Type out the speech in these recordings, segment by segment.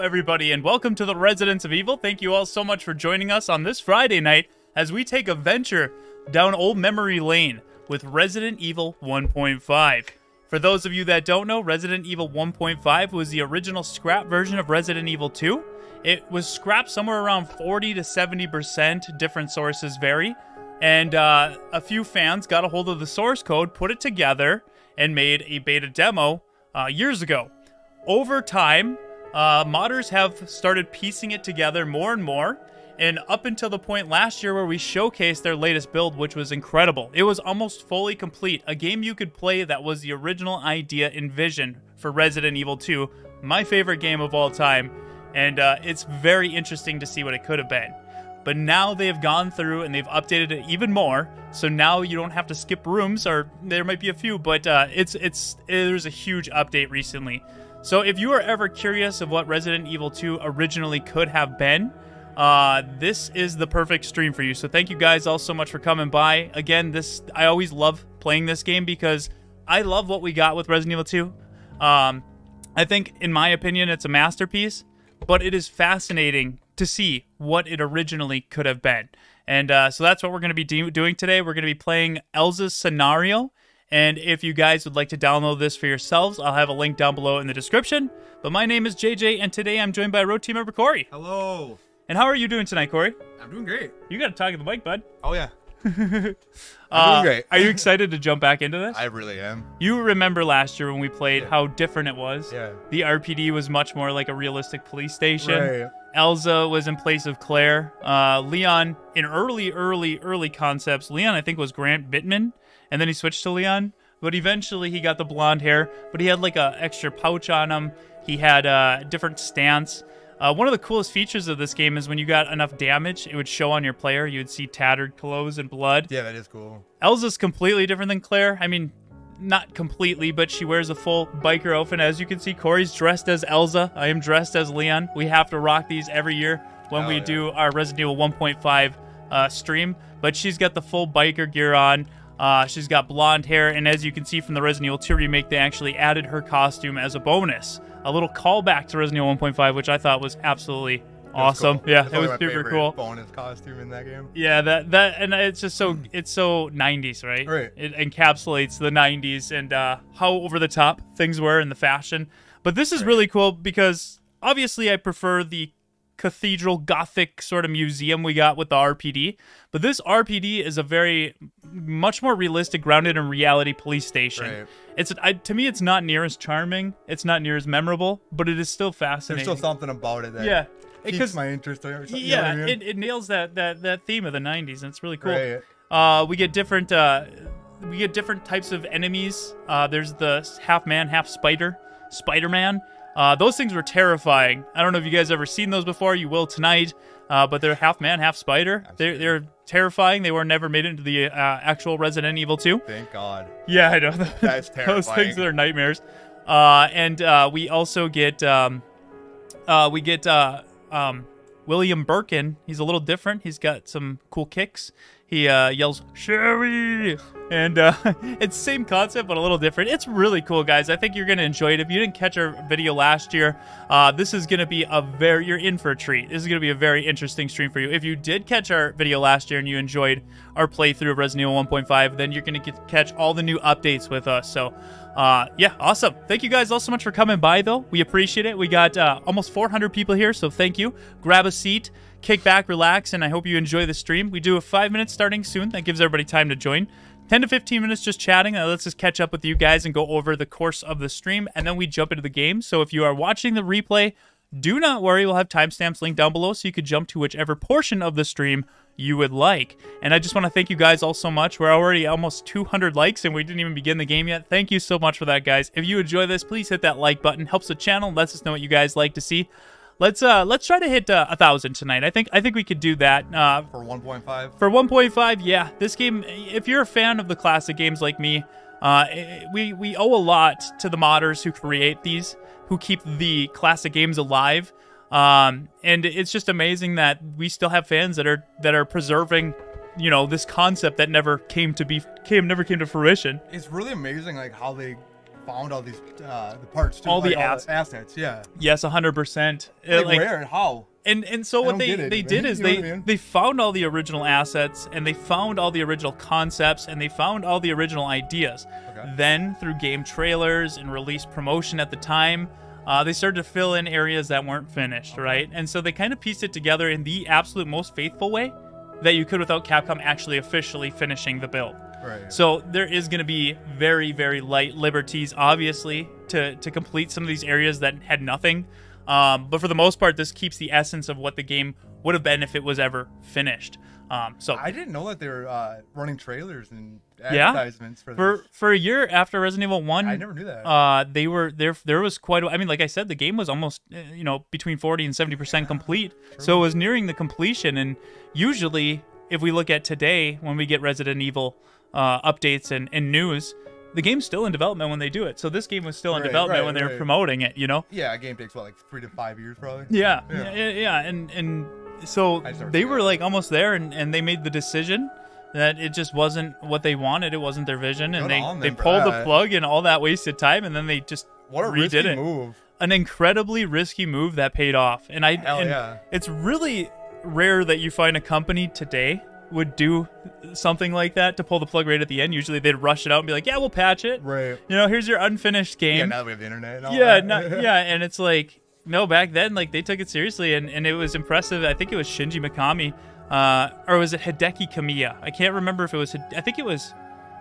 everybody, and welcome to the Residence of Evil. Thank you all so much for joining us on this Friday night as we take a venture down old memory lane with Resident Evil 1.5. For those of you that don't know, Resident Evil 1.5 was the original scrap version of Resident Evil 2. It was scrapped somewhere around 40 to 70%, different sources vary. And uh, a few fans got a hold of the source code, put it together, and made a beta demo uh, years ago. Over time, uh, modders have started piecing it together more and more. And up until the point last year where we showcased their latest build, which was incredible. It was almost fully complete. A game you could play that was the original idea and vision for Resident Evil 2, my favorite game of all time. And uh, it's very interesting to see what it could have been. But now they've gone through and they've updated it even more. So now you don't have to skip rooms, or there might be a few, but uh, it's it's there's a huge update recently. So if you are ever curious of what Resident Evil 2 originally could have been, uh, this is the perfect stream for you. So thank you guys all so much for coming by. Again, this I always love playing this game because I love what we got with Resident Evil 2. Um, I think, in my opinion, it's a masterpiece, but it is fascinating to see what it originally could have been. And uh, so that's what we're going to be do- doing today. We're going to be playing Elza's scenario. And if you guys would like to download this for yourselves, I'll have a link down below in the description. But my name is JJ, and today I'm joined by Road Team member Corey. Hello. And how are you doing tonight, Corey? I'm doing great. You got to talk to the mic, bud. Oh yeah. Uh, great. are you excited to jump back into this? I really am. you remember last year when we played how different it was. Yeah. The RPD was much more like a realistic police station. Right. Elza was in place of Claire. Uh, Leon, in early, early, early concepts, Leon I think was Grant Bittman, and then he switched to Leon. But eventually he got the blonde hair, but he had like a extra pouch on him. He had a different stance. Uh, one of the coolest features of this game is when you got enough damage, it would show on your player. You would see tattered clothes and blood. Yeah, that is cool. Elza's completely different than Claire. I mean, not completely, but she wears a full biker outfit. As you can see, Corey's dressed as Elza. I am dressed as Leon. We have to rock these every year when Oh, we yeah. do our Resident Evil 1.5 uh, stream. But she's got the full biker gear on. Uh, she's got blonde hair, and as you can see from the Resident Evil 2 remake, they actually added her costume as a bonus. A little callback to Resident Evil 1.5, which I thought was absolutely awesome. Cool. Yeah, it was super cool. Bonus costume in that game. Yeah, that that and it's just so it's so 90s, right? Right. It encapsulates the 90s and uh, how over the top things were in the fashion. But this is really cool because obviously I prefer the cathedral gothic sort of museum we got with the RPD, but this RPD is a very much more realistic, grounded in reality police station. Right. It's I, to me, it's not near as charming, it's not near as memorable, but it is still fascinating. There's still something about it that yeah, keeps my interest. Or something, you know yeah, I mean? it, it nails that, that that theme of the '90s, and it's really cool. Right. Uh, we get different uh, we get different types of enemies. Uh, there's the half man, half spider, Spider Man. Uh, those things were terrifying. I don't know if you guys ever seen those before. You will tonight. Uh, but they're half man, half spider. They're, they're terrifying. They were never made into the uh, actual Resident Evil 2. Thank God. Yeah, I know. That's Those things are nightmares. Uh, and uh, we also get um, uh, we get uh, um, William Birkin. He's a little different. He's got some cool kicks. He uh, yells "Sherry," and uh, it's same concept but a little different. It's really cool, guys. I think you're gonna enjoy it. If you didn't catch our video last year, uh, this is gonna be a very you're in for a treat. This is gonna be a very interesting stream for you. If you did catch our video last year and you enjoyed our playthrough of Resident Evil 1.5, then you're gonna get catch all the new updates with us. So. Uh, yeah, awesome. Thank you guys all so much for coming by, though. We appreciate it. We got uh, almost 400 people here, so thank you. Grab a seat, kick back, relax, and I hope you enjoy the stream. We do a five minutes starting soon. That gives everybody time to join. 10 to 15 minutes just chatting. That lets us just catch up with you guys and go over the course of the stream, and then we jump into the game. So if you are watching the replay, do not worry. We'll have timestamps linked down below so you could jump to whichever portion of the stream you would like. And I just want to thank you guys all so much. We're already almost 200 likes and we didn't even begin the game yet. Thank you so much for that, guys. If you enjoy this, please hit that like button. Helps the channel, lets us know what you guys like to see. Let's uh let's try to hit uh, a thousand tonight. I think I think we could do that. Uh, For 1.5. for 1.5, yeah, this game. If you're a fan of the classic games like me, uh, we we owe a lot to the modders who create these, who keep the classic games alive. Um, and it's just amazing that we still have fans that are that are preserving, you know, this concept that never came to be came never came to fruition. It's really amazing, like how they found all these uh, the parts too. All the like, ass- assets. Yeah. Yes, 100%. Uh, Like, like- where? How? And and so what they it they did is You know they I mean? they found all the original assets and they found all the original concepts and they found all the original ideas. Okay. Then through game trailers and release promotion at the time, uh, they started to fill in areas that weren't finished, right? And so they kind of pieced it together in the absolute most faithful way that you could without Capcom actually officially finishing the build. Right. So there is going to be very, very light liberties, obviously, to to complete some of these areas that had nothing. Um, but for the most part, this keeps the essence of what the game would have been if it was ever finished. Um, so I didn't know that they were uh, running trailers and advertisements for, for this. for a year after Resident Evil One, I never knew that. uh, they were there. There was quite. A, I mean, like I said, the game was almost uh, you know between forty and seventy percent complete. So it was nearing the completion. And usually, if we look at today, when we get Resident Evil uh, updates and, and news, the game's still in development when they do it. So this game was still in Right, development right, when they were promoting it. You know. yeah, a game takes what like three to five years probably. Yeah, Yeah. yeah, yeah, and and so I just never they were like almost there, and, and they made the decision that it just wasn't what they wanted. It wasn't their vision, and Good they they pulled the plug and all that wasted time, and then they just What a redid risky it. move. An incredibly risky move that paid off, and I Hell and yeah. it's really rare that you find a company today would do something like that to pull the plug right at the end. Usually they'd rush it out and be like, "Yeah, we'll patch it." Right. You know, here's your unfinished game Yeah, now that we have the internet. And all yeah, not, yeah, and it's like no, back then like they took it seriously and, and it was impressive. I think it was Shinji Mikami, uh, or was it Hideki Kamiya? I can't remember if it was. I think it was.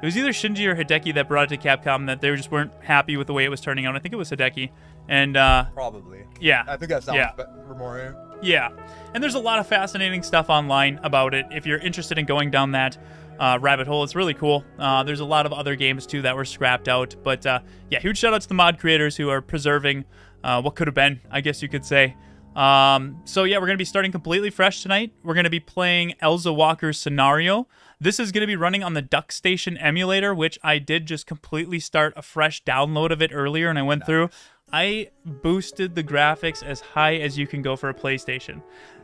It was either Shinji or Hideki that brought it to Capcom that they just weren't happy with the way it was turning out. I think it was Hideki, and uh, Probably. yeah, I think that sounds Yeah. yeah. more. Yeah, and there's a lot of fascinating stuff online about it. If you're interested in going down that uh, rabbit hole, it's really cool. Uh, there's a lot of other games too that were scrapped out, but uh, yeah, huge shout out to the mod creators who are preserving uh, what could have been, I guess you could say. Um, so yeah, we're gonna be starting completely fresh tonight. We're gonna be playing Elza Walker's scenario. This is gonna be running on the Duck Station emulator, which I did just completely start a fresh download of it earlier, and I went through. I boosted the graphics as high as you can go for a PlayStation.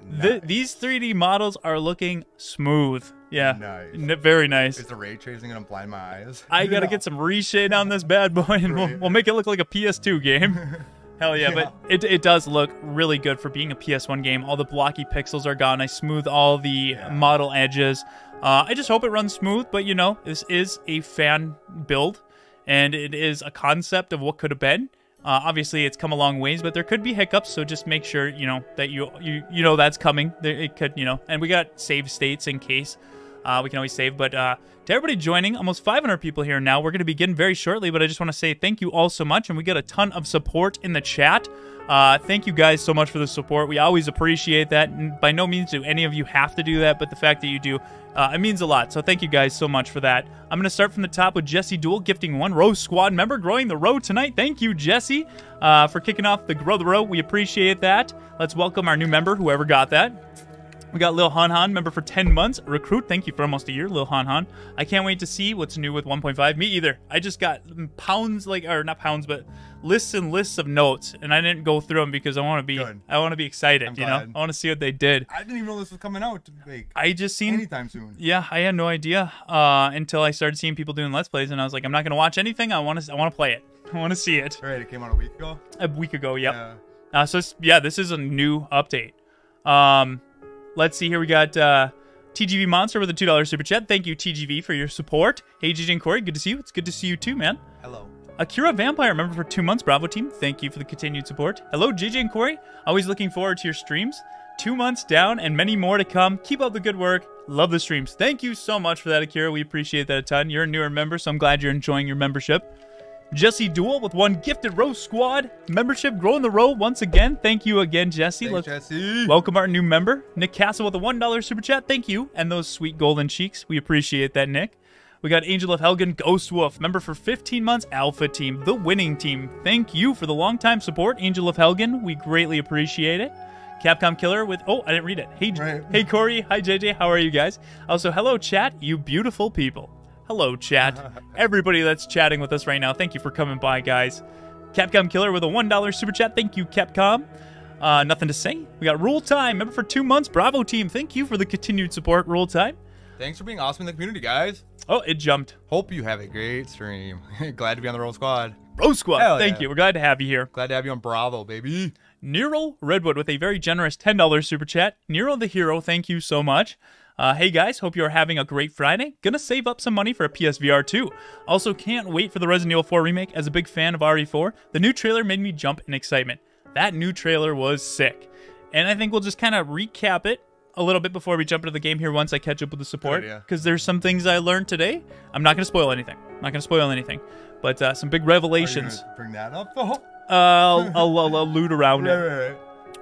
The, these 3D models are looking smooth. Yeah, Nice. N- very nice. Is the ray tracing gonna blind my eyes? I gotta get some reshade on this bad boy, and we'll, we'll make it look like a PS2 game. Hell yeah, but it, it does look really good for being a PS1 game. All the blocky pixels are gone. I smooth all the model edges. Uh, I just hope it runs smooth, but you know, this is a fan build, and it is a concept of what could have been. Uh, obviously, it's come a long ways, but there could be hiccups. So just make sure you know that you you you know that's coming. It could you know, and we got save states in case. Uh, we can always save. But uh, to everybody joining, almost 500 people here now. We're going to begin very shortly, but I just want to say thank you all so much. And we got a ton of support in the chat. Uh, thank you guys so much for the support. We always appreciate that. By no means do any of you have to do that, but the fact that you do, uh, it means a lot. So thank you guys so much for that. I'm going to start from the top with Jesse Duel gifting one Row Squad member growing the row tonight. Thank you, Jesse, uh, for kicking off the Grow the Row. We appreciate that. Let's welcome our new member, whoever got that. We got Lil Han Han, member for 10 months. Recruit, thank you for almost a year, Lil Han Han. I can't wait to see what's new with 1.5. Me either. I just got pounds, like, or not pounds, but lists and lists of notes, and I didn't go through them because I want to be, Good. I want to be excited, I'm you know? I want to see what they did. I didn't even know this was coming out like I just seen, anytime soon. yeah, I had no idea uh, until I started seeing people doing Let's Plays, and I was like, I'm not going to watch anything. I want to, I want to play it. I want to see it. Right, it came out a week ago. A week ago, yep. Yeah. Uh, so yeah, this is a new update. Um, let's see here. We got uh, TGV Monster with a two dollars super chat. Thank you TGV for your support. Hey GJ and Corey, good to see you. It's good to see you too, man. Hello. Akira Vampire, member for two months. Bravo team. Thank you for the continued support. Hello JJ and Corey. Always looking forward to your streams. Two months down and many more to come. Keep up the good work. Love the streams. Thank you so much for that, Akira. We appreciate that a ton. You're a newer member, so I'm glad you're enjoying your membership. Jesse Duel with one gifted row squad membership growing the row once again. Thank you again, Jesse. Thanks, Jesse. welcome our new member, Nick Castle, with a one dollar super chat. Thank you, and those sweet golden cheeks. We appreciate that, Nick. We got Angel of Helgen, Ghost Wolf, member for 15 months, Alpha Team, the winning team. Thank you for the long time support, Angel of Helgen. We greatly appreciate it. Capcom Killer with oh I didn't read it. Hey Right. hey Corey, hi JJ, how are you guys? Also hello chat, you beautiful people. Hello chat, everybody that's chatting with us right now. Thank you for coming by, guys. Capcom Killer with a one dollar super chat. Thank you, Capcom. Uh, nothing to say. We got Rule Time, member for two months. Bravo team, thank you for the continued support. Rule Time. Thanks for being awesome in the community, guys. Oh, it jumped. Hope you have a great stream. Glad to be on the Roll Squad. Rose Squad, Hell thank yeah. you. We're glad to have you here. Glad to have you on Bravo, baby. Nero Redwood with a very generous $10 super chat. Nero the Hero, thank you so much. Uh, hey guys, hope you're having a great Friday. Gonna save up some money for a PSVR 2. Also, can't wait for the Resident Evil 4 remake. As a big fan of RE4, the new trailer made me jump in excitement. That new trailer was sick. And I think we'll just kind of recap it a little bit before we jump into the game here once I catch up with the support. Because there's some things I learned today. I'm not gonna spoil anything. I'm not gonna spoil anything. But uh, some big revelations. bring that up though? Uh, I'll, I'll, I'll allude around it. Right, right, right.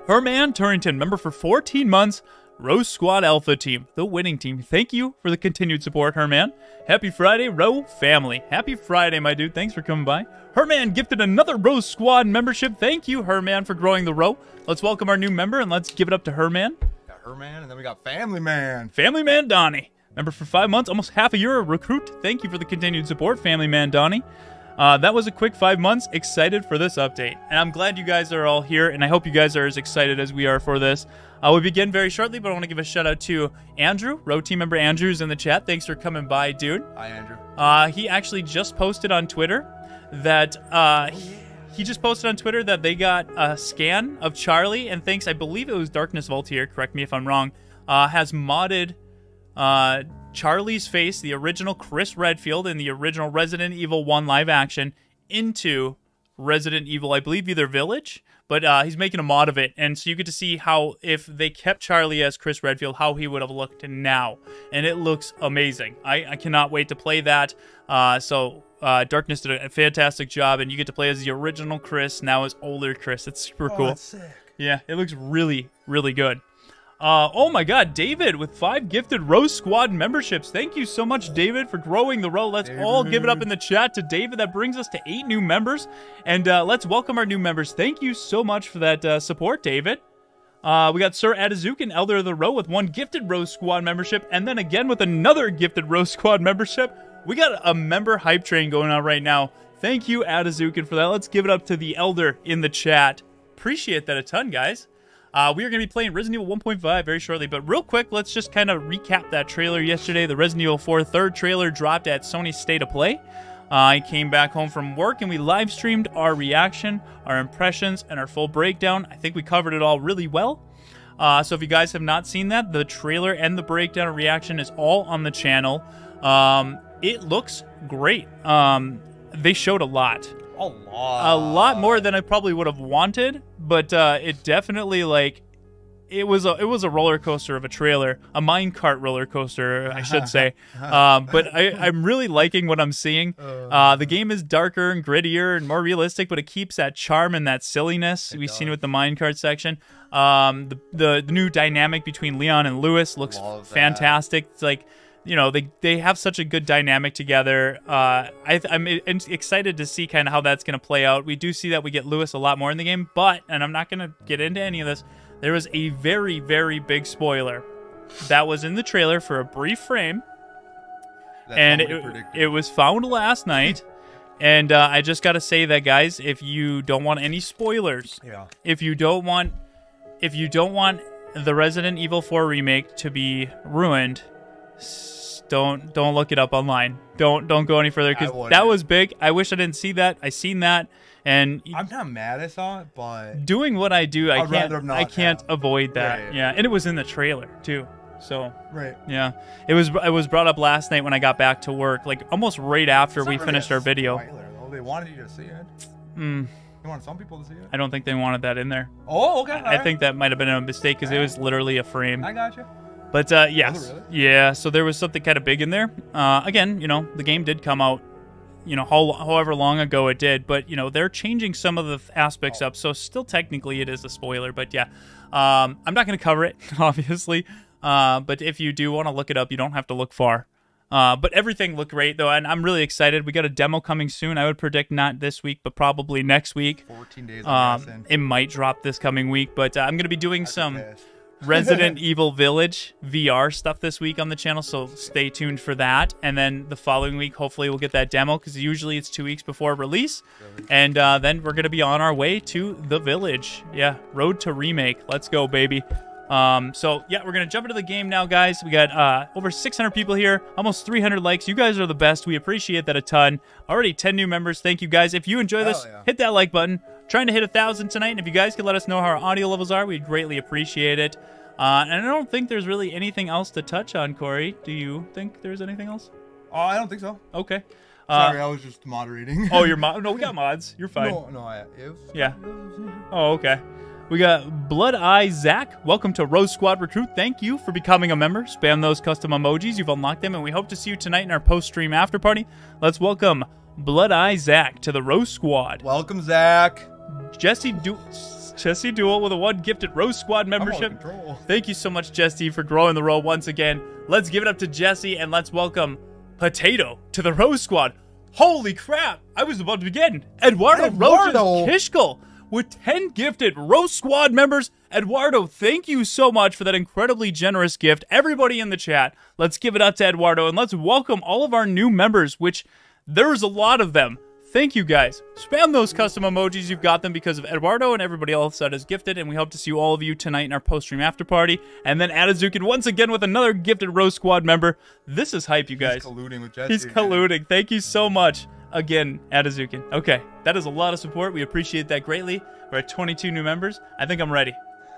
Herman Turrington, member for 14 months, Rose Squad Alpha Team, the winning team. Thank you for the continued support, Herman. Happy Friday, Row family. Happy Friday, my dude. Thanks for coming by. Herman gifted another Rose Squad membership. Thank you, Herman, for growing the row. Let's welcome our new member and let's give it up to Herman. Got Herman, and then we got Family Man. Family Man Donnie. Member for five months, almost half a year, a recruit. Thank you for the continued support, Family Man Donnie. Uh, that was a quick five months. Excited for this update. And I'm glad you guys are all here, and I hope you guys are as excited as we are for this. Uh, we begin very shortly, but I want to give a shout out to Andrew, row team member Andrew's in the chat. Thanks for coming by, dude. Hi, Andrew. Uh, he actually just posted on Twitter that uh, he, he just posted on Twitter that they got a scan of Charlie, and thanks, I believe it was Darkness Voltier, correct me if I'm wrong, uh, has modded uh, Charlie's face, the original Chris Redfield in the original Resident Evil 1 live action, into Resident Evil, I believe either Village, but uh, he's making a mod of it. And so you get to see how, if they kept Charlie as Chris Redfield, how he would have looked now. And it looks amazing. I, I cannot wait to play that. Uh, so uh, Darkness did a fantastic job, and you get to play as the original Chris, now as older Chris. It's super Oh, cool. Yeah, it looks really, really good. Uh, oh my god, David with five gifted Rose Squad memberships. Thank you so much, David, for growing the row. Let's all give it up in the chat to David. That brings us to eight new members. And uh, let's welcome our new members. Thank you so much for that uh, support, David. Uh, we got Sir Adazukin, Elder of the Row, with one gifted Rose Squad membership, and then again with another gifted Rose Squad membership. We got a member hype train going on right now. Thank you, Adazukin, for that. Let's give it up to the Elder in the chat. Appreciate that a ton, guys. Uh, we are going to be playing Resident Evil 1.5 very shortly, but real quick, let's just kind of recap that trailer yesterday. The Resident Evil 4 third trailer dropped at Sony's State of Play. Uh, I came back home from work and we live streamed our reaction, our impressions, and our full breakdown. I think we covered it all really well. Uh, so if you guys have not seen that, the trailer and the breakdown reaction is all on the channel. Um, it looks great. Um, they showed a lot A lot. a lot more than I probably would have wanted, but uh, it definitely like it was a it was a roller coaster of a trailer, a minecart roller coaster, I should say. um, but I, I'm really liking what I'm seeing. Uh, the game is darker and grittier and more realistic, but it keeps that charm and that silliness we've seen with the minecart section. Um, the, the the new dynamic between Leon and Luis looks fantastic. It's like you know they they have such a good dynamic together. Uh, I, I'm excited to see kind of how that's going to play out. We do see that we get Luis a lot more in the game, but and I'm not going to get into any of this. There was a very very big spoiler that was in the trailer for a brief frame, That and it, it was found last night. And uh, I just got to say that, guys, if you don't want any spoilers, yeah. if you don't want if you don't want the Resident Evil 4 remake to be ruined, don't don't look it up online. Don't don't go any further because that was big. I wish I didn't see that. I seen that, and I'm not mad I saw it, but doing what I do, I I'd can't not I can't have. avoid that. Right. Yeah, and it was in the trailer too. So right. yeah, it was it was brought up last night when I got back to work, like almost right after we really finished our video. spoiler. They wanted you to see it. Mm, They wanted some people to see it. I don't think they wanted that in there. Oh, okay. I alright. think that might have been a mistake because it was literally a frame. I got you. But uh, yes, really? yeah. So there was something kind of big in there. Uh, again, you know, the game did come out, you know, how, however long ago it did. But you know, they're changing some of the aspects Oh. up. So still, technically, it is a spoiler. But yeah, um, I'm not going to cover it, obviously. Uh, but if you do want to look it up, you don't have to look far. Uh, but everything looked great though, and I'm really excited. We got a demo coming soon. I would predict not this week, but probably next week. 14 days. Um, it might drop this coming week, but uh, I'm going to be doing That's some. Resident Evil Village VR stuff this week on the channel, so stay tuned for that. And then the following week, hopefully, we'll get that demo because usually it's two weeks before release. And uh, then we're going to be on our way to the village. Yeah, road to remake. Let's go, baby. Um, so yeah, we're gonna jump into the game now, guys. We got uh, over 600 people here, almost 300 likes. You guys are the best. We appreciate that a ton. Already 10 new members. Thank you guys. If you enjoy this, yeah. hit that like button. Trying to hit a thousand tonight. And if you guys could let us know how our audio levels are, we'd greatly appreciate it. Uh, and I don't think there's really anything else to touch on, Corey. Do you think there's anything else? Oh, I don't think so. Okay. Uh, Sorry, I was just moderating. oh, you're mod. No, we got mods. You're fine. No, no, I. Was, Yeah. Oh, okay. We got Blood Eye Zach. Welcome to Rose Squad Recruit. Thank you for becoming a member. Spam those custom emojis. You've unlocked them, and we hope to see you tonight in our post stream after party. Let's welcome Blood Eye Zach to the Rose Squad. Welcome, Zach. Jesse du- Jesse Duel with a one gifted Rose Squad membership. Thank you so much, Jesse, for growing the role once again. Let's give it up to Jesse and let's welcome Potato to the Rose Squad. Holy crap! I was about to begin. Eduardo, Eduardo. Rogers Kishkel with 10 gifted Rose Squad members. Eduardo, thank you so much for that incredibly generous gift. Everybody in the chat, let's give it up to Eduardo and let's welcome all of our new members, which there's a lot of them. Thank you guys. Spam those custom emojis. You've got them because of Eduardo and everybody else that is gifted. And we hope to see all of you tonight in our post stream after party. And then Adazukin once again with another gifted Rose Squad member. This is hype, you guys. He's colluding with Jesse. He's colluding. Thank you so much again, Adazukin. Okay, that is a lot of support. We appreciate that greatly. We're at 22 new members. I think I'm ready.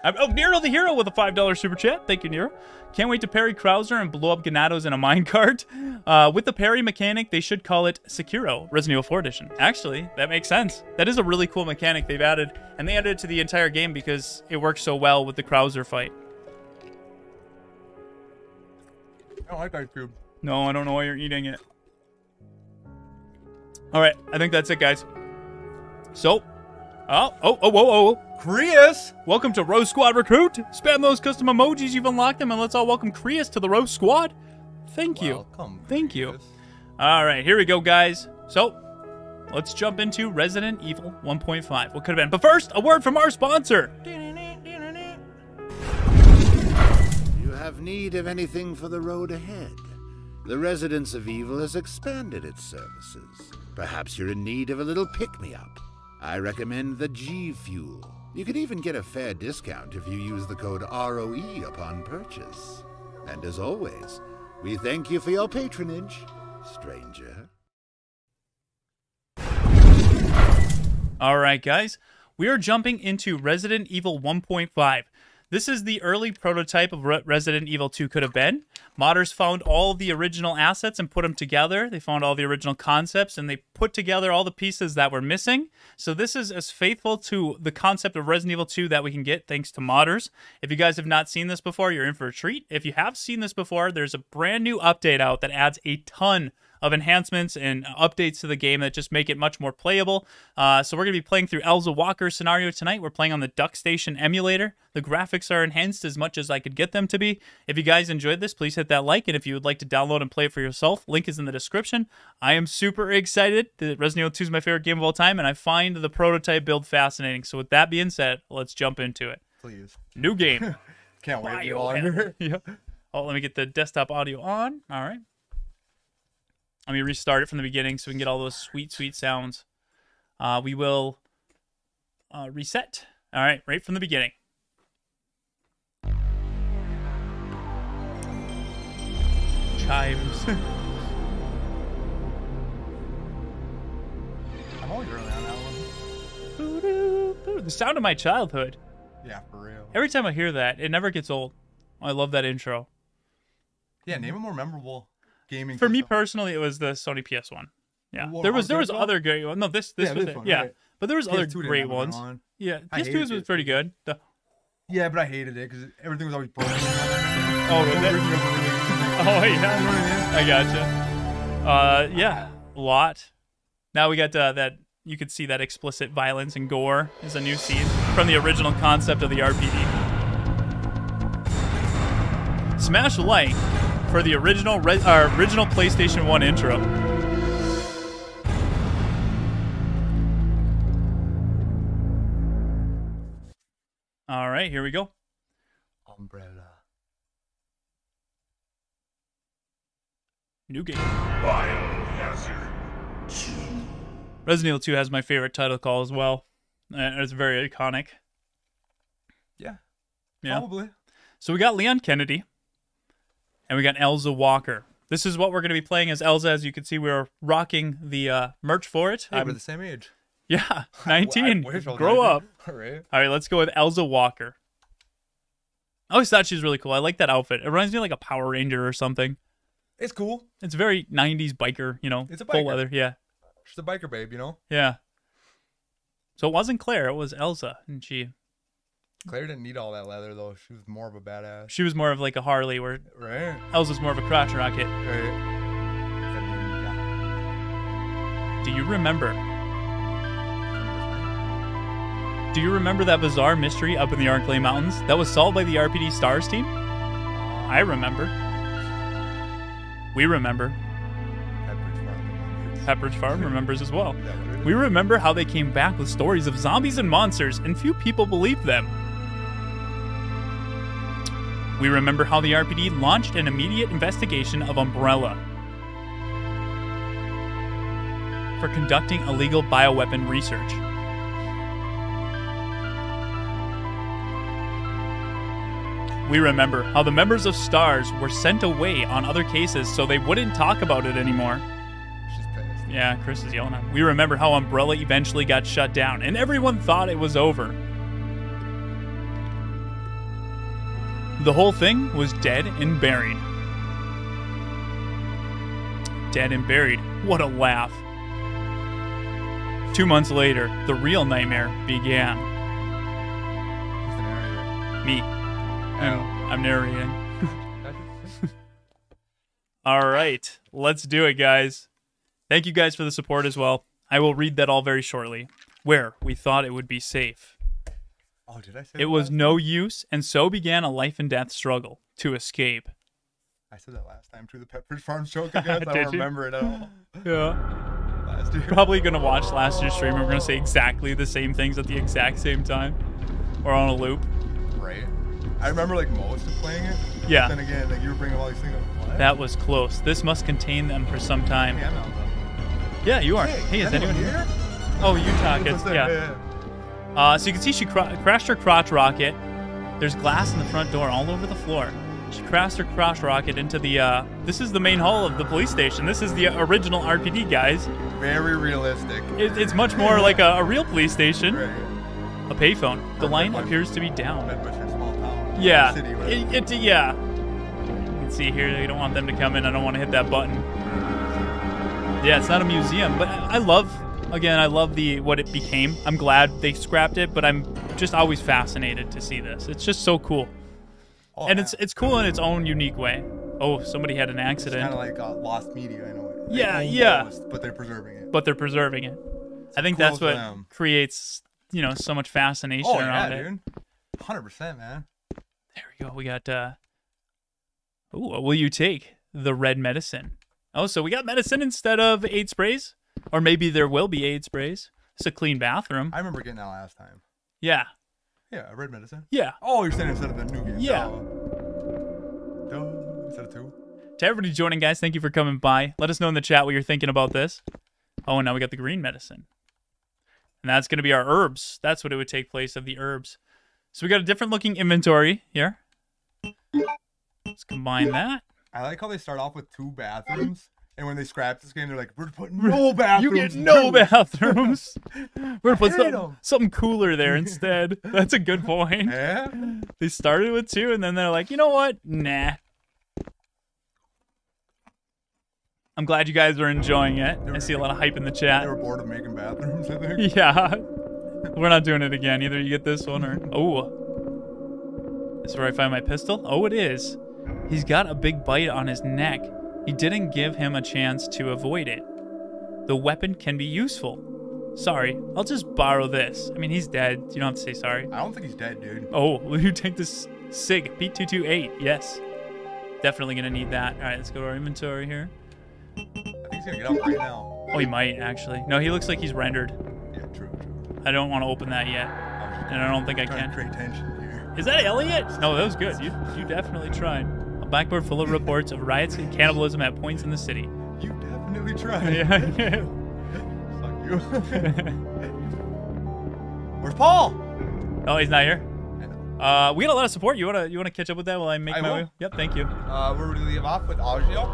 Oh, Nero the Hero with a $5 super chat. Thank you, Nero. Can't wait to parry Krauser and blow up Ganados in a minecart. Uh, with the parry mechanic, they should call it Sekiro, Resident Evil 4 Edition. Actually, that makes sense. That is a really cool mechanic they've added, and they added it to the entire game because it works so well with the Krauser fight. I don't like ice cube. No, I don't know why you're eating it. All right, I think that's it, guys. So, oh, oh, oh, oh, oh. Krius. Welcome to Rose Squad Recruit. Spam those custom emojis. You've unlocked them, and let's all welcome Krius to the Rose Squad. Thank you. Welcome. Thank you. All right, here we go, guys. So, let's jump into Resident Evil 1.5. What could have been? But first, a word from our sponsor. You have need of anything for the road ahead. The Residence of Evil has expanded its services. Perhaps you're in need of a little pick me up. I recommend the G Fuel. You can even get a fair discount if you use the code ROE upon purchase. And as always, we thank you for your patronage, stranger. All right, guys. We are jumping into Resident Evil 1.5. This is the early prototype of what Resident Evil 2 could have been. Modders found all the original assets and put them together. They found all the original concepts and they put together all the pieces that were missing. So this is as faithful to the concept of Resident Evil 2 that we can get thanks to modders. If you guys have not seen this before, you're in for a treat. If you have seen this before, there's a brand new update out that adds a ton of enhancements and updates to the game that just make it much more playable. Uh, so we're going to be playing through Elza Walker's scenario tonight. We're playing on the Duck Station emulator. The graphics are enhanced as much as I could get them to be. If you guys enjoyed this, please hit that like. And if you would like to download and play it for yourself, link is in the description. I am super excited. The Resident Evil 2 is my favorite game of all time, and I find the prototype build fascinating. So with that being said, let's jump into it. Please. New game. Can't wait. to Biohazard. yeah. Oh, let me get the desktop audio on. All right. Let me restart it from the beginning so we can get all those sweet, sweet sounds. Uh, we will uh, reset. All right, right from the beginning. Chimes. I'm always early on that one. The sound of my childhood. Yeah, for real. Every time I hear that, it never gets old. I love that intro. Yeah, name a more memorable gaming. For me personally, it was the Sony PS1. Yeah, Well, there was there was other great ones. No, this this Yeah, was this it. one, yeah, right. but there was other PS2 didn't great ones. on. Yeah, I PS2 was pretty good. The, Yeah, but I hated it because everything was always broken. oh, The was it? original was really- Oh yeah, I gotcha. Uh, yeah, a lot. Now we got uh, that. You could see that explicit violence and gore is a new scene from the original concept of the RPG. Smash like for the original re- uh, original PlayStation One intro. All right, here we go. Umbrella. New game. Resident Evil 2 has my favorite title call as well. Uh, It's very iconic. Yeah. Yeah. Probably. So we got Leon Kennedy, and we got Elza Walker. This is what we're going to be playing as Elza. As you can see, we're rocking the uh, merch for it. Hey, I'm- we're the same age. yeah, 19. wish I was Grow up. All right. All right, let's go with Elza Walker. I always thought she was really cool. I like that outfit. It reminds me of like a Power Ranger or something. It's cool. It's very 90s biker, you know, It's a full biker. leather. Yeah, She's a biker babe, you know. yeah. So it wasn't Claire, it was Elza, and she Claire didn't need all that leather though. She was more of a badass. she was more of like a Harley, where Right. Elza's more of a crotch rocket. Right. Do you remember? Do you remember that bizarre mystery up in the Arklay Mountains that was solved by the RPD Stars team? I remember. We remember. Pepperidge Farm remembers. Pepperidge Farm remembers as well. We remember how they came back with stories of zombies and monsters, and few people believed them. We remember how the RPD launched an immediate investigation of Umbrella for conducting illegal bioweapon research. We remember how the members of STARS were sent away on other cases so they wouldn't talk about it anymore. Yeah, Chris is yelling at me. We remember how Umbrella eventually got shut down, and everyone thought it was over. The whole thing was dead and buried. Dead and buried. What a laugh. Two months later, the real nightmare began. Who's the narrator? Me. Oh. I'm narrating. All right, let's do it, guys. Thank you guys for the support as well. I will read that all very shortly. Where we thought it would be safe. Oh, did I say It was no use, and so began a life and death struggle to escape. I said that last time too. The Pepperidge Farm joke. I guess I don't you? remember it at all. Yeah. Last year. Probably gonna watch last year's stream. and We're gonna say exactly the same things at the exact same time, or on a loop. Right. I remember like most of playing it. Yeah. Then again, like you were bringing all these things. Like, what? That was close. This must contain them for some time. Hey, I'm out. Yeah, you are. Hey, is anyone here? Oh, Utah kids. What's Yeah. Uh, so you can see she cr- crashed her crotch rocket. There's glass in the front door all over the floor. She crashed her crotch rocket into the. Uh, this is the main hall of the police station. This is the original RPD, guys. Very realistic. It, it's much more like a, a real police station. Right. A payphone. The line appears to be down. Town. Yeah. It, it, yeah. You can see here. You don't want them to come in. I don't want to hit that button. Yeah, it's not a museum, but I I love. Again, I love the what it became. I'm glad they scrapped it, but I'm just always fascinated to see this. It's just so cool, Oh, and yeah. it's it's cool in its own unique way. Oh, somebody had an It's accident, kind of like uh, lost media in a way. Yeah, yeah. But they're preserving it. but they're preserving it. I think cool that's what them. creates you know so much fascination Oh yeah, around it. dude. Hundred percent, man. There we go. We got uh Ooh, what will you take? The red medicine. Oh, so we got medicine instead of aid sprays? Or maybe there will be aid sprays. It's a clean bathroom. I remember getting that last time. Yeah. Yeah, I read medicine. Yeah. Oh, you're saying instead of the new game. Yeah. Duh. Duh. Instead of two. To everybody joining, guys, thank you for coming by. Let us know in the chat what you're thinking about this. Oh, and now we got the green medicine. And that's going to be our herbs. That's what it would take place of the herbs. So we got a different looking inventory here. Let's combine that. I like how they start off with two bathrooms, and when they scrap this game, they're like, "We're putting no bathrooms." You get no too." bathrooms. We're gonna put hate something cooler there instead. That's a good point. Yeah. They started with two, and then they're like, you know what? Nah. I'm glad you guys are enjoying it. I see a lot of hype in the They chat. were bored of making bathrooms. I think. Yeah. We're not doing it again. Either you get this one or. Oh. This is where I find my pistol? Oh, it is. He's got a big bite on his neck. He didn't give him a chance to avoid it. The weapon can be useful. Sorry, I'll just borrow this. I mean, he's dead. You don't have to say sorry. I don't think he's dead, dude. Oh, will you take this SIG P228? Yes. Definitely gonna need that. All right, let's go to our inventory here. I think he's gonna get up right now. Oh, he might actually. No, he looks like he's rendered. Yeah, true, true. I don't want to open that yet, I and I don't think I can. to create tension here. Is that Elliot? No, that was good. You you definitely tried. Blackboard full of reports of riots and cannibalism at points in the city. You definitely tried. Yeah. Fuck you. Where's Paul? oh, he's not here. Uh, we got a lot of support. You wanna you wanna catch up with that while I make I my will. way? Yep, thank you. Uh, where would we leave off with Agio?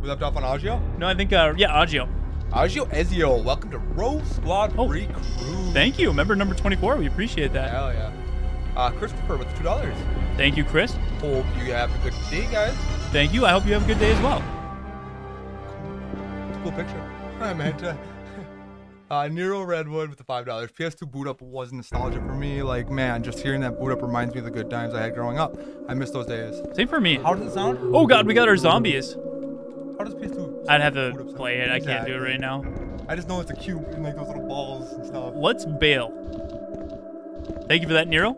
We left off on Agio. No, I think uh, yeah, Agio. Agio Ezio, welcome to Row Squad Oh, Recruit. Thank you. Member number 24. We appreciate that. Hell yeah. Uh, Christopher with the two dollars. Thank you, Chris. Hope you have a good day, guys. Thank you. I hope you have a good day as well. Cool picture. I meant uh, uh, Nero Redwood with the five dollars. PS2 boot up was nostalgia for me. Like man, just hearing that boot up reminds me of the good times I had growing up. I miss those days. Same for me. How does it sound? Oh God, we got our zombies. How does PS2? I'd have to play it. I can't do it right now. I just know it's a cube and like those little balls and stuff. Let's bail. Thank you for that, Nero.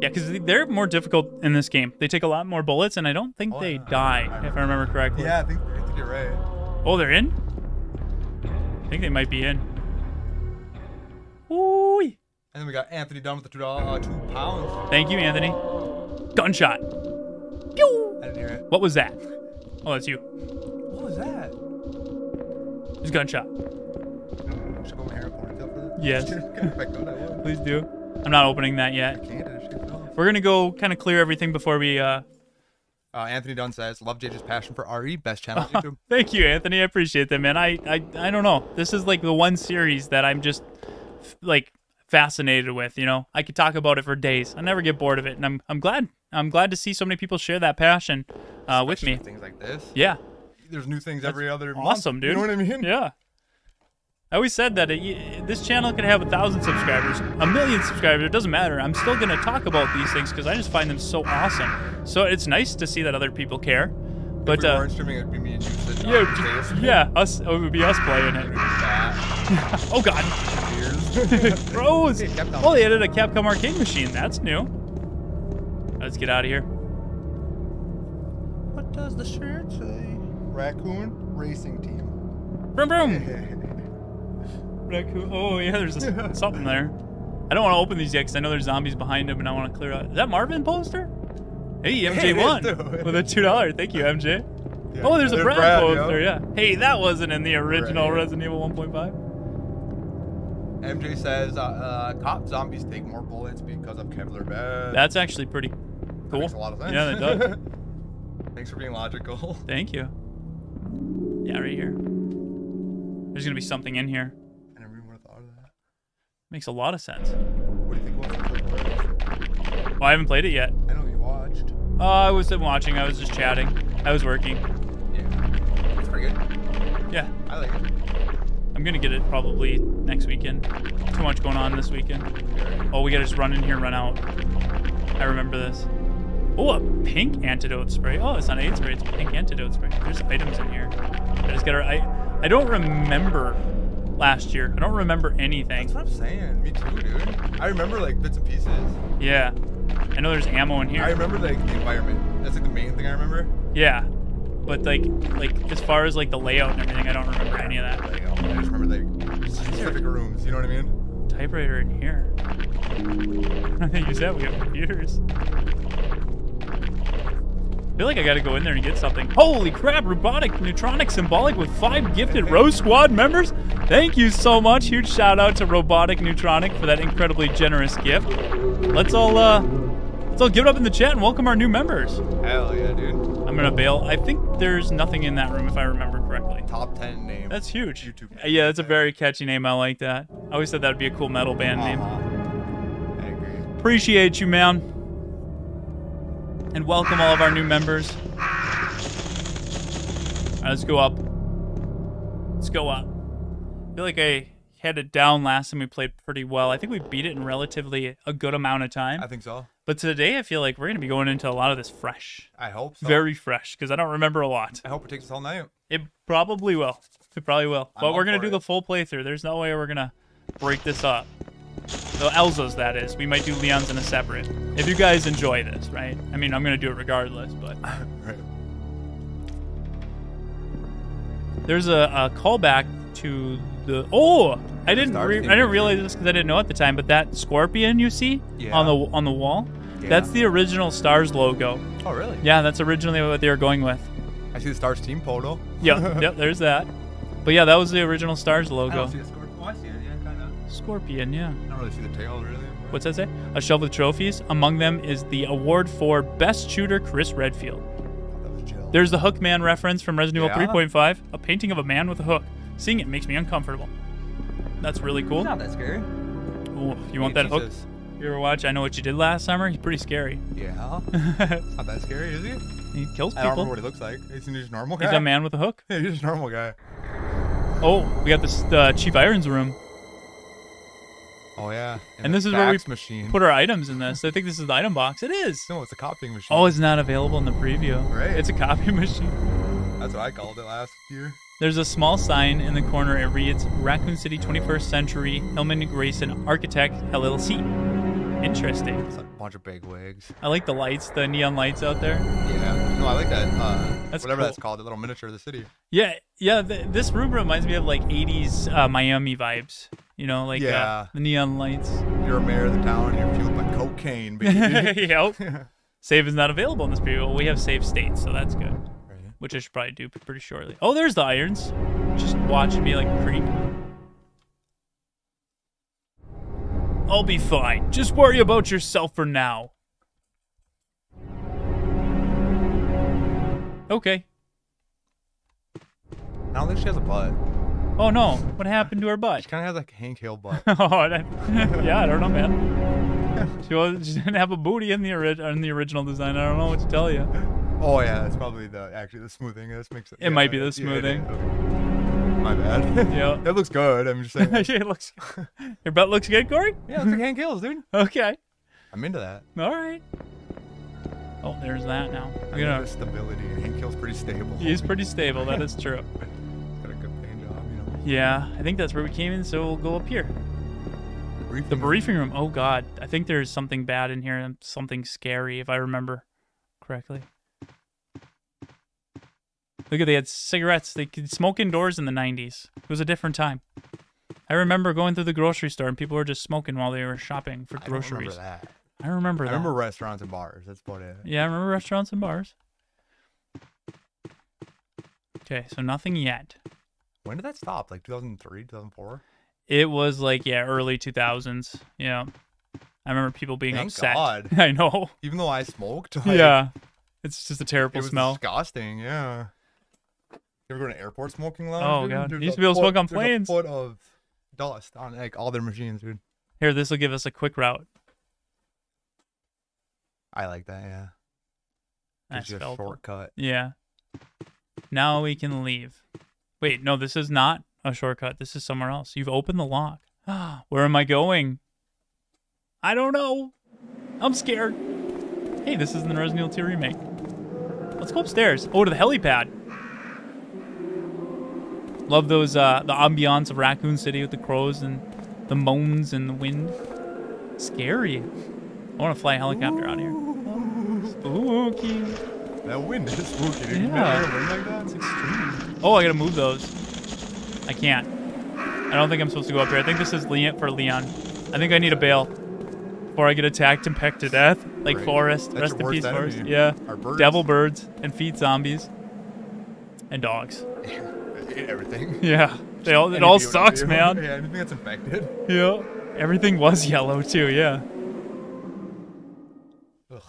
Yeah, because they're more difficult in this game. They take a lot more bullets, and I don't think Oh, they die, if I remember correctly. Yeah, I think I think you're right. Oh, they're in? I think they might be in. Ooh. And then we got Anthony Dunn with the two uh, two pounds. Thank you, Anthony. Gunshot. Pew! I didn't hear it. What was that? Oh, that's you. What was that? It's gunshot. Yes. if I could, I would. Please do. I'm not opening that yet. Can't I just shake it off? We're gonna go kind of clear everything before we. uh Uh, Anthony Dunn says, "Love JJ's passion for RE, best channel on YouTube." Thank you, Anthony. I appreciate that, man. I, I, I don't know. This is like the one series that I'm just like fascinated with. You know, I could talk about it for days. I never get bored of it, and I'm, I'm glad. I'm glad to see so many people share that passion uh, with me. Things like this. Yeah, There's new things every other month. awesome, dude. You know what I mean? Yeah. I always said that it, this channel could have a thousand subscribers, a million subscribers. It doesn't matter. I'm still gonna talk about these things because I just find them so awesome. So it's nice to see that other people care. But If we uh, weren't streaming, it'd be me and you sitting yeah, on the just- yeah, us. It would be us playing it. Oh God, beers. Bros! Hey, Capcom. Oh, they added a Capcom arcade machine. That's new. Let's get out of here. what does the shirt say? Raccoon Racing Team. Vroom vroom. Raccoon- Oh yeah, there's a, something there. I don't want to open these yet because I know there's zombies behind them and I want to clear out. Is that Marvin poster? Hey, it MJ is, won too. with a two dollar. Thank you, MJ. Yeah. Oh, there's a Brad, Brad, poster. yeah. Yeah. Hey, that wasn't in the original Right. Resident Evil 1.5. MJ says, uh, uh, "Cop zombies take more bullets because of Kevlar bed." That's actually pretty That cool. makes a lot of sense. Yeah, that does. Thanks for being logical. Thank you. Yeah, right here. There's gonna be something in here. Makes a lot of sense. What do you think? Well, I haven't played it yet. I know you watched. Uh, I wasn't watching. I was just chatting. I was working. Yeah, it's pretty good. Yeah, I like it. I'm gonna get it probably next weekend. Too much going on this weekend. Oh, we gotta just run in here, and run out. I remember this. Oh, a pink antidote spray. Oh, it's not AIDS spray. It's pink antidote spray. There's items in here. I just gotta. I I don't remember last year. I don't remember anything. That's what I'm saying. Me too, dude. I remember like bits and pieces. Yeah, I know there's ammo in here. I remember like the environment. That's like the main thing I remember. Yeah, but like like as far as like the layout and everything, I don't remember any of that. Like, I just remember like specific rooms. You know what I mean? Typewriter in here. I think you said we have computers. I feel like I gotta go in there and get something. Holy crap! Robotic Neutronic Symbolic with five gifted ROE Squad members. Thank you so much. Huge shout out to Robotic Neutronic for that incredibly generous gift. Let's all uh, let's all give it up in the chat and welcome our new members. Hell yeah, dude. I'm gonna bail. I think there's nothing in that room if I remember correctly. Top ten name. That's huge. YouTube. Uh, Yeah, that's a very catchy name. I like that. I always said that would be a cool metal band name. Uh-huh. I agree. Appreciate you, man. And welcome all of our new members. All right, let's go up. Let's go up. I feel like I had it down last time we played pretty well. I think we beat it in relatively a good amount of time. I think so. But today I feel like we're going to be going into a lot of this fresh. I hope so. Very fresh, because I don't remember a lot. I hope it takes us all night. It probably will. It probably will. I'm But we're gonna do it. the full playthrough. There's no way we're gonna break this up. The Elza's that is. We might do Leon's in a separate. If you guys enjoy this, right? I mean, I'm gonna do it regardless. But Right. there's a, a callback to the. Oh, I didn't. Re- I didn't realize this because I didn't know at the time. But that scorpion you see Yeah. on the on the wall, Yeah. that's the original Stars logo. Oh really? Yeah, that's originally what they were going with. I see the Stars team photo. Yep, yep. There's that. But yeah, that was the original Stars I logo. Scorpion, yeah. I don't really see the tail really. What's that say? A shelf with trophies. Among them is the award for Best Shooter Chris Redfield. That was Jill. There's the Hookman reference from Resident Evil Yeah? 3.5, a painting of a man with a hook. Seeing it makes me uncomfortable. That's really cool. Not that scary. Ooh, you want Hey, that hook? Jesus. You ever watch I Know What You Did Last Summer? He's pretty scary. Yeah. he Not that scary, is he? He kills people. I don't remember what he looks like. Isn't he just a normal guy? He's a man with a hook. Yeah, he's just a normal guy. Oh, we got this the Chief Irons room. Oh yeah. And the this is where we machine. Put our items in this. I think this is the item box. It is. No, it's a copying machine. Oh, it's not available in the preview. Right. It's a copy machine. That's what I called it last year. There's a small sign in the corner. It reads Raccoon City 21st Century Hillman Grayson Architect LLC. Interesting. It's a bunch of big wigs. I like the lights, the neon lights out there. Yeah. No, I like that. Uh, That's whatever cool. that's called, the little miniature of the city. Yeah, yeah. Th- this room reminds me of like 80s uh, Miami vibes. You know, like uh, the neon lights. You're a mayor of the town and you're fueled by cocaine, baby. yep. Save is not available in this period. Well, we have save states, so that's good. Right. Which I should probably do pretty shortly. Oh, there's the irons. Just watching me like creep. I'll be fine. Just worry about yourself for now. Okay. I don't think she has a butt. Oh no, what happened to her butt? She kind of has like a Hank Hill butt. oh, that, yeah, I don't know, man. She, was, she didn't have a booty in the ori- in the original design. I don't know what to tell you. oh yeah, that's probably the actually the smoothing. This makes it. It might be the smoothing. My bad. Yeah. It looks good. I'm just saying. it looks. Your butt looks good, Corey. yeah, it's like Hank Hill's, dude. Okay. I'm into that. All right. Oh, there's that now. You know, stability. Hank Hill's pretty stable. he's pretty stable. That is true. Yeah, I think that's where we came in. So we'll go up here. The briefing. The briefing room. Oh God, I think there's something bad in here and something scary, if I remember correctly. Look at they had cigarettes. They could smoke indoors in the 90s. It was a different time. I remember going through the grocery store and people were just smoking while they were shopping for groceries. I remember that. I remember I that. remember restaurants and bars. That's about it. Yeah, I remember restaurants and bars. Okay, so nothing yet. When did that stop? Like 2003, 2004? It was like yeah, early 2000s. Yeah, I remember people being Thank upset. God. I know. Even though I smoked, like, yeah, it's just a it terrible was smell. disgusting. Yeah. You ever go to an airport smoking lounge? Oh, dude? God. There's You used to be able to smoke on planes. A foot of dust on like all their machines, dude. Here, this will give us a quick route. I like that. Yeah. That's a shortcut. Yeah. Now we can leave. Wait, no, this is not a shortcut. This is somewhere else. You've opened the lock. Where am I going? I don't know. I'm scared. Hey, this isn't the Resident Evil 2 remake. Let's go upstairs. Oh, to the helipad. Love those uh the ambiance of Raccoon City with the crows and the moans and the wind. Scary. I want to fly a helicopter out here. Spooky. That wind is spooky, dude. Yeah. never heard a wind like that? Oh, I gotta move those. I can't. I don't think I'm supposed to go up here. I think this is Leon for Leon. I think I need a bail before I get attacked and pecked to death, like Right. Forrest. That's Rest in peace, Forrest. enemy. Yeah. Our birds. Devil birds and feed zombies and dogs. Everything. Yeah. They all, it all sucks, man. Yeah, anything that's infected. Yeah. Everything was yellow too. Yeah. Ugh.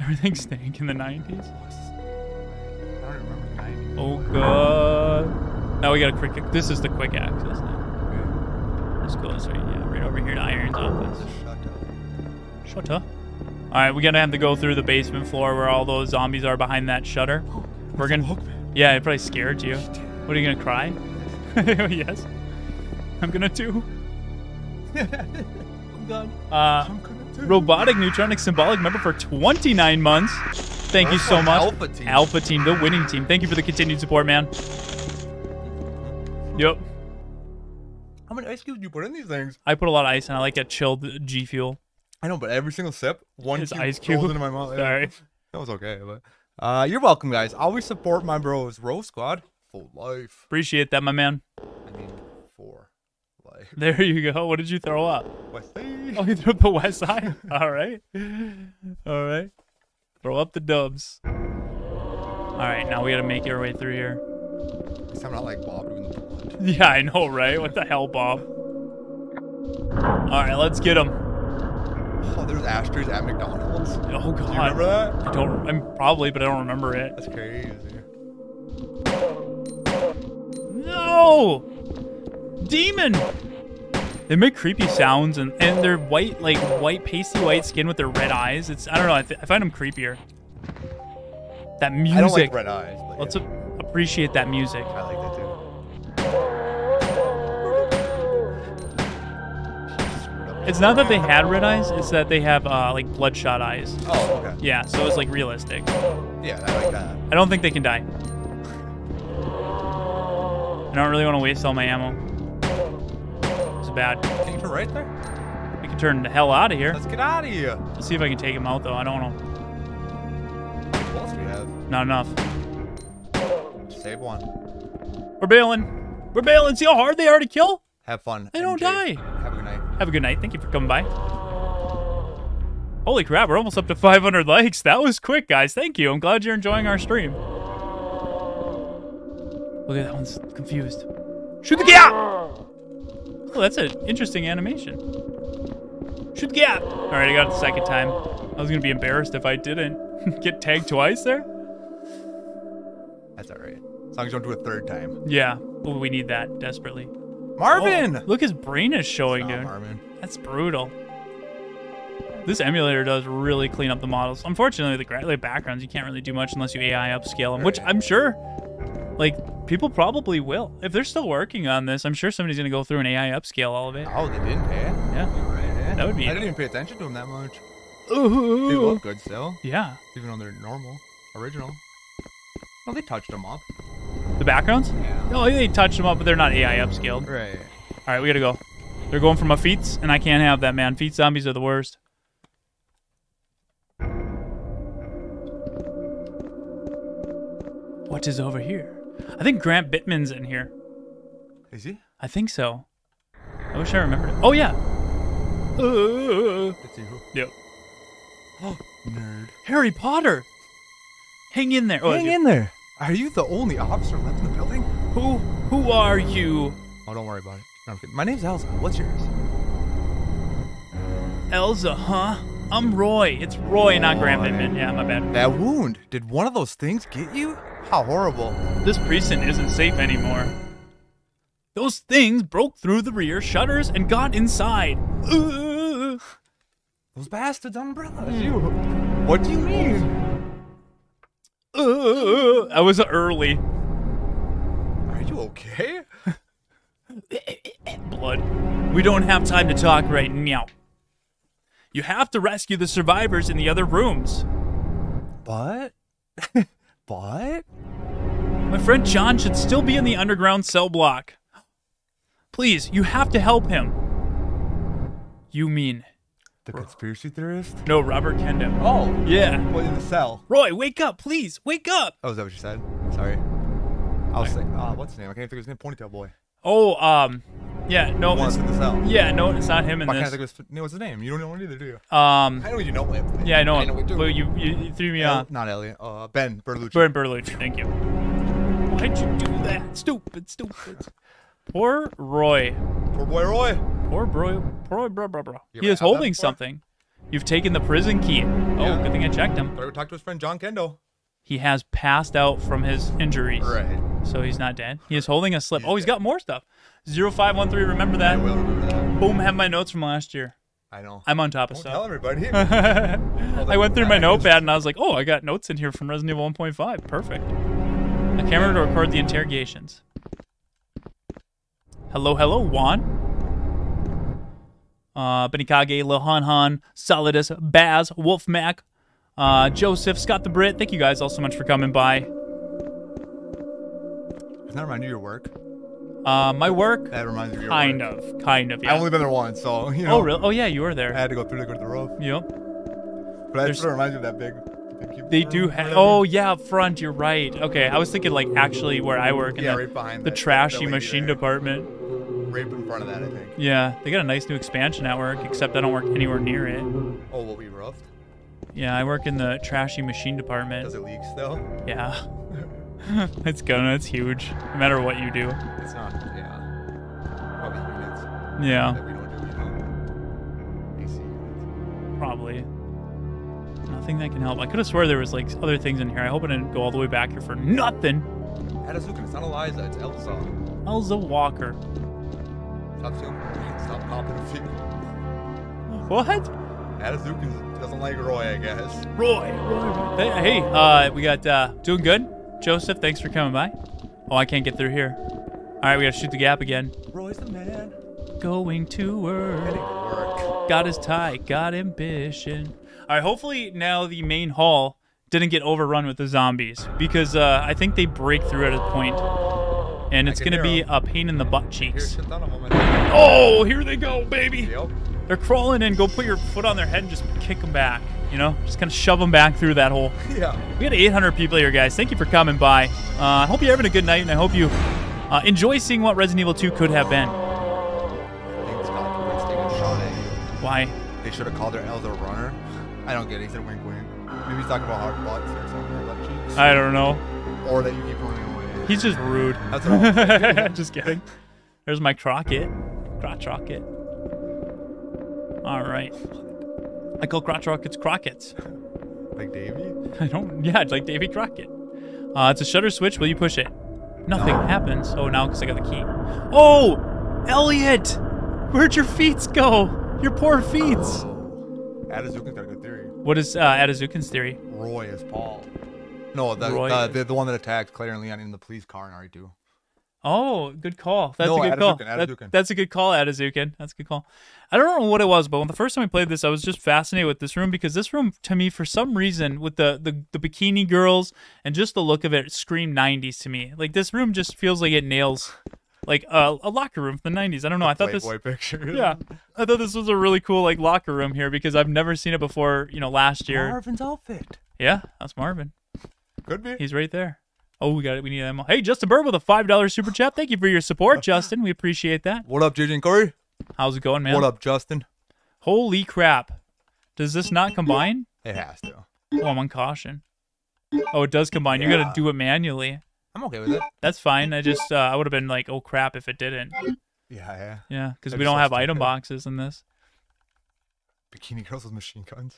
Everything stank in the 90s. I don't remember the 90s. Oh god. Now we got a quick. This is the quick access now. Let's go this way. Yeah, right over here to Iron's office. Shut up. Shutter. All right, we're gonna have to go through the basement floor where all those zombies are behind that shutter. We're gonna. Yeah, it probably scared you. What are you gonna cry? yes. I'm gonna too. oh god. Uh, I'm robotic neutronic symbolic member for 29 months. Thank you so much. Alpha Team. Alpha team, the winning team. Thank you for the continued support, man. Yep. How many ice cubes do you put in these things? I put a lot of ice and I like a chilled G Fuel. I know, but every single sip, one It's cube ice cube. into my mouth. Yeah. Sorry. That was okay, but uh, you're welcome, guys. Always support my bros. ROE Squad for life. Appreciate that, my man. I mean, for life. There you go. What did you throw up? West Oh, you threw up the west side? All right. All right. Throw up the dubs. All right, now we got to make our way through here. I'm not like Bob doing the blood. Yeah, I know, right? What the hell, Bob? All right, let's get him. Oh, there's ashtrays at McDonald's. Oh God. Do you remember that? I don't. I'm probably, but I don't remember it. That's crazy. No, demon. They make creepy sounds, and and they're white, like white, pasty white skin with their red eyes. It's I don't know. I, th- I find them creepier. That music. I don't like red eyes. But Let's yeah, a- appreciate that music. I like that too. It's not that they had red eyes; it's that they have uh, like bloodshot eyes. Oh, okay. Yeah, so it's like realistic. Yeah, I like that. I don't think they can die. I don't really want to waste all my ammo. It's bad. Can you turn right there? We can turn the hell out of here. Let's get out of here. Let's see if I can take him out, though. I don't know. What else do we have? Not enough. Save one. We're bailing. We're bailing. See how hard they are to kill? Have fun. They don't MJ. die. Have a good night. Have a good night. Thank you for coming by. Holy crap, we're almost up to 500 likes. That was quick, guys. Thank you. I'm glad you're enjoying our stream. Look at that one's confused. Shoot the gap! Oh, that's an interesting animation. Shoot the gap! All right, I got it the second time. I was gonna be embarrassed if I didn't. Get tagged twice there? That's all right. As long as you don't do it a third time. Yeah. Oh, we need that desperately. Marvin! Oh, look, his brain is showing, dude. Marvin. That's brutal. This emulator does really clean up the models. Unfortunately, the gra- backgrounds you can't really do much unless you AI upscale them, which I'm sure, like people probably will. If they're still working on this, I'm sure somebody's gonna go through an AI upscale all of it. Oh, they didn't, eh? Yeah. Right, eh? That would be- I didn't even pay attention to them that much. Ooh. They look good still, Yeah. even on they're normal, original. Oh, they touched them up. The backgrounds? Yeah. No, they touched them up, but they're not AI upscaled. Right. All right, we gotta go. They're going for my feats, and I can't have that, man. Feet zombies are the worst. What is over here? I think Grant Bittman's in here. Is he? I think so. I wish I remembered it. Oh yeah. Uh, who. Nerd. Harry Potter. Hang in there. Oh, Hang in there. Are you the only officer left in the building? Who who are you? Oh, don't worry about it. No. My name's Elza. What's yours? Elza, huh? I'm Roy. It's Roy, not Grant Bittman. Yeah, my bad. That wound. Did one of those things get you? How horrible. This precinct isn't safe anymore. Those things broke through the rear shutters and got inside. Ugh. Those bastards umbrellas. You. What do you mean? Ugh. I was early. Are you okay? Blood. We don't have time to talk right now. You have to rescue the survivors in the other rooms. But. but. My friend John should still be in the underground cell block. Please, you have to help him. You mean The conspiracy theorist? no Robert Kendo? Oh. Yeah. What in the cell? Roy, wake up, please, wake up. Oh, is that what you said? Sorry. I was saying, ah, what's his name? I can't think of his name. Ponytail boy. Oh, um, yeah, no, one it's, that's in the cell. yeah, no, it's not him in can't this. think of his, no, what's his name? You don't know it either, do you? Um, I know you know him. yeah, I know. I him. know it too. But you, you, you threw me off. not Elliot. Uh, Ben Berlucci. Burn Berlucci, thank you. Why'd you do that? Stupid, stupid. Poor Roy. Poor boy Roy. Poor Roy. Roy, bro, bro, bro. You He is holding something. You've taken the prison key. Oh, Yeah. good thing I checked him. Thought we talked to his friend John Kendo. He has passed out from his injuries. Right. So he's not dead. He is holding a slip. Oh, he's got more stuff. 0513, remember that. I will remember that. Boom, have my notes from last year. I know. I'm on top of Don't stuff. tell everybody. I went through my notepad and I was like, oh, I got notes in here from Resident Evil 1.5. Perfect. A can't to record the interrogations. Hello, hello, Juan. Uh, Benikage, Lohan Han, Solidus, Baz, Wolfmac, uh, Joseph, Scott the Brit. Thank you guys all so much for coming by. Doesn't that remind you of your work? Uh, my work, That reminds me of your kind work. of, kind of, yeah. I've only been there once, so, you know. oh, really? Oh, yeah, you were there. I had to go through to go to the roof. Yep. But There's- that sort of reminds me of that big. big They do have. Oh yeah, up front. You're right. Okay, I was thinking like actually where I work in Yeah, the, right behind the that- trashy that machine there. department. Right in front of that, I think. Yeah, they got a nice new expansion at work, except I don't work anywhere near it. Oh, what we roughed? Yeah, I work in the trashy machine department. Does it leak still? Yeah. it's gonna. It's huge. No matter what you do. It's not. Yeah. Yeah, that we don't do, you know? AC units. probably. Nothing that can help. I could have swore there was like other things in here. I hope I didn't go all the way back here for nothing. Atazukin, it's not Eliza, it's Elsa. Elza Walker. Stop. Stop copying the feet. What? Atazukin doesn't like Roy, I guess. Roy. Hey, hey, uh, we got uh, doing good. Joseph, thanks for coming by. Oh, I can't get through here. All right, we gotta shoot the gap again. Roy's the man. Going to work. Getting to work. Got his tie, got ambition. All right, hopefully now the main hall didn't get overrun with the zombies because uh, I think they break through at a point, and it's gonna be be 'em. a pain in the butt cheeks. shit ton of them. I Oh, here they go, baby. Yep. They're crawling in. Go put your foot on their head and just kick them back. You know, just kind of shove them back through that hole. Yeah. We got 800 people here, guys. Thank you for coming by. Uh, I hope you're having a good night, and I hope you uh, enjoy seeing what Resident Evil 2 could have been. I think Scott Pilgrim's taking a shot at you. Why? They should have called her Elza Runner. I don't get it. He said wink wink. Maybe he's talking about hard butts or something, or butt cheeks. I don't know. or that you keep running away. He's just rude. That's what I'm just kidding. There's my Crockett. Crotch Rocket. All right. I call Crotch Rockets Crockets. like Davey. I don't. Yeah, it's like Davy Crockett. Uh, it's a shutter switch. Will you push it? Nothing happens. Oh, now because I got the key. Oh, Elliot, where'd your feet go? Your poor feet. Oh. Atazukin's got a good theory. What is uh, Atazukin's theory? Roy is Paul. No, the, the, the the one that attacked Claire and Leon in the police car in RE2. Oh, good call. That's No, a good call. Atazukin, That- Atazukin. that's a good call, Atazukin. That's a good call. I don't know what it was, but when the first time I played this, I was just fascinated with this room because this room, to me, for some reason, with the the, the bikini girls and just the look of it, screamed '90s to me. Like this room just feels like it nails, like a, a locker room from the '90s. I don't know. I thought this. Playboy picture. Yeah, I thought this was a really cool like locker room here because I've never seen it before. You know, last year. Marvin's outfit. Yeah, that's Marvin. Could be. He's right there. Oh, we got it. We need ammo. Hey, Justin Bird with a five dollar super chat. Thank you for your support, Justin. We appreciate that. What up, JJ and Corey? How's it going, man? What up, Justin? Holy crap! Does this not combine? It has to. Oh, I'm on caution. Oh, it does combine. You got to do it manually. I'm okay with it. That's fine. I just uh, I would have been like, oh crap, if it didn't. Yeah, yeah. Yeah, because we don't have item boxes in this. Bikini girls with machine guns.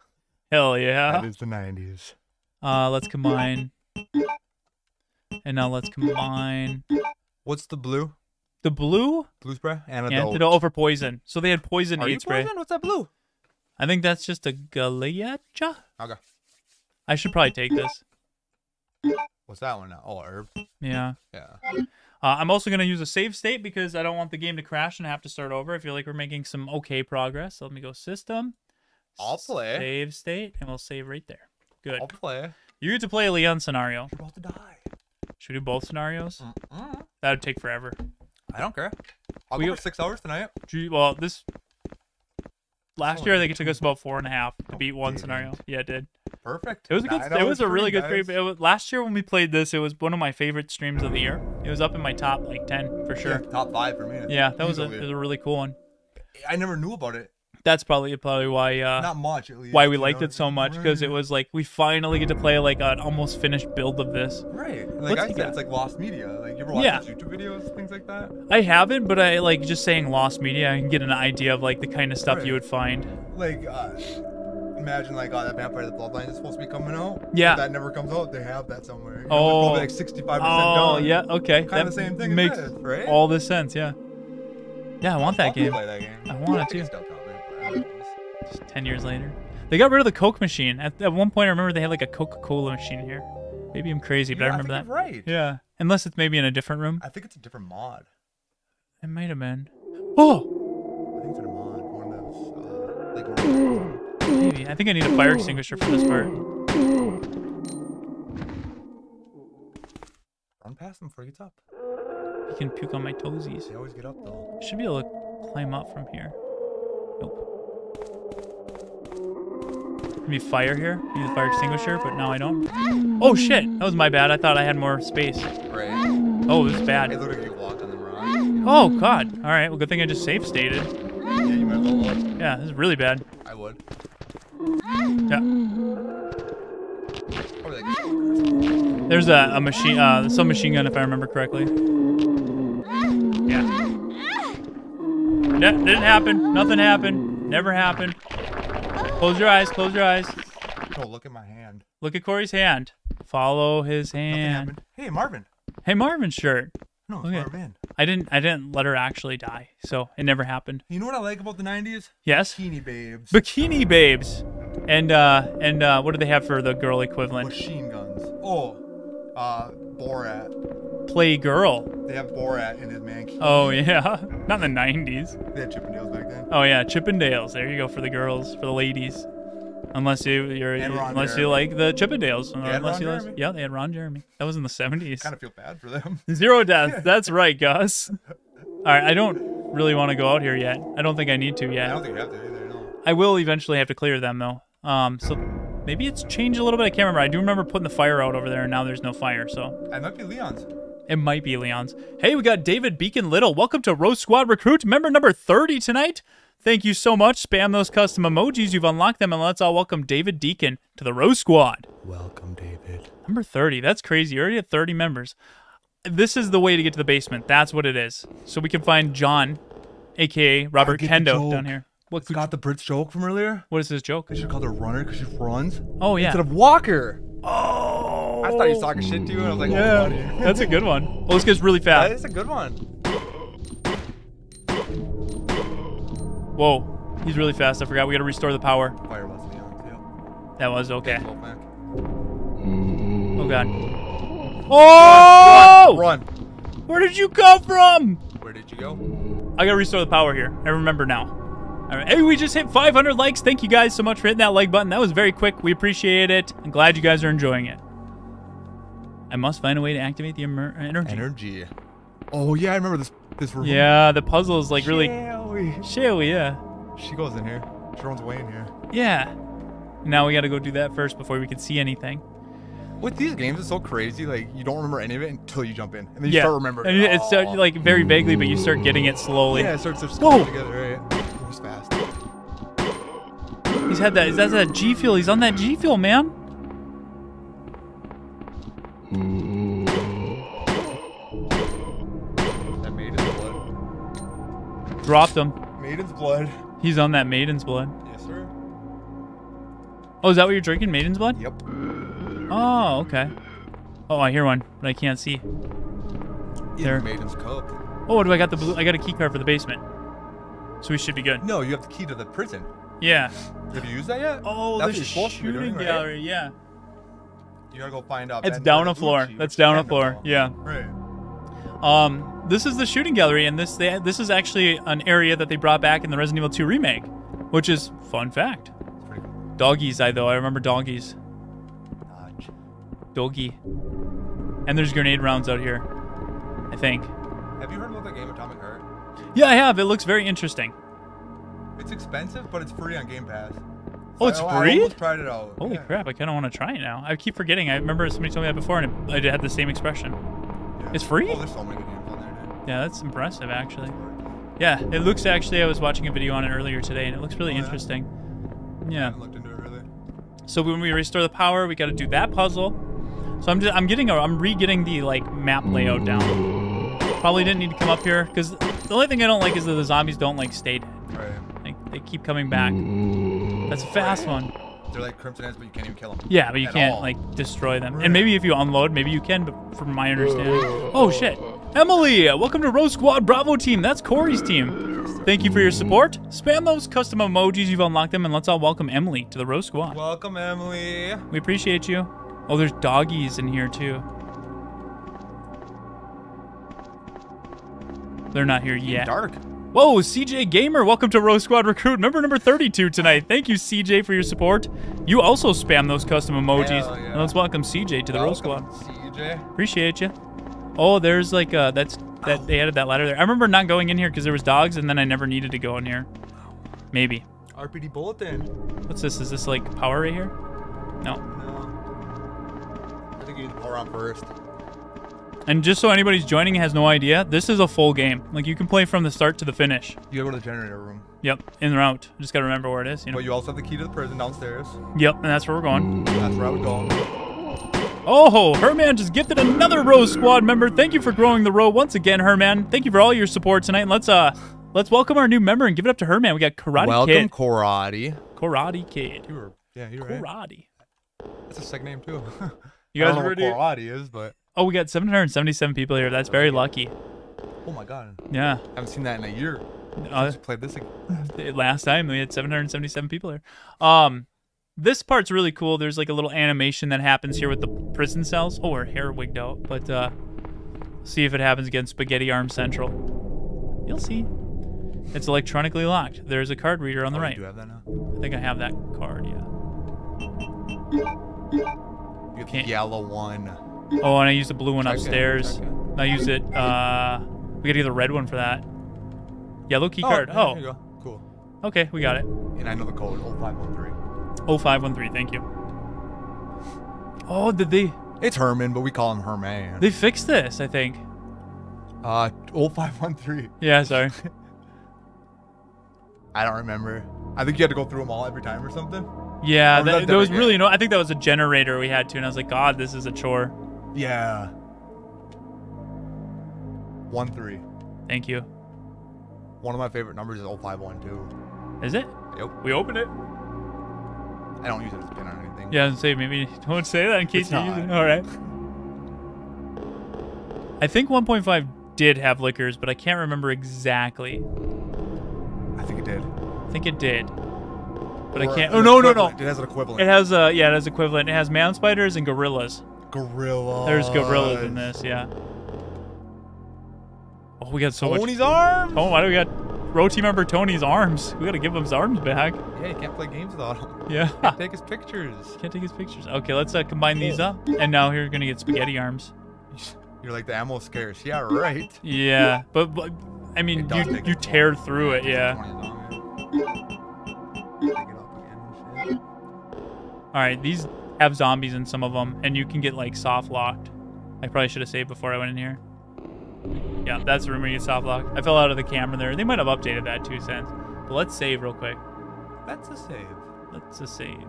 Hell yeah. That is the 90s. Uh, let's combine. And now let's combine What's the blue? the blue Blue spray? Antidote. antidote over poison. So they had poison Are you spray. poisoned? What's that blue? I think that's just a Galeacha. Okay. I should probably take this. What's that one now? Oh, herb. Yeah. Yeah. Uh, I'm also going to use a save state because I don't want the game to crash and have to start over. I feel like we're making some okay progress. So let me go system. I'll play. Save state, and we'll save right there. Good. I'll play. You get to play a Leon scenario. You're about to die. Should we do both scenarios? Mm-mm. That would take forever. I don't care. I'll We- go for six hours tonight. Gee, Well, this last Oh, year I think it took us about four and a half to oh, beat one didn't. scenario. Yeah, it did. Perfect. It was a good. Nine It was a really good stream. guys. Was, last year when we played this, it was one of my favorite streams of the year. It was up in my top like ten for Yeah, sure. top five for me. Yeah, that was a, it was a really cool one. I never knew about it. That's probably probably why uh, Not much, least. why we liked know? it so much because it was like we finally get to play like an almost finished build of this. Right. Like What's I said, got? it's like lost media. Like you ever watch Yeah. YouTube videos, things like that? I haven't, but I like just saying lost media. I can get an idea of like the kind of stuff you would find. Like, uh, imagine like, oh, that Vampire the Bloodline is supposed to be coming out. Yeah. That never comes out. They have that somewhere. You know, Oh. probably like 65% Oh done. yeah, okay. Kinda the same thing makes this, right? all the sense. Yeah. Yeah, I want that game. I'll. Play that game. I want it too. Just ten years later, they got rid of the Coke machine. At, at one point, I remember they had like a Coca-Cola machine here. Maybe I'm crazy, but I Yeah, remember think that. right. Yeah, unless it's maybe in a different room. I think it's a different mod. It might have been. Oh, I think it's in a mod. One of those, uh, like, maybe. I think I need a fire extinguisher for this part. run past him before he gets up. He can puke on my toesies. They always get up though. Should be able to climb up from here. Nope. Be fire here. Need a fire extinguisher, but now I don't. Oh shit! That was my bad. I thought I had more space. Right. Oh, this is It bad. looked like you walked on the rocks. Oh god. All right. Well, good thing I just save stated. Yeah, you might as well. Yeah, this is really bad. I would. Yeah. There's a, a machine, uh, some machine gun if I remember correctly. Yeah. Ne- didn't happen. Nothing happened. Never happened. Close your eyes. Close your eyes. Oh, look at my hand. Look at Corey's hand. Follow his hand. Hey, Marvin. Hey, Marvin's shirt. No, it's Okay. Marvin. I didn't. I didn't let her actually die, so it never happened. You know what I like about the 90s? Yes. Bikini babes. Bikini babes. And uh and uh what do they have for the girl equivalent? Machine guns. Oh, uh, Borat. Play girl. They have Borat in his man cave. Oh yeah. Not in the 90s. They had Chippendales back then. Oh yeah, Chippendales. There you go for the girls, for the ladies. Unless you you're unless you like the Chippendales. unless Ron you like- yeah, they had Ron Jeremy. That was in the 70s. Kind of feel bad for them. Zero death. That's right, Gus. All right, I don't really want to go out here yet. I don't think I need to yet. I don't think you have to either. No. I will eventually have to clear them though. Um, so maybe it's changed a little bit. I can't remember. I do remember putting the fire out over there, and now there's no fire. So I might be Leon's. it might be Leon's. Hey, we got David Beacon Little. Welcome to ROE Squad Recruit, member number 30 tonight. Thank you so much. Spam those custom emojis. You've unlocked them, and let's all welcome David Deacon to the ROE Squad. Welcome, David. Number 30. That's crazy. You already had 30 members. This is the way to get to the basement. That's what it is. So we can find John, aka Robert Kendo, down here. What, Got the Brits joke from earlier? what is this joke? They should call her runner because she runs Oh, yeah. instead of walker. Oh. I thought he was talking shit to you, and I was like, oh, that's a good one. Oh, this guy's really fast. That is a good one. Whoa, he's really fast. I forgot we got to restore the power. Fire was Leon's, yeah. That was okay. Oh god. Mm. Oh! Run. Where did you come from? Where did you go? I gotta restore the power here. I remember now. All right. Hey, we just hit 500 likes. Thank you guys so much for hitting that like button. That was very quick. We appreciate it. I'm glad you guys are enjoying it. I must find a way to activate the uh, energy. Energy. Oh yeah, I remember this. This room. Yeah, the puzzle is like really Sherry. chill. Yeah. She goes in here. She runs away in here. Yeah. Now we got to go do that first before we can see anything. With these games, it's so crazy. Like you don't remember any of it until you jump in, and then you yeah. start remembering. And it. it's Oh. like very vaguely, but you start getting it slowly. yeah, it starts to Whoa. come together. Right? He's fast. He's had that. Is that that G fuel? He's on that G fuel, man. That maiden's blood. Dropped him. Maiden's blood. He's on that maiden's blood. Yes, sir. Oh, is that what you're drinking? Maiden's blood? Yep. Oh, okay. Oh, I hear one, but I can't see. There. In maiden's cup. Oh, do I got the blue? I got a key card for the basement. So we should be good. No, you have the key to the prison. Yeah. Have you used that yet? Oh, That's the what you're supposed to be shooting doing, right? gallery. Yeah. You gotta go find out. It's Ben down a floor. That's down a floor. Yeah. Right. Um, this is the shooting gallery, and this they, this is actually an area that they brought back in the Resident Evil 2 remake, which is fun fact. Cool. Doggies, I though I remember doggies, doggy, and there's grenade rounds out here. I think. Yeah, I have. It looks very interesting. It's expensive, but it's free on Game Pass. Oh, it's I, I free? almost tried it out. Holy yeah. crap! I kind of want to try it now. I keep forgetting. I remember somebody told me that before, and it, I had the same expression. Yeah. It's free? Oh, there's so many good games on there, dude. Yeah, that's impressive, actually. Yeah, it looks actually. I was watching a video on it earlier today, and it looks really Oh, yeah? interesting. Yeah. looked into it really. So when we restore the power, we got to do that puzzle. So I'm just, I'm getting a, I'm re-getting the like map layout down. Probably didn't need to come up here because the only thing I don't like is that the zombies don't like stay dead. Right. Like they keep coming back. That's a fast one. They're like Crimson Heads, but you can't even kill them. Yeah, but you can't all. like destroy them. Right. And maybe if you unload, maybe you can. But from my understanding, oh shit, Emily, welcome to ROE Squad Bravo team. That's Corey's team. Thank you for your support. Spam those custom emojis. You've unlocked them, and let's all welcome Emily to the ROE Squad. Welcome, Emily. We appreciate you. Oh, there's doggies in here too. They're not here yet. Dark. Whoa, CJ Gamer, welcome to ROE Squad Recruit, member number 32 tonight. Thank you, CJ, for your support. You also spam those custom emojis. Yeah. Let's welcome CJ to the ROE Squad. CJ. Appreciate you. Oh, there's like uh, that's that they added that ladder there. I remember not going in here because there was dogs, and then I never needed to go in here. Maybe. RPD bulletin. What's this? Is this like power right here? No. No. I think you need to power on first. And just so anybody's joining has no idea, this is a full game. Like you can play from the start to the finish. You gotta go to the generator room. Yep, in and out. Just gotta remember where it is. You know. But you also have the key to the prison downstairs. Yep, and that's where we're going. That's where I would go. Oh, ho, Herman just gifted another ROE Squad member. Thank you for growing the row once again, Herman. Thank you for all your support tonight. And let's uh, Let's welcome our new member and give it up to Herman. We got Karate Welcome, Kid. Karate. Karate Kid. You were, yeah, you were right. Karate. That's a sick name too. You I guys don't know ready? what karate is, but Oh, we got 777 people here. That's very lucky. oh my god, Yeah. I haven't seen that in a year. Uh, Just played this again. last time we had 777 people here. Um, this part's really cool. There's like a little animation that happens here with the prison cells. Oh, her hair wigged out, but uh, see if it happens again. Spaghetti Arm Central. You'll see. It's electronically locked. There's a card reader on the Oh, right. You do have that now. I think I have that card. Yeah. You Can't- the yellow one. Oh, and I used the blue one Check upstairs. it. I used it. Uh, we gotta get the red one for that. Yellow key card. Oh, There you go. Cool. okay, we got it. And I know the code 0513. 0513. Thank you. Oh, did they? It's Herman, but we call him Herman. They fixed this, I think. Uh, 0513. Yeah, sorry. I don't remember. I think you had to go through them all every time or something. Yeah, Or was that, that was really no. I think that was a generator we had to, and I was like, God, this is a chore. Yeah. One three. Thank you. One of my favorite numbers is 0512. Is it? Yep. We opened it. I don't use it as a pin on anything. Yeah, say maybe don't say that in case It's you not. use it. All right. I think 1.5 did have liquors, but I can't remember exactly. I think it did. I think it did, but I can't. Oh no, no, no! It has an equivalent. It has uh yeah, it has equivalent. It has man spiders and gorillas. Gorilla. There's gorillas in this, yeah. Oh, we got so much. Tony's arms. Oh, why do we got row team member Tony's arms? We gotta give him his arms back. Yeah, he can't play games without him. Yeah. Take his pictures. Can't take his pictures. Okay, let's uh, combine these up. And now here we're gonna get spaghetti arms. You're like the ammo scarce. Yeah, right. Yeah, but, but I mean, you you a tear through it. Yeah. 20 is on it. Pick it up again and shit. All right, these have zombies in some of them, and you can get like soft locked. I probably should have saved before I went in here. Yeah, that's the room where you get soft locked. I fell out of the camera there. They might have updated that two cents. But let's save real quick. That's a save. Let's just save.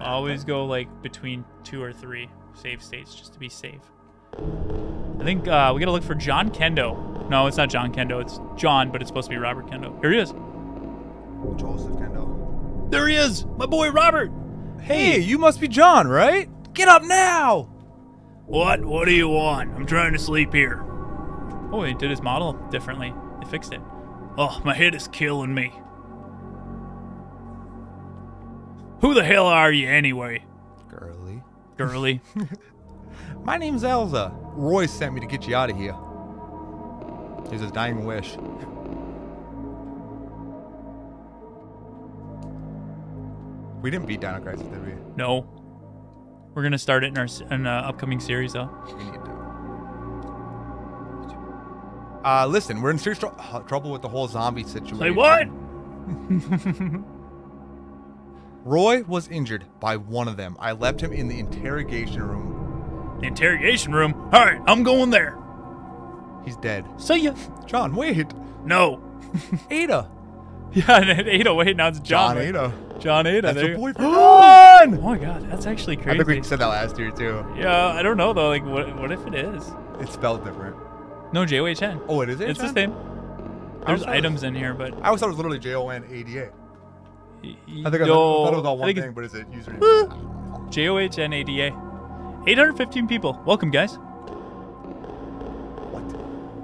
Always go like between two or three save states just to be safe. I think uh, we gotta look for John Kendo. No, it's not John Kendo. It's John, but it's supposed to be Robert Kendo. Here he is. Joseph Kendo. There he is, my boy Robert. Hey, hmm. you must be John, right? Get up now. What? What do you want? I'm trying to sleep here. Oh, they did his model differently. They fixed it. Oh, my head is killing me. Who the hell are you anyway, Girly. girly? My name's Elza. Roy sent me to get you out of here. He's his dying wish. We didn't beat Dino Crisis, did we? no. We're gonna start it in our in uh, upcoming series though. We need to. Uh, listen, we're in serious tr- trouble with the whole zombie situation. Say what? Roy was injured by one of them. I left him in the interrogation room. The interrogation room. All right, I'm going there. He's dead. See ya. John, wait. No. Ada. Yeah, Ada. Wait, now it's John. John Ada. John Ada. That's there your you- boyfriend. Oh my god, that's actually crazy. I think we said that last year too. Yeah, I don't know though. Like, what? What if it is? It's spelled different. No, J O H N. Oh, it is. It's the HN? same. There's was thought it items in here, but I always thought it was literally J O N A D A. I think I, no, thought it was all one thing, but is it username? J O H N A D A. 815 people. Welcome, guys.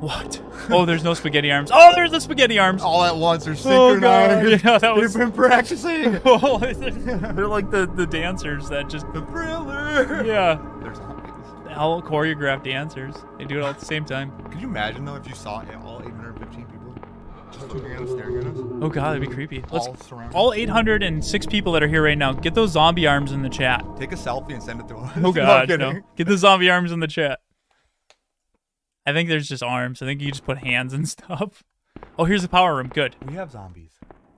What? Oh, there's no spaghetti arms. Oh, there's the spaghetti arms. All at once, they're Oh, synchronized. Yeah, that was- They've been practicing. Oh, they're like the, the dancers that just the thriller. yeah, There's all choreographed dancers. They do it all at the same time. Could you imagine though if you saw it all 815 people just looking at us, staring at us? Oh god, that'd be creepy. Let's all all 806 people that are here right now. Get those zombie arms in the chat. Take a selfie and send it to us. Oh god, no. Get the zombie arms in the chat. I think there's just arms. I think you just put hands and stuff. Oh, here's the power room. Good. We have zombies.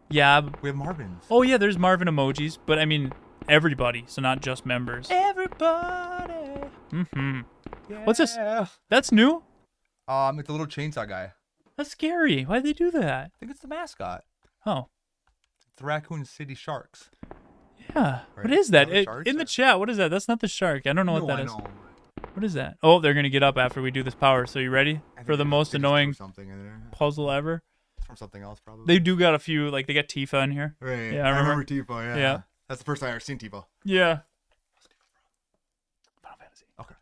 Yeah. We have Marvins. Oh yeah, there's Marvin emojis, but I mean everybody, so not just members. Everybody. Mm-hmm. What's this? That's new. Um, it's a little chainsaw guy. That's scary. Why'd they do that? I think it's the mascot. Oh. It's the Raccoon City Sharks. Yeah. What Right? is that? It- in the chat, what is that? That's not the shark. I don't know what no, that I is. know. What is that? Oh, they're gonna get up after we do this power. So you ready for the most annoying something in there. puzzle ever? It's from something else, probably. They do got a few. Like they got Tifa in here. Right. Yeah, I I remember. remember Tifa. Yeah. Yeah. That's the first time I ever seen Tifa. Yeah. Final Fantasy. Okay.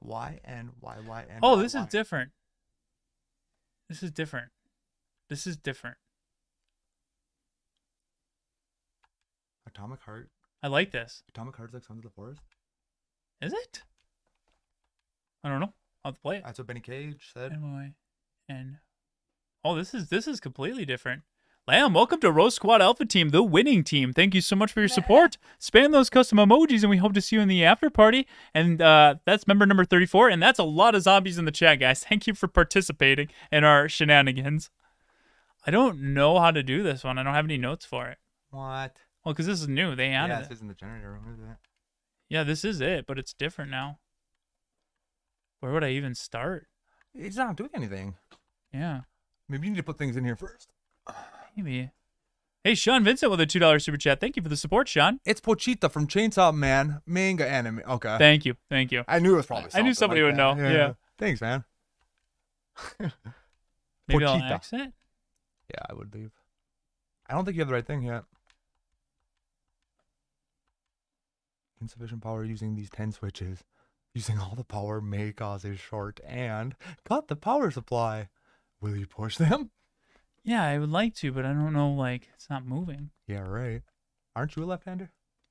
Y N Y Y N. Oh, Y, this is different. This is different. This is different. Atomic Heart. I like this. Atomic Heart's like Sons of the Forest. Is it? I don't know. I'll have to play it. That's what Benny Cage said. And Oh, this is this is completely different. Lamb, welcome to ROE Squad Alpha Team, the winning team. Thank you so much for your support. Spam those custom emojis, and we hope to see you in the after party. And uh, that's member number 34, and that's a lot of zombies in the chat, guys. Thank you for participating in our shenanigans. I don't know how to do this one. I don't have any notes for it. What? Well, because this is new. They added Yeah, this isn't the generator room, is it? Yeah, this is it, but it's different now. Where would I even start? It's not doing anything. Yeah, Maybe you need to put things in here first. maybe. Hey, Sean Vincent with a $2 super chat. Thank you for the support, Sean. It's Pochita from Chainsaw Man manga anime. Okay. Thank you. Thank you. I knew it was probably. I knew somebody like would that. know, yeah. Thanks, man. Maybe I'll Pochita. accent. Yeah, I would leave. I don't think you have the right thing yet. Insufficient power using these 10 switches. Using all the power may cause a short and cut the power supply. Will you push them? Yeah, I would like to, but I don't know. Like, it's not moving. Yeah, right. Aren't you a left-hander?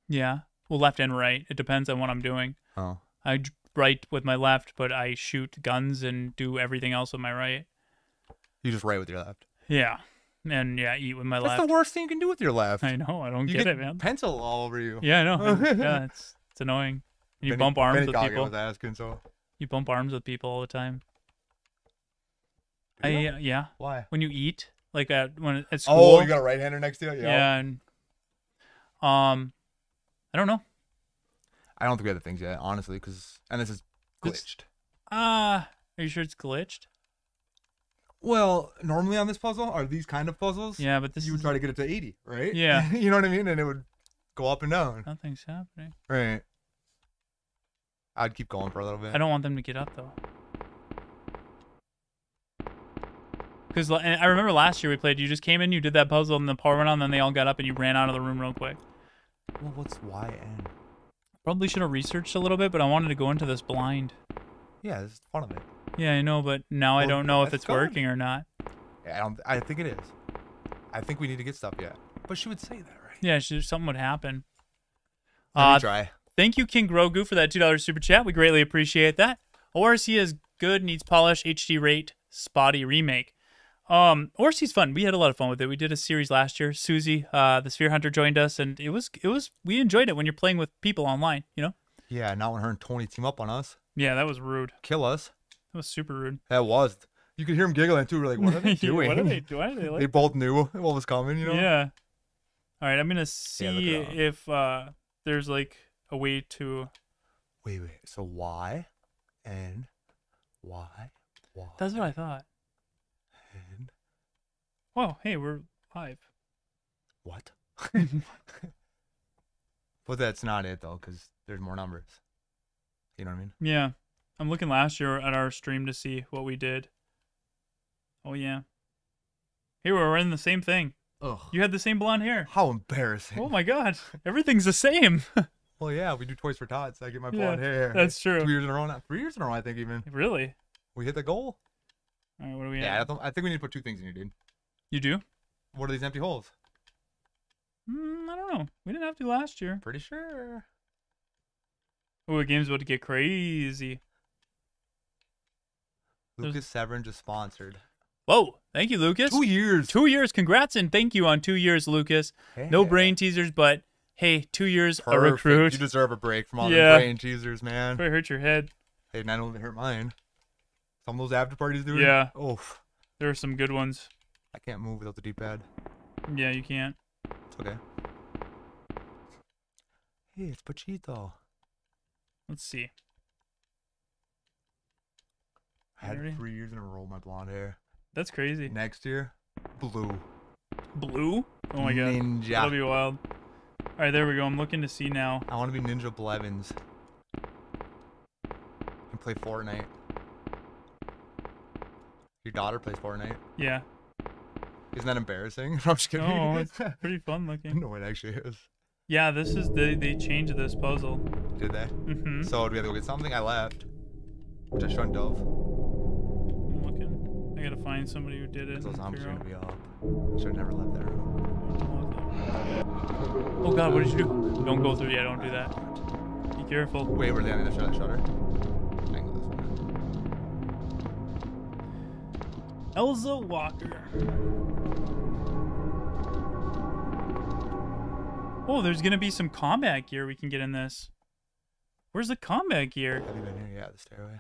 Yeah. Well, left and right. It depends on what I'm doing. Oh. I write with my left, but I shoot guns and do everything else with my right. You just write with your left. Yeah. And yeah, eat with my That's left. That's the worst thing you can do with your left. I know. I don't you get, get it, man. pencil all over you. Yeah, I know. yeah, it's it's annoying. You Benny- bump arms Benny with people. asking, so. You bump arms with people all the time. I uh, yeah. Why? When you eat, like at when at school. Oh, you got a right-hander next to you? yeah. and um, I don't know. I don't think we have the things yet, honestly, because and this is glitched. Ah, are you sure it's glitched? Well, normally on this puzzle are these kind of puzzles. Yeah, but this you would is try to get it to 80, right? Yeah. you know what I mean? And it would go up and down. nothing's happening. Right. I'd keep going for a little bit. I don't want them to get up though. Because I remember last year we played. You just came in, you did that puzzle, and the power went on. And then they all got up, and you ran out of the room real quick. Well, what's YN? Probably should have researched a little bit, but I wanted to go into this blind. Yeah, this is fun of it. Yeah, I know, but now I don't know if it's good. working or not. I don't. I think it is. I think we need to get stuff yet. But she would say that, right? Yeah, should, something would happen. Let me Uh, try. Thank you, King Grogu, for that $2 super chat. We greatly appreciate that. ORC is good, needs polish, HD rate, spotty remake. Um, ORC's fun. We had a lot of fun with it. We did a series last year. Susie, uh, the Sphere Hunter joined us, and it was it was we enjoyed it when you're playing with people online. You know? Yeah, not when her and Tony team up on us, Yeah, that was rude. kill us. That was super rude. That was. You could hear him giggling too. We're like, what are they doing? what are they doing? They like? They both knew what was coming. You know. Yeah. All right, I'm gonna see up. if uh there's like a way to. Wait, wait. So Y, N, Y, Y. That's what I thought. N. Whoa, hey, we're live. What? but that's not it though, because there's more numbers. You know what I mean? Yeah. I'm looking last year at our stream to see what we did. Oh yeah. Here we're in the same thing. Ugh. You had the same blonde hair. How embarrassing. Oh my god. Everything's the same. Well, yeah, we do Toys for Tots. I get my Yeah, blonde hair. that's true. Two years in a row now. Three years in a row, I think even. really? We hit the goal. All right, what do we Yeah, I? I think we need to put two things in here, dude. You do? What are these empty holes? Mm, I don't know. We didn't have to last year. Pretty sure. Oh, the game's about to get crazy. There's- Lucas Severin just sponsored. Whoa. Thank you, Lucas. Two years. Two years. Congrats and thank you on two years, Lucas. No brain teasers, but hey, two years a Perfect. recruit. You deserve a break from all Yeah. the brain teasers, man. Probably hurt your head. Hey, not only hurt mine. Some of those after parties, dude. Yeah. Oof. There are some good ones. I can't move without the D-pad. Yeah, you can't. It's okay. Hey, it's Pachito. Let's see. I had three years in a row my blonde hair. That's crazy. Next year, blue. Blue? Oh my god. Ninja. That'll be wild. All right, there we go. I'm looking to see now. I want to be Ninja Blevins. And play Fortnite. Your daughter plays Fortnite. Yeah. Isn't that embarrassing? I'm just kidding. No, it's pretty fun looking. no, it actually is. Yeah, this is they they changed this puzzle. Did they? Mm-hmm. So do we have to go get something? I left. Which I shouldn't have. I'm looking. I gotta find somebody who did it. Those zombies are gonna be up. Should never left that out- Oh god, what did you do? Don't go through yet. Don't do that. Be careful. Wait, we're on the other side of shutter? This way. Elza Walker. Oh, there's gonna be some combat gear we can get in this. Where's the combat gear? Have you been here? Yeah, the stairway.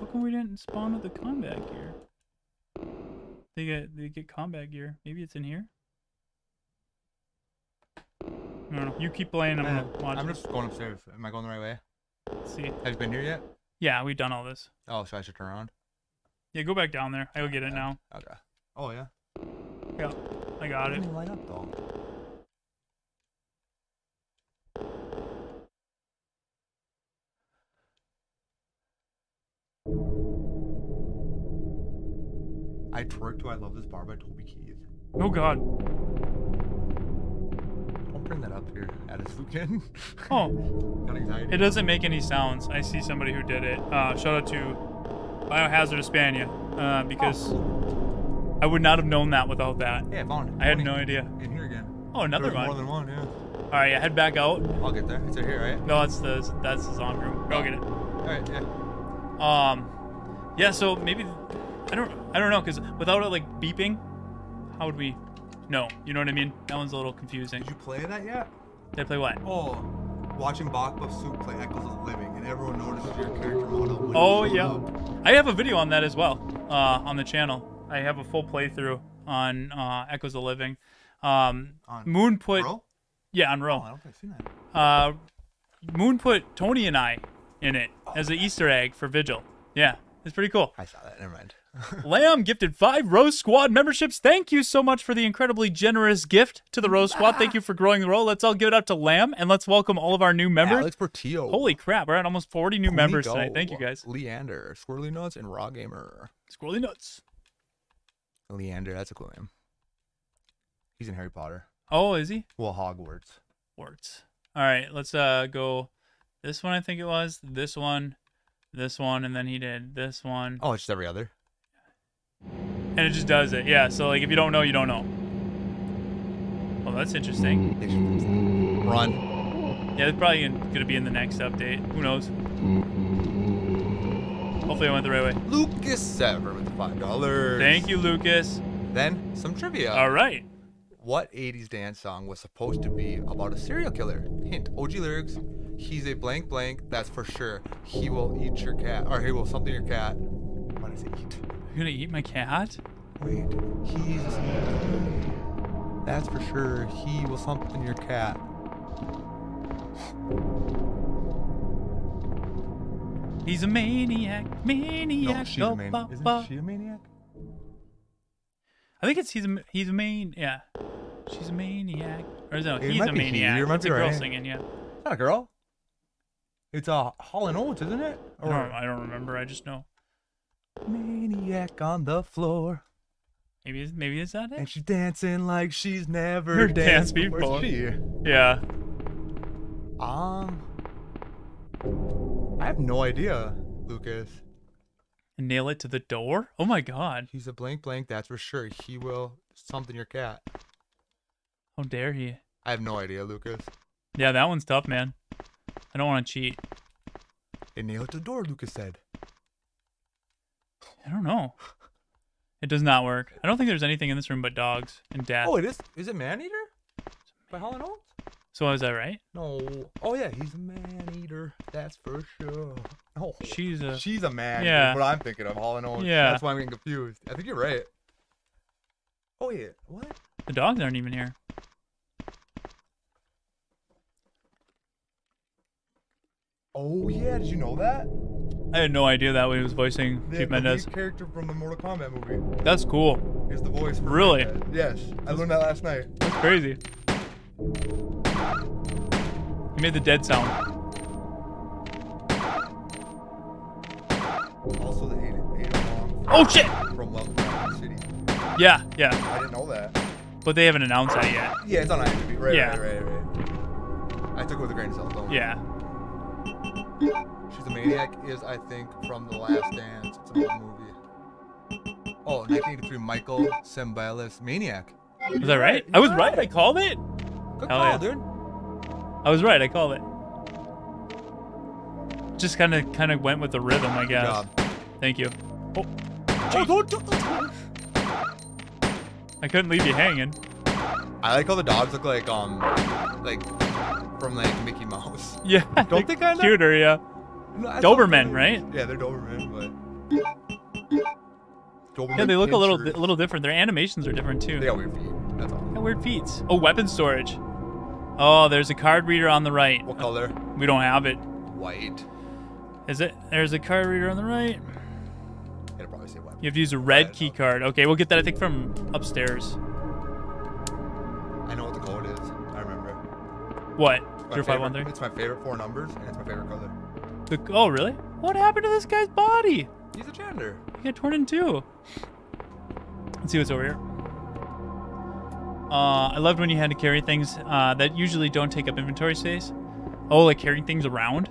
How come we didn't spawn with the combat gear? They get they get combat gear. Maybe it's in here. I don't know. You keep playing. I'm gonna watch. I'm just going upstairs. Am I going the right way? Let's see. Have you been here yet? Yeah, we've done all this. Oh, so I should turn around? Yeah, go back down there. I'll get it now. Okay. Oh, yeah. Yeah, I got it. Light up, though. I twerk to I Love This Bar by Toby Keith. Oh God. Don't bring that up here at us, Lucan. Oh, Got anxiety. it doesn't make any sounds. I see somebody who did it. Uh, shout out to Biohazard Hispania uh, because I would not have known that without that. Yeah, I found it. I had no idea. In here again. Oh, another one. More than one, yeah. All right, yeah, head back out. I'll get there. It's right here, right? No, that's the that's the zombie room. Go get it. All right, yeah. Um, yeah. So maybe I don't I don't know because without it like beeping, how would we? No, you know what I mean. That one's a little confusing. Did you play that yet? Did I play what? Oh, watching Buff Soup play Echoes of the Living, and everyone notices your character model. when Oh yeah, up. I have a video on that as well uh, on the channel. I have a full playthrough on uh, Echoes of the Living. Um, On Moon put yeah on Oh. I don't think I've seen that. Uh, Moon put Tony and I in it as an Easter egg for Vigil. Yeah, it's pretty cool. I saw that. Never mind. Lamb gifted five ROE Squad memberships. Thank you so much for the incredibly generous gift to the ROE Squad. Thank you for growing the role. Let's all give it up to Lamb and let's welcome all of our new members. Alex Portillo. Holy crap, we're at almost 40 new members tonight. Thank you guys. Leander, Squirrely Nuts, and Raw Gamer. Squirrely nuts. Leander, that's a cool name. He's in Harry Potter. Oh, is he? Well, Hogwarts. Warts. All right, let's uh go. This one I think it was. This one, this one, and then he did this one, Oh, it's just every other. And it just does it. Yeah. So like, if you don't know, you don't know. Well, that's interesting. They should fix that. Run. Yeah, it's probably gonna, gonna be in the next update. Who knows? Hopefully, I went the right way. Lucas Sever with five dollars. Thank you, Lucas. Then some trivia. All right. What 80s dance song was supposed to be about a serial killer? Hint, OG lyrics. He's a blank blank, that's for sure. He will eat your cat, or he will something your cat. What does it eat? You're gonna eat my cat? Wait, he's. That's for sure. He will something your cat. He's a maniac, maniac. No, she's a maniac. ba, Isn't she a maniac? I think it's he's a he's a main. Yeah, she's a maniac. Or no, It he's might a be he. maniac. You might It's a be girl right. singing. Yeah. It's not a girl. It's a Hall and Oates, isn't it? I don't, I don't remember. I just know. Maniac on the floor, Maybe it's, maybe is that and she's dancing like she's never Her danced dance before. before. She? Yeah. Um, I have no idea, Lucas. Nail it to the door. Oh my god! He's a blank blank, that's for sure. He will something your cat. How dare he? I have no idea, Lucas. Yeah, that one's tough, man. I don't want to cheat. And nail it to the door, Lucas said. I don't know. It does not work. I don't think there's anything in this room but dogs and death. Oh, it is. Is it Man Eater? By Hall and Oates? So is that right? No. Oh yeah, he's a man eater. That's for sure. Oh, She's a. she's a man. Yeah. Is what I'm thinking of Hall and Oates. Yeah. That's why I'm getting confused. I think you're right. Oh yeah. What? The dogs aren't even here. Oh yeah. Did you know that? I had no idea that he was voicing The, Chief Mendez. character from the Mortal Kombat movie That's cool. is the voice. Really? Mendez. Yes. I learned that last night. That's crazy. He made the dead sound. Also, the Aiden Oh shit! from the City. Yeah, yeah. I didn't know that. But they haven't announced that yet. Yeah, it's on IMDb. Right, Yeah. right, right, right. I took it with a grain of salt, though. Yeah. She's a Maniac is, I think, from The Last Dance. It's an old movie. Oh, 1983 Michael Sembello Maniac. Was that right? I was right. I called it. Good Hell call, yeah. dude. I was right. I called it. Just kind of, kind of went with the rhythm, I Good guess. job. Thank you. Oh, Oh, don't, don't, don't. I couldn't leave you hanging. I like how the dogs look like, um, like, from, like, Mickey Mouse. Yeah. Don't they kinda? Cuter, yeah. No, Doberman, right? Yeah, they're Doberman, but... Doberman Yeah, they look a little, a little different. Their animations are different too. They got weird feet. That's all. Got weird feet. Oh, weapon storage. Oh, there's a card reader on the right. What color? We don't have it. White. Is it? There's a card reader on the right. It'll probably say weapon. You have to use a red key okay. card. Okay, we'll get that, I think, from upstairs. I know what the code is. I remember. What? Zero five one three. It's my favorite four numbers, and it's my favorite color. The, oh, really? What happened to this guy's body? He's a gender. He got torn in two. Let's see what's over here. Uh, I loved when you had to carry things uh, that usually don't take up inventory space. Oh, like carrying things around?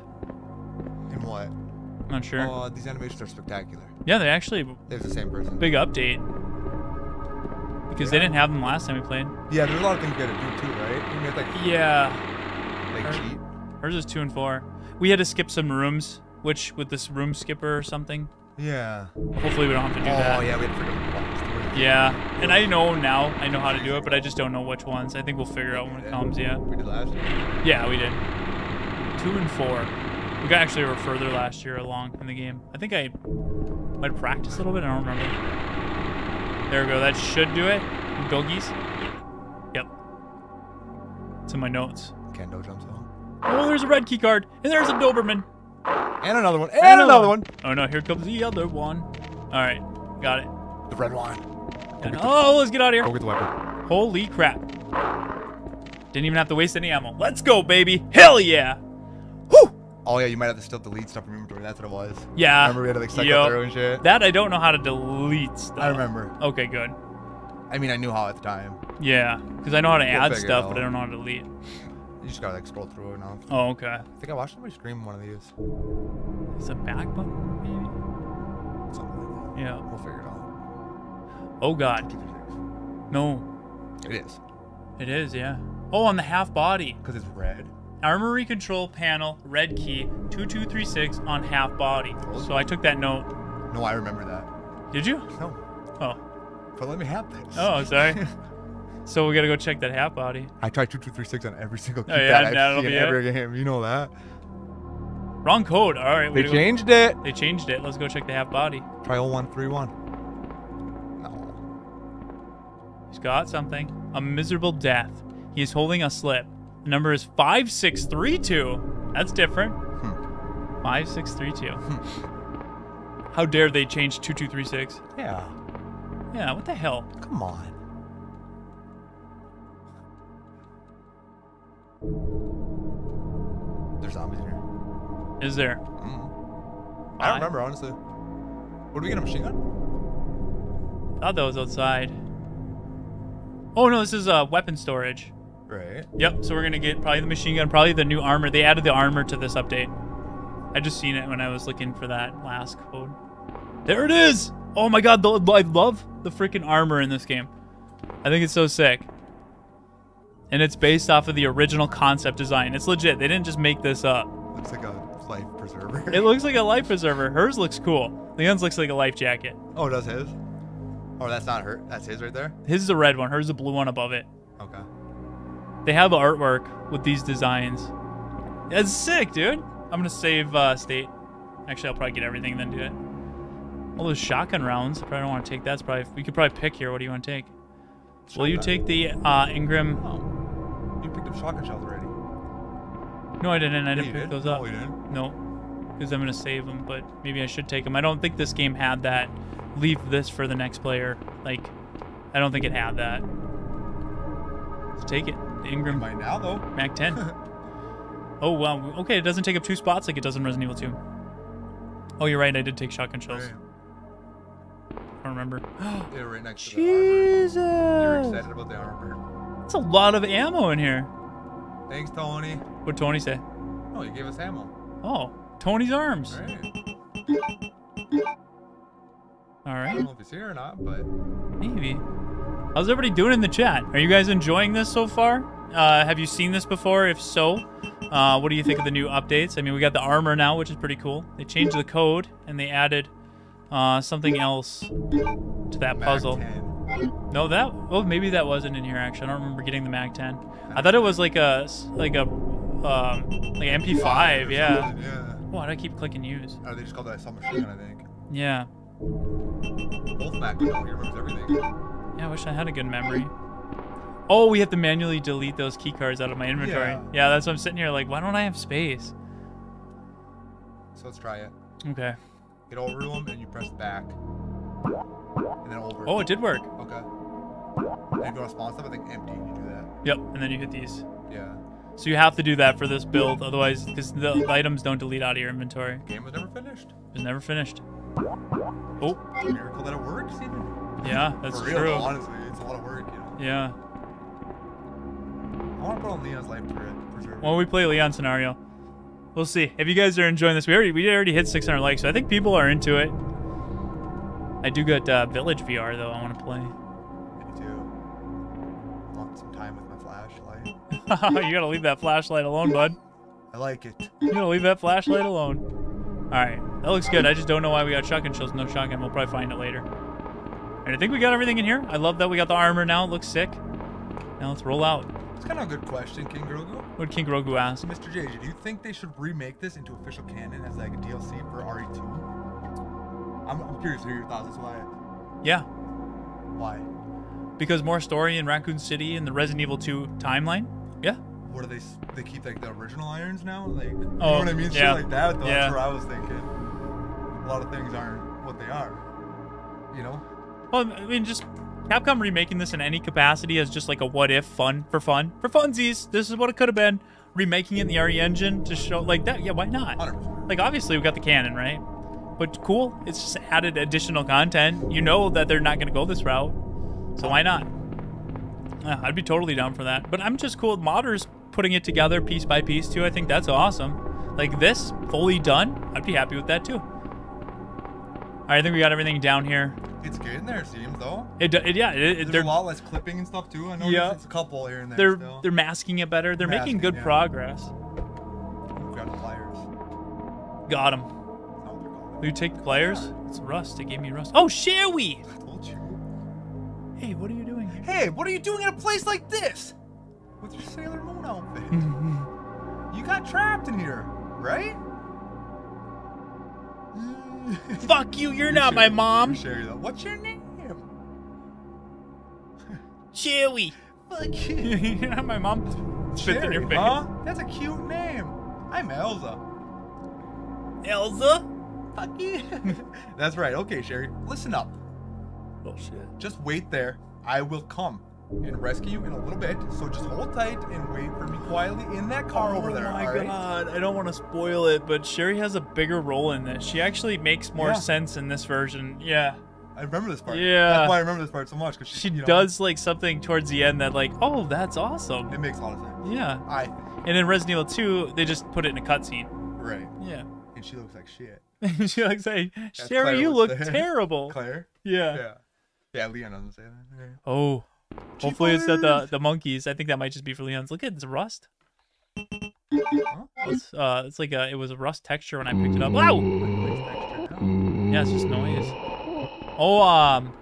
In what? I'm not sure. Oh, these animations are spectacular. yeah, they actually There's the same person. big update because they didn't have them last time we played. Yeah, there's a lot of things you gotta do too, right? You have like, Yeah, like Or- cheat. hers is two and four. We had to skip some rooms, which with this room skipper or something. Yeah. Hopefully we don't have to do oh, that. Oh yeah, we had to figure out the blocks too. Yeah, and I know now. I know how to do it, but I just don't know which ones. I think we'll figure out when it comes. Yeah. We did last year. Yeah, we did. Two and four. We got actually were further last year along in the game. I think I might practice a little bit. I don't remember. There we go. That should do it. Doggies. Yep. It's in my notes. Kendo jumps. Oh, there's a red key card, and there's a Doberman. And another one. And another one. Oh no, here comes the other one. All right, got it. The red one. And- oh, let's get out of here. Go get the weapon. Holy crap. Didn't even have to waste any ammo. Let's go, baby. Hell yeah. Whew. Oh yeah, you might have to still delete stuff from inventory. That's what it was. Yeah. Remember we had to like cycle through and shit. That I don't know how to delete stuff. I remember. Okay, good. I mean, I knew how at the time. Yeah, because I know how to We'll add stuff, but. I don't know how to delete. You just gotta like scroll through it now. Oh, okay. I think I watched somebody stream one of these. It's a back button, maybe? Something like that. Yeah. We'll figure it out. Oh, God. No, It is. it is, yeah. Oh, on the half body. Because it's red. Armory control panel, red key, 2236 on half body. So I took that note. No, I remember that. Did you? No. Oh. But let me have this. Oh, sorry. so we gotta go check that half body. I tried 2236 on every single Oh, keypad yeah, I've seen every game. You know that. Wrong code. All right. we They gotta go- changed it. They changed it. Let's go check the half body. Try 0131. No. He's got something. A miserable death. He is holding a slip. The number is 5632. That's different. Hmm. 5632. How dare they change 2236? Yeah. Yeah, what the hell? Come on. There's zombies in here. Is there? Mm. I don't remember, honestly. What do we get, a machine gun? Thought that was outside. Oh no, this is uh, weapon storage. Right. Yep, so we're gonna get probably the machine gun, probably the new armor. They added the armor to this update. I just seen it when I was looking for that last code. There it is! Oh my god, the, I love the freaking armor in this game. I think it's so sick. And it's based off of the original concept design. It's legit. They didn't just make this up. Looks like a life preserver. It looks like a life preserver. Hers looks cool. Leon's looks like a life jacket. oh, does his? Oh, that's not her. That's his right there? His is a red one. Hers is a blue one above it. Okay. They have artwork with these designs. That's sick, dude. I'm gonna save uh, state. Actually, I'll probably get everything and then do it. All those shotgun rounds. I probably don't want to take that. It's probably we could probably pick here. What do you want to take? Will you take the uh, Ingram? Oh. You picked up shotgun shells already. No, I didn't. I Yeah, didn't pick did? those up. Oh, you didn't? No, because I'm gonna save them. But maybe I should take them. I don't think this game had that. Leave this for the next player. Like, I don't think it had that. Let's take it. Ingram By now, though. Mac 10. Oh, wow. Okay, it doesn't take up two spots like it does in Resident Evil 2. Oh, you're right. I did take shotgun shells. Right. I don't remember. They're right next to the Jesus! excited the. That's a lot of ammo in here. Thanks, Tony. What'd Tony say? Oh, you gave us ammo. Oh, Tony's arms. Right. All I don't know if he's here or not, but maybe. How's everybody doing in the chat? Are you guys enjoying this so far? Uh, have you seen this before? If so, uh, what do you think of the new updates? I mean, we got the armor now, which is pretty cool. They changed the code and they added uh, something else to that puzzle. 10. No, that oh maybe that wasn't in here actually. I don't remember getting the Mac 10. I thought it was like a like a um, like MP5. Yeah. Yeah. Why do I keep clicking use? Oh, they just called that submachine gun, I think. Yeah. Both Mac he remembers everything. Yeah, I wish I had a good memory. Oh, we have to manually delete those key cards out of my inventory. Yeah. Yeah, that's why I'm sitting here like, why don't I have space? So let's try it. Okay. Get over to him and you press back. Then over. Oh, it did work. Okay. And if you want to spawn stuff, I think empty. You do that. Yep, and then you hit these. Yeah. So you have to do that for this build, otherwise, because the items don't delete out of your inventory. Game was never finished. Was never finished. Oh, Miracle that it works even. yeah, that's For real, true. honestly, it's a lot of work, you know. Yeah. I want to put on Leon's life sure. When we play Leon scenario, we'll see. If you guys are enjoying this, we already we already hit 600 likes, so I think people are into it. I do got uh, Village VR though. I want to play. Me too. Want some time with my flashlight. you gotta leave that flashlight alone, bud. I like it. You gotta leave that flashlight alone. All right, that looks good. I just don't know why we got shotgun shells. No shotgun. We'll probably find it later. And I think we got everything in here. I love that we got the armor now. It looks sick. Now let's roll out. It's kind of a good question, King Grogu. What King Grogu ask? Mr. JJ, do you think they should remake this into official canon as like a DLC for RE2? I'm, I'm curious to hear your thoughts. That's why. Yeah, Why? because more story in Raccoon City and the Resident Evil 2 timeline. Yeah. What do they? They keep like the original irons now? Like, you know Oh, what I mean? yeah. Shit like that. Though. Yeah. That's where I was thinking. A lot of things aren't what they are. You know? Well, I mean, just Capcom remaking this in any capacity as just like a what if fun for fun for funsies. This is what it could have been. Remaking it in the RE engine to show like that. Yeah, why not? 100%. Like obviously we got the canon right, but cool. It's just added additional content. You know that they're not going to go this route, so why not? Yeah, I'd be totally down for that. But I'm just cool with modders putting it together piece by piece too. I think that's awesome. Like this fully done, I'd be happy with that too. All right, I think we got everything down here. It's getting there, seems though. It, it yeah, it, There's they're a lot less clipping and stuff too. I know Yeah. it's a couple here and there. they're still. they're masking it better. They're making good yeah. progress. We've got the pliers. Got him. Will you take the players? It's rust. It gave me rust. Oh, share we? I told you. Hey, what are you doing here? Hey, what are you doing in a place like this? With your Sailor Moon outfit. Mm-hmm. you got trapped in here, right? Fuck you! You're not my mom. Sherry, though. What's your name? Chewy. Fuck you. You're not my mom. Spit in Sherry, your face. huh? That's a cute name. I'm Elza. Elza. Fuck you. That's right. Okay, Sherry. Listen up. Oh, Bullshit. Just wait there. I will come and rescue you in a little bit. So just hold tight and wait for me quietly in that car over there. Oh my all right? god, I don't want to spoil it, but Sherry has a bigger role in this. She actually makes more Yeah. sense in this version. Yeah. I remember this part. Yeah. That's why I remember this part so much. Cause she, She you know, does like something towards the end that like, oh, that's awesome. It makes a lot of sense. Yeah. I. And in Resident Evil 2, they just put it in a cutscene. Right. Yeah. And she looks like shit. she like say, That's Sherry, Claire you look there. terrible. Claire. Yeah. Yeah. Yeah. Leon doesn't say that. Yeah. Oh. Hopefully it's not the the monkeys. I think that might just be for Leon's. Look at it's rust. Huh? It's uh it's like a it was a rust texture when I picked it up. Wow. Nice texture, huh? Yeah, it's just noise. Oh um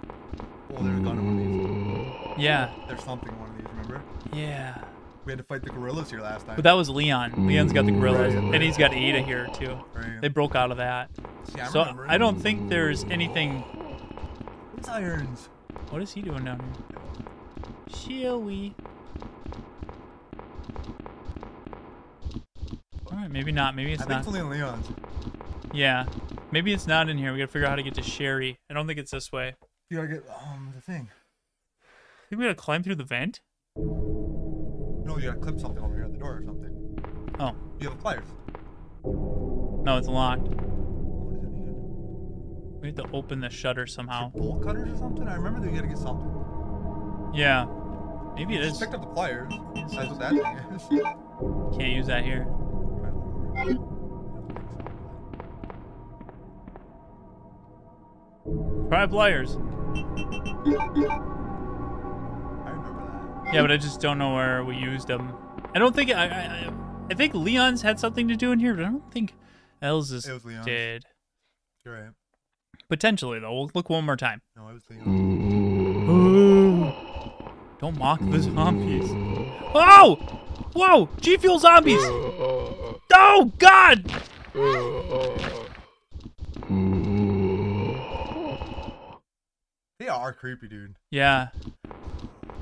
Oh, there's a gun in one of yeah. these. There's something in one of these. Remember? Yeah. We had to fight the gorillas here last time. But that was Leon. Leon's got the gorillas. Right. And he's got Ada here too. Right. They broke out of that. See, I So remember. I don't think there's anything It's irons. what is he doing down here? Shall we? Alright, maybe not. Maybe it's I think not. it's only in Leon's. Yeah. Maybe it's not in here. We gotta figure out how to get to Sherry. I don't think it's this way. You gotta get um the thing. I think we gotta climb through the vent. No, you gotta clip something over here at the door or something. Oh, You have pliers. no, it's locked. Oh, what does it mean? We have to open the shutter somehow. Bolt cutters or something? I remember they gotta get something. Yeah. Maybe it Just picked up the pliers. That's what that thing is. Can't use that here. Try pliers. I. Yeah, but I just don't know where we used them. I don't think I. I, I, I think Leon's had something to do in here, but I don't think Elza's It was Leon's. did. You're right. Potentially though. We'll look one more time. No, it was Leon. Don't mock the zombies. Oh! Whoa! G Fuel zombies! Oh God! They are creepy, dude. Yeah.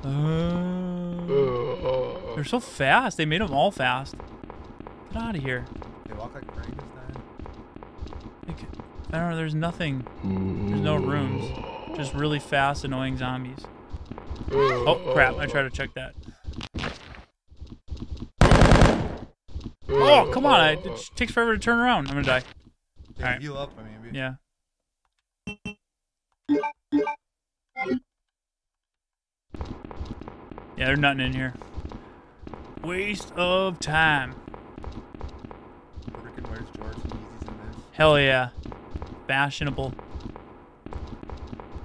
Uh, they're so fast. They made them all fast. Get out of here. They walk like Frankenstein. Like, I don't know. There's nothing. There's no rooms. Just really fast, annoying zombies. Oh crap! I tried to check that. Oh come on! I, it takes forever to turn around. I'm gonna die. Alright. heal up, I mean, maybe. Yeah. Yeah, there's nothing in here. Waste of time. Rick Where's George? Yeezy's in this. Hell yeah. Fashionable.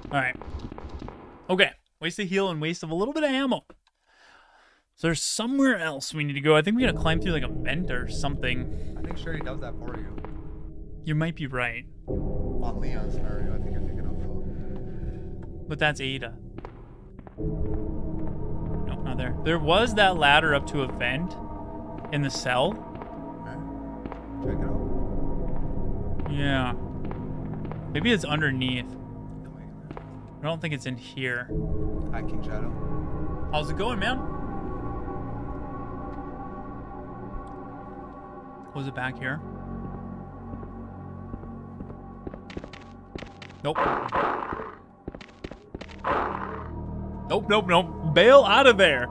Alright. Okay. Waste of heal and waste of a little bit of ammo. So there's somewhere else we need to go. I think we gotta climb through like a vent or something. I think Sherry does that for you. You might be right. On Leon's scenario, I think you're thinking of though. But that's Ada. Nope, not there. There was that ladder up to a vent in the cell. Okay. Check it out. Yeah. Maybe it's underneath. I don't think it's in here. Hi, King Shadow. How's it going, man? Was it back here? Nope. Nope, nope, nope. Bail out of there.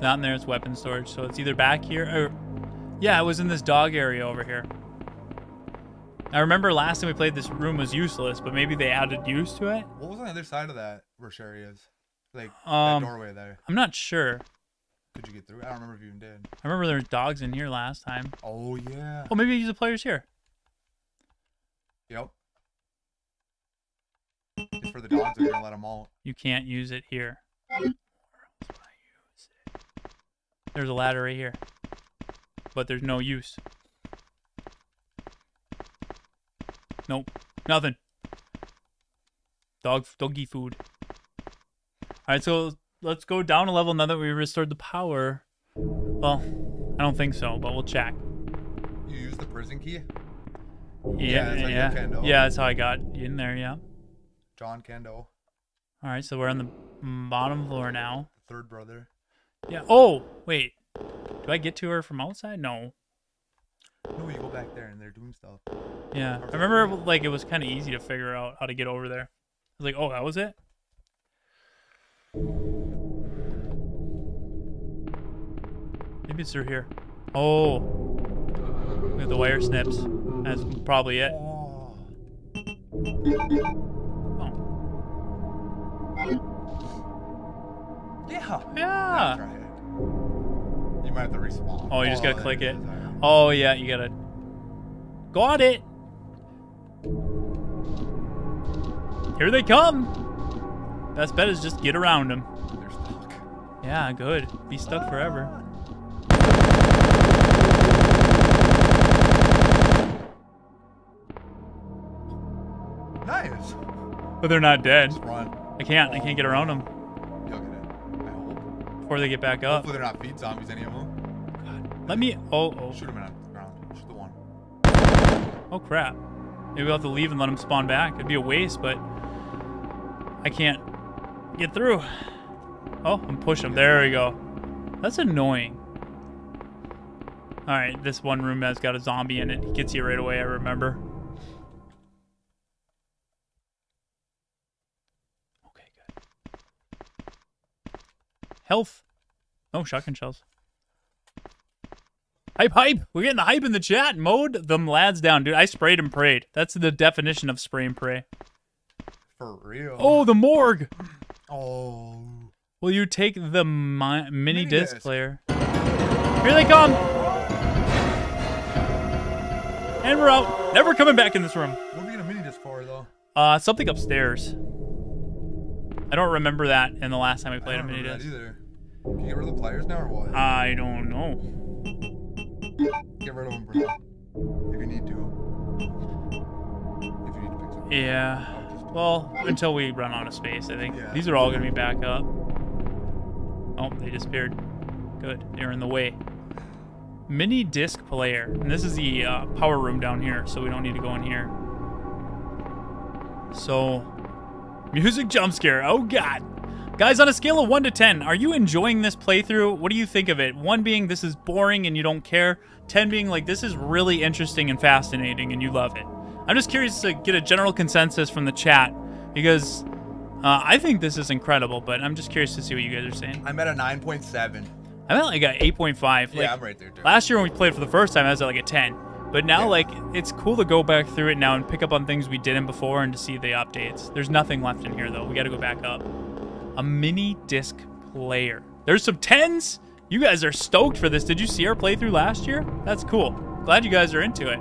Down in there, it's weapon storage, so it's either back here or. Yeah, it was in this dog area over here. I remember last time we played, this room was useless, but maybe they added use to it. What was on the other side of that where Sherry is? Like Um, that doorway there. I'm not sure. Could you get through? I don't remember if you even did. I remember there was dogs in here last time. Oh yeah. Oh, maybe use the players here. Yep. It's for the dogs. They're gonna let them out. You can't use it here. Where else would I use it? There's a ladder right here, but there's no use. Nope, nothing. Dog, doggy food. All right, so let's go down a level now that we restored the power. Well, I don't think so, but we'll check. You use the prison key. Yeah, that's how you yeah, yeah. That's how I got in there. Yeah. John Kendo, All right, so we're on the bottom floor now. the third brother. Yeah. Oh, wait. Do I get to her from outside? No. No, you go back there and they're doing stuff. Yeah. I remember like it was kind of easy to figure out how to get over there. I was like, oh, that was it. Maybe it's through here. Oh. We have the wire snips. That's probably it. Oh. Yeah. Yeah. Try it. You might have to respawn. Oh, you just gotta oh, click it. Oh yeah, you gotta. Got it. Here they come. Best bet is just get around them. They're stuck. Yeah, good. Be stuck ah. forever. Nice. But they're not dead. Just run. I can't. I can't get around them You'll get it. I hope. before they get back up. Hopefully they're not feed zombies, any of them. Let me. Oh, oh, Shoot them in the ground. Shoot the one. oh crap. Maybe we'll have to leave and let them spawn back. It'd be a waste, but I can't get through. Oh, I'm pushing. There we go. That's annoying. All right, this one room has got a zombie in it. He gets you right away. I remember. Health. Oh, shotgun shells. Hype, hype! We're getting the hype in the chat. Mowed them lads down, dude. I sprayed and prayed. That's the definition of spray and pray. For real. Oh, the morgue! Oh. Will you take the mi- mini, Mini disc, disc. player? Here they come! And we're out. Never coming back in this room. What are we gonna mini disc for though? Uh, something upstairs. I don't remember that in the last time we played a don't mini remember that disc. either. Can you get rid of the players now or what? I don't know. get rid of them, bro. If you need to. If you need to pick something. Yeah. Well, until we run out of space, I think. Yeah. These are all going to be back up. Oh, they disappeared. Good. They're in the way. Mini disc player. And this is the uh, power room down here, so we don't need to go in here. So, music jump scare. Oh, God. Guys, on a scale of 1 to 10, are you enjoying this playthrough? What do you think of it? 1 being this is boring and you don't care. 10 being like this is really interesting and fascinating and you love it. I'm just curious to get a general consensus from the chat because uh, I think this is incredible, but I'm just curious to see what you guys are saying. I'm at a 9.7. I'm at like a 8.5. Like, yeah, I'm right there too. Last year when we played for the first time, I was at like a 10. But now, Yeah. like, it's cool to go back through it now and pick up on things we didn't before and to see the updates. There's nothing left in here, though. We got to go back up. A mini disc player. There's some 10s. You guys are stoked for this. Did you see our playthrough last year? That's cool. Glad you guys are into it.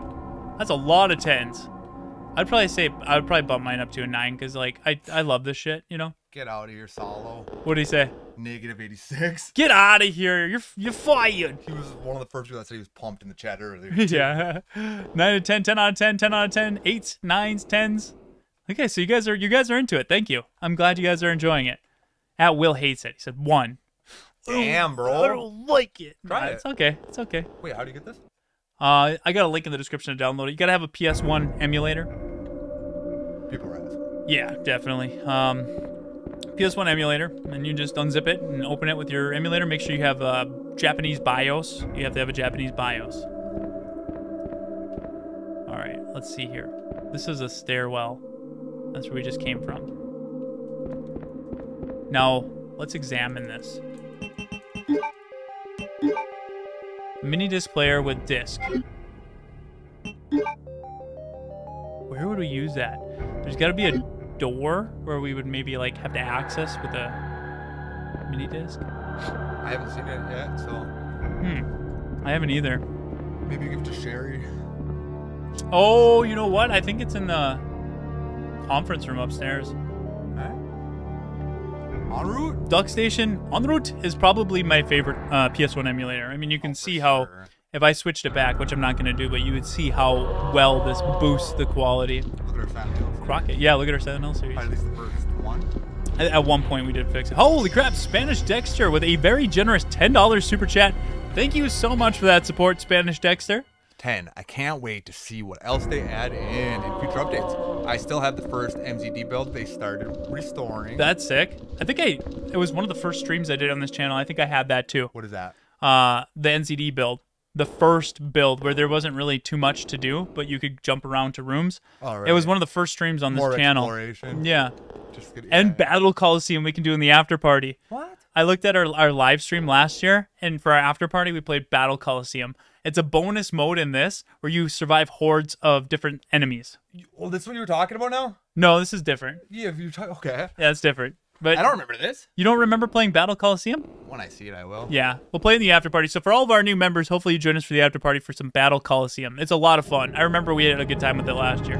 That's a lot of 10s. I'd probably say, I would probably bump mine up to a 9 because, like, I, I love this shit, you know? Get out of here, Solo. What do you say? Negative 86. Get out of here. You're, you're fired. He was one of the first people that said he was pumped in the chat earlier. yeah. 9 out of 10, 10 out of 10, 10 out of 10, 8s, 9s, 10s. Okay, so you guys are you guys are into it. Thank you. I'm glad you guys are enjoying it. At Will hates it. He said 1. Damn, bro. I don't like it. Try Nah, it. It's okay. It's okay. Wait, how do you get this? Uh, I got a link in the description to download it. You got to have a PS1 emulator. People are asking. Yeah, definitely. Um, PS1 emulator, and you just unzip it and open it with your emulator. Make sure you have uh, Japanese BIOS. You have to have a Japanese BIOS. All right, let's see here. This is a stairwell. That's where we just came from. Now, let's examine this. Mini disc player with disc. Where would we use that? There's got to be a door where we would maybe like have to access with a mini disc. I haven't seen it yet, so Hmm. I haven't either. maybe give it to Sherry. Oh, you know what? I think it's in the conference room upstairs. En route. Duck Station en route is probably my favorite uh, PS1 emulator. I mean, you can Oh, see how sure. if I switched it back, which I'm not going to do, but you would see how well this boosts the quality. Look at our health. Crockett, yeah, look at our 7L series. At least the first one. At one point, we did fix it. Holy crap! Spanish Dexter with a very generous $10 super chat. Thank you so much for that support, Spanish Dexter. 10. I can't wait to see what else they add in in future updates. I still have the first MZD build they started restoring. That's sick. I think I it was one of the first streams I did on this channel. I think I had that too. what is that? Uh, the NCD build, the first build where there wasn't really too much to do, but you could jump around to rooms. All It was one of the first streams on this More channel. exploration. Yeah, Just get, and. Battle Coliseum we can do in the after party. What? I looked at our, our live stream last year, and for our after party, we played Battle Coliseum. It's a bonus mode in this where you survive hordes of different enemies. Well, that's what you were talking about now? No, this is different. Yeah, if you talk. Okay. Yeah, it's different. But I don't remember this. you don't remember playing Battle Coliseum? When I see it, I will. Yeah, we'll play in the after party. So for all of our new members, hopefully you join us for the after party for some Battle Coliseum. It's a lot of fun. I remember we had a good time with it last year.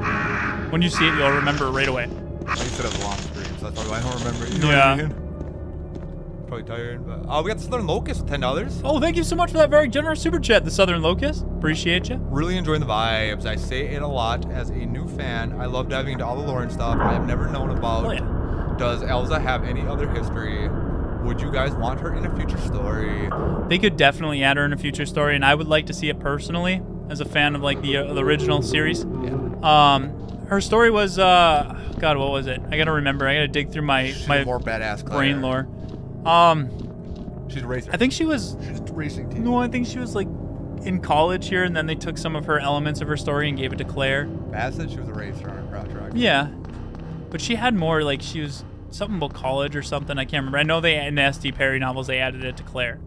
When you see it, you'll remember it right away. Like you said, it was a long stream, so that's probably why I don't remember it. You know what Yeah. Probably tired, but oh, we got the Southern Locust, ten dollars. Oh, thank you so much for that very generous super chat, the Southern Locust. Appreciate you. Really enjoying the vibes. I say it a lot as a new fan. I love diving into all the lore and stuff I have never known about. Oh yeah. Does Elza have any other history? Would you guys want her in a future story? They could definitely add her in a future story, and I would like to see it personally as a fan of like the, uh, the original series. Yeah. Um, her story was uh, God, what was it? I gotta remember. I gotta dig through my She's my more badass Claire. brain lore. Um, She's a racer. I think she was she's a racing team. No, I think she was like in college here, and then they took some of her elements of her story and gave it to Claire. Baz said she was a racer on a crowd track. Yeah, but she had more like she was something about college or something. I can't remember. I know they in the SD Perry novels they added it to Claire.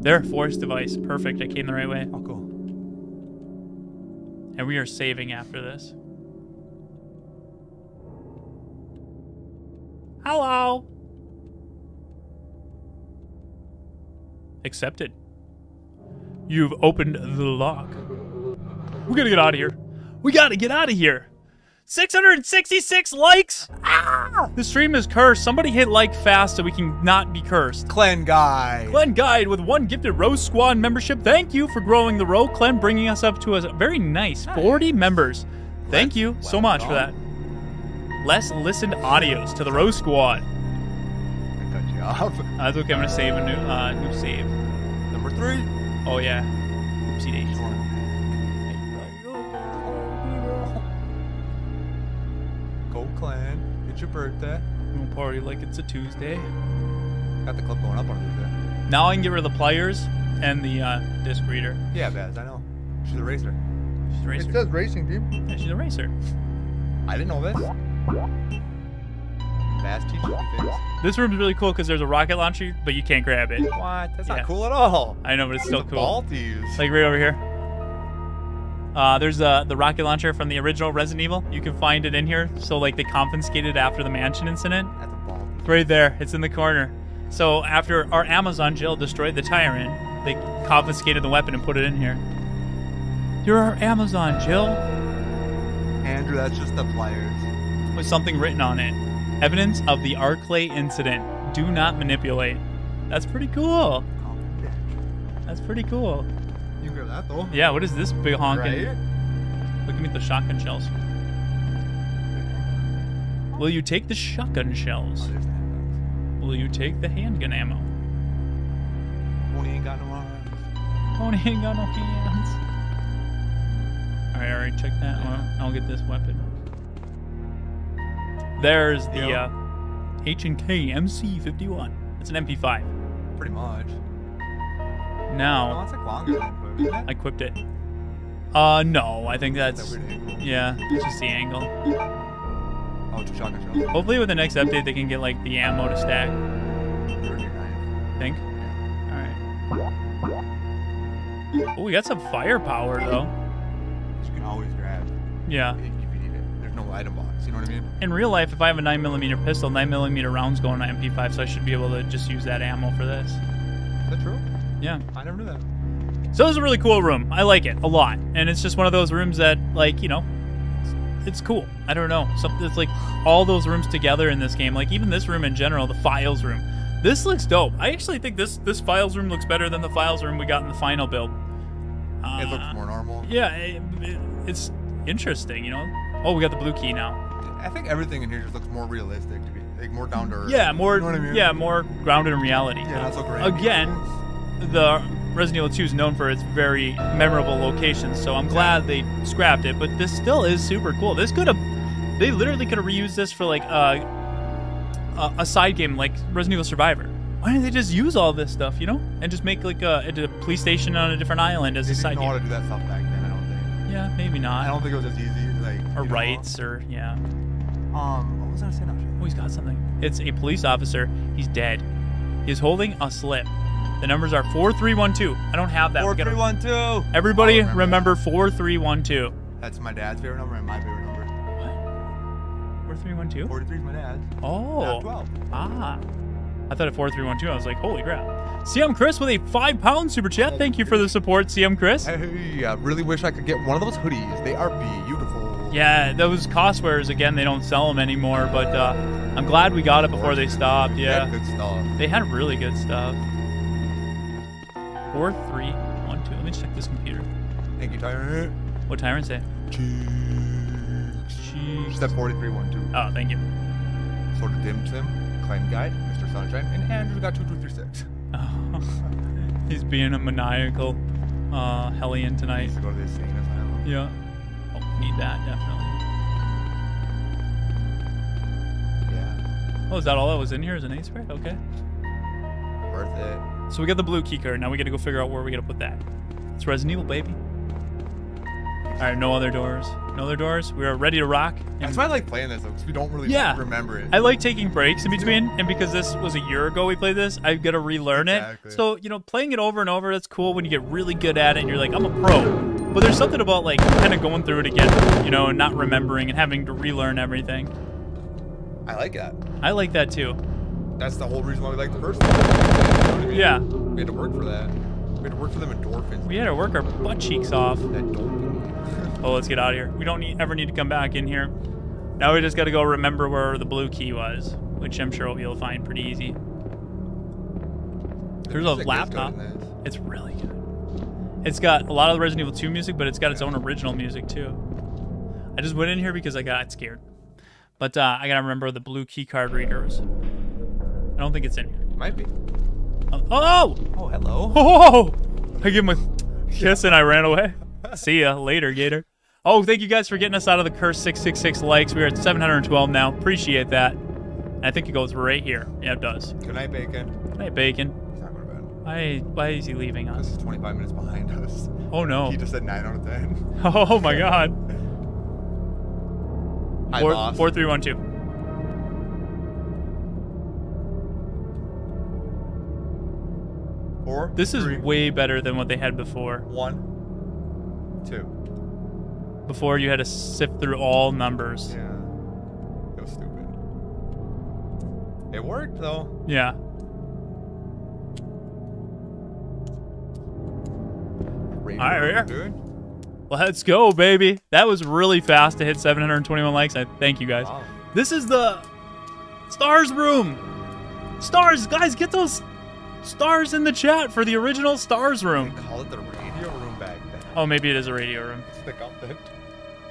There, force device. Perfect. I came the right way. Oh, cool. And we are saving after this. Hello. Accepted. You've opened the lock. We gotta get out of here. We gotta get out of here. 666 likes. Ah! The stream is cursed. Somebody hit like fast so we can not be cursed. Clan guy. Glenn Guide with one gifted ROE Squad membership. Thank you for growing the ROE. Glenn bringing us up to a very nice 40 members. Thank you so much for that. Less listened audios to the ROE Squad. I cut you off. That's okay. I'm gonna save a new uh, new save. Number three. Oh yeah. Oopsie daisy. Go clan. It's your birthday. We'll party like it's a Tuesday. Got the club going up on Tuesday. Now I can get rid of the pliers and the uh, disc reader. Yeah, Baz, I know. She's a racer. She's a racer. It says racing team. Yeah, she's a racer. I didn't know this. Baz teaches me things. This room's really cool because there's a rocket launcher, but you can't grab it. What? That's Yeah. not cool at all. I know, but it's still cool. ball to use. Like right over here. Uh, there's uh, the rocket launcher from the original Resident Evil. You can find it in here. So like they confiscated after the mansion incident. That's a ball. It's right there. It's in the corner. So after our Amazon Jill destroyed the tyrant, they confiscated the weapon and put it in here. You're our Amazon Jill Andrew, that's just the pliers. with something written on it. Evidence of the Arklay incident. Do not manipulate. That's pretty cool. That's pretty cool. You can grab that though. Yeah, what is this big honking? Right? Look at me the shotgun shells. Will you take the shotgun shells? there's the handguns. Will you take the handgun ammo? Pony ain't got no arms. Pony ain't got no hands. Alright, alright, check that. Well, I'll get this weapon. There's the Yep. uh, H&K MC51. It's an MP5. Pretty much. Oh, Now, that's like longer than I equipped it. Uh, no, I think that's... Yeah, it's just the angle. Oh, it's a shotgun shell. Hopefully with the next update they can get, like, the ammo to stack. You're in your knife. Think? Alright. Oh, we got some firepower, though. You can always grab Yeah. if you need it. There's no item. You know what I mean? In real life, if I have a 9mm pistol, 9mm rounds go in an MP5, so I should be able to just use that ammo for this. Is that true? Yeah. I never knew that. So this is a really cool room. I like it a lot. And it's just one of those rooms that, like, you know, it's, it's cool. I don't know. Something it's like all those rooms together in this game. Like even this room in general, the files room. This looks dope. I actually think this this files room looks better than the files room we got in the final build. it looks Uh, more normal. Yeah, it, it- it's interesting, you know. Oh, we got the blue key now. I think everything in here just looks more realistic to be like more down to earth. Yeah, more. You know I mean? Yeah, more grounded in reality. Yeah, not so great. Again, the Resident Evil 2 is known for its very memorable locations, so I'm glad they scrapped it. But this still is super cool. This could have, they literally could have reused this for like a, a, a side game like Resident Evil Survivor. Why didn't they just use all this stuff, you know, and just make like a, a police station on a different island as They a didn't side know how to do that stuff back then. I don't think. Yeah, maybe not. I don't think it was as easy. Like Or you know. rights, or yeah. Um, what was I gonna? Oh, he's got something. It's a police officer. He's dead. He's holding a slip. The numbers are 4312. I don't have that. Four We gotta- three one two. Everybody I'll remember 4312. That's my dad's favorite number and my favorite number. What? 4312? Forty three is my dad's. Oh. Not twelve. Ah. I thought at 4312, I was like, holy crap. CM Chris with a five pound super chat. Thank you for the support, CM Chris. Hey, I really wish I could get one of those hoodies. They are beautiful. Yeah, those Costwares, again, they don't sell them anymore, but uh, I'm glad we got it before they stopped. They Yeah. good stuff. They had really good stuff. 4312. Let me check this computer. Thank you, Tyrant. What tyrant say? Cheeks. Jeez. Step forty three one two. Oh, thank you. Sort of dim sim. Claim guide. Mr. Sunshine. And Andrew got two two three six. Oh, He's being a maniacal uh, hellion tonight. used to to the asylum. Yeah. Oh, need that, definitely. Yeah. Oh, is that all that was in here? Is an ace spray? Okay. Worth it. So we got the blue key card. Now we gotta go figure out where we gotta put that. It's Resident Evil, baby. You right, no other doors. No other doors. We are ready to rock. That's why I like playing this though, because we don't really Yeah. remember it. I like taking breaks in between, and because this was a year ago we played this, I've got to relearn Exactly. it. So you know, playing it over and over, that's cool when you get really good at it, and you're like, I'm a pro. But there's something about like kind of going through it again, you know, and not remembering and having to relearn everything. I like that. I like that too. That's the whole reason why we like the first one. I mean? Yeah, We had to work for that. We had to work for them endorphins. we had to work our butt cheeks off. that. Oh, let's get out of here. We don't need, ever need to come back in here. Now we just got to go remember where the blue key was, which I'm sure we'll be able to find pretty easy. The There's a music is good laptop. It's really good. It's got a lot of the Resident Evil 2 music, but it's got its own original music too. I just went in here because I got scared. But uh, I gotta remember the blue key card readers. I don't think it's in here. Might be. Oh! Oh! Oh, hello. oh! I give him a kiss and I ran away. See ya later, Gator. Oh, thank you guys for getting us out of the curse 666 likes. We're at 712 now. Appreciate that. And I think it goes right here. Yeah, it does. Good night, Bacon. Good night, Bacon. He's not going to bed. Why, why is he leaving This us? is 25 minutes behind us. Oh no. He just said 9 out of 10. Oh my god. Hi, Four, boss. four, three, one, two. Four. This is three, way better than what they had before. One. Two. Before you had to sift through all numbers. Yeah. It was stupid. It worked, though. Yeah. All right. Dude. Let's go, baby. That was really fast to hit 721 likes. I thank you guys. Wow. This is the stars room. Stars, guys, get those stars in the chat for the original stars They room. call it the radio room back then. Oh, maybe it is a radio room. Stick up then.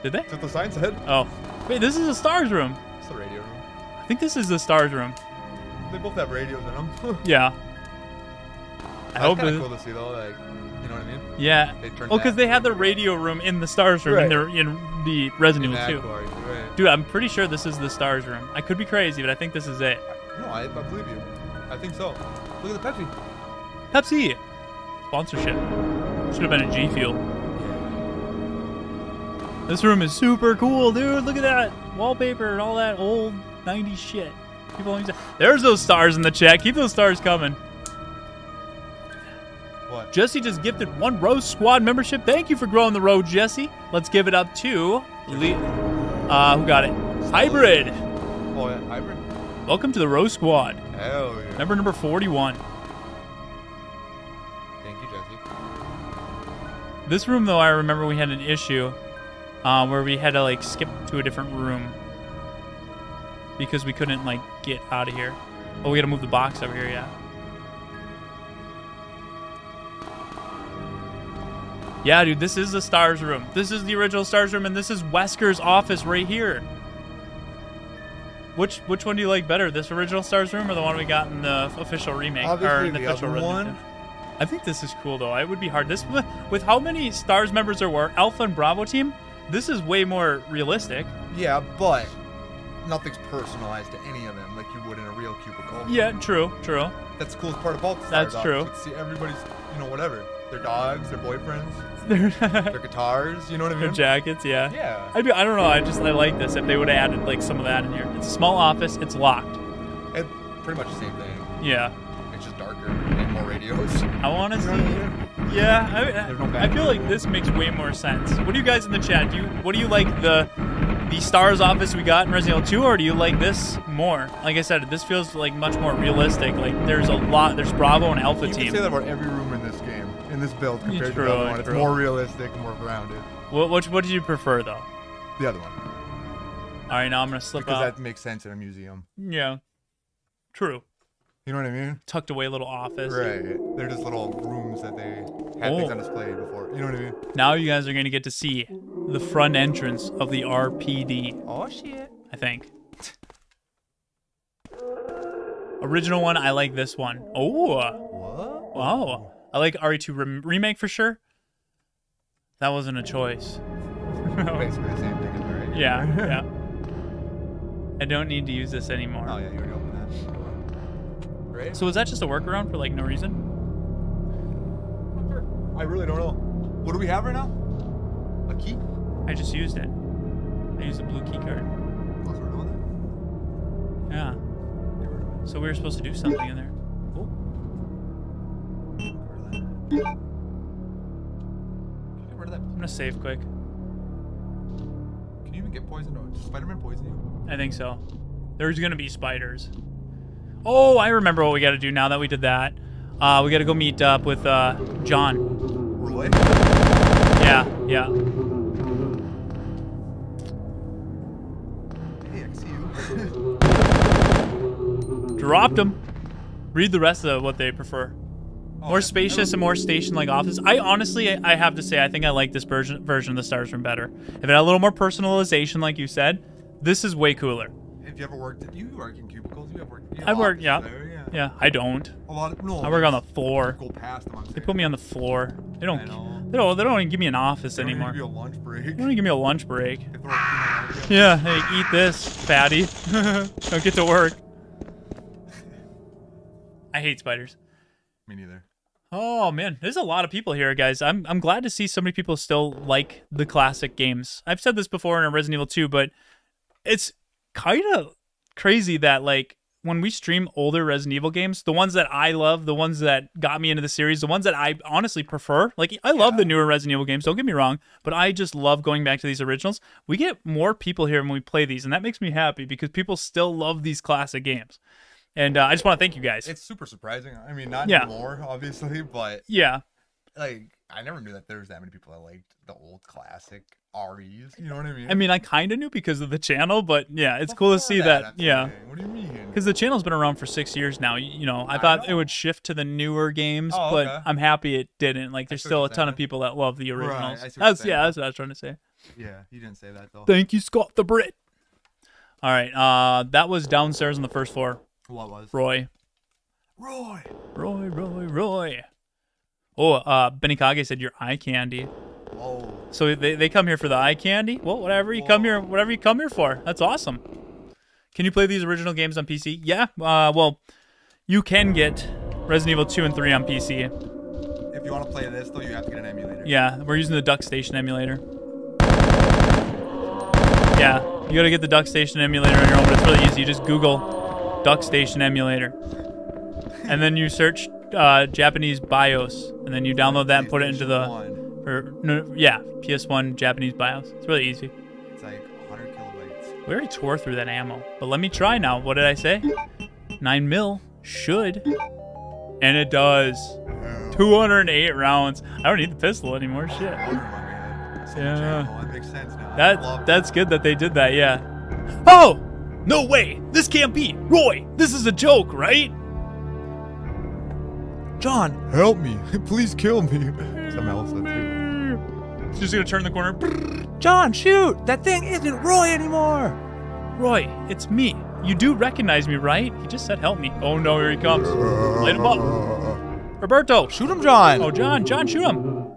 Did they? That's what the sign said. Oh, wait, this is the stars room. It's the radio room. I think this is the stars room. They both have radios in them. Yeah. I hope That's kind it- of cool to see though. Like, you know what I mean? Yeah. They Oh, because they had the radio room in the stars room, Right. and they're in the Resident In Evil 2. car, right. Dude, I'm pretty sure this is the stars room. I could be crazy, but I think this is it. No, I, I believe you. I think so. Look at the Pepsi. Pepsi sponsorship. Should have been a G Fuel. This room is super cool, dude. Look at that wallpaper and all that old 90s shit. People There's those stars in the chat. Keep those stars coming. What? Jesse just gifted one ROE Squad membership. Thank you for growing the road, Jesse. Let's give it up to Le- uh, who got it? Hybrid. Oh yeah, hybrid. Welcome to the ROE Squad. Hell yeah. Member number 41. Thank you, Jesse. This room, though, I remember we had an issue uh, where we had to like skip to a different room because we couldn't like get out of here. Oh, we got to move the box over here. Yeah. Yeah, dude, this is the stars room. This is the original stars room, and this is Wesker's office right here. Which which one do you like better, this original stars room or the one we got in the official remake or Obviously in the, the official one. I think this is cool though. It would be hard. This with how many stars members there were, Alpha and Bravo team. This is way more realistic. Yeah, but nothing's personalized to any of them like you would in a real cubicle. Yeah, true, true. That's the coolest part of the That's Stars true. Office. See everybody's, you know, whatever. Their dogs, their boyfriends, Their their guitars. You know what I mean? Their jackets, yeah. Yeah. I do. I don't know. I just I like this. If they would have added like some of that in here. It's a small office. It's locked. It, pretty much the same thing. Yeah. It's just darker and more radios. I want to You know what I mean? see. Yeah, I, no I, feel like this makes way more sense. What do you guys in the chat? Do you what do you like the the stars office we got in Resident Evil 2, or do you like this more? Like I said, this feels like much more realistic. Like there's a lot. There's Bravo and Alpha You team. can say that about every room in this game, in this build compared True, to the other one. It's true. more realistic, more grounded. What what what do you prefer though? The other one, All right, now I'm gonna slip because out. that makes sense in a museum. Yeah, true. You know what I mean? Tucked away little office. Right. They're just little rooms that they had things Oh. on display before. You know what I mean? Now you guys are gonna get to see the front entrance of the RPD. Oh shit. I think. Original one, I like this one. Oh, What? wow. I like RE2 rem- remake for sure. That wasn't a choice. Basically the same thing, isn't right? yeah, yeah. I don't need to use this anymore. Oh yeah, Right. So was that just a workaround for like no reason? I really don't know. What do we have right now? A key? I just used it. I used a blue key card. Oh, so we're doing Yeah. that? Get rid of it. So we were supposed to do something in there. Oh, Get rid of that. Can you get rid of that? I'm gonna save quick. Can you even get poisoned? Does Spider-Man poison you? I think so. There's gonna be spiders. Oh, I remember what we gotta do now that we did that. Uh, we gotta go meet up with uh, John. Roy? Yeah, yeah. Hey, I see you. Dropped him. Read the rest of what they prefer. Oh, More spacious and more station-like offices. I honestly, I have to say, I think I like this version version of the Stars Room better. If it had a little more personalization, like you said, this is way cooler. Have you ever worked? You work in cubicles? I work, yeah. There, yeah. Yeah, I don't. A lot of no. I work on the floor. Go past them. They put me on the floor. They don't. They don't. They don't even give me an office They anymore. give you a lunch break. They don't even give me a lunch break. They throw a peanut at you. Yeah, hey, eat this, fatty. don't get to work. I hate spiders. Me neither. Oh man, there's a lot of people here, guys. I'm I'm glad to see so many people still like the classic games. I've said this before in a Resident Evil 2, but it's kind of crazy that like when we stream older Resident Evil games, the ones that I love, the ones that got me into the series, the ones that I honestly prefer, like I love the newer Resident Evil games, don't get me wrong, but I just love going back to these originals. We get more people here when we play these, and that makes me happy because people still love these classic games. And uh, I just want to thank you guys. It's super surprising. I mean, not Yeah. anymore, obviously, but yeah, like I never knew that there was that many people that liked the old classic REs. You know what I mean? I mean, I kind of knew because of the channel, but yeah, it's cool to see that. I'm yeah. What do you mean? because the channel's been around for six years now. You, know, I I thought it would shift to the newer games, Oh, but okay. I'm happy it didn't. Like, there's still a ton of people that love the originals. See that's yeah, that's what I was trying to say. Yeah, you didn't say that though. Thank you, Scott the Brit. All right, uh, that was downstairs on the first floor. What was? Roy, Roy. Roy, Roy, Roy. Oh, uh, Benny Kage said your eye candy. Oh, So they, they come here for the eye candy. Well, whatever you come here, whatever you come here for. That's awesome. Can you play these original games on PC? Yeah. Uh, well, you can get Resident Evil 2 and 3 on PC. if you want to play this though, you have to get an emulator. Yeah, we're using the DuckStation emulator. Yeah, you gotta get the DuckStation emulator on your own, but it's really easy. You just Google DuckStation emulator, and then you search uh, Japanese BIOS, and then you download that and put it into the 1, or no, yeah PS1 Japanese BIOS. It's really easy. It's like 100 kilobytes. We already tore through that ammo, but let me try now. What did I say? Nine mil should, and it does. 208 rounds. I don't need the pistol anymore. Shit. Water in my head. So much Yeah. That makes sense now. That that's good that they did that. Yeah. Oh no way! This can't be Roy. This is a joke, right? John, help me. Please kill me. Someone else said too. She's just gonna turn the corner. John, shoot! That thing isn't Roy anymore. Roy, it's me. You do recognize me, right? He just said help me. Oh no, here he comes. Light him up. Roberto. Shoot him, John. Oh, John, John, shoot him.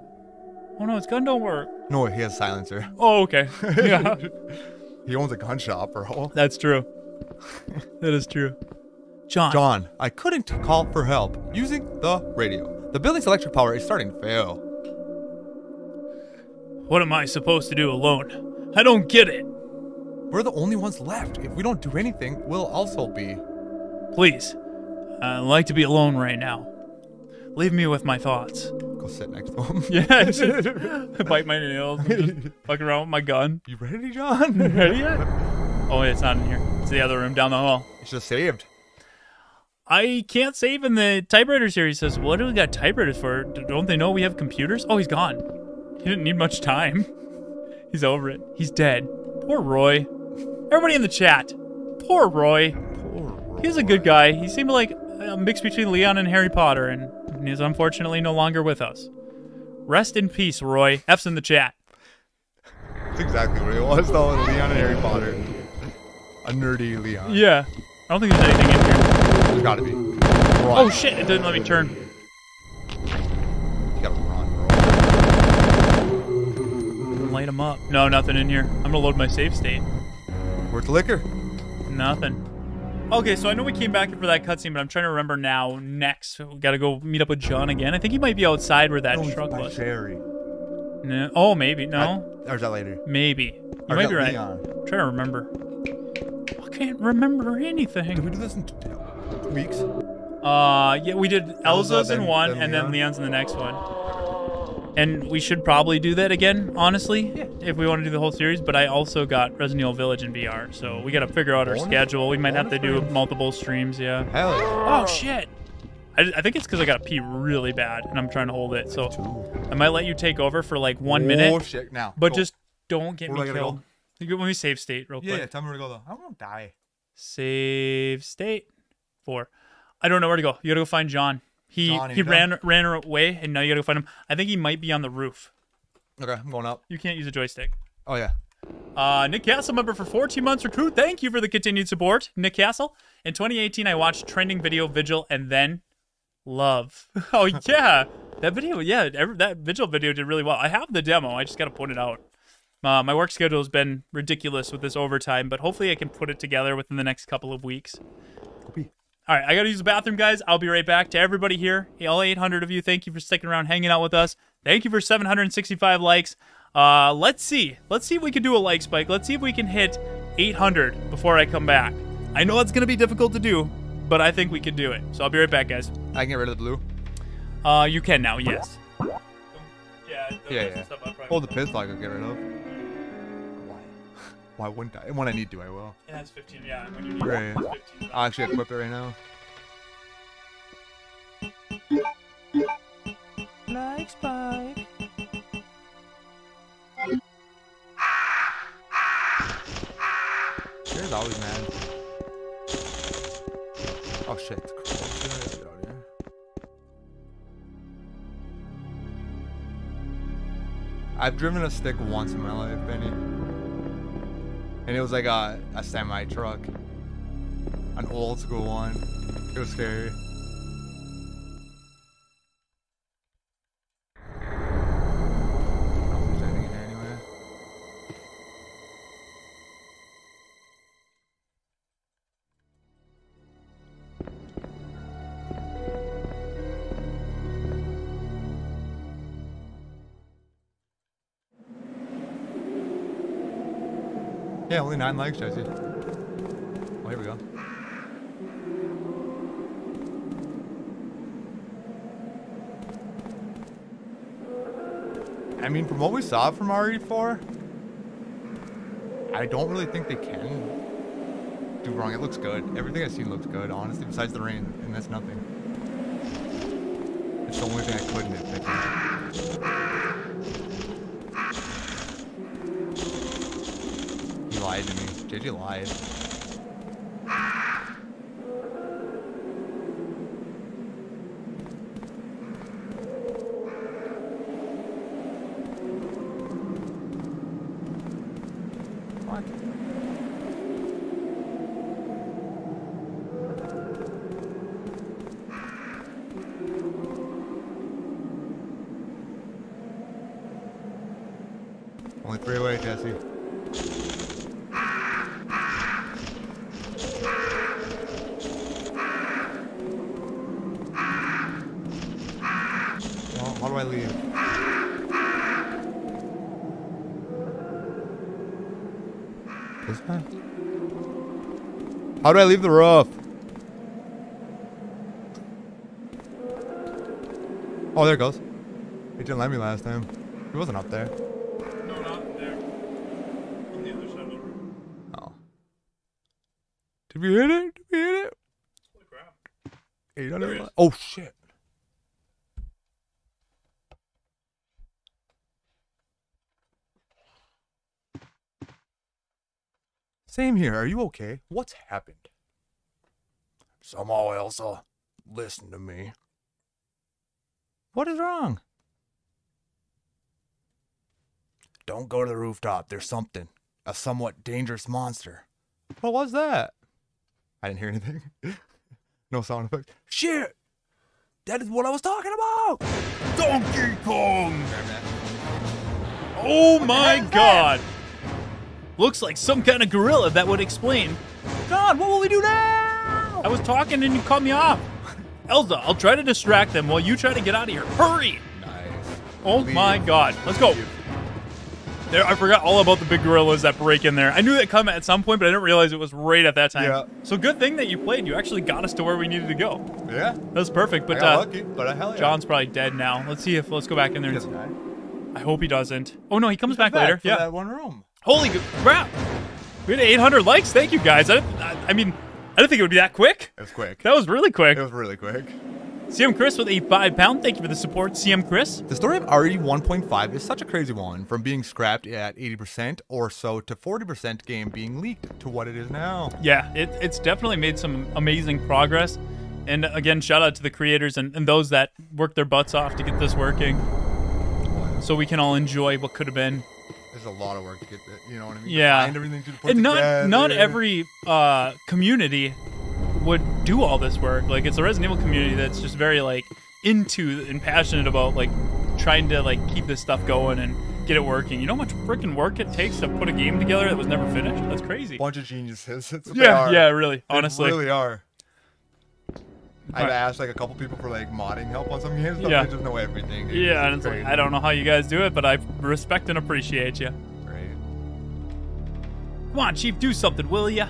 Oh no, his gun don't work. No, he has a silencer. Oh, okay. Yeah, He owns a gun shop, bro. that's true. That is true. John. John, I couldn't call for help using the radio. The building's electric power is starting to fail. What am I supposed to do alone? I don't get it. We're the only ones left. If we don't do anything, we'll also be. Please, I'd like to be alone right now. Leave me with my thoughts. Go sit next to him. Yeah, just bite my nails, and just fucking around with my gun. You ready, John? Ready yet? Oh, it's not in here. It's the other room down the hall. It's just saved. I can't save in the typewriter series. Says, what do we got typewriters for? Don't they know we have computers? Oh, he's gone. He didn't need much time. He's over it. He's dead. Poor Roy. Everybody in the chat. Poor Roy. Poor He's a good guy. He seemed like a mix between Leon and Harry Potter, and he's unfortunately no longer with us. Rest in peace, Roy. F's in the chat. That's exactly what it was, though. Leon and Harry Potter. A nerdy Leon. Yeah. I don't think there's anything in here. There's gotta be. Oh shit! It didn't let me turn. Light them up. No, nothing in here. I'm gonna load my save state. Where's the liquor? Nothing. Okay, so I know we came back for that cutscene, but I'm trying to remember now. Next, we gotta go meet up with John again. I think he might be outside where that No, he's truck by was. Sherry. No. Oh, maybe. No. Or is that later? maybe. You Or might be that right. Leon? I'm trying to remember. I can't remember anything. Did we do this in two two weeks? Uh, yeah, we did Elza's in then- one, then and then Leon. Leon's in the next one. And we should probably do that again, honestly, if we want to do the whole series. But I also got Resident Evil Village in VR, so we got to figure out our schedule. We might have to do multiple streams, yeah. Hell yeah. Oh shit! I, I think it's because I got to pee really bad, and I'm trying to hold it. So I might let you take over for like one Oh minute, shit! Now, but go. just don't get Where me do I gotta killed. You go- Let me save state real yeah, quick. yeah. Tell me where to go though. I won't die. Save state. Four. I don't know where to go. You gotta go find John. He he ran ran away, and now you gotta go find him. I think he might be on the roof. Okay, I'm going up. You can't use a joystick. Oh yeah. Uh, Nick Castle, member for 14 months recruit. Thank you for the continued support, Nick Castle. In 2018, I watched trending video Vigil and then Love. Oh yeah, that video. Yeah, every, that Vigil video did really well. I have the demo. I just got to put it out. Uh, my work schedule has been ridiculous with this overtime, but hopefully I can put it together within the next couple of weeks. All right, I got to use the bathroom, guys. I'll be right back. To everybody here, all 800 of you, thank you for sticking around, hanging out with us. Thank you for 765 likes. Uh, let's see. Let's see if we can do a like spike. Let's see if we can hit 800 before I come back. I know it's going to be difficult to do, but I think we can do it. So I'll be right back, guys. I can get rid of the blue. Uh, you can now, yes. Yeah, Yeah, yeah. Hold the pistol I could get rid of. Why? Why wouldn't I? When I need to, I will. It has 15, yeah. When you need Right. it, it's 15. I'll actually equip it right now. Like spike. There's always mad. Oh shit. Oh, get out of here. I've driven a stick once in my life, Benny. And it was like a, a semi truck. An old school one. It was scary. Yeah, only nine likes, Jesse. Oh, here we go. I mean, from what we saw from RE4, I don't really think they can do wrong. It looks good. Everything I've seen looks good, honestly, besides the rain, and that's nothing. It's the only thing I couldn't nitpick. Lied to me. JJ lied. What? Only three away, Jesse. Well, how do I leave? This way? How do I leave the roof? Oh, there it goes. He didn't let me last time. He wasn't up there. No, not there. On the other side of the room. Oh. Did we hit it? Did we hit it? Holy crap. 800 There he li- Oh, shit. Same here. Are you okay? What's happened? Somehow, Elza, uh, listen to me. What is wrong? Don't go to the rooftop. There's something. A somewhat dangerous monster. What was that? I didn't hear anything. no sound effect. Shit! That is what I was talking about! Donkey Kong! Oh my god! Looks like some kind of gorilla that would explain. God, what will we do now? I was talking and you cut me off. Elza, I'll try to distract them while you try to get out of here. Hurry! Nice. Oh Leave. my god. Let's go. There, I forgot all about the big gorillas that break in there. I knew they'd come at some point, but I didn't realize it was right at that time. Yeah. So good thing that you played. You actually got us to where we needed to go. Yeah. That's perfect. I But uh, lucky, but hell yeah. John's probably dead now. Let's see if let's go back in there. He And, doesn't die. I hope he doesn't. Oh no, he comes back, Back later. Yeah. that one room. Holy crap! We had 800 likes. Thank you guys. I, I, I mean, I didn't think it would be that quick. It was quick. That was really quick. It was really quick. CM Chris with a five pound. Thank you for the support, CM Chris. The story of RE 1.5 is such a crazy one, from being scrapped at 80% or so to 40% game being leaked to what it is now. Yeah, it, it's definitely made some amazing progress. And again, shout out to the creators and, and those that worked their butts off to get this working so we can all enjoy what could have been. There's a lot of work to get that, you know what I mean? Yeah. Find everything to put And not together. not every uh, community would do all this work. Like it's a Resident Evil community that's just very like into and passionate about like trying to like keep this stuff going and get it working. You know how much freaking work it takes to put a game together that was never finished? That's crazy. bunch of geniuses. That's what they Yeah, yeah, really. They Honestly. really are. I've asked like a couple people for like modding help on some games, but Yeah. they just know everything. dude. Yeah, and it's like. I don't know how you guys do it, but I respect and appreciate you. Right. Come on, Chief, do something, will ya?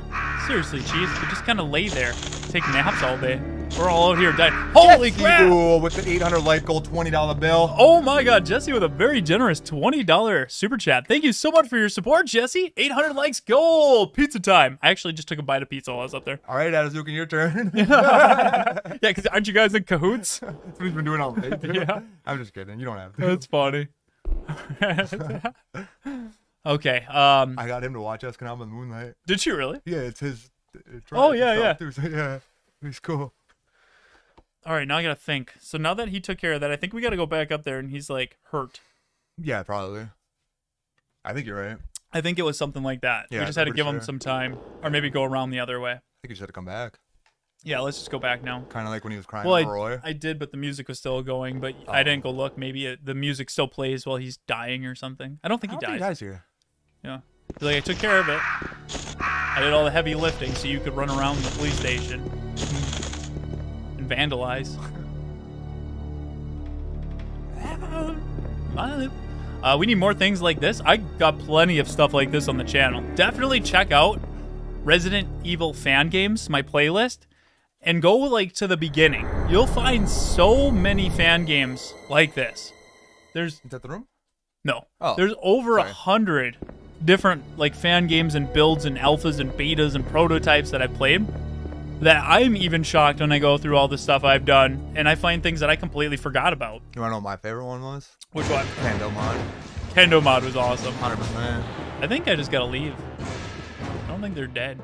Seriously, Chief, you just kind of lay there, take naps all day. We're all out here dying. Holy Jesse crap! Cool with the 800 light gold $20 bill. Oh my God, Jesse with a very generous $20 super chat. Thank you so much for your support, Jesse. 800 likes, gold. Pizza time. I actually just took a bite of pizza while I was up there. All right, Adazuki, your turn. Yeah, because aren't you guys in cahoots? That's what he's been doing all day. Too. Yeah. I'm just kidding. You don't have to. That's funny. okay. Um, I got him to watch Escanaba Moonlight. did you really? Yeah, it's his. Oh, yeah, yeah. Too, so yeah, he's cool. All right, now I gotta think. So now that he took care of that, I think we gotta go back up there, and he's like hurt. Yeah, probably. I think you're right. I I think it was something like that. Yeah, we just I'm had to give him some time, or maybe go around the other way. I think he should have come back. Yeah, let's just go back now. Kind of like when he was crying Well, for Roy. I, I did, but the music was still going. But I Oh. didn't go look. Maybe it, the music still plays while he's dying or something. I don't think I he don't think dies. he dies here. Yeah, like I took care of it. I did all the heavy lifting, so you could run around the police station vandalize. Uh, we need more things like this. I got plenty of stuff like this on the channel. Definitely check out Resident Evil fan games, my playlist, and go like to the beginning. You'll find so many fan games like this. There's Is that the room? no. Oh, There's over a hundred different like fan games and builds and alphas and betas and prototypes that I've played. That I'm even shocked when I go through all the stuff I've done and I find things that I completely forgot about. You want to know what my favorite one was? Which one? Kendo mod. Kendo mod was awesome. 100%. I think I just gotta leave. I don't think they're dead.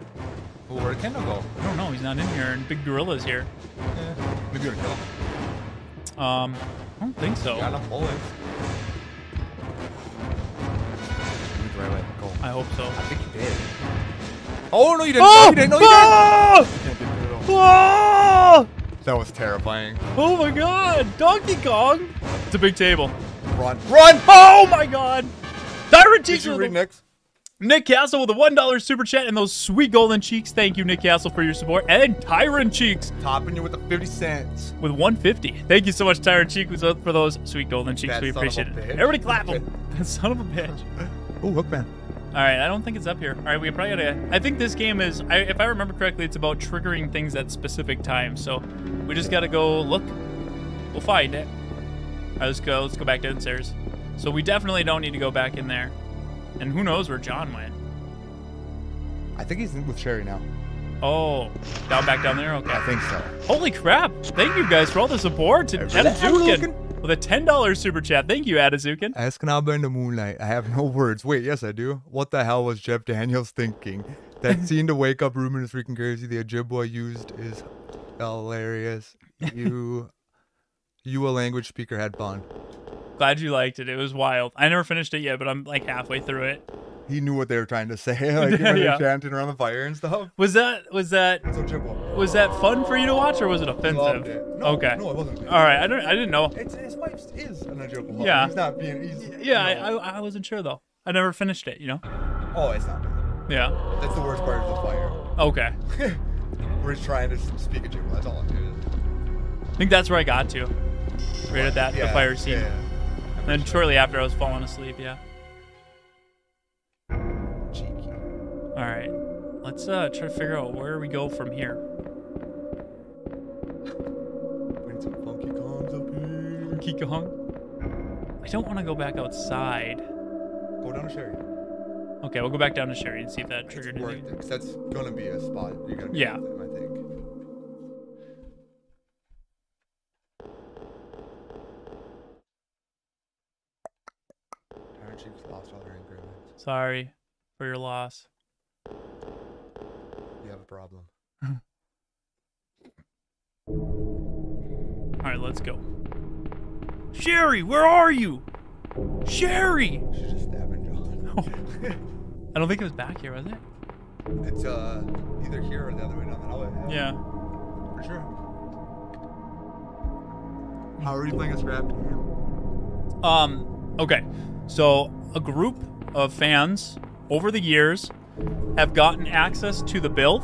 Well, where did Kendo go? I don't know. He's not in here, and Big Gorilla's here. Yeah. Maybe you're gonna kill him. Um, I don't think so. Got enough bullets. He's right away. Go. I hope so. I think you did. Oh, no, you didn't. Oh! No, you didn't. No, you Oh! didn't. You can't get through it all. Oh! That was terrifying. Oh my God! Donkey Kong! It's a big table. Run. Run! Oh my God! Tyrant Did Cheeks you read next? Nick Castle with a one dollar super chat and those sweet golden cheeks. Thank you, Nick Castle, for your support. And Tyrant Cheeks Topping you with the 50 cents. with 150. Thank you so much, Tyrant Cheeks, for those sweet golden cheeks. That we son of a appreciate it. bitch. Everybody clap him. Son of a bitch. Oh, Hookman. All right, I don't think it's up here. All right, we probably gotta. I think this game is, I, if I remember correctly, it's about triggering things at specific times. So we just gotta go look. We'll find it. All right, let's go. Let's go back downstairs. So we definitely don't need to go back in there. And who knows where John went? I think he's in with Sherry now. Oh, down back down there. Okay. I think so. Holy crap! Thank you guys for all the support. And Adazukin with a ten dollars super chat. Thank you, Adazukin. Escanaba in the moonlight. I have no words. Wait, yes, I do. What the hell was Jeff Daniels thinking? That scene to wake up room is freaking crazy. The Ojibwa used is hilarious. You, you a language speaker had fun. Glad you liked it. It was wild. I never finished it yet, but I'm like halfway through it. He knew what they were trying to say. Like when Yeah. they're chanting around the fire and stuff. Was that was that Ojibwa. was that fun for you to watch, or was it offensive? It. No, okay. No, it wasn't. All right. I don't. I didn't know. It's, his wife is an Ojibwa. Yeah. He's not being. He's, Yeah, I, no. I I wasn't sure though. I never finished it. You know. Oh, it's not. Bad. Yeah. That's the worst part of the fire. Okay. We're just trying to speak Ojibwa. That's all it is. I think that's where I got to. Right at that the fire scene. Yeah. Then shortly after, I was falling asleep. Yeah. All right. Let's uh try to figure out where we go from here. We need some funky up here. Kong. I don't want to go back outside. Go down to Sherry. Okay, we'll go back down to Sherry and see if that It's triggered anything. it. 'cause that's gonna be a spot you're gonna be Yeah. I think. Tyrant Cheeks lost all their increments. Sorry for your loss. You have a problem. All right, let's go. Sherry, where are you? Sherry! She's just stabbing John. I don't think it was back here, was it? it's uh either here or the other way down the hallway. Yeah. For sure. How are you playing a scrap game? Um, okay. So, a group of fans over the years have gotten access to the build,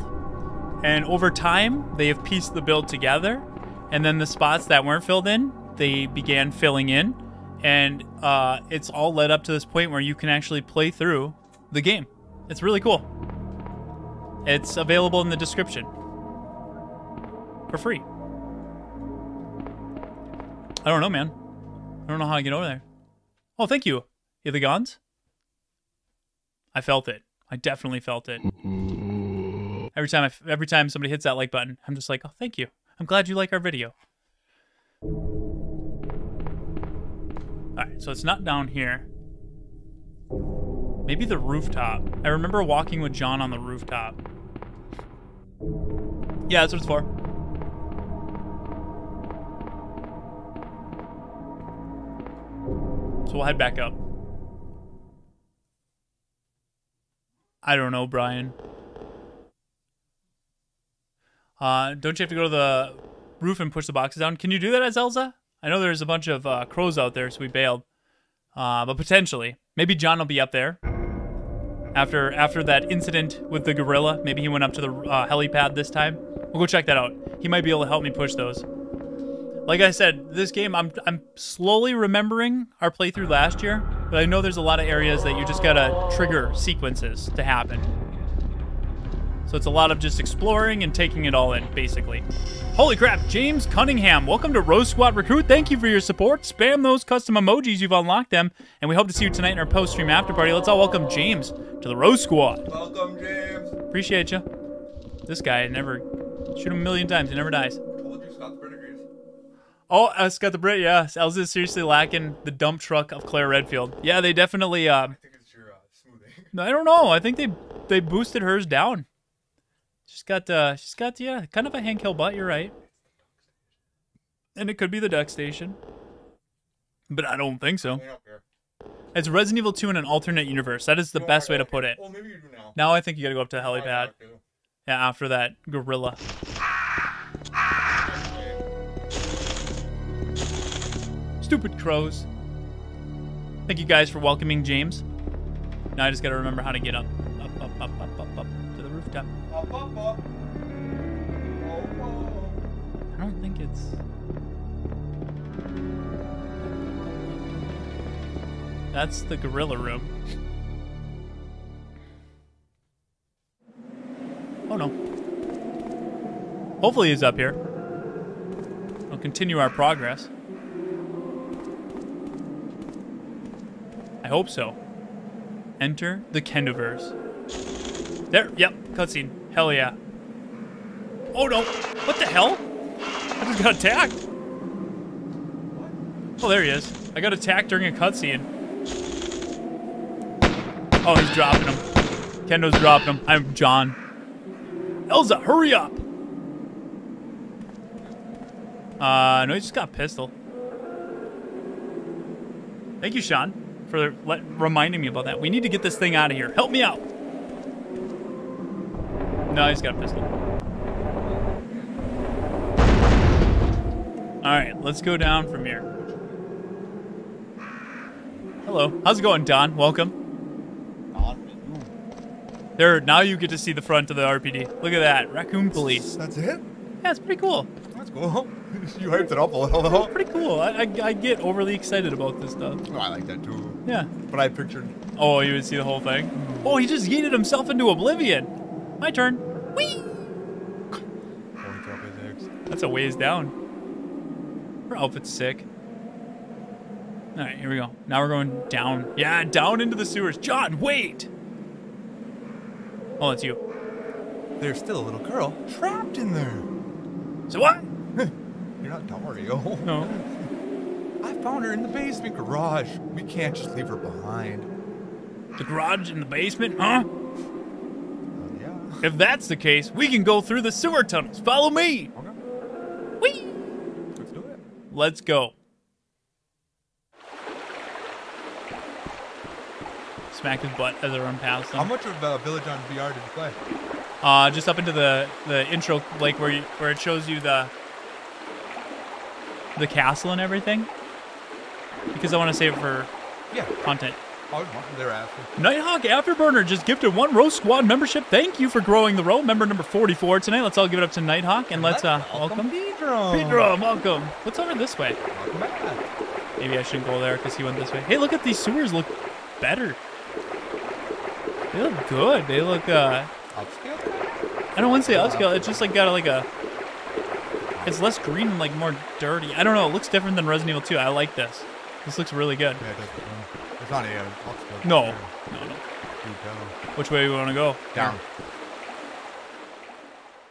and over time, they have pieced the build together. And then the spots that weren't filled in, they began filling in. And uh, it's all led up to this point where you can actually play through the game. It's really cool. It's available in the description for free. I don't know, man. I don't know how I get over there. Oh, thank you. You the guns? I felt it. I definitely felt it. Every time, I, every time somebody hits that like button, I'm just like, oh, thank you. I'm glad you like our video. All right, so it's not down here. Maybe the rooftop. I remember walking with John on the rooftop. Yeah, that's what it's for. So we'll head back up. I don't know, Brian. Uh, don't you have to go to the roof and push the boxes down? Can you do that as Elza? I know there's a bunch of uh, crows out there, so we bailed. Uh, but potentially, maybe John will be up there after after that incident with the gorilla. Maybe he went up to the uh, helipad this time. We'll go check that out. He might be able to help me push those. Like I said, this game I'm I'm slowly remembering our playthrough last year, but I know there's a lot of areas that you just gotta trigger sequences to happen. So it's a lot of just exploring and taking it all in, basically. Holy crap, James Cunningham, welcome to ROE Squad Recruit. Thank you for your support. Spam those custom emojis, you've unlocked them, and we hope to see you tonight in our post-stream after party. Let's all welcome James to the ROE Squad. Welcome, James. Appreciate you. This guy never shoot him a million times, he never dies. Told you Scott the Oh, uh, Scott the Brit, yeah. Elza is seriously lacking the dump truck of Claire Redfield. Yeah, they definitely. Uh, I think it's your uh, smoothing. I don't know. I think they they boosted hers down. She's got uh, she's got yeah, kind of a Hank Hill butt. You're right. And it could be the DuckStation, but I don't think so. Hang up here. It's Resident Evil 2 in an alternate universe. That is the You best way wanna put it. Well, maybe you do now. Now I think you gotta go up to the helipad. yeah. Yeah, after that gorilla. Stupid crows. Thank you guys for welcoming James. Now I just gotta remember how to get up. Up, up, up, up, up, up to the rooftop. I don't think it's. That's the gorilla room. Oh no. Hopefully he's up here. We'll continue our progress. I hope so. Enter the Kendoverse. There, yep, cutscene. Hell yeah. Oh no! What the hell? I just got attacked. Oh, there he is. I got attacked during a cutscene. Oh, he's dropping him. Kendo's dropping him. I'm John. Elza, hurry up! Uh, no, he just got pistol. Thank you, Sean, for let, reminding me about that. We need to get this thing out of here. Help me out. No, he's got a pistol. All right, let's go down from here. Hello, how's it going, Don? Welcome. There, now you get to see the front of the RPD. Look at that, Raccoon Police. That's it? Yeah, it's pretty cool. That's cool. you hyped it up a little though. Pretty cool. I, I, I get overly excited about this stuff. Oh, I like that too. Yeah. But I pictured. Oh, you would see the whole thing? Oh, he just yeeted himself into oblivion. My turn. Whee! Going through physics. That's a ways down. Her outfit's sick. All right, here we go. Now we're going down. Yeah, down into the sewers. John, wait! Oh, it's you. There's still a little girl trapped in there. So what? You're not Dario. No. I found her in the basement garage. We can't just leave her behind. The garage in the basement, huh? If that's the case, we can go through the sewer tunnels. Follow me. Okay. Whee! Let's do it. Let's go. Smack his butt as I run past him. How much of uh, Village on VR did you play? Uh, just up into the the intro, like where you, where it shows you the the castle and everything. Because I want to save it for Yeah. content. I was wondering. They're asking. Nighthawk Afterburner just gifted one ROE Squad membership. Thank you for growing the ROE. Member number 44 tonight. Let's all give it up to Nighthawk and let's uh welcome. Pedro. Pedro, welcome. What's over this way? Welcome back. Maybe I shouldn't go there because he went this way. Hey, look at these sewers. Look better. They look good. They look. uh Upscale. I don't want to say upscale. It's just like got like a. It's less green and like more dirty. I don't know. It looks different than Resident Evil 2. I like this. This looks really good. Yeah, it does. look good. It's not a uh. No, no, no. Which way do we want to go? Down.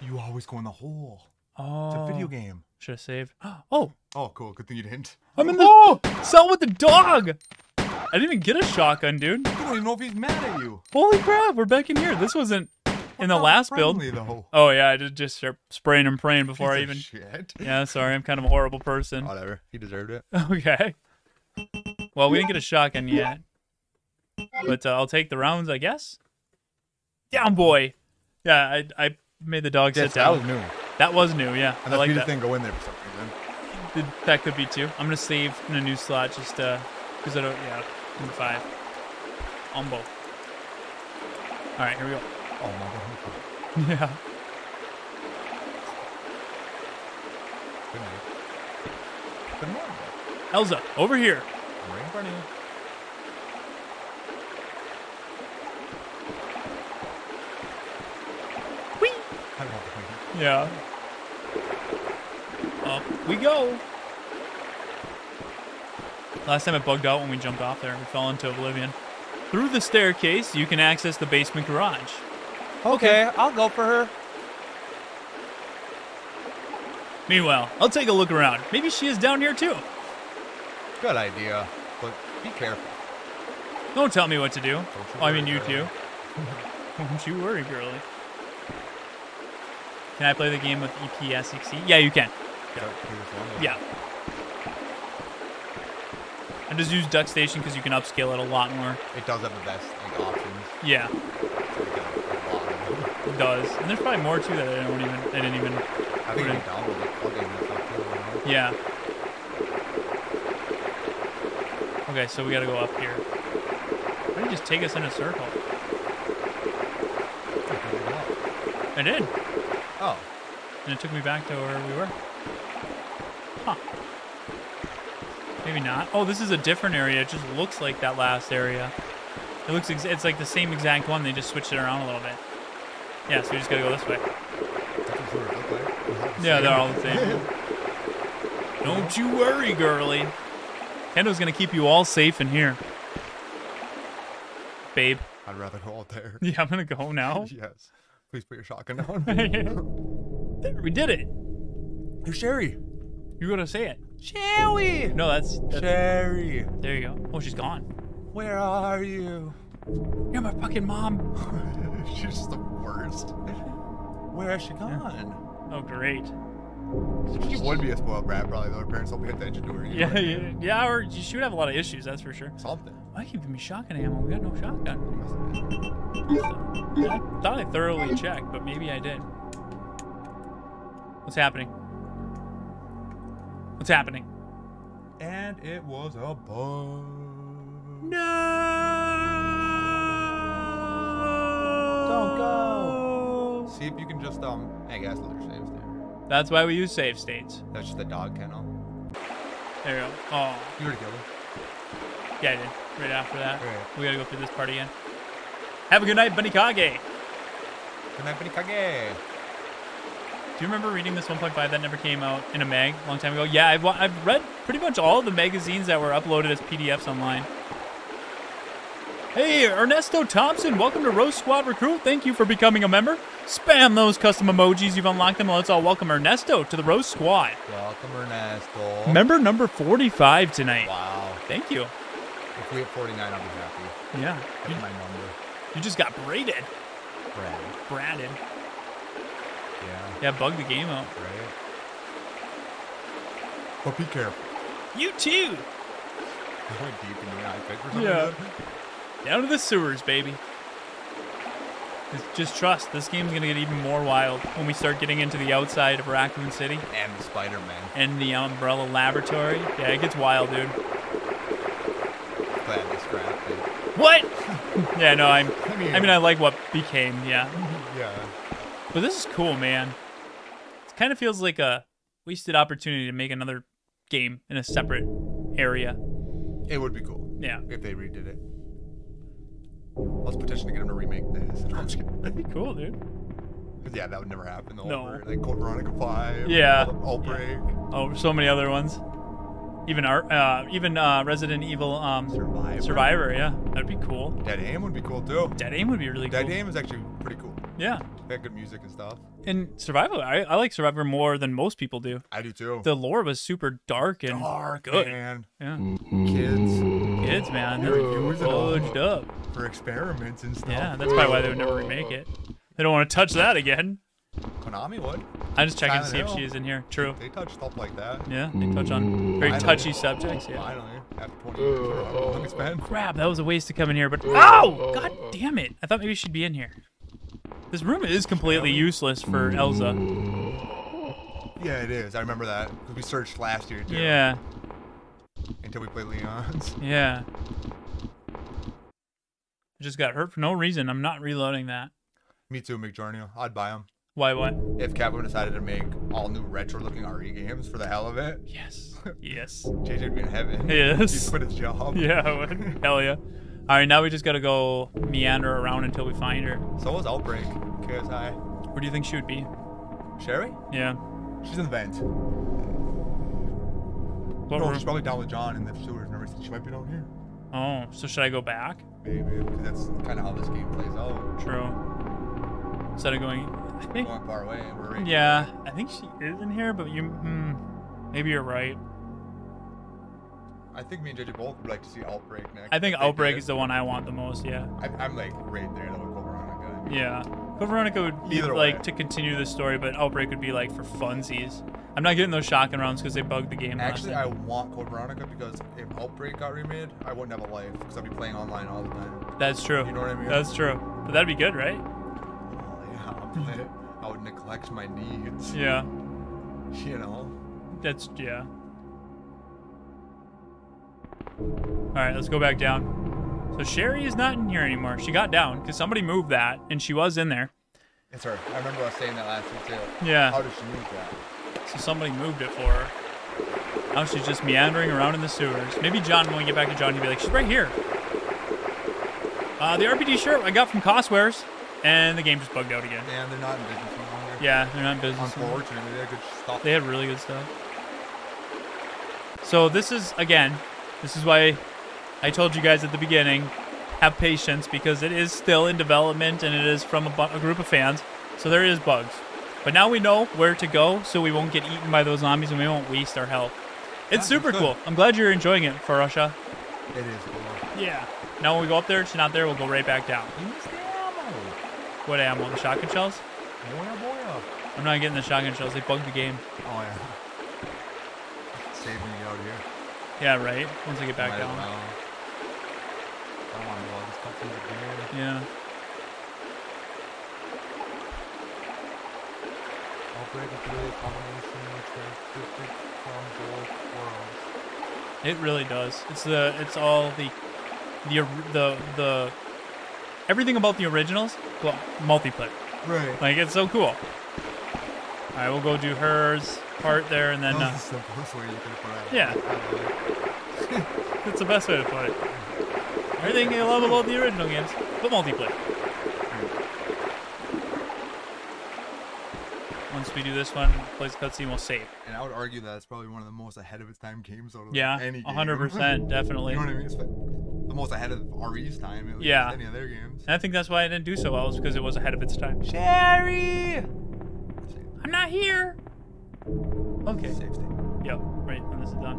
You always go in the hole. Oh, It's a video game. Should have saved. Oh, Oh, cool. Good thing you didn't. I'm in the oh! cell with the dog. I didn't even get a shotgun, dude. You don't even know if he's mad at you. Holy crap, we're back in here. This wasn't in the last build. Though. Oh yeah, I did just start spraying and praying before I even. Shit. Yeah, sorry, I'm kind of a horrible person. Whatever. He deserved it. Okay. Well, we didn't get a shotgun yet, but uh, I'll take the rounds, I guess. Down, boy. Yeah, I I made the dog sit Yes, that down. was new. That was new. Yeah, And I like you that. didn't go in there for some reason. That could be two. I'm gonna save in a new slot just uh, because I don't. Yeah, number five. On both. All right, here we go. Oh my god. Yeah. Good night. Good morning. Elza, over here. I'm right in front of you. Whee! I love. Yeah. Up we go. Last time it bugged out when we jumped off there. We fell into oblivion. Through the staircase, you can access the basement garage. Okay, I'll go for her. Meanwhile, I'll take a look around. Maybe she is down here too. Good idea, be careful. Don't tell me what to do. Oh, I mean, you too. Don't you worry, girlie. Can I play the game with EPSXE? Yeah, you can. Yeah. Yeah. I just use DuckStation because you can upscale it a lot more. It does have the best like options. Yeah, So you got a lot of them. it does. And there's probably more too that I don't even. I didn't even. I think you Right. download the plugin and stuff too. you know? Yeah. Okay, so we gotta go up here. Why did you just take us in a circle? I did. Oh, And it took me back to where we were. Huh. Maybe not. Oh, this is a different area. It just looks like that last area. It looks. Ex- it's like the same exact one. They just switched it around a little bit. Yeah, so we just gotta go this way. that's what sort of look like. They're all the Yeah, they're all the same. Don't you worry, girlie. Kendo's gonna keep you all safe in here. Babe. I'd rather go out there. Yeah, I'm gonna go now. yes. Please put your shotgun down. there, we did it. You're Sherry. You're gonna say it. Sherry. No, that's, that's Sherry. there you go. Oh, she's gone. Where are you? You're my fucking mom. She's the worst. Where has she gone? Oh, great. She would be a spoiled brat, probably, though her parents don't pay attention to her. Yeah, anyway. yeah, yeah, or she would have a lot of issues, that's for sure. Something. Why keep giving me shotgun ammo? We got no shotgun. Must. I thought I thoroughly checked, but maybe I did. What's happening? What's happening? And it was a bug. No! Don't go. See if you can just um. I guess let her saves there. That's why we use save states. That's just the dog kennel. There you go. Oh, You already killed him. yeah, I did. Right after that. Right. We gotta go through this part again. Have a good night, Bunny Kage. Good night, Benny Kage. Do you remember reading this 1.5 that never came out in a mag a long time ago? Yeah, I've, I've read pretty much all of the magazines that were uploaded as PDFs online. Hey, Ernesto Thompson, welcome to Rose Squad Recruit. Thank you for becoming a member. Spam those custom emojis. You've unlocked them. Let's all welcome Ernesto to the Roast Squad. Welcome, Ernesto. Member number 45 tonight. Wow. Thank you. If we hit 49, I'll be happy. Yeah. That's You, my number. you just got braided. Brad. Bratted. Yeah. Yeah, bug the game out. Right. But be careful. You too. I went deep in the eye pit for some Yeah. Down to the sewers, baby. Just- trust. This game's gonna get even more wild when we start getting into the outside of Raccoon City And the Spider-Man. and the Umbrella Laboratory. Yeah, it gets wild, dude. Glad they scrapped it. What? yeah, no, I'm. I mean- I mean, I like what became. Yeah, Yeah. but this is cool, man. It kind of feels like a wasted opportunity to make another game in a separate area. It would be cool Yeah, if they redid it. Let's petition to get them to remake this. No, That'd be cool, dude. Yeah, that would never happen. The No. Like Code Veronica 5. Yeah. Outbreak. Oh, so many other ones. Even our, uh, even uh, Resident Evil um, Survivor. Survivor, yeah, that'd be cool. Dead Aim would be cool too. Dead Aim would be really Dead cool. Aim is actually pretty cool. Yeah, They had good music and stuff. And Survivor, I, I like Survivor more than most people do. I do too. The lore was super dark and Dark, good. man. Yeah, Kids kids, man, they're Reviews and all. up. for experiments and stuff. Yeah, that's probably why they would never remake it. They don't want to touch that again. Konami would. I'm just checking to see if Hill. she is in here. True. They touch stuff like that. Yeah, they touch on very Finally. touchy subjects. Yeah. Finally, after 20 years, or however long it's been. Crap, that was a waste to come in here, but oh, god damn it! I thought maybe she'd be in here. This room is completely useless for Elza. Yeah, it is. I remember that because we searched last year too. Yeah, Until we played Leon's. yeah. I just got hurt for no reason. I'm not reloading that. Me too, McJourney. I'd buy them. Why? What? If Capcom decided to make all new retro-looking RE games for the hell of it, Yes. Yes. JJ would be in heaven. Yes. He'd quit his job. Yeah. I would. Hell yeah. All right, now we just gotta go meander around until we find her. So was Outbreak. KSI. Where do you think she would be? Sherry? Yeah. She's in the vent. What no, room? she's probably down with John in the sewers. Remember, she might be down here. Oh, so should I go back? Maybe, because that's kind of how this game plays out. True. Instead of going, I think. Going far away, we're right Yeah, I think she is in here, but you, hmm, maybe you're right. I think me and JJ both would like to see Outbreak next. I think Outbreak is the one I want the most. Yeah. I, I'm like right there though with Veronica. Yeah. Code Veronica would be Either like way. to continue the story, but Outbreak would be like for funsies. I'm not getting those shotgun rounds because they bugged the game. Actually. I want Code Veronica because if Outbreak got remade, I wouldn't have a life because I'd be playing online all the time. That's true. You know what I mean? That's true. But that'd be good, right? Oh, yeah, but I would neglect my needs. Yeah. You know? That's yeah. All right, let's go back down. So Sherry is not in here anymore. She got down because somebody moved that, and she was in there. It's her. I remember us saying that last week too. Yeah. How did she move that? So somebody moved it for her. Now she's just meandering around in the sewers. Maybe John, when we get back to John, he'll be like, she's right here. Uh, the RPG shirt I got from Costwares, and the game just bugged out again. Yeah, they're not in business anymore. Yeah, they're not in business. anymore. Unfortunately, they had good stuff. They had really good stuff. So this is again, this is why I told you guys at the beginning, have patience because it is still in development and it is from a, bu- a group of fans. So there is bugs. But now we know where to go so we won't get eaten by those zombies and we won't waste our health. It's Yeah, super that's good. cool. I'm glad you're enjoying it, Farusha. It is cool. Yeah. Now when we go up there, she's not there, we'll go right back down. You missed the ammo. What ammo? The shotgun shells? Boya, boya. I'm not getting the shotgun shells. They bugged the game. Yeah, right. Once I get back Might down. well. I don't want to go all these cutscenes again. Yeah. Outbreak is really combination which is different from both worlds. It really does. It's the it's all the the the the everything about the originals, well, multiplayer. Right. Like it's so cool. All right, we'll go do hers part there, and then uh, the simplest way you could put it. Yeah. I that's the best way to put it. Everything you love about the original games, but multiplayer. Once we do this one, plays cutscene, we'll save. And I would argue that it's probably one of the most ahead of its time games out of Yeah, any game. Yeah, hundred percent, definitely. you know what I mean? It's the most ahead of RE's time, at least, Yeah. any of their games. And I think that's why it didn't do so well, is because it was ahead of its time. Sherry! I'm not here. Okay. Save state. Yep. Right when this is done.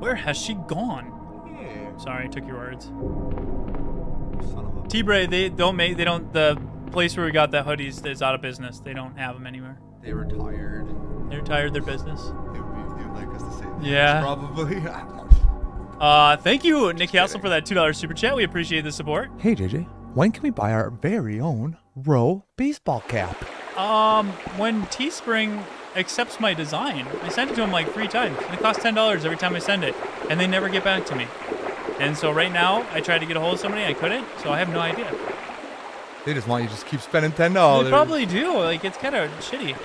Where has she gone? Yeah. Sorry, I took your words. Son of a. T-Bray, they don't make, they don't, the place where we got that hoodies is out of business. They don't have them anywhere. They retired. They retired their business. They would, be, they would like us to say that. Yeah. Probably. I don't know. Uh, thank you, Nick Castle, for that $2 super chat. We appreciate the support. Hey, JJ. When can we buy our very own ROE baseball cap? Um, when Teespring accepts my design, I sent it to them like three times. And it costs ten dollars every time I send it, and they never get back to me. And so right now, I tried to get a hold of somebody, I couldn't. So I have no idea. They just want you to just keep spending ten dollars. they probably do. Like it's kind of shitty.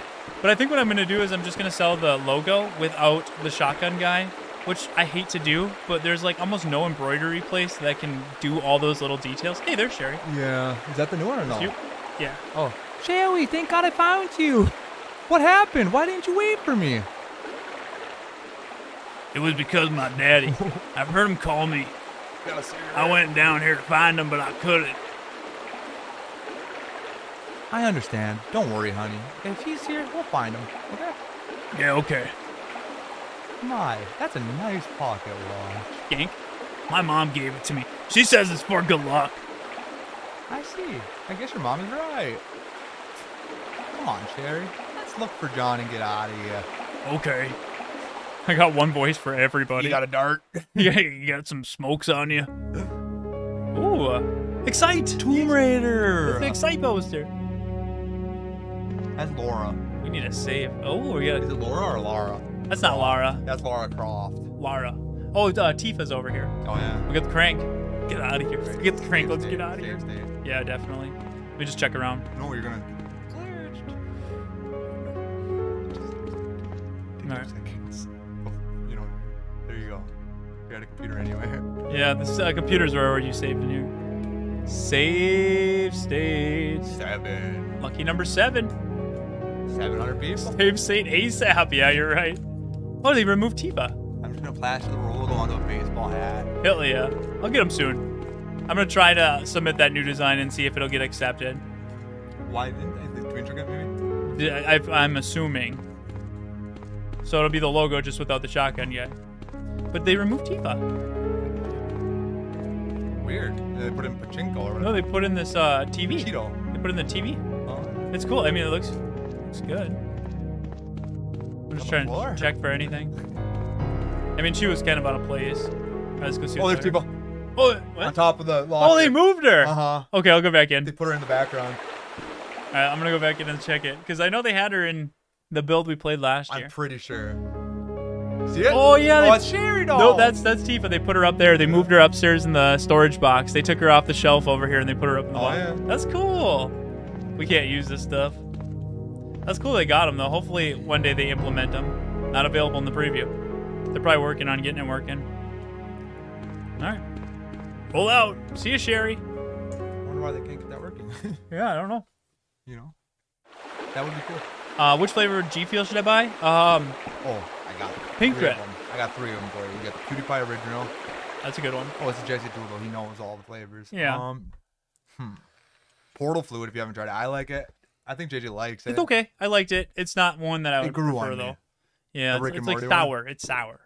But I think what I'm gonna do is I'm just gonna sell the logo without the shotgun guy, which I hate to do. But there's like almost no embroidery place that can do all those little details. Hey, there's Sherry. Yeah. Is that the new one or no? You, yeah. Oh. Sherry, thank God I found you. What happened? Why didn't you wait for me? It was because of my daddy. I've heard him call me. I went down here to find him, but I couldn't. I understand. Don't worry, honey. If he's here, we'll find him. Okay? Yeah, okay. My, that's a nice pocket watch. Gank. My mom gave it to me. She says it's for good luck. I see. I guess your mom is right. Come on, Sherry. Let's look for John and get out of here. Okay. I got one voice for everybody. You got a dart? yeah, you got some smokes on you. Ooh, uh, Excite! Tomb Raider. It's the Excite poster. That's Laura. We need a save. Oh, we got. Is it Laura or Lara? That's not Lara. That's Lara Croft. Lara. Oh, uh, Tifa's over here. Oh yeah. We got the crank. Get out of here. Get the crank. Let's get out of here. Yeah, definitely. We just check around. No, you're gonna. All right. Seconds. Oh, you know, there you go. You got a computer anyway. Yeah, this uh, computer's where you saved in here. Save state. Seven. Lucky number seven. Seven hundred people. Save state ASAP. Yeah, you're right. Oh, they removed Tifa. I'm just gonna plaster the logo onto a baseball hat. Hell yeah. I'll get them soon. I'm gonna try to submit that new design and see if it'll get accepted. Why didn't? The Twin Trigger maybe? I'm assuming. So it'll be the logo just without the shotgun yet. But they removed Tifa. Weird. They put in pachinko or No, they put in this uh, TV. Cheeto. They put in the TV. Oh. It's cool. I mean, it looks looks good. I'm just On trying to check for anything. I mean, she was kind of out of place. Let's go see. Oh, there's there. Tifa Oh, on top of the locker. Oh, they moved her. Uh huh. Okay, I'll go back in. They put her in the background. All right, I'm gonna go back in and check it because I know they had her in the build we played last year. I'm pretty sure. See it? Oh, yeah, Oh, they- it's Sherry doll. No, that's that's Tifa. They put her up there. They moved her upstairs in the storage box. They took her off the shelf over here and they put her up in the Oh, box. yeah. That's cool. We can't use this stuff. That's cool. They got them though. Hopefully one day they implement them. Not available in the preview. They're probably working on getting it working. All right. Roll out. See you, Sherry. wonder why they can't get that working. Yeah, I don't know. you know, that would be cool. Uh, which flavor G Fuel should I buy? Um, Oh, I got Pink Red. I got three of them for you. You got the PewDiePie original. that's a good one. Oh, it's a Jesse Doodle. He knows all the flavors. Yeah. Um, hmm. Portal fluid. If you haven't tried it, I like it. I think JJ likes it. It's okay. I liked it. It's not one that I It would grew prefer on me. though. Yeah, it's, it's like one? sour. It's sour.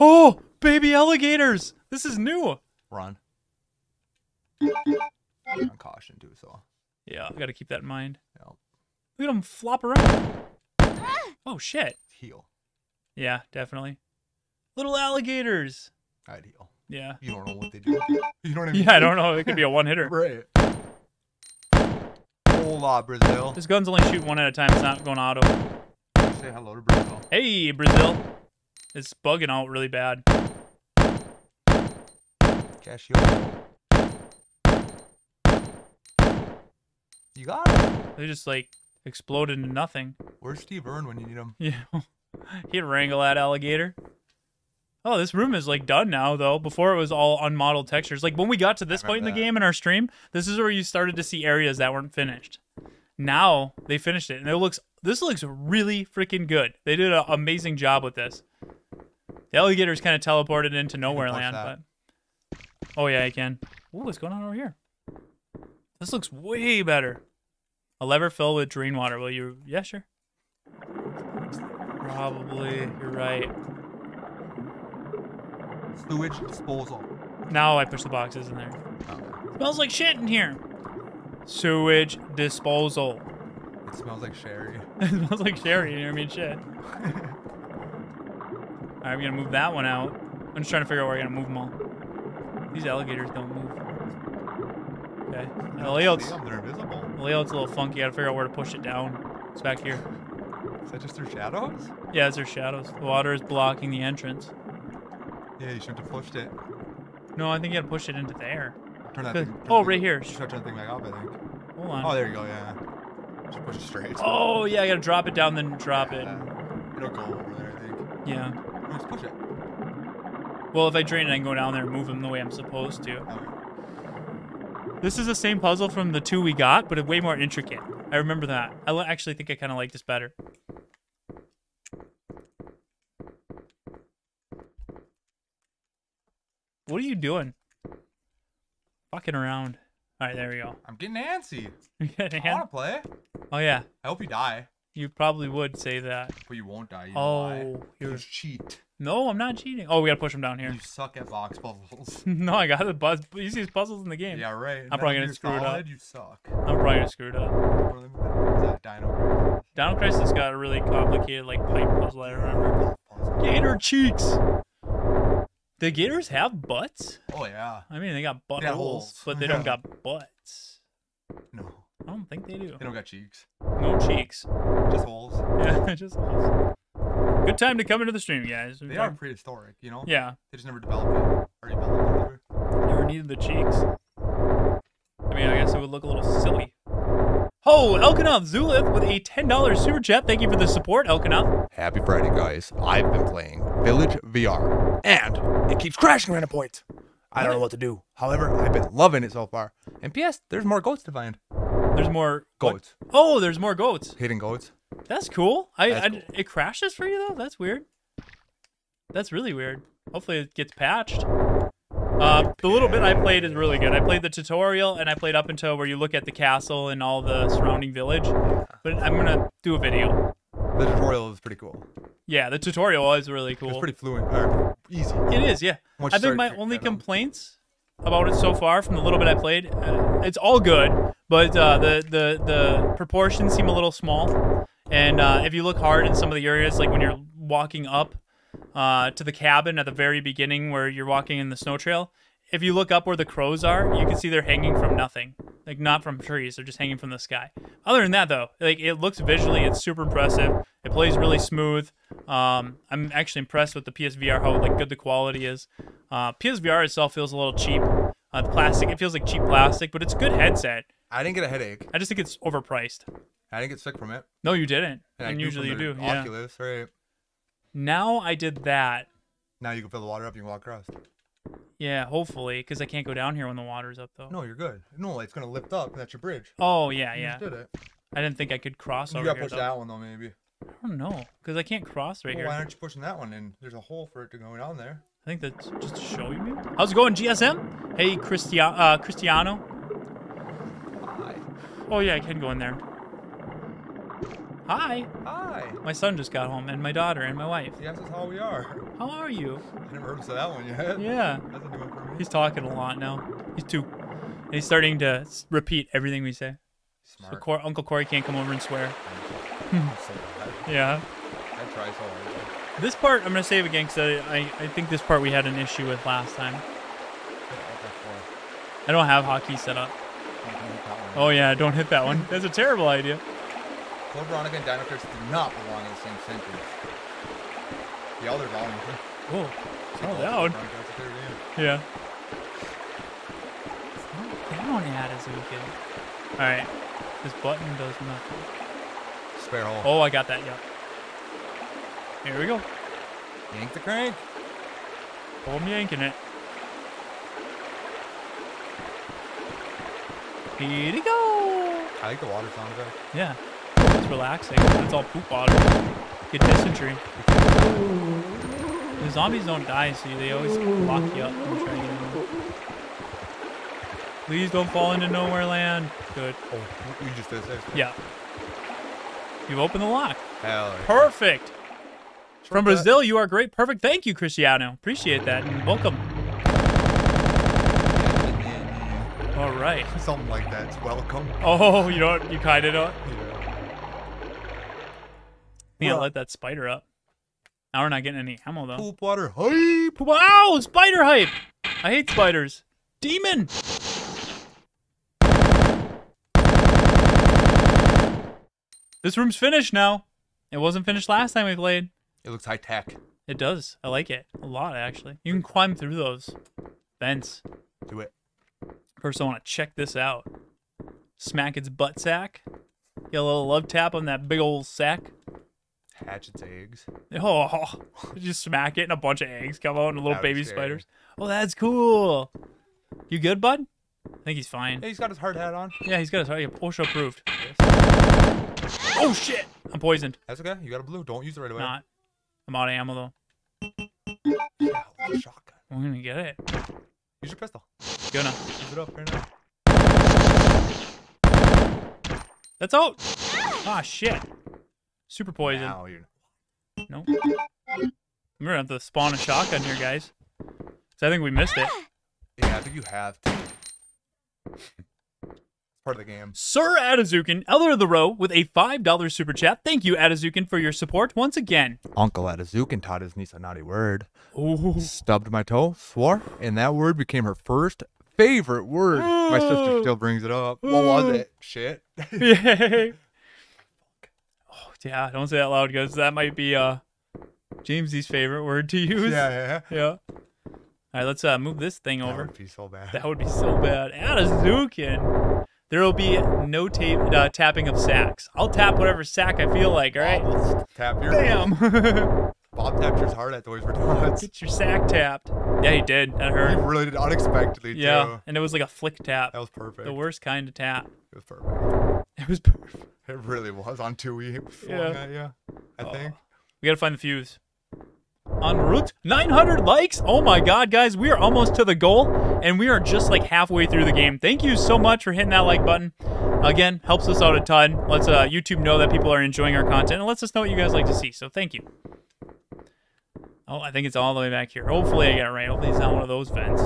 Oh, baby alligators! This is new. Run. On caution too. So. Yeah, I got to keep that in mind. Yeah. Look at them flop around. Ah! Oh shit. Heal. Yeah, definitely. Little alligators. I'd heal. Yeah. You don't know what they do. You know what I mean? Yeah, I don't know. It could be a one hitter. Right. Hola, Brazil. This gun's only shooting one at a time. It's not going auto. Say hello to Brazil. Hey, Brazil. It's bugging out really bad. Casio. You You got it. They're just like exploded into nothing. Where's Steve Irwin when you need him? Yeah. He'd wrangle that alligator. Oh, this room is like done now though. Before it was all unmodeled textures. Like when we got to this point in the that. game in our stream, this is where you started to see areas that weren't finished. Now they finished it and it looks this looks really freaking good. They did an amazing job with this. The alligator's kind of teleported into nowhere land, that. but Oh yeah, I can. Ooh, what's going on over here? This looks way better. A lever filled with drain water. Will you yeah, sure. Probably. You're right. Sewage disposal. Now I push the boxes in there. Oh, Smells like shit in here. Sewage disposal. it smells like sherry. it smells like sherry in here. I mean, shit. Alright, I'm gonna move that one out. I'm just trying to figure out where I'm gonna move them all. These alligators don't move. Okay. The layout's, They're invisible. the layout's a little funky. I gotta figure out where to push it down. It's back here. Is that just their shadows? Yeah, it's their shadows. The water is blocking the entrance. Yeah, you shouldn't have pushed it. No, I think you gotta push it into there. Turn that thing. turn Oh, right here. You should turn that thing back up, I think. Hold on. Oh, there you go, yeah. Just push it straight. Oh, yeah, I gotta drop it down, then drop it. Yeah. It'll go over there, I think. Yeah. No, just push it. Well, if I drain it, I can go down there and move them the way I'm supposed to. Okay. This is the same puzzle from the two we got, but way more intricate. I remember that. I actually think I kind of like this better. What are you doing? Fucking around. All right, there we go. I'm getting antsy. You I want to play. Oh yeah, I hope you die, you probably would say that. but you won't die. You? Oh, you're You cheat. no, I'm not cheating. Oh, we gotta push him down here. You suck at box puzzles. no, I got the buzz easiest puzzles in the game. yeah, right. I'm probably gonna screw it up. You suck. I'm probably gonna screw it up. What? Dino Crisis? Dino Crisis got a really complicated like pipe puzzle. I remember. Gator cheeks. The gators have butts. Oh yeah. I mean, they got buttholes, got holes. but they don't got butts. No, I don't think they do. they don't got cheeks. No cheeks. Just holes. Yeah, just holes. Good time to come into the stream, guys. They are prehistoric, you know. Yeah, They just never developed it. Or developed it. never needed the cheeks. I mean, I guess it would look a little silly. Oh, Elkanoth Zulith with a $10 super chat. Thank you for the support, Elkanoth. Happy Friday, guys. I've been playing Village VR, and it keeps crashing random points. I don't know what to do. However, I've been loving it so far. And P.S. There's more goats to find. There's more what? Goats. Oh, there's more goats. Hidden goats. That's cool. I, That's I cool. it crashes for you though. That's weird. That's really weird. Hopefully it gets patched. Uh, the little bit I played is really good. I played the tutorial and I played up until where you look at the castle and all the surrounding village. But I'm gonna do a video. The tutorial is pretty cool. Yeah, the tutorial is really cool. It's pretty fluent. Or easy. It is, yeah. I think my only complaints about it so far, from the little bit I played, uh, it's all good, but uh, the the the proportions seem a little small. And uh, if you look hard in some of the areas, like when you're walking up uh, to the cabin at the very beginning, where you're walking in the snow trail, if you look up where the crows are, you can see they're hanging from nothing, like not from trees. They're just hanging from the sky. Other than that, though, like it looks visually, it's super impressive. It plays really smooth. Um, I'm actually impressed with the PSVR how like good the quality is. Uh, PSVR itself feels a little cheap. Uh, the plastic, it feels like cheap plastic, but it's a good headset. I didn't get a headache. I just think it's overpriced. I didn't get sick from it. No, you didn't. And, usually you do. the Yeah. Oculus, right? Now I did that. Now you can fill the water up. You can walk across. Yeah, hopefully, because I can't go down here when the water's up though. No, you're good. No, it's gonna lift up. and That's your bridge. Oh yeah, You yeah. just did it. I didn't think I could cross You over gotta here. push though. that one though, maybe. I don't know, because I can't cross right Well, here. why aren't you pushing that one in? There's a hole for it to go down there. I think that's just to show you. Maybe. How's it going, GSM? Hey, Christia- uh, Cristiano. Hi. Oh yeah, I can go in there. Hi. Hi. My son just got home, and my daughter, and my wife. Yes, that's how we are. How are you? I never heard him say that one yet. Yeah. That's a new one for me. He's talking a lot now. He's too. And he's starting to repeat everything we say. So Smart. Cor- Uncle Corey can't come over and swear. So. Yeah. I try so hard. This part I'm gonna save again because I, I I think this part we had an issue with last time. I don't have hockey set up. Oh yeah, don't hit that one. That's a terrible idea. Code Veronica and Dino Crisis do not belong in the same sentence. The other volume. Whoa, slow Code down. Veronica, that's a third game. Yeah. Slow down, Adazuki. All right, this button does nothing. spare hole. Oh, I got that. Yeah. Here we go. Yank the crank. Oh, I'm yanking it. Here we go. I like the water sound effect. Yeah. Relaxing. It's all poop water. Get dysentery. The zombies don't die, so they always lock you up and try to get in. Please don't fall into nowhere land. Good. Oh, you just did this. Yeah. You've opened the lock. Hell yeah. Perfect. From. Brazil, you are great. Perfect. Thank you, Cristiano. Appreciate that. And welcome. All right. Something like that. It's welcome. Oh, you know what? You kind of know. Yeah. Yeah, Well- let that spider up. Now we're not getting any ammo though. Poop water hype. Wow, spider hype! I hate spiders. Demon! This room's finished now. It wasn't finished last time we played. It looks high tech. It does. I like it. A lot, actually. You can climb through those vents. Do it. First, I want to check this out. Smack its butt sack. Get a little love tap on that big old sack. Hatch its eggs. Oh, just smack it and a bunch of eggs come out and little baby scary. spiders. Oh, that's cool. You good, bud? I think he's fine. Hey, he's got his hard hat on. Yeah, he's got his heart. OSHA approved. Oh shit! I'm poisoned. That's okay. You got a blue. Don't use it right away. Not. I'm out of ammo though. Yeah, shotgun. I'm gonna get it. Use your pistol. Gonna. Use it up right now. That's out. Ah shit. Super poison. Now you're. Nope. We're gonna have to spawn a shotgun here, guys. So I think we missed it. Yeah, I think you have to. part of the game. Sir Adazukin, Elder of the ROE, with a $5 super chat. Thank you, Adazukin, for your support once again. Uncle Adazukin taught his niece a naughty word. Ooh. Stubbed my toe, swore, and that word became her first favorite word. My sister still brings it up. What was it? Shit. Yay. Oh, yeah, don't say that loud, because that might be uh Jamesy's favorite word to use. yeah, yeah. Yeah. All right, let's uh, move this thing That over. That would be so bad. That would be so bad. Adazukin. There will be no tape, uh, tapping of sacks. I'll tap whatever sack I feel like, all right? Tap your Bam! Bob tapped yours hard at Toys for Tots. Get your sack tapped. Yeah, he did. That hurt. He really did unexpectedly Yeah, too. and it was like a flick tap. That was perfect. The worst kind of tap. It was perfect. It was perfect. It really was on two E. Yeah. Yeah. yeah. I Oh. think. We gotta find the fuse. En route, 900 likes. Oh my god, guys, we are almost to the goal, and we are just like halfway through the game. Thank you so much for hitting that like button. Again, helps us out a ton. Lets uh, YouTube know that people are enjoying our content, and lets us know what you guys like to see. So thank you. Oh, I think it's all the way back here. Hopefully, I got it right. Hopefully, it's not one of those vents.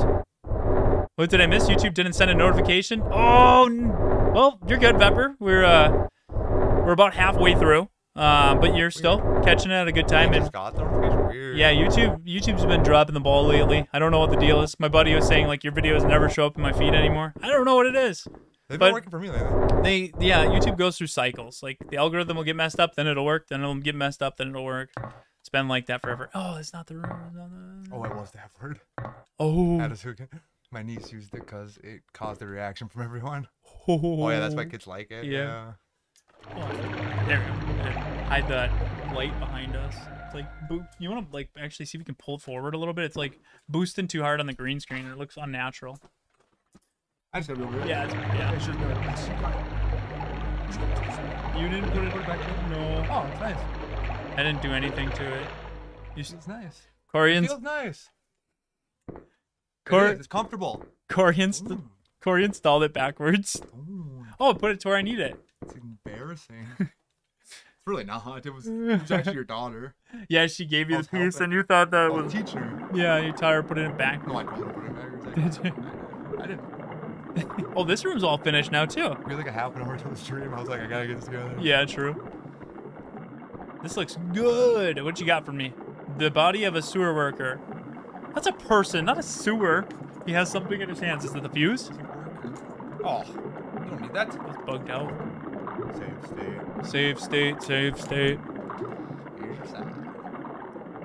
What did I miss? YouTube didn't send a notification. Oh, well, you're good, Vepper. We're uh, we're about halfway through. Uh, but you're still catching it at a good time. I And just got the notification. Weird. yeah, YouTube YouTube's been dropping the ball lately. I don't know what the deal is. My buddy was saying like your videos never show up in my feed anymore. I don't know what it is. They've but- been working for me lately. They yeah, YouTube goes through cycles. Like the algorithm will get messed up, then it'll work, then it'll get messed up, then it'll work. It's been like that forever. Oh, it's not the room. it's not the- Oh, it was that word. Oh. Adazukin. My niece used it because it caused a reaction from everyone. Oh yeah, that's why oh. kids like it. Yeah. Yeah. There we go. Hide that light behind us. It's like boo- you want to like actually see if we can pull it forward a little bit. It's like boosting too hard on the green screen. It looks unnatural. I just gotta be over Yeah, it's, yeah. You didn't put it back in? No. Oh, it's nice. I didn't do anything to it. You s- It's nice. Corey, It feels nice. Cor- it is. It's comfortable. Corey, inst- Corey installed it backwards. Ooh, Oh, put it to where I need it. it's embarrassing. it's really not. It was, it was actually your daughter. Yeah, she gave you the piece, helping. and you thought that Oh, was. teacher. Yeah, you tired putting it back. No, I told her to put it back. It Did you? I didn't. Oh, this room's all finished now too. We had like a half an hour to the stream. I was like, I gotta get this together. Yeah, true. This looks good. What you got for me? The body of a sewer worker. That's a person, not a sewer. He has something in his hands. Is it the fuse? Oh, you don't need that. It's bugged out. Save state. Save state, save state. Here's your sign.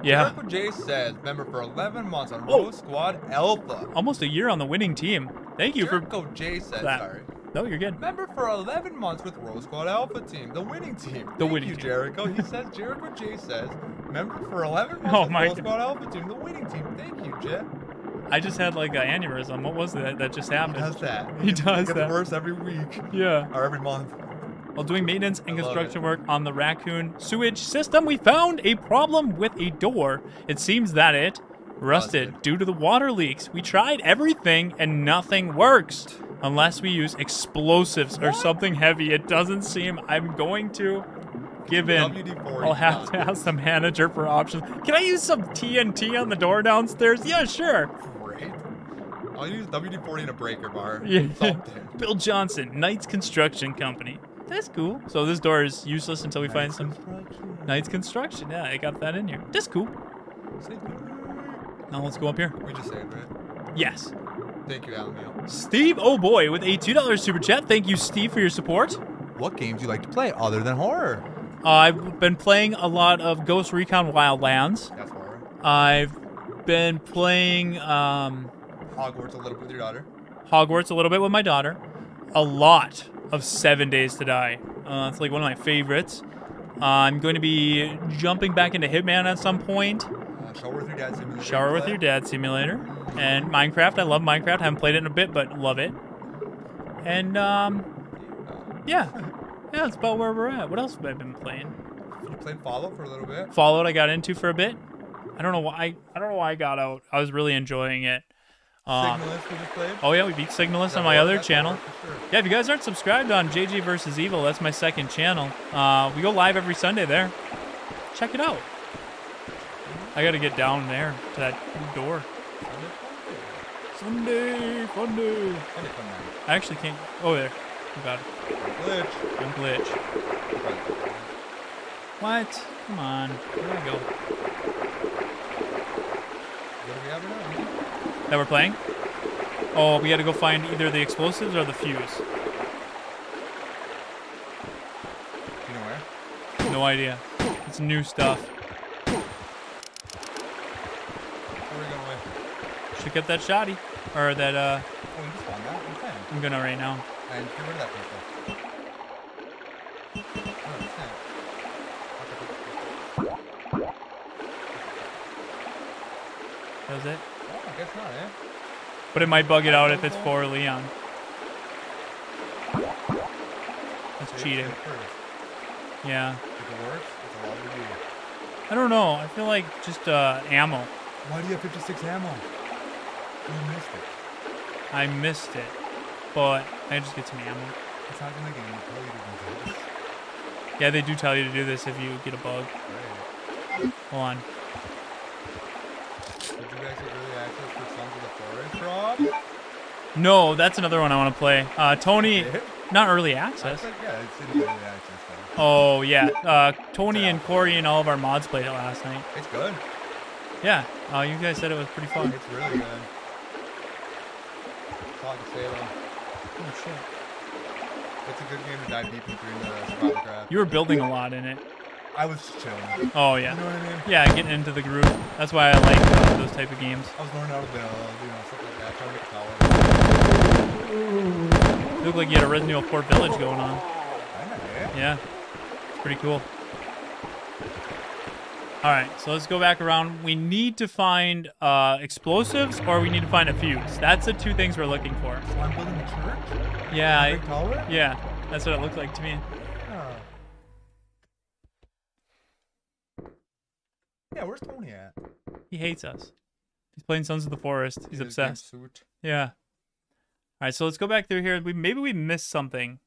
Yeah. Jericho J says, member for 11 months on Oh. Squad Alpha. Almost a year on the winning team. Thank you for Jericho J says, that. sorry. No, you're good. Member for 11 months with Rose Squad Alpha Team, the winning team. The Thank winning you, team. Jericho. He says, Jericho J says, member for 11 months Oh with my Rose God. Squad Alpha Team, the winning team. Thank you, Jet. I just had like an aneurysm. What was that that just He happened? does that. He gets- does gets that. worse every week Yeah. or every month. While doing maintenance and construction work on the raccoon sewage system, we found a problem with a door. It seems that it rusted Busted. due to the water leaks. We tried everything and nothing works. Unless we use explosives or something heavy, it doesn't seem I'm going to give in. I'll have to ask the manager for options. Can I use some TNT on the door downstairs? Yeah, sure. Great. I'll use WD-40 in a breaker bar. Yeah. Bill Johnson, Knights Construction Company. That's cool. So this door is useless until we find some Knights Construction. Yeah, I got that in here. That's cool. Now let's go up here. We just saved it. Yes. Thank you, Alan Neal. Steve, oh boy, with a $2 super chat. Thank you, Steve, for your support. What games do you like to play other than horror? Uh, I've been playing a lot of Ghost Recon Wildlands. That's horror. I've been playing um, Hogwarts a little bit with your daughter. Hogwarts a little bit with my daughter. A lot of Seven Days to Die. Uh, it's like one of my favorites. Uh, I'm going to be jumping back into Hitman at some point. Shower with your dad simulator. Shower with your dad simulator. And Minecraft. I love Minecraft. haven't played it in a bit, but love it. And um, yeah, yeah, that's about where we're at. What else have I been playing? You played Fallout for a little bit. Fallout. I got into for a bit. I don't know why. I don't know why I got out. I was really enjoying it. Signalis we just played. oh yeah, we beat Signalis on my other channel. sure. Yeah, if you guys aren't subscribed on JJ versus Evil, that's my second channel. Uh, we go live every Sunday there. Check it out. I got to get down there to that door. Sunday, fun day. Sunday fun night. I actually can't. Oh, there. You got it. Glitch. I'm glitch. What? Come on. Where do I go? What do we have now? That we're playing? Oh, we got to go find either the explosives or the fuse. Do you know where? No idea. It's new stuff. Where are we going with? up that shotty. Or that, uh, Oh, we just found that. Can. I'm gonna right now. And get rid of that pistol. Oh. That was it. Oh, I guess not, eh? But it might bug it out if it's for Leon. That's cheating. Yeah. If it works, it's a lot to do. I don't know. I feel like just uh, ammo. Why do you have 56 ammo? You missed it. I missed it. But I just get some ammo. It's not in the game. They tell you to do this. Yeah, they do tell you to do this if you get a bug. Right. Hold on. Did you guys get early access for Sons of the Forest, Rob? No, that's another one I want to play. Uh, Tony, not early access. Like, yeah, it's in early access though. Oh, yeah. Uh, Tony and Corey and all of our mods played it last night. It's good. Yeah. Uh, you guys said it was pretty fun. It's really good. That's all I can. Oh, shit. It's a good game to dive deep into the survival craft. You were building a lot in it. I was chilling. Oh, You yeah. know what I mean? Yeah, getting into the groove. That's why I like uh, those type of games. I was learning how to build, you know, stuff like that, trying to make a tower. You look like you had a Resident Evil 4 Village going on. Know, yeah. Yeah, it's pretty cool. All right, so let's go back around. We need to find uh, explosives, or we need to find a fuse. That's the two things we're looking for. So I'm building a church? Yeah, I, tower? yeah, that's what it looked like to me. Oh. Yeah, where's Tony at? He hates us. He's playing Sons of the Forest. He's obsessed. Yeah. All right, so let's go back through here. We maybe we missed something.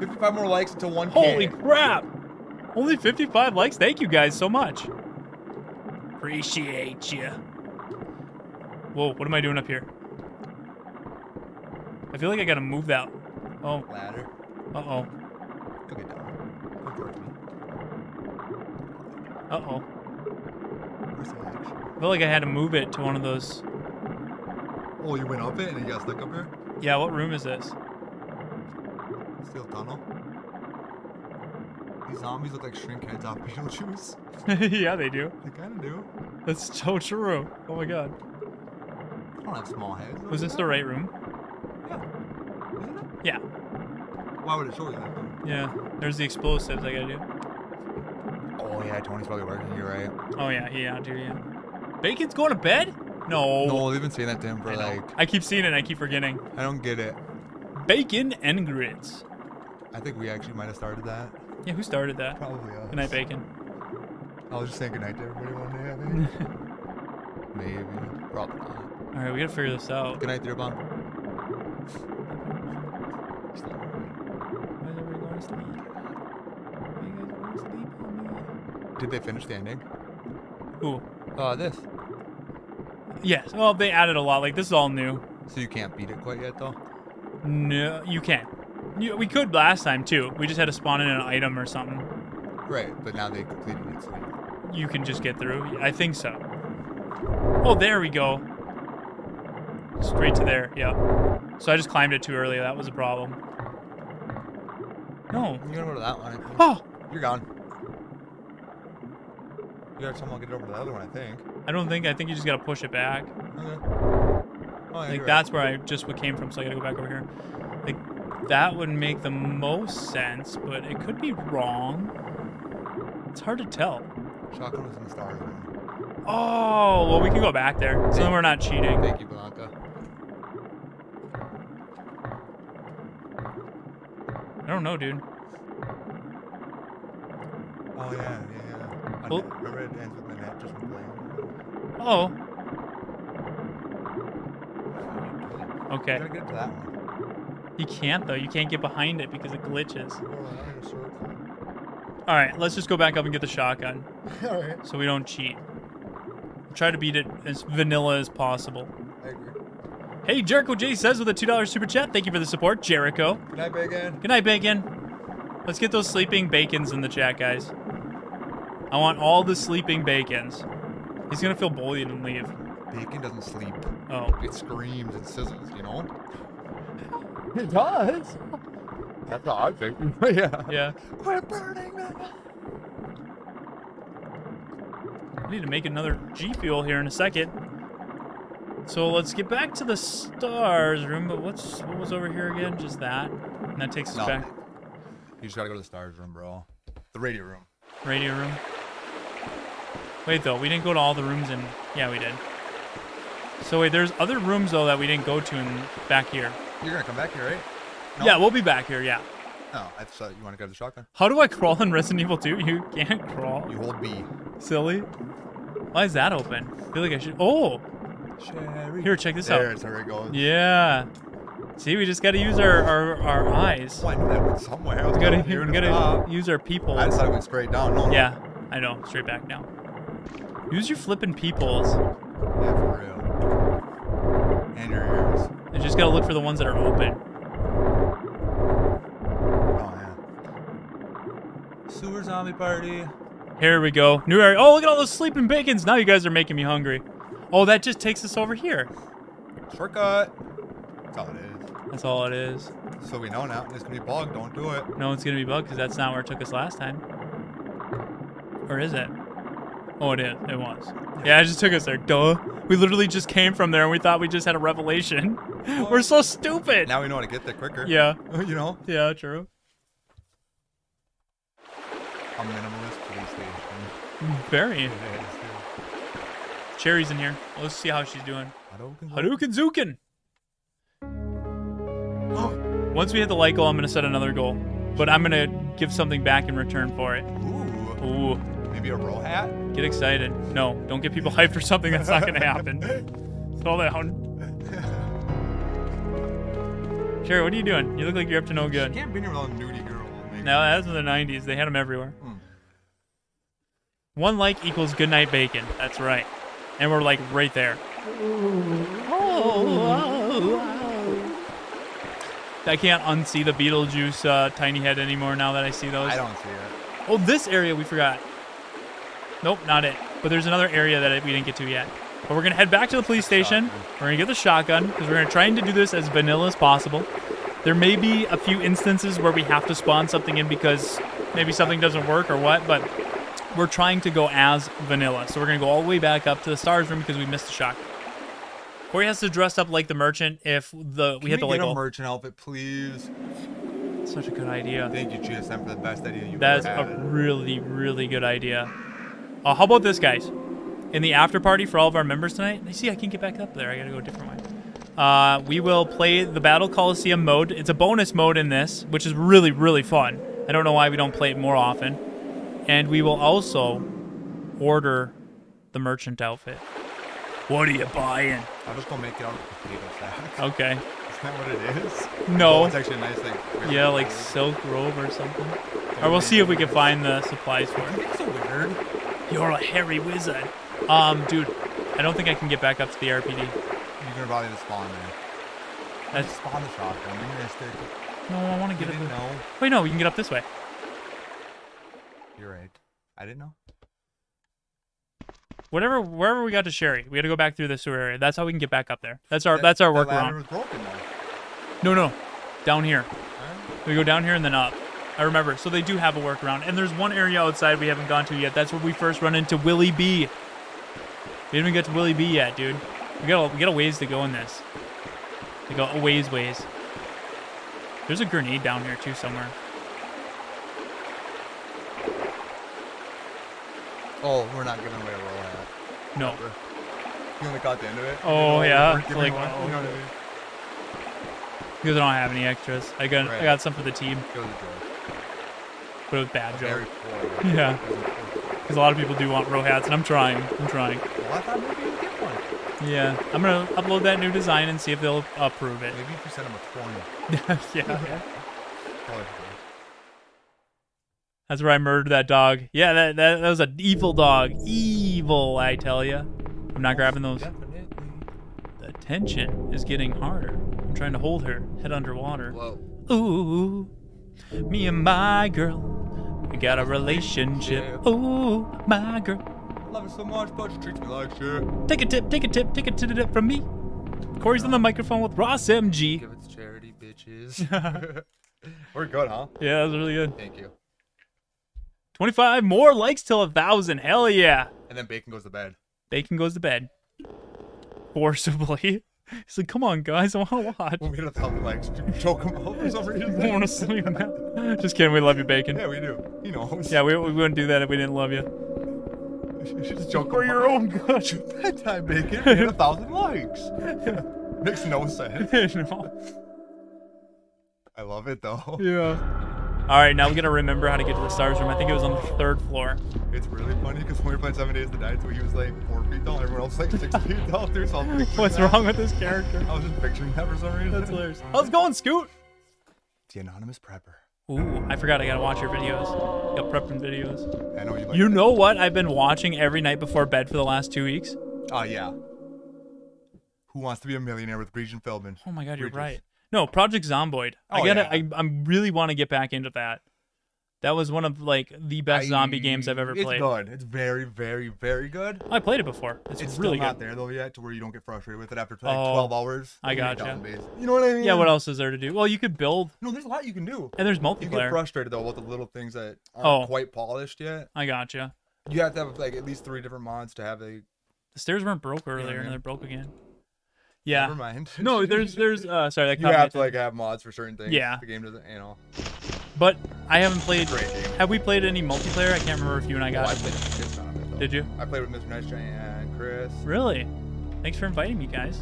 55 more likes until 1K. Holy crap! Only 55 likes. Thank you guys so much. Appreciate you. Whoa, what am I doing up here? I feel like I gotta move that. Oh, Ladder. uh oh. Go get down. Go towards me. Uh oh. Where's the action? I feel like I had to move it to one of those. Oh, you went up it and you got stuck up here? Yeah, what room is this? Steel tunnel. These zombies look like shrink heads off Beetlejuice. yeah, they do. They kind of do. That's so true. Oh my god. I don't have small heads. Was this I? the right room? Yeah. Yeah. Why would it show you that? though? Yeah. There's the explosives I gotta do. Oh yeah, Tony's probably working. You're right. Oh yeah, out here, yeah. Bacon's going to bed? No. No, they've been saying that to him for I like. I keep seeing it and I keep forgetting. I don't get it. Bacon and grits. I think we actually might have started that. Yeah, who started that? Probably us. Good night, Bacon. I was just saying goodnight to everybody one day. I think. Maybe. Probably not. All right, we gotta figure this out. Good night, dear bomb. Why is everybody going to sleep? Why you guys going to sleep on Did they finish the ending? Who? Uh, this. Yes. Well, they added a lot. Like this is all new. So you can't beat it quite yet, though. No, you can't. You, we could last time too. We just had to spawn in an item or something. Right, but now they completed it, so You can just get through. I think so. Oh, there we go. Straight to there. Yeah. So I just climbed it too early. That was a problem. No. you're gonna go to that one. I think. Oh, You're gone. You gotta somehow get it over to the other one, I think. I don't think. I think you just gotta push it back. Okay. Oh, yeah, Like you're that's where I just came from. So I gotta go back over here. That would make the most sense, but it could be wrong. It's hard to tell. Shotgun was in the stars room. Oh, well, we can go back there. So then we're not cheating. Thank you, Blanca. I don't know, dude. Oh yeah, yeah, yeah. Well-. Remember it ends with Manette just from playing. Oh, okay. gotta get to that one. You can't though. You can't get behind it because it glitches. Go around in a circle. All right, let's just go back up and get the shotgun All right. so we don't cheat. Try to beat it as vanilla as possible. I agree. Hey, Jericho J says with a two dollars super chat. Thank you for the support, Jericho. Good night, Bacon. Good night, Bacon. Let's get those sleeping bacons in the chat, guys. I want all the sleeping bacons. He's gonna feel bullied and leave. Bacon doesn't sleep. Oh, It screams and sizzles, you know? It does. That's how I think. yeah. Yeah. Quit burning me. I need to make another G Fuel here in a second. So let's get back to the stars room. But what's what was over here again? Just that, and that takes us Nothing. back You just gotta go to the stars room, bro. The radio room. radio room. Wait though, we didn't go to all the rooms in. Yeah, we did. So wait, there's other rooms though that we didn't go to in back here. You're gonna come back here, right? No? Yeah, we'll be back here. Yeah. No, I thought you wanna grab the shotgun. How do I crawl in Resident Evil 2? You can't crawl. You hold B. Silly. Why is that open? I feel like I should. Oh, Sherry. here, check this There, out. there it goes. Yeah. See, we just got to use our, our, our eyes. Oh, I knew that went somewhere. I was We gotta, telling oh, we gotta stop. Ah. use our people. I decided it went straight down. No, no. Yeah, I know. Straight back now. Use your flipping peepholes. Yeah, for real. And your ears. You just gotta look for the ones that are open. Oh, yeah. Sewer zombie party. Here we go. New area. Oh, look at all those sleeping bacons. Now you guys are making me hungry. Oh, that just takes us over here. Shortcut. That's all it is. That's all it is. So we know now. It's gonna be bugged. Don't do it. No one's gonna be bugged because that's not where it took us last time. Or is it? Oh, it is. It was. Yeah, it just took us there. Duh. We literally just came from there and we thought we just had a revelation. We're so stupid. Now we know how to get there quicker. Yeah. you know? Yeah, true. A minimalist police station. Very. It is, too. Sherry's in here. Let's see how she's doing. Hadouken. Hadouken Zuken. Once we hit the light goal, I'm gonna set another goal. But I'm gonna give something back in return for it. Ooh. Ooh, Maybe a ROE hat? get excited. No, don't get people hyped for something that's not gonna happen. Slow down. Sherry, what are you doing? You look like you're up to no good. Can't be near without a nudie girl. Maybe. No, that's in the 90s. They had them everywhere. Hmm. One like equals goodnight bacon. That's right. And we're like right there. I can't unsee the Beetlejuice uh, tiny head anymore now that I see those. I don't see it. Oh, this area we forgot. Nope, not it. But there's another area that we didn't get to yet. But we're gonna head back to the police station. shotgun. We're gonna get the shotgun because we're gonna try to do this as vanilla as possible. There may be a few instances where we have to spawn something in because maybe something doesn't work or what, but we're trying to go as vanilla. So we're gonna go all the way back up to the stars room because we missed the shotgun. Corey has to dress up like the merchant if the we Can had to we like get a merchant outfit, please? such a good idea. Thank you, GSM, for the best idea you've That's ever a really, really good idea. Uh, how about this, guys? In the after party for all of our members tonight, I see I can get back up there. I gotta go a different way. Uh, we will play the Battle Coliseum mode. It's a bonus mode in this, which is really, really fun. I don't know why we don't play it more often. And we will also order the merchant outfit. What are you buying? I'm just gonna make it out of potato sack. Okay. Isn't that what it is? No. Oh, it's actually a nice thing. Yeah, like Silk robe or something. Or we'll see if we can find the supplies for it. It's so weird. You're a hairy wizard. Um, dude, I don't think I can get back up to the RPD. You're gonna probably just spawn there. That's Spawn the shotgun. You missed it. no, I want to get it. know. Wait, no, you can get up this way. You're right. I didn't know. Whatever, wherever we got to Sherry, we got to go back through the sewer area. That's how we can get back up there. That's our, That- that's our workaround. No, no, down here. We go down here and then up. I remember. So they do have a workaround, and there's one area outside we haven't gone to yet. That's where we first run into Willie B. We didn't even get to Willie B yet, dude. We got a, we got a ways to go in this. We got a ways ways. There's a grenade down here too somewhere. Oh, we're not giving away a ROE hat. No. You only caught the end of it. Oh, You know, yeah, like- one, you know what I mean? Because I don't have any extras. I got I got some for the team, Go to the joke. But it was bad joke. poor. Yeah. Because a lot of people do want ROE hats, and I'm trying. I'm trying. Well, I thought maybe you'd get one. Yeah, I'm gonna upload that new design and see if they'll approve it. Maybe if you send them a 20. yeah, Probably. that's where I murdered that dog. Yeah, that that, that was an evil dog. Evil, I tell you. I'm not grabbing those. Definitely. The tension is getting harder. I'm trying to hold her head underwater. Whoa. Ooh, me and my girl, we got a relationship. Ooh, my girl. Love her so much, but she treats me like shit. Take a tip, take a tip, take a tip tip from me. Corey's on the microphone with Ross MG. Give it to charity, bitches. We're good, huh? Yeah, that was really good. Thank you. 25 more likes till a thousand. Hell yeah. And then Bacon goes to bed. Bacon goes to bed. Forcibly. He's like, come on, guys, I want to watch. We a thousand likes, choke him out for some I reason. want to sleep now. Just kidding, we love you, Bacon. Yeah, we do. He knows. Yeah, we, we wouldn't do that if we didn't love you. just choke For your own good. Bedtime bacon. We hit a thousand likes. Makes no sense. no. I love it though. Yeah. All right, now we gotta remember how to get to the stars room. I think it was on the third floor. It's really funny because when we were playing Seven Days to Die, so he was like four feet tall, everyone else was like six feet tall. Dude, so I What's that. wrong with this character? I was just picturing that for some reason. That's hilarious. How's it going, Scoot? The anonymous prepper. Ooh, I forgot I gotta watch your videos. Got prepping videos. I know you like. You that. know what I've been watching every night before bed for the last two weeks? Oh yeah. Who wants to be a millionaire with Regent Feldman? Oh my god, you're Bridges. right. No, Project Zomboid. I Oh, gotta. yeah. I, I really want to get back into that. That was one of like the best I- zombie games I've ever played. it's good. It's very, very, very good. I played it before. It's, It's really still not good. there though yet, to where you don't get frustrated with it after like Oh, 12 hours. I you're gotcha. You know what I mean? Yeah, what else is there to do? Well, you could build, No, there's a lot you can do. and there's multiplayer. You get frustrated though with the little things that aren't Oh. quite polished yet. I gotcha. You You have to have like at least three different mods to have a. The stairs weren't broke I earlier, and they're broke again. Yeah. Never mind. No, there's there's uh sorry that you have to like have mods for certain things. Yeah. The game doesn't, you know. But I haven't played. Great game. Have we played any multiplayer? I can't remember if you and I Oh, got I played with the kids on it. though. Did you? I played with Mr. Nice Giant and Chris. Really? Thanks for inviting me, guys.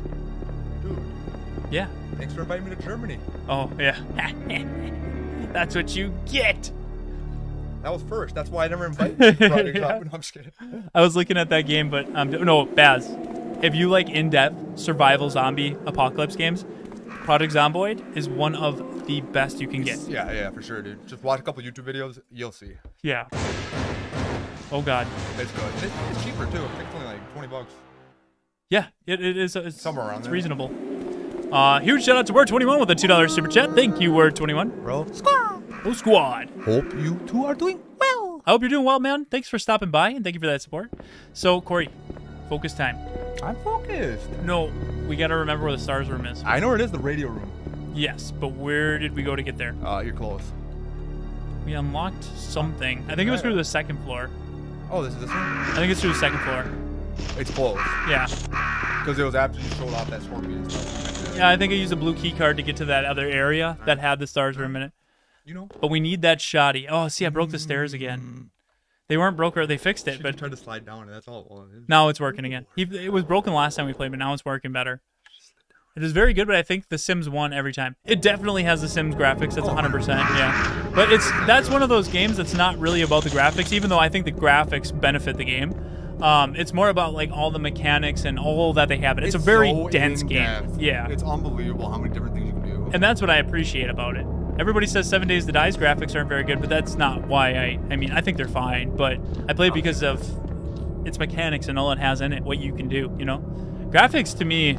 Dude, Yeah. thanks for inviting me to Germany. Oh yeah. That's what you get. That was first. That's why I never invited you Yeah. No, I'm just kidding. I was looking at that game, but um, no, Baz. If you like in-depth survival zombie apocalypse games, Project Zomboid is one of the best you can get. Yeah, yeah, for sure, dude. Just watch a couple YouTube videos, you'll see. Yeah. Oh God. It's good. It- it's cheaper too. It's only like 20 bucks. Yeah, it, it is. It's Somewhere around It's there. reasonable. Uh, huge shout out to Word21 with a two dollars super chat. Thank you, Word21. Bro, Squad. Oh squad. hope you two are doing well. I hope you're doing well, man. Thanks for stopping by and thank you for that support. So Corey, focus time. I'm focused. No, we gotta remember where the stars room is. I know where it is, the radio room. Yes, but where did we go to get there? Uh, you're close. We unlocked something. I think it was through the second floor. Oh, this is this one? I think it's through the second floor. It's closed. Yeah. Because it was after you showed off that scorpion stuff. Yeah, I think I used a blue key card to get to that other area that had the stars for a minute. You know? But we need that shoddy. Oh, see, I broke the stairs again. They weren't broken. or they fixed it, Should but try to slide down, and that's all it now it's working again. He, it was broken last time we played, but now it's working better. It is very good, but I think The Sims won every time. It definitely has The Sims graphics. That's 100%. Yeah, but it's that's one of those games that's not really about the graphics, even though I think the graphics benefit the game. Um, it's more about like all the mechanics and all that they have. And it's, a very so dense game. Yeah, It's unbelievable how many different things you can do. and that's what I appreciate about it. Everybody says Seven Days to Die's graphics aren't very good, but that's not why I. I mean, I think they're fine, but I play it because of its mechanics and all it has in it, what you can do. You know, graphics to me,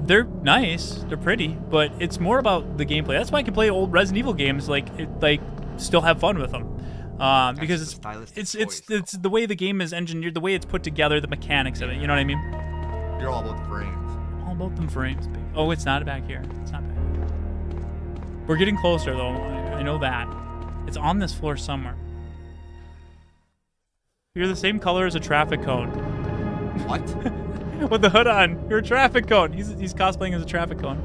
they're nice, they're pretty, but it's more about the gameplay. That's why I can play old Resident Evil games, like it, like still have fun with them, um, because the it's it's it's it's the way the game is engineered, the way it's put together, the mechanics of it. You know what I mean? You're all about the frames. All about them frames. baby. Oh, it's not back here. It's not back here. We're getting closer, though. I know that. It's on this floor somewhere. You're the same color as a traffic cone. What? With the hood on. You're a traffic cone. He's, he's cosplaying as a traffic cone.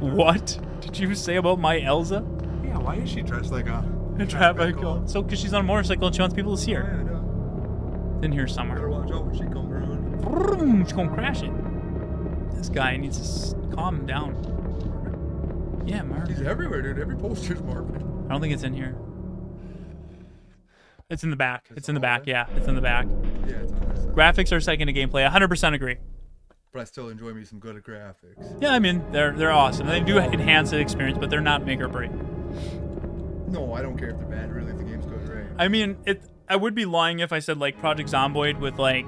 What did you say about my Elza? yeah, why is she dressed like a, A traffic cone. So, because she's on a motorcycle and she wants people to see Yeah, her. I know. It's in here Better somewhere. watch out when she comes around. Vroom, She's gonna crash it. This guy needs to s- calm down. Yeah, Mark. He's everywhere, dude. Every poster's Marvin. I don't think it's in here. It's in the back. It's It's in the back. Yeah, it's in the back. Yeah, it's on side. Graphics are second to gameplay. 100% agree. But I still enjoy me some good graphics. Yeah, I mean they're they're awesome. They do enhance the experience, but they're not make or break. No, I don't care if they're bad. Really, if the game's good, right? I mean, it. I would be lying if I said like Project Zomboid with like,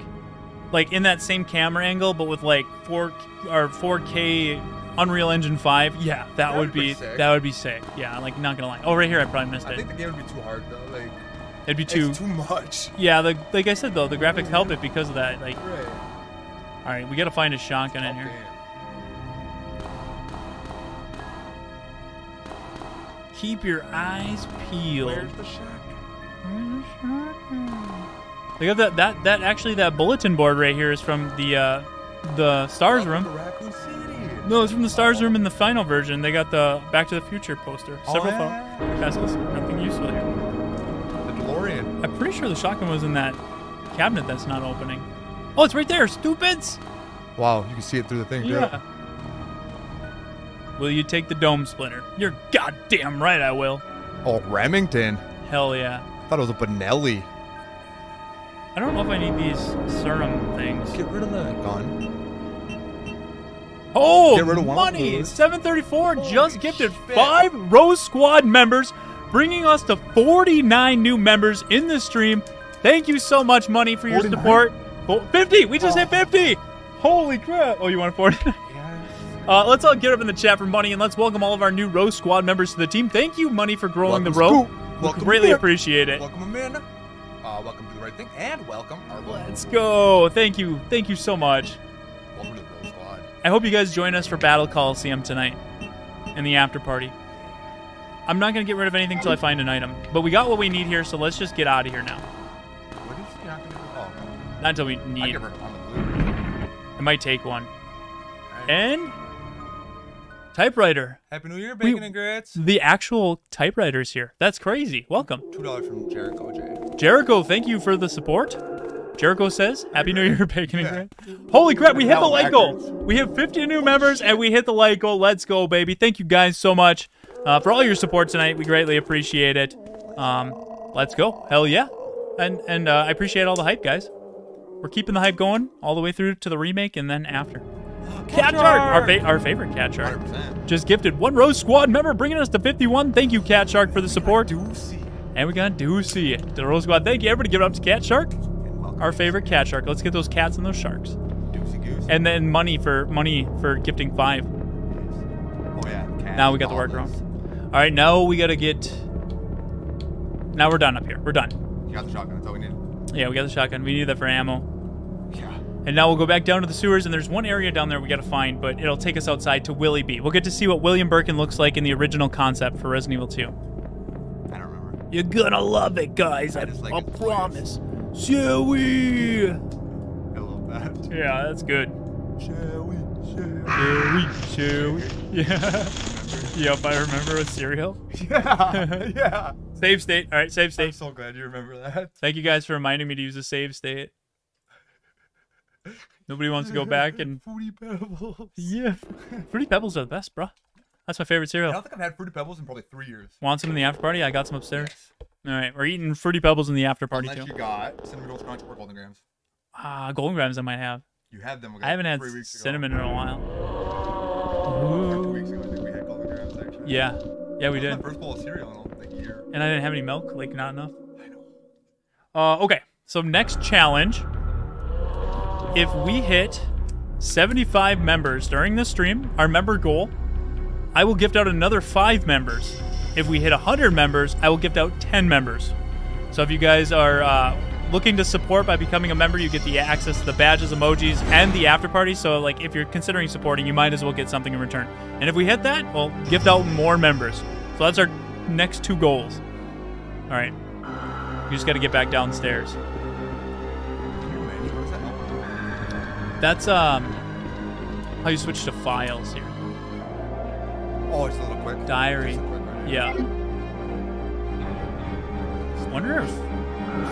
like in that same camera angle, but with like four or 4K Unreal Engine 5. Yeah, that That'd would be be that would be sick. Yeah, like not gonna lie. Oh, right here, I probably missed I it. I think the game would be too hard though. Like It'd be too. it's too much. Yeah, the, like I said though, the graphics help it because of that. Like, Right. all right, we gotta find a shotgun in here. Keep your eyes peeled. Where's the shotgun? Where's the shotgun? They got that that that actually that bulletin board right here is from the uh the stars room. to Raccoon City. No, it's from the stars room in the final version. They got the Back to the Future poster. Oh, Several yeah. photos. Nothing useful here. The DeLorean. I'm pretty sure the shotgun was in that cabinet that's not opening. Oh, it's right there, stupids. Wow, you can see it through the thing. Yeah. Will you take the dome splitter? You're goddamn right I will. Oh, Remington. Hell yeah. I thought it was a Benelli. I don't know if I need these serum things. Get rid of that gun. Oh, Get rid of one money! those. 734 just gifted shit. five ROE Squad members, bringing us to 49 new members in the stream. Thank you so much, Money, for your 49? support. Fo- 50! We just hit Oh. 50! Holy crap! Oh, you want 40? Yes. uh, let's all get up in the chat for Money, and let's welcome all of our new ROE Squad members to the team. Thank you, Money, for growing the ROE. Welcome, We Welcome, greatly Nick. appreciate it. Welcome, Amanda. Uh, welcome to the right thing, and welcome our Let's go. Thank you. Thank you so much. I hope you guys join us for Battle Coliseum tonight in the after party. I'm not going to get rid of anything till I find an item. But we got what we need here, so let's just get out of here now. What is he not gonna do? Oh. Not until we need. get rid of on the blue. I might take one. Alright. And typewriter. Happy New Year, We- bacon and grits. The actual typewriter's here. That's crazy. Welcome. Two dollars from Jericho J. Jericho, thank you for the support. Jericho says, Happy New Year, Bacon and Yeah. Grit. Holy crap, we hit the Hell, like goal. We have 50 new members and we hit the like goal. Let's go, baby. Thank you guys so much uh, for all your support tonight. We greatly appreciate it. Um, let's go. Hell yeah. And and uh, I appreciate all the hype, guys. We're keeping the hype going all the way through to the remake and then after. Cat Shark, our, fa- our favorite Cat Shark, 100%. just gifted one ROE Squad member, bringing us to 51. Thank you, Cat Shark, for the support. Do. And we got Doocy to the ROE Squad. Thank you, everybody. Give it up to Cat Shark, And welcome. Our favorite cat shark. Let's get those cats and those sharks. Doozy Goose. And then money for money for gifting five. oh yeah. Cat Now we got the workaround. All right, now we gotta get. Now we're done up here. We're done. You got the shotgun. That's all we need. Yeah, we got the shotgun. We need that for ammo. Yeah. And now we'll go back down to the sewers, and there's one area down there we gotta find, but it'll take us outside to Willie B. We'll get to see what William Birkin looks like in the original concept for Resident Evil 2. I don't remember. You're gonna love it, guys. I, I just like I voice. Promise. Shall we? I love that. Yeah, that's good. Shall we? Shall Shall we? Shall we? Yeah. yep, I remember with cereal. Yeah, yeah. Save state. All right, save state. I'm so glad you remember that. Thank you guys for reminding me to use a save state. Nobody wants to go back and Fruity Pebbles. yeah, fruity pebbles are the best, bro. That's my favorite cereal. I don't think I've had Fruity Pebbles in probably three years. Want some in the after party? I got some upstairs. All right, we're eating fruity pebbles in the after party Unless too. you got Cinnamon Rolls Crunch or Golden Grams. Ah, golden grams I might have. You had them. I haven't had three weeks ago. cinnamon in a while. Two weeks ago, I think we had Golden Grams actually. Yeah, yeah, we did. My first bowl of cereal in like a year. And I didn't have any milk, like not enough. I know. Uh, okay, so next challenge. If we hit 75 members during this stream, our member goal, I will gift out another five members. If we hit 100 members, I will gift out 10 members. So if you guys are uh, looking to support by becoming a member, you get the access to the badges, emojis, and the after party. So like if you're considering supporting, you might as well get something in return. And if we hit that, we'll gift out more members. So that's our next two goals. All right. You just got to get back downstairs. Can you menu? What does that help? That's um how you switch to files here. Oh, it's a little quick. Diary. Just a quick one. Yeah. Wonder if,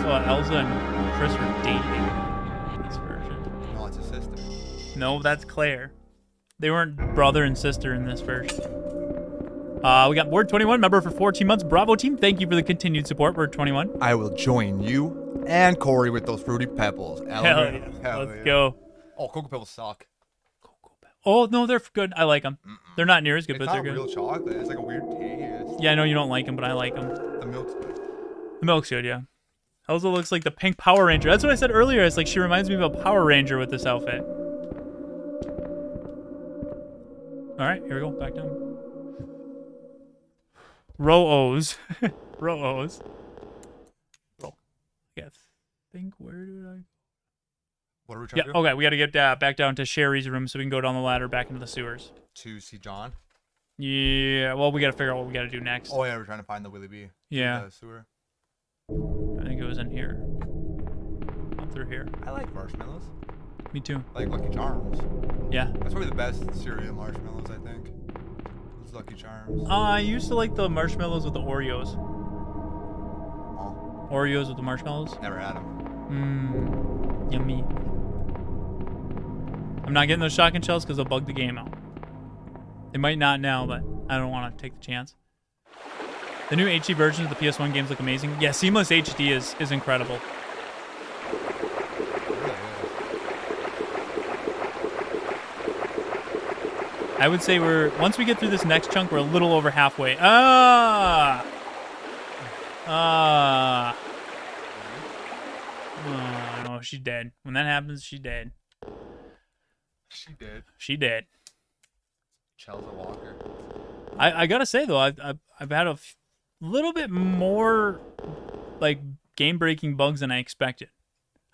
uh, Elza and Chris were dating in this version. No, it's a sister. No, that's Claire. They weren't brother and sister in this version. Uh, we got Word 21, member for 14 months. Bravo team, thank you for the continued support, Word 21. I will join you and Corey with those Fruity Pebbles. Hell yeah. Hell Let's yeah. go. Oh, Cocoa Pebbles suck. Oh, no, they're good. I like them. They're not near as good, It's but they're not good. real chocolate. It's like a weird taste. Yeah, I know you don't like them, but I like them. The milk's good. The milk's good, yeah. Elza looks like the pink Power Ranger. That's what I said earlier. It's like she reminds me of a Power Ranger with this outfit. All right, here we go. Back down. Row O's. Row O's. Roll. Yeah, think where did I? What are we trying Yeah. to do? Okay, we got to get uh, back down to Sherry's room so we can go down the ladder back into the sewers. To see John. Yeah. Well, we got to figure out what we got to do next. Oh yeah, we're trying to find the Willy Bee. Yeah. The sewer. I think it was in here. Up through here. I like marshmallows. Me too. I like Lucky Charms. Yeah. That's probably the best cereal marshmallows, I think. Those Lucky Charms. Uh, I used to like the marshmallows with the Oreos. Oh, Oreos with the marshmallows. never had them. Mmm. Yummy. I'm not getting those shotgun shells because they'll bug the game out. They might not now, but I don't want to take the chance. The new HD versions of the PS1 games look amazing. Yeah, Seamless HD is, is incredible. I would say we're once we get through this next chunk, we're a little over halfway. Ah, ah. Oh, no, she's dead. When that happens, she's dead. She did. She did. Chelsea Walker. I, I gotta say though, I've, I've I've had a f- little bit more like game breaking bugs than I expected.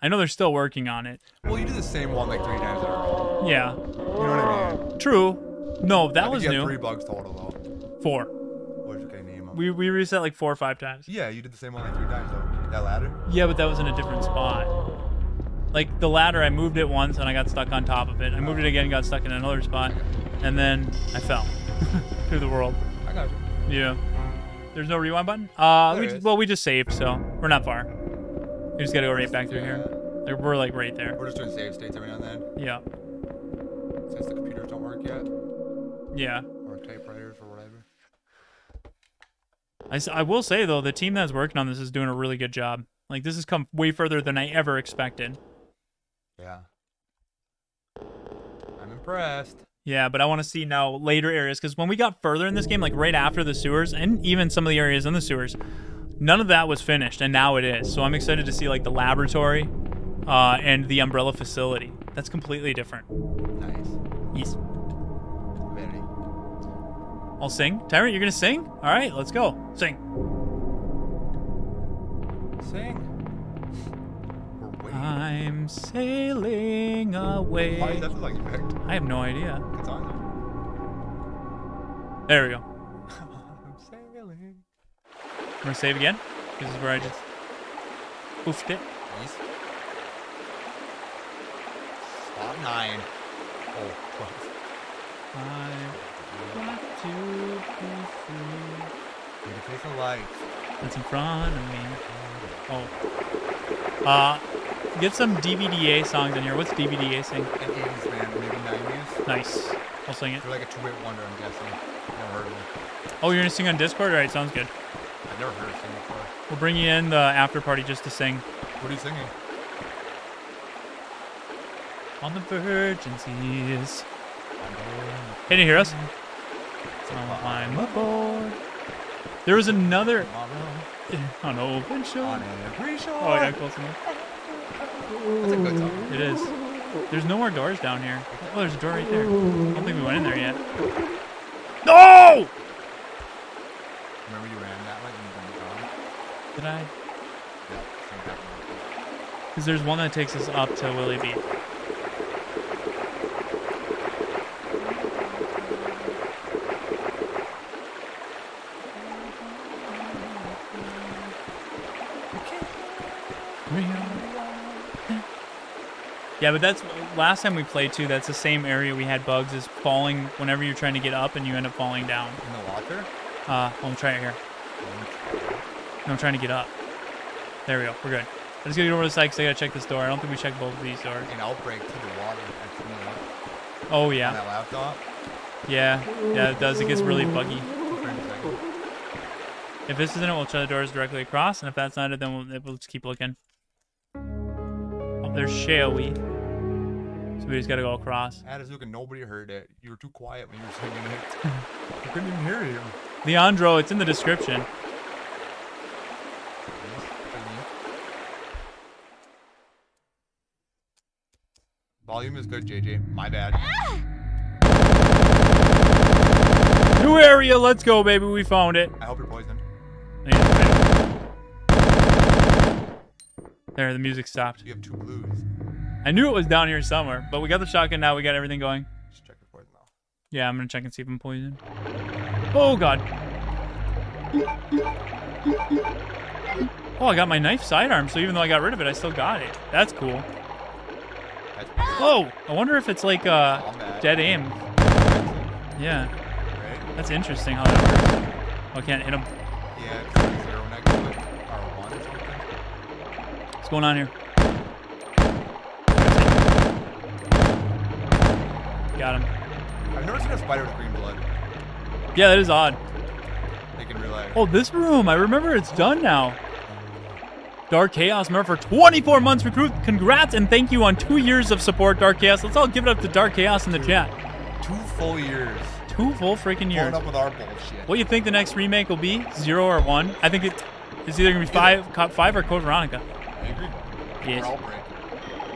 I know they're still working on it. Well, you did the same one like three times in a row. Yeah, You know what I mean? true. No, I that think was you new. Three bugs total though. Four. What did you name them? We we reset like four or five times. yeah, you did the same one like three times though. That ladder. Yeah, but that was in a different spot. Like the ladder, I moved it once and I got stuck on top of it. I moved it again, got stuck in another spot, and then I fell through the world. I got you. Yeah. There's no rewind button. Uh, we just, well we just saved, so we're not far. We just gotta go right back through here. We're like right there. We're just doing save states every now and then Yeah. since the computers don't work yet, Yeah. or typewriters or whatever. I, I will say though, the team that's working on this is doing a really good job. Like this has come way further than I ever expected. Yeah. I'm impressed. Yeah, but I want to see now later areas because when we got further in this game, like right after the sewers and even some of the areas in the sewers, none of that was finished, and now it is. So I'm excited to see like the laboratory uh, and the umbrella facility. That's completely different. Nice. Yes. Very. I'll sing. Tyrant, you're gonna sing? All right, let's go. Sing. Sing. I'm sailing away. Why is that the you picked? I have no idea. Good song There we go. I'm sailing. I'm gonna save again. This is where I just oofed it. Nice. Spot nine. Oh, close. I want to be free. Face the lights. That's in front of me. Oh. Uh, get some DVDA songs in here. What's DVDA sing? An 80s band, maybe 90s. Nice. I'll sing it. They're like a two-hit wonder, I'm guessing. Never heard of them. Oh, you're gonna sing on Discord? All right, sounds good. I've never heard of them before. We'll bring you in the after party just to sing. What are you singing? On the virgin's ears. Can you hear us? Oh, I'm aboard. There was another on open shore. on every shore. Oh yeah, close enough. That's a good song. It is. There's no more doors down here. Oh, there's a door right there. I don't think we went in there yet. No! Remember you ran that way and you went gone? Did I? Yeah, same happened. Because there's one that takes us up to Willie Beat. Yeah, but that's last time we played too. That's the same area we had bugs. Is falling whenever you're trying to get up and you end up falling down. In the water? Uh, well, I'm trying it here. No, I'm trying to get up. There we go. We're good. I just gotta get over to the side because I gotta check this door. I don't think we checked both of these doors. An outbreak to the water. I seen it up Oh on yeah, that laptop. yeah, yeah. It does. It gets really buggy. Two frames a second. If this isn't it, we'll try the doors directly across, and if that's not it, then we'll, we'll just keep looking. Oh, there's Shaowy. So we just gotta go across. Atazuka, nobody heard it. You were too quiet when you were singing it. I couldn't even hear you. Leandro, it's in the description. Volume is good, JJ. My bad. New area, let's go, baby. We found it. I hope you're poisoned. There, the music stopped. You have two blues. I knew it was down here somewhere, but we got the shotgun now. We got everything going. Just check poison though. Yeah, I'm gonna check and see if I'm poisoned. Oh god. Oh, I got my knife sidearm, so even though I got rid of it, I still got it. That's cool. Whoa! I wonder if it's like uh dead aim. Yeah, that's interesting how that works. Oh, I can't hit him. Yeah, there's zero next to it. Or one or something. What's going on here? Got him. I've never seen a spider with green blood. Yeah, that is odd. Like in real life. Oh, this room. I remember it's done now. Dark Chaos member for 24 months recruit. Congrats and thank you on two years of support, Dark Chaos. Let's all give it up to Dark Chaos in the chat. Two full years. Two full freaking years. Up with our bullshit. What do you think the next remake will be? Zero or one? I think it is either gonna be five, five or Code Veronica. I agree. Yes. Or Outbreak.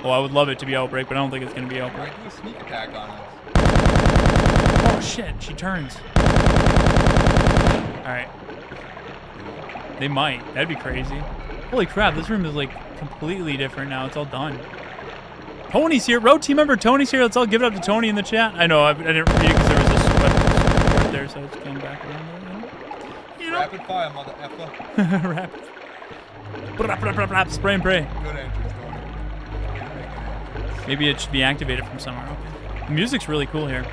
Oh, I would love it to be Outbreak, but I don't think it's gonna be Outbreak. Might do a sneak attack on us. Oh shit, she turns. All right, they might. That'd be crazy. Holy crap, this room is like completely different now. It's all done. Tony's here. Road team member Tony's here. Let's all give it up to Tony in the chat. I know, I, I didn't read it because there was a sweat support there, so it's going back around there. You know? Rapid fire, mother effer. Rap. Brap, brap, brap, brap. Spray and pray. Good entrance, Tony. Way to make an entrance. Maybe it should be activated from somewhere. Okay. The music's really cool here.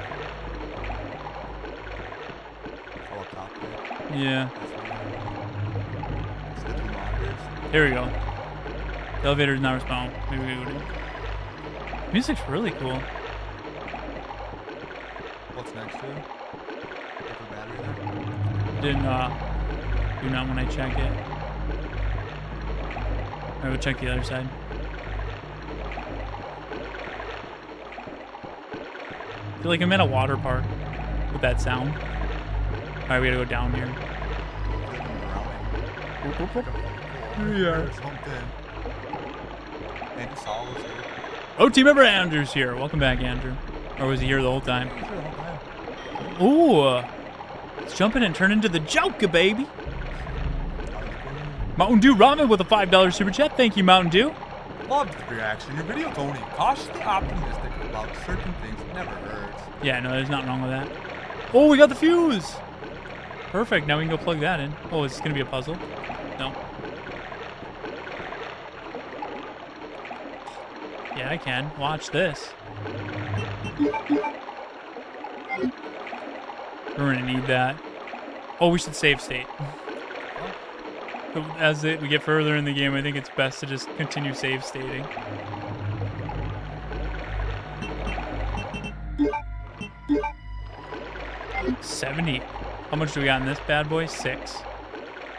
Yeah. That's weird. It's the two monitors. Here we go. The elevator's not responding. Maybe we to. Music's really cool. What's next to it? The battery there. Didn't uh do not when I check it. I will check the other side. Feel like I'm at a water park with that sound. Alright, we gotta go down here. Here we are. Or something. And Saul was here. Oh, team member Andrew's here. Welcome back, Andrew. Or was he here the whole time? Here. Ooh, uh, let's jump in and turn into the Joker, baby. Mountain Dew Ramen with a $5 super chat. Thank you, Mountain Dew. Loved the reaction. Your video, Tony. Cautiously optimistic about certain things never hurts. Yeah, no, there's nothing wrong with that. Oh, we got the fuse. Perfect. Now we can go plug that in. Oh, is this to be a puzzle? No. Yeah, I can. Watch this. We're gonna need that. Oh, we should save state. As it, we get further in the game, I think it's best to just continue save stating. Seventy. How much do we got in this bad boy? Six.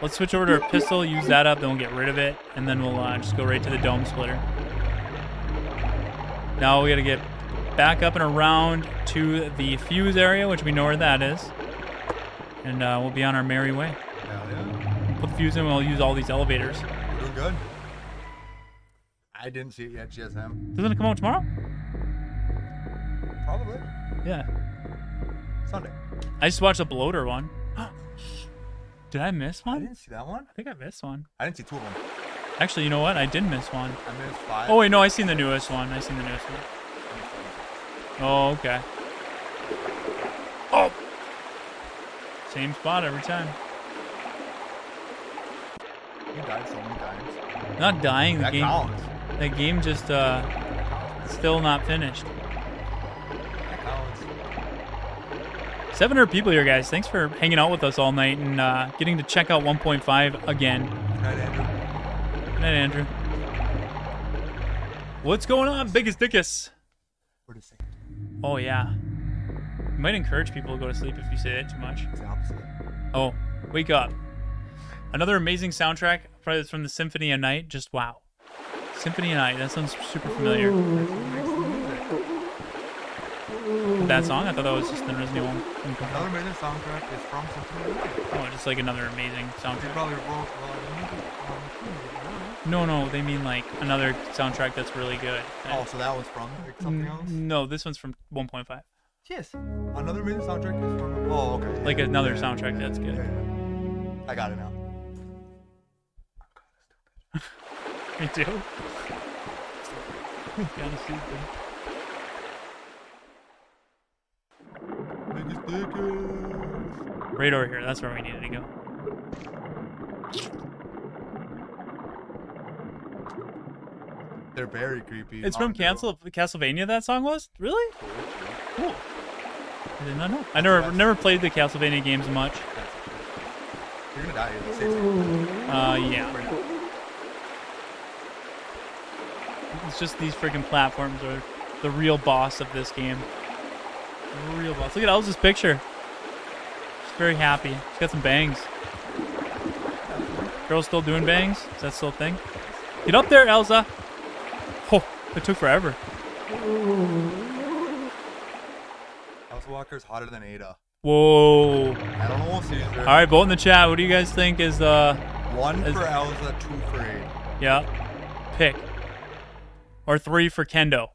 Let's switch over to our pistol, use that up, then we'll get rid of it, and then we'll uh, just go right to the dome splitter. Now we gotta get back up and around to the fuse area, which we know where that is. And uh, we'll be on our merry way. Hell yeah. Put the fuse in, we'll use all these elevators. We're doing good. I didn't see it yet, GSM. Doesn't it come out tomorrow? Probably. Yeah. Sunday. I just watched a bloater one. Did I miss one? I didn't see that one. I think I missed one. I didn't see two of them. Actually, you know what? I did miss one. I missed five. Oh wait, no, I seen the newest one. I seen the newest one. Oh, okay. Oh! Same spot every time. You died so many times. Not dying. The That game. counts. The game just uh, still not finished. 700 people here, guys. Thanks for hanging out with us all night and uh, getting to check out 1.5 again. Good night, Andrew. Good night, Andrew. What's going on, biggest dickus? What is it? Oh yeah. You might encourage people to go to sleep if you say it too much. It's the opposite. Oh, wake up. Another amazing soundtrack probably from the Symphony of Night. Just wow. Symphony of Night. That sounds super familiar. That song? I thought that was just the Resident Evil. Another amazing soundtrack is from Symphony of. Oh, just like another amazing They soundtrack. probably wrote a lot of music No, no, they mean like another soundtrack that's really good. Oh, so that was from like, something else? No, this one's from 1.5. Yes. Another amazing soundtrack is from. Oh, okay. Like yeah, another yeah, soundtrack that's good. yeah. I got it now. Me too. Kinda stupid. Biggest dickers. Right over here. That's where we needed to go. They're very creepy. It's from aren't they? Cancel Castlevania. That song was really cool. I did not know. I never never played the Castlevania games much. You're gonna die. It's safe. Uh, yeah. It's just these freaking platforms are the real boss of this game. The real boss. Look at Elza's picture. She's very happy. She's got some bangs. Girl's still doing bangs? Is that still a thing? Get up there, Elza! Oh, it took forever. Elza Walker's hotter than Ada. Whoa. I don't know, Caesar. All right, vote in the chat. What do you guys think is uh One Is- for Elsa, two for Ada. yeah, pick or three for Kendo.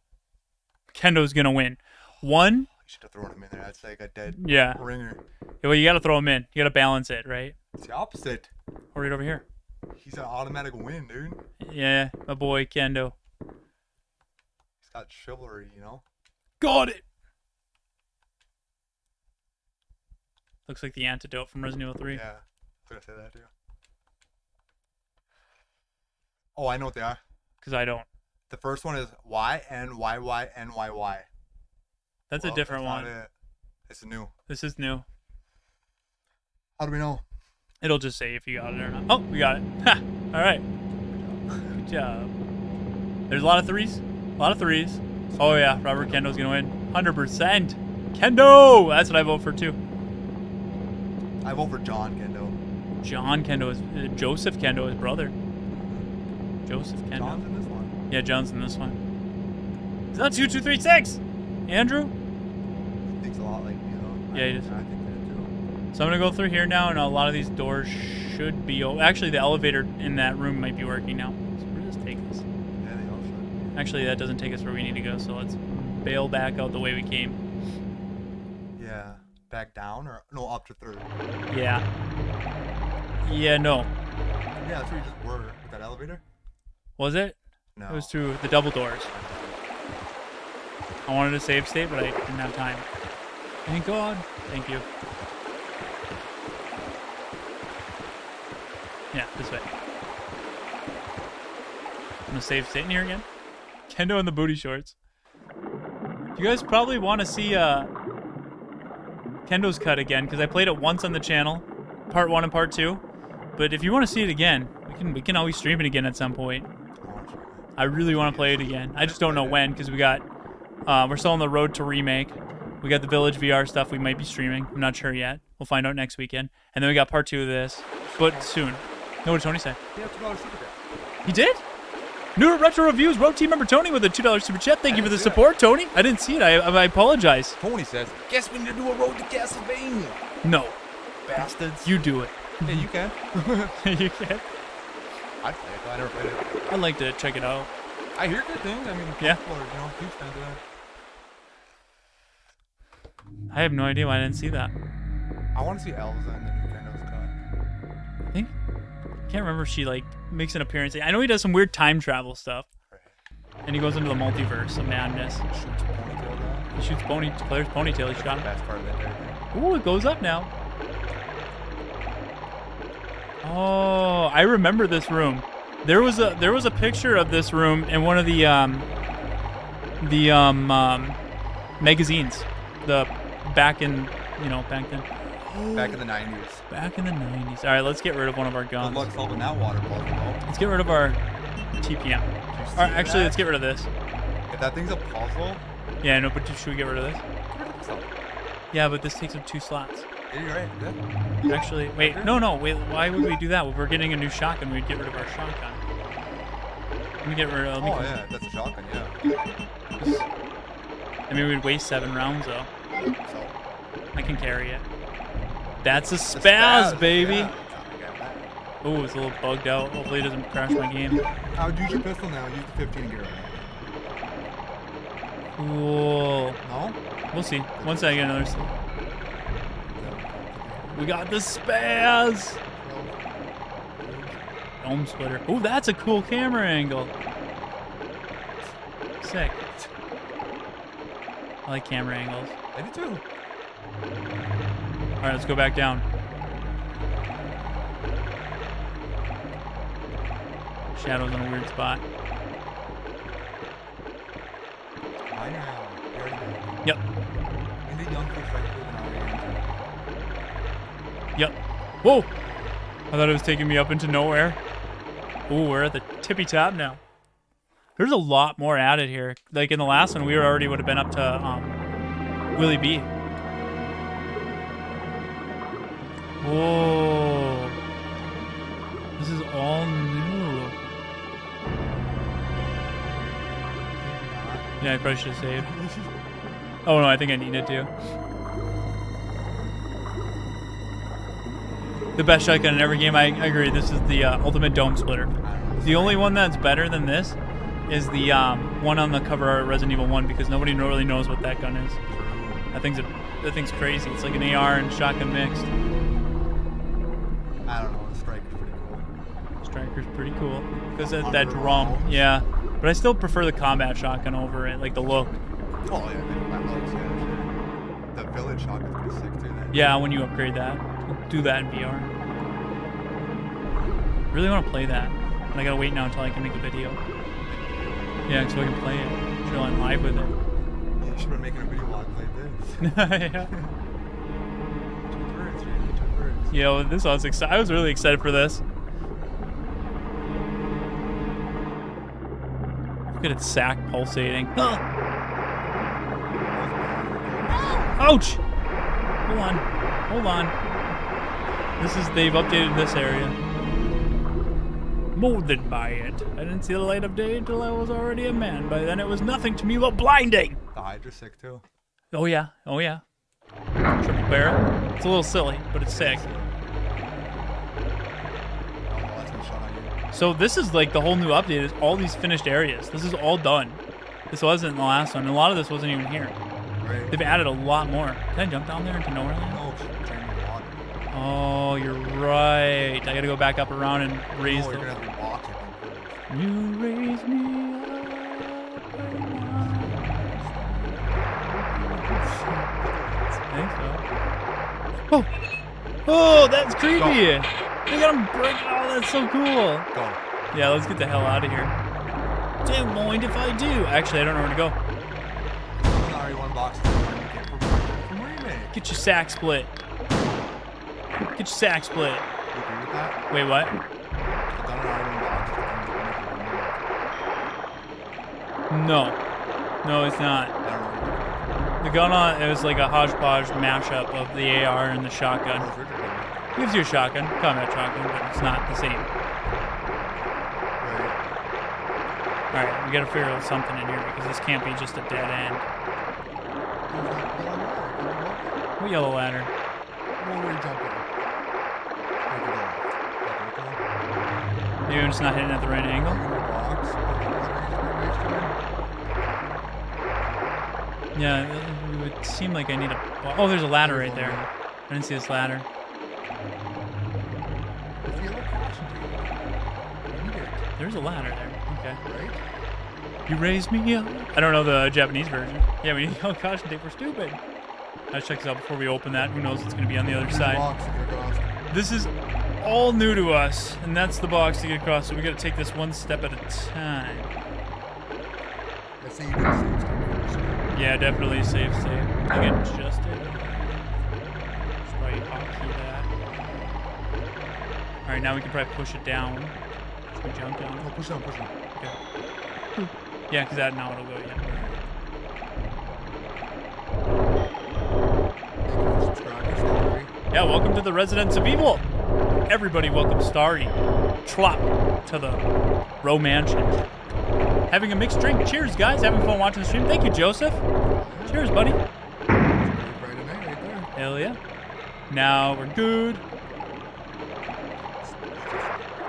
Kendo's gonna win. One, Should him in there. That's like a dead yeah. ringer. Yeah, well, you gotta throw him in. You gotta balance it, right? It's the opposite. Or right over here. He's an automatic win, dude. Yeah, my boy Kendo. He's got chivalry, you know. Got it. Looks like the antidote from Resident Evil 3. Yeah, I was gonna say that too. Oh, I know what they are. Because I don't. The first one is Y N Y Y N Y Y. That's Well, a different that's one. not it. It's new. This is new. How do we know? It'll just say if you got it or not. Oh, we got it. Ha! All right. Good job. There's a lot of threes. A lot of threes. Oh, yeah. Robert Kendo's going to win. 100%. Kendo! That's what I vote for, too. I vote for John Kendo. John Kendo is uh, Joseph Kendo, his brother. Joseph Kendo. John's in this one. Yeah, John's in this one. Is that two two three six? Andrew? Thinks a lot like me, though. Yeah, I, he does. I think that too. So I'm gonna go through here now, and a lot of these doors should be. O- Actually, the elevator in that room might be working now. So where does this take us? Yeah, they all should. Actually, that doesn't take us where we need to go. So let's bail back out the way we came. Yeah. Back down or no up to third. Yeah. Yeah. No. Yeah, that's where you just were with that elevator. Was it? No. It was through the double doors. I wanted to save state, but I didn't have time. Thank God. Thank you. Yeah, this way. I'm gonna save state in here again. Kendo in the booty shorts. You guys probably want to see uh, Kendo's cut again because I played it once on the channel, part one and part two. But if you want to see it again, we can we can always stream it again at some point. I really want to play it again. I just don't know when because we got uh, we're still on the road to remake. We got the Village VR stuff we might be streaming. I'm not sure yet. We'll find out next weekend. And then we got part two of this, but soon. No, what did Tony say? Yeah, two dollars super chat. He did? New Retro Reviews, Road Team member Tony with a $2 super chat. Thank you for the support, Tony. I didn't see it. I, I apologize. Tony says, "Guess we need to do a road to Castlevania." No, Bastards. you do it. Yeah, you can. you can't. I'd play it. Though. I never played it. I'd like to check it out. I hear good things. I mean, Yeah. people are, you know, huge fans of that. I have no idea why I didn't see that. I want to see Elza in the new Kendo's cut. I think I can't remember if she like makes an appearance. I know he does some weird time travel stuff, and he goes into the multiverse of madness. He Shoots ponytail down. He shoots pony Claire's ponytail. He shot him. Best part of that day. Ooh, it goes up now. Oh, I remember this room. There was a there was a picture of this room in one of the um the um, um magazines. The back in you know back then. Back in the 90s. Back in the 90s. All right, let's get rid of one of our Good guns. luck solving that water though. Let's get rid of our TPM. All right, actually, let's get rid of this. If that thing's a puzzle, Yeah, no, but should we get rid of this? get rid of this. Yeah, but this takes up two slots. Yeah, you're right. Good. Actually, wait, no, no, wait. Why would we do that? If we're getting a new shotgun, we'd get rid of our shotgun. Let me get rid of. Let me Oh, yeah, that's a shotgun, yeah. I mean, we'd waste seven rounds though. So, I can carry it. That's a the spaz, baby. Yeah. I got. Oh, it's a little bugged out. Hopefully, it doesn't crash my game. I would use your pistol now. Use the 15 and get Cool. it. No? We'll see. Once I get another. s- We got the spaz. Dome splitter. Oh, that's a cool camera angle. Sick. I like camera angles. I do too. All right, let's go back down. Shadows in a weird spot. I know. Yep. In the young fish right through the now. Yep. Whoa! I thought it was taking me up into nowhere. Ooh, we're at the tippy top now. There's a lot more added here. Like in the last one, we were already would have been up to um, Willie B? Whoa! This is all new. Yeah, I probably should have saved. Oh no, I think I need it too. The best shotgun in every game. I agree. This is the uh, ultimate dome splitter. The only one that's better than this is the um, one on the cover of Resident Evil 1 because nobody really knows what that gun is. That thing's a, that thing's crazy. It's like an AR and shotgun mixed. I don't know. The strike is pretty cool. Striker's pretty cool because that, that drum. Yeah, but I still prefer the combat shotgun over it, like the look. Oh, yeah. That looks, yeah, sure. The village shotgun's pretty sick too. Then. Yeah, when you upgrade that, do that in VR. Really want to play that, and I gotta wait now until I can make a video. Yeah, so I can play it. Should on live with it. Should be making a video while I play this. yeah. Two birds, Randy. Two birds. Yeah, well, this was excited. I was really excited for this. Look at its sack pulsating. Ouch! Hold on. Hold on. This is they've updated this area. Molded by it. I didn't see the light of day until I was already a man. By then it was nothing to me but blinding. The Hydra's sick too. Oh yeah, oh yeah. Triple barrel. It's a little silly, but it's sick. Oh, well, that's been shot on you. So this is like the whole new update is all these finished areas. This is all done. This wasn't the last one. A lot of this wasn't even here. Right? They've added a lot more. Can I jump down there into nowhere land? No, oh, she's draining the water. Oh, you're right. I gotta go back up around and raise Oh, the. you're gonna have to walk it. then. You raise me Oh, oh, that's creepy. They got him break. Oh, that's so cool. Go. Yeah, let's get the hell out of here. Don't mind if I do. Actually, I don't know where to go. Sorry, one you get from, from remake. Get your sack split. Get your sack split. You agree with that? Wait, what? The gun already unboxed. the one you get from. No. No, it's not. I don't know. The gun on it was like a hodgepodge mashup of the AR and the shotgun. Those Richard did. It gives you a shotgun, combat shotgun, but it's not the same. Right. All right, we gotta figure out something in here because this can't be just a dead end. There's that yellow ladder. What yellow ladder? Where were you jumping? Where'd you go? Like, look at Maybe I'm not hitting at the right angle. Yeah, it would seem like I need a. Oh, there's a ladder right there. I didn't see this ladder. If you have a caution tape, you need it, There's a ladder there. Okay. right? You raise me up. I don't know the Japanese version. Yeah, we need oh, caution tape. We're stupid. Let's check this out before we open that. Who knows what's going to be on the other side. box to get across. This is all new to us, and that's the box to get across. So we got to take this one step at a time. Let's say you get a save state first. Yeah, definitely safe safe. I can adjust it. Just probably hotkey that. All right, now we can probably push it down. Should we jump down? Oh, push down, push down. Okay. Hmm. Yeah, because that now it'll go. Yeah. Thank you for subscribing, Strawberry. Yeah, welcome to the Residence of Evil. Everybody, welcome Starry, Trop to the ROE Mansion. Having a mixed drink. Cheers, guys. Having fun watching the stream. Thank you, Joseph. Cheers, buddy. Hell yeah. Now we're good.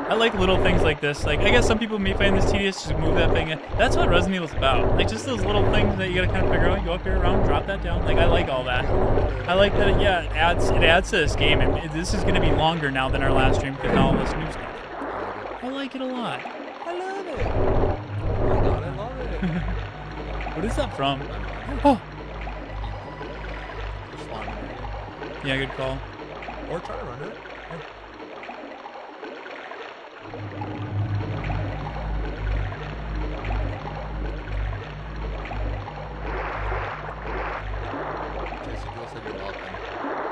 I like little things like this. Like, I guess some people may find this tedious, just move that thing. in. That's what Resident Evil's about. Like, just those little things that you gotta kind of figure out. You go up here, around, drop that down. Like, I like all that. I like that. It, yeah, it adds it adds to this game. And it- this is gonna be longer now than our last stream because now all this new stuff. I like it a lot. I love it. Oh my god, I love it. What is that from? Oh, Just flying in there. yeah, good call. Or try to run it. Yeah. Jason Jewell said you're welcome.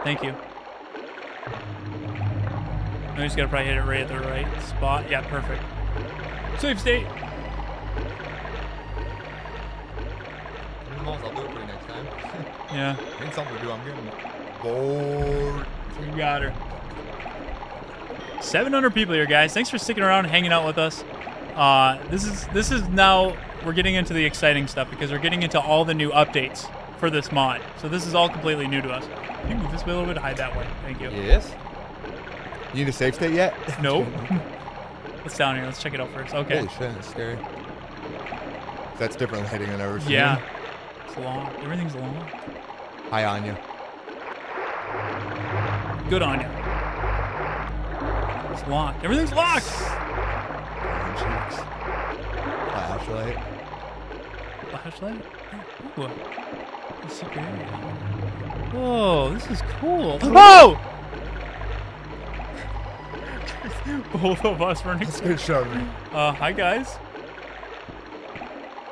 Thank you. I'm just gonna probably hit it right at the right spot. Yeah, perfect. Safe state. I'll do it for you next time. Yeah, Ain't something to do. I'm getting bored. you got her. 700 people here, guys. Thanks for sticking around and hanging out with us. Uh, this is this is now we're getting into the exciting stuff because we're getting into all the new updates for this mod. So this is all completely new to us. Can you move this way a little bit? Hide that way. Thank you. Yes. You need a safe state yet? No. What's down here? Let's check it out first. Okay. Holy shit, that's scary. That's different lighting than ever seen. Yeah. It's long. Everything's long. Hi, Anya. Good on you. It's locked. Everything's locked. Flashlight. Flashlight. Ooh. A secret area. Whoa, this is cool. Whoa! Both of us running. That's good me. Uh, hi guys.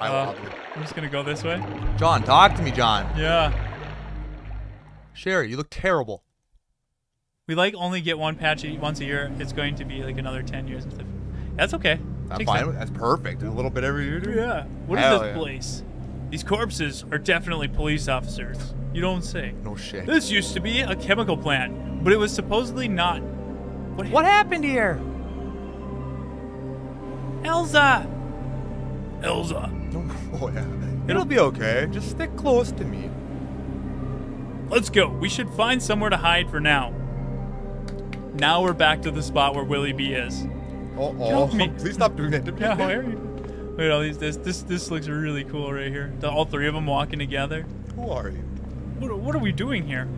I Uh. I'm just gonna go this way. John, talk to me, John. Yeah. Sherry, you look terrible. We like only get one patch once a year. It's going to be like another 10 years. That's okay. I'm Takes fine time. That's perfect. A little bit every year, dude. Yeah. What is Hell this yeah. place? These corpses are definitely police officers. You don't say. No shit. This used to be a chemical plant, but it was supposedly not. What, What happened here? Elza! Elza. Oh yeah. It'll be okay. Just stick close to me. Let's go. We should find somewhere to hide for now. Now we're back to the spot where Willie B is. Oh, me. Please stop doing that to me. Oh, yeah, where are you? Wait, all these this this this looks really cool right here. The, all three of them walking together. Who are you? What are- what are we doing here?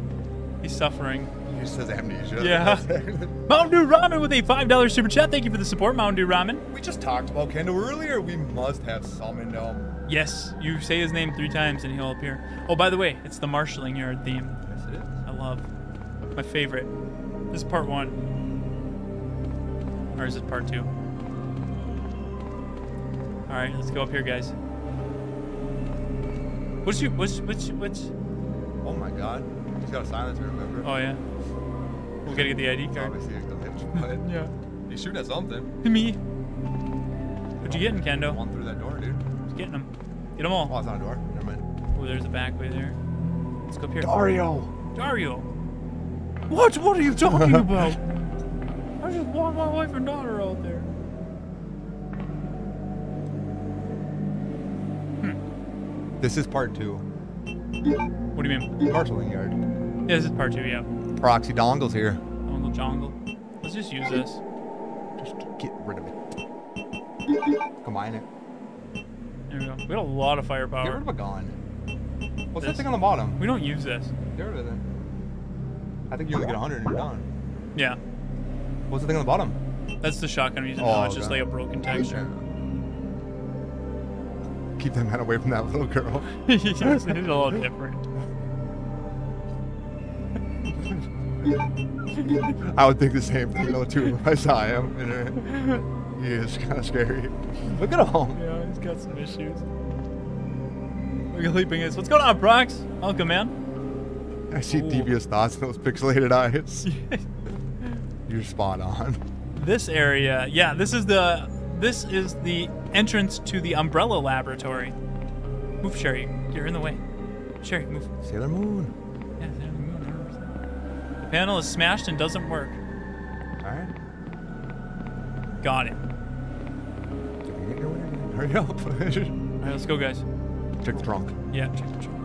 He's suffering. He just says amnesia. Yeah. Mountain Dew Ramen with a five dollar super chat. Thank you for the support, Mountain Dew Ramen. we just talked about Kendo earlier. We must have summoned him. Yes, you say his name three times and he'll appear. Oh, by the way, it's the marshalling yard theme. Yes, it is. I love. My favorite. This is part one. Or is it part two? Alright, let's go up here, guys. What's your what's what's what's? Oh my god. He's got a silencer, remember? Oh yeah. We gotta get the ID It's card. obviously a glitch, but Yeah. he's shooting at something. Me. What you getting, Kendo? One through that door, dude. Just getting them. Get them all. Oh, it's not a door. Never mind. Oh, there's a back way there. Let's go up here. Dario! Dario. What? What are you talking about? I just walked my wife and daughter out there. Hmm. This is part two. What do you mean? Marshalling yard. Yeah, this is part two. Yeah. Proxy dongles here. Dongle jongle. Let's just use this. Just get rid of it. Combine it. There we go. We got a lot of firepower. Get rid firepower. of a gun. What's This. that thing on the bottom? We don't use this. Get rid of it. I think you only get 100 and you're done. Yeah. What's the thing on the bottom? That's the shotgun using Oh, now. It's just like a broken texture. Keep that man away from that little girl. it's it's a little different. I would think the same thing though too if I saw him. And, uh, he is kind of scary. Look at him. Yeah, he's got some issues. Look at Leaping is. What's going on, Brox? Welcome, man. I see Ooh. devious thoughts in those pixelated eyes. You're spot on. this area, yeah, this is the this is the entrance to the Umbrella Laboratory. Move, Sherry. You're in the way. Sherry, move. Sailor Moon. Yeah, go, 100%. The panel is smashed and doesn't work. All right. Got it. Get your way. Hurry up. All right, let's go, guys. Check the trunk. Yeah, check the trunk.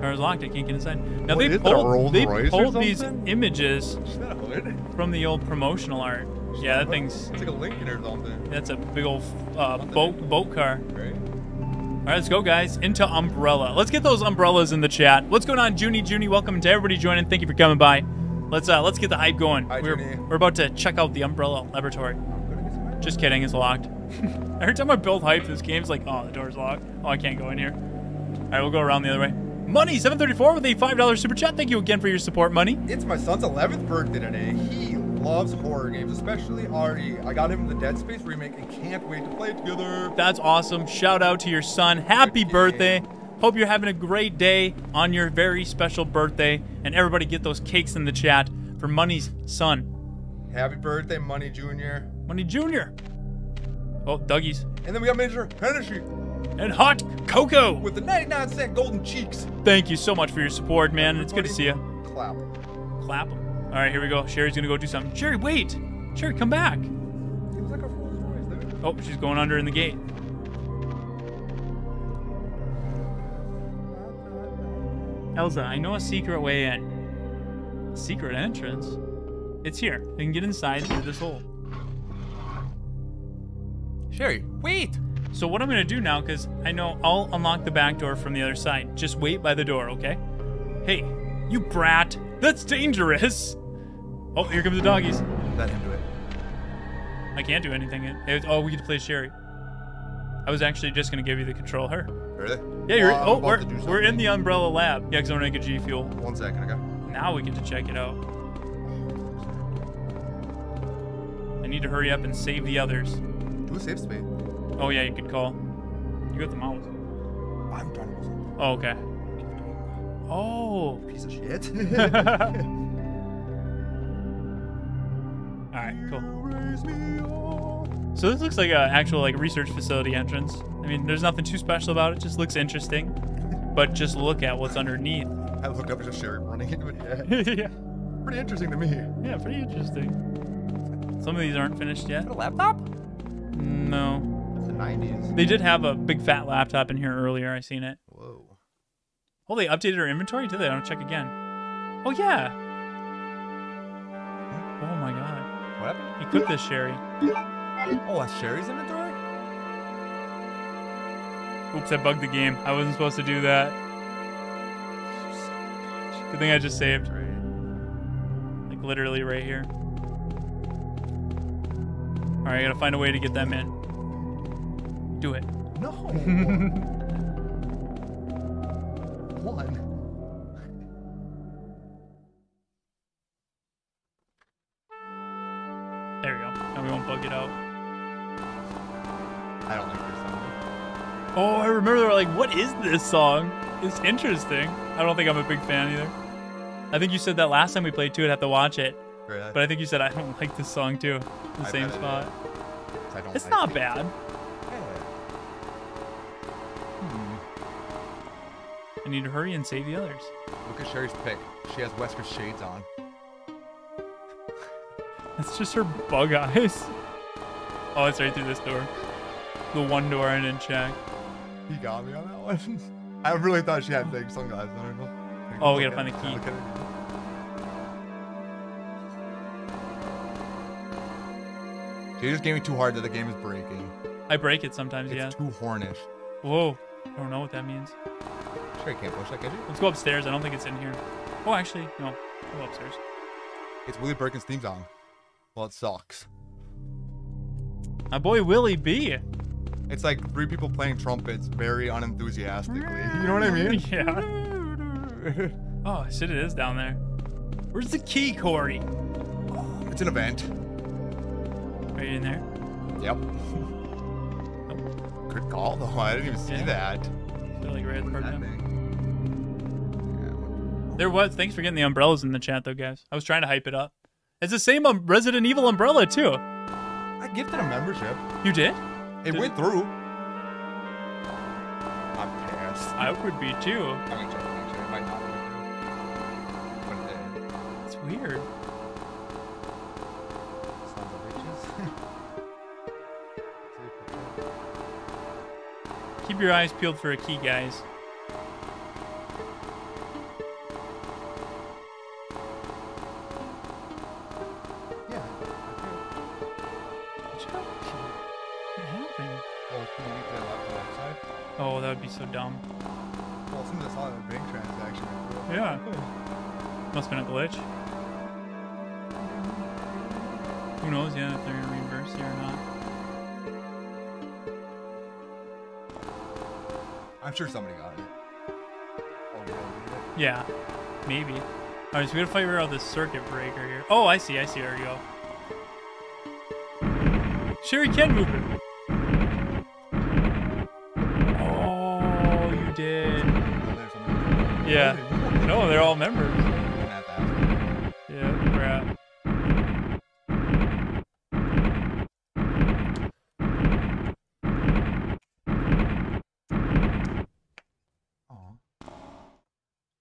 Car's locked. I can't get inside. Now What they pulled, they pulled these images Is that a hood? from the old promotional art. Yeah, that thing's It's like a Lincoln or something. that's a big old uh, boat boat car. Right? All right, let's go, guys, into Umbrella. Let's get those umbrellas in the chat. What's going on, Junie? Junie, welcome to everybody joining. Thank you for coming by. Let's uh, let's get the hype going. Hi, we're, Junie. we're about to check out the Umbrella Laboratory. I'm gonna get some Just kidding, it's locked. Every time I build hype, this game's like, oh, the door's locked. Oh, I can't go in here. All right, we'll go around the other way. Money seven thirty four with a five dollar super chat. Thank you again for your support, Money. It's my son's 11th birthday today. He loves horror games, especially RE. I got him the Dead Space remake and can't wait to play it together. That's awesome. Shout out to your son. Happy birthday. Hope you're having a great day on your very special birthday. And everybody get those cakes in the chat for Money's son, Happy birthday, Money Jr. Money Jr. Oh, Dougie's. And then we got Major Hennessy And Hot Cocoa. with the 99 cent golden cheeks. Thank you so much for your support, man. It's good to see you. Clap. Clap 'em. All right, here we go. Sherry's going to go do something. Sherry, wait. Sherry, come back. Like a Oh, she's going under in the gate. Elza, I know a secret way in. Secret entrance? It's here. We can get inside through this hole. Sherry, wait. So what I'm gonna do now, because I know I'll unlock the back door from the other side. Just wait by the door, okay? Hey, you brat. That's dangerous. Oh, here comes the doggies. Let him do it. I can't do anything. It- oh, we get to play Sherry. I was actually just gonna give you the control her. Really? Yeah, you're. Well, oh, we're, we're in the Umbrella Lab. Yeah, because I'm gonna get G Fuel. One second, okay? Now we get to check it out. I need to hurry up and save the others. Do a safe space. Oh yeah, you could call. You got the mouse. I'm trying to something. Oh, okay. Oh. Piece of shit. All right, cool. So this looks like an actual like research facility entrance. I mean, there's nothing too special about it. Just looks interesting. But just look at what's underneath. I looked up at just Sherry running into it. Yeah. yeah. Pretty interesting to me. Yeah, pretty interesting. Some of these aren't finished yet. a laptop? No. It's the 90s. They did have a big fat laptop in here earlier. I seen it. Whoa. Oh, they updated our inventory? Did they? I don't check again. Oh yeah. Oh my god. What happened? You cooked this, Sherry. Oh, that's Sherry's inventory? Oops, I bugged the game. I wasn't supposed to do that. Good thing I just saved. Like literally right here. Alright, I gotta find a way to get them in. Do it. No. One. There we go. Now we won't bug it out. I don't like this song. Oh, I remember. They were like, what is this song? It's interesting. I don't think I'm a big fan either. I think you said that last time we played too. I'd have to watch it, Really? but I think you said I don't like this song too. The I same it spot. I don't It's not it. bad. I need to hurry and save the others. Look at Sherry's pick. She has Wesker's shades on. It's just her bug eyes. Oh, it's right through this door. The one door I didn't check. He got me on that one. I really thought she had big sunglasses on her. Oh, we gotta find the key. Look at it. She just gave me too hard that the game is breaking. I break it sometimes, It's yeah. too hornish. Whoa. I don't know what that means. Sure, you can't push that, can you? Let's go upstairs. I don't think it's in here. Oh, actually, no. Go upstairs. It's Willie Birkin's theme song. Well, it sucks. My boy Willie B. It's like three people playing trumpets very unenthusiastically. You know what I mean? Yeah. Oh, shit, it is down there. Where's the key, Corey? it's an event. Are you in there. Yep. Good call, though. I didn't even see Yeah. that. Feel like right There was. Thanks for getting the umbrellas in the chat, though, guys. I was trying to hype it up. It's the same um, Resident Evil umbrella too. I gifted a membership. You did? It Did went through. I'm pissed. I would be too. I'm gonna it actually. It might not went through. But it did. It's weird. Sons of bitches. Keep your eyes peeled for a key, guys. That would be so dumb. Well, as I saw the bank transaction. Yeah. Must have been a glitch. Who knows, yeah, if they're gonna reimburse you or not. I'm sure somebody got it. Oh, yeah, we did it. Yeah, maybe. Alright, so we gotta figure out this circuit breaker here. Oh, I see, I see where you go. Sherry can move it. Yeah. No, they're all members. Yeah, crap. Aw.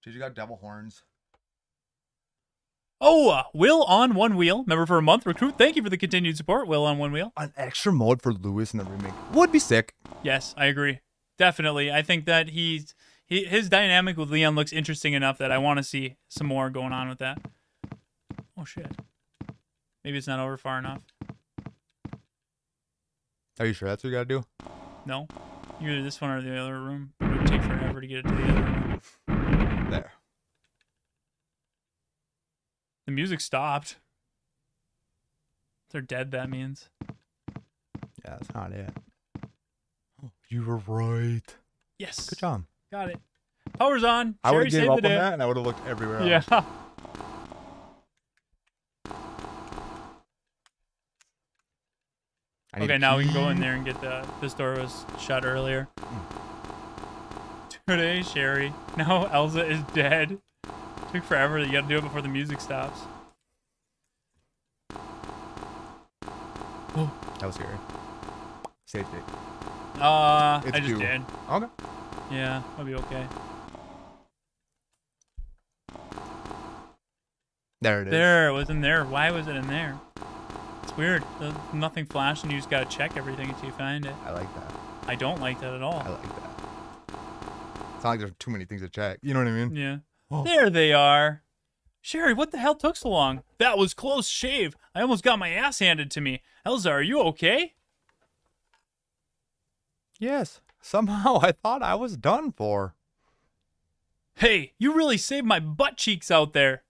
Dude, you got devil horns. Oh, uh, Will on one wheel, member for a month. Recruit, thank you for the continued support. Will on one wheel. An extra mode for Luis in the remake would be sick. Yes, I agree. Definitely. I think that he's he, his dynamic with Leon looks interesting enough that I want to see some more going on with that. Oh shit. Maybe it's not over far enough. Are you sure that's what you gotta do? No. Either this one or the other room. It would take forever to get it to the other room. There. The music stopped. They're dead, that means. Yeah, that's not it. Oh, you were right. Yes. Good job. Got it. Power's on. I would have gave up on day. that and I would have looked everywhere else. Yeah. I Okay, now we can go in there and get the. This door was shut earlier. Today, Sherry. Now Elza is dead. Took forever. You gotta do it before the music stops. Oh. That was scary. Safety. Uh, It's I just you. did. Okay. Yeah, I'll be okay. There it is. There, it was in there. Why was it in there? It's weird. There's nothing flashed, and you just gotta check everything until you find it. I like that. I don't like that at all. I like that. It's not like there's too many things to check. You know what I mean? Yeah. Oh. There they are. Sherry, what the hell took so long? That was close shave. I almost got my ass handed to me. Elza, are you okay? Yes. Somehow I thought I was done for. Hey, you really saved my butt cheeks out there.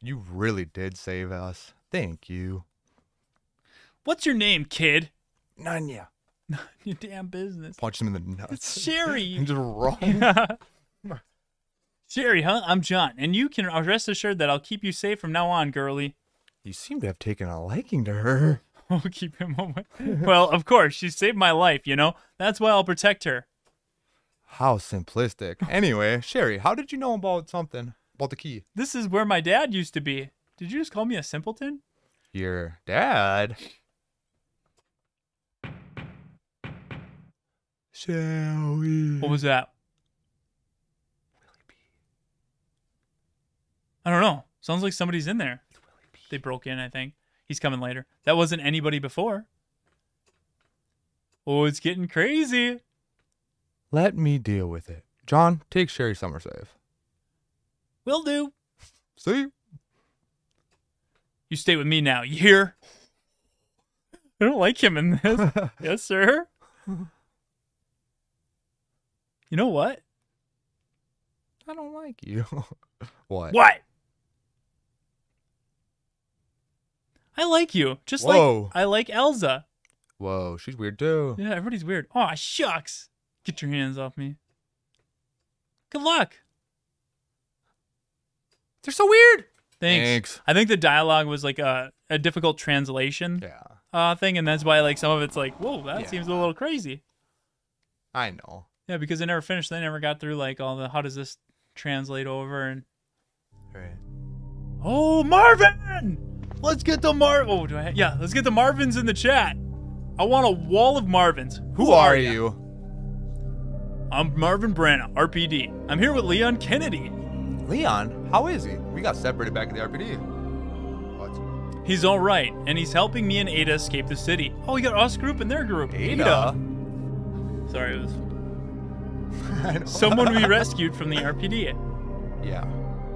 You really did save us. Thank you. What's your name, kid? Nanya. Your damn business. Punch him in the nuts. It's Sherry. and just run. Sherry, huh? I'm John, and you can rest assured that I'll keep you safe from now on, girlie. You seem to have taken a liking to her. We'll keep him away. well, of course, she saved my life, you know? That's why I'll protect her. How simplistic. Anyway, Sherry, how did you know about something about the key? This is where my dad used to be. Did you just call me a simpleton? Your dad. Shall we? What was that? I don't know. Sounds like somebody's in there. They broke in, I think. He's coming later. That wasn't anybody before. Oh, it's getting crazy. Let me deal with it. John, take Sherry summer safe. Will do. See? You stay with me now. You hear? I don't like him in this. yes, sir. You know what? I don't like you. what? What? I like you. Just Whoa. like I like Elza. Whoa, she's weird too. Yeah, everybody's weird. Oh, shucks. Get your hands off me. Good luck. They're so weird. Thanks. Thanks. I think the dialogue was like a, a difficult translation Yeah, uh, thing, and that's why like some of it's like, whoa, that Yeah. seems a little crazy. I know. Yeah, because they never finished. They never got through like all the how does this translate over and Right. oh Marvin, let's get the Mar. Oh, do I? Yeah, let's get the Marvins in the chat. I want a wall of Marvins. Who are you? I'm Marvin Branagh, RPD. I'm here with Leon Kennedy. Leon, how is he? We got separated back at the RPD. What? He's all right, and he's helping me and Ada escape the city. Oh, we got us group and their group. Ada? Sorry, it was someone we rescued from the RPD. Yeah,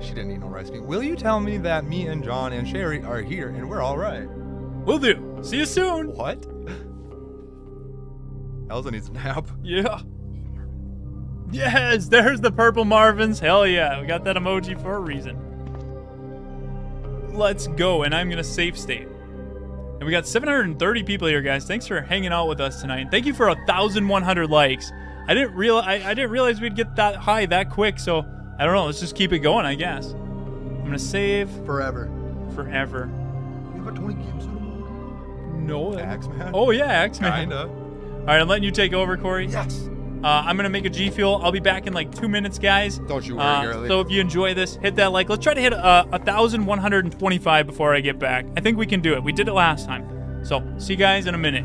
she didn't need no rescue. Will you tell me that me and John and Sherry are here and we're all right? Will do. See you soon. What? Elza needs a nap. Yeah. Yes, there's the purple Marvins. Hell yeah, we got that emoji for a reason. Let's go, and I'm gonna save state. And we got 730 people here, guys. Thanks for hanging out with us tonight. Thank you for 1,100 likes. I didn't real I, I didn't realize we'd get that high that quick. So I don't know. Let's just keep it going, I guess. I'm gonna save Forever. forever. You have a 20 games No. Axeman? Oh yeah, X Man. Kinda. All right, I'm letting you take over, Corey. Yes. Uh, I'm gonna make a G Fuel. I'll be back in like two minutes, guys. Don't you worry, Uh, so if you enjoy this, hit that like. Let's try to hit uh, 1,125 before I get back. I think we can do it. We did it last time. So see you guys in a minute.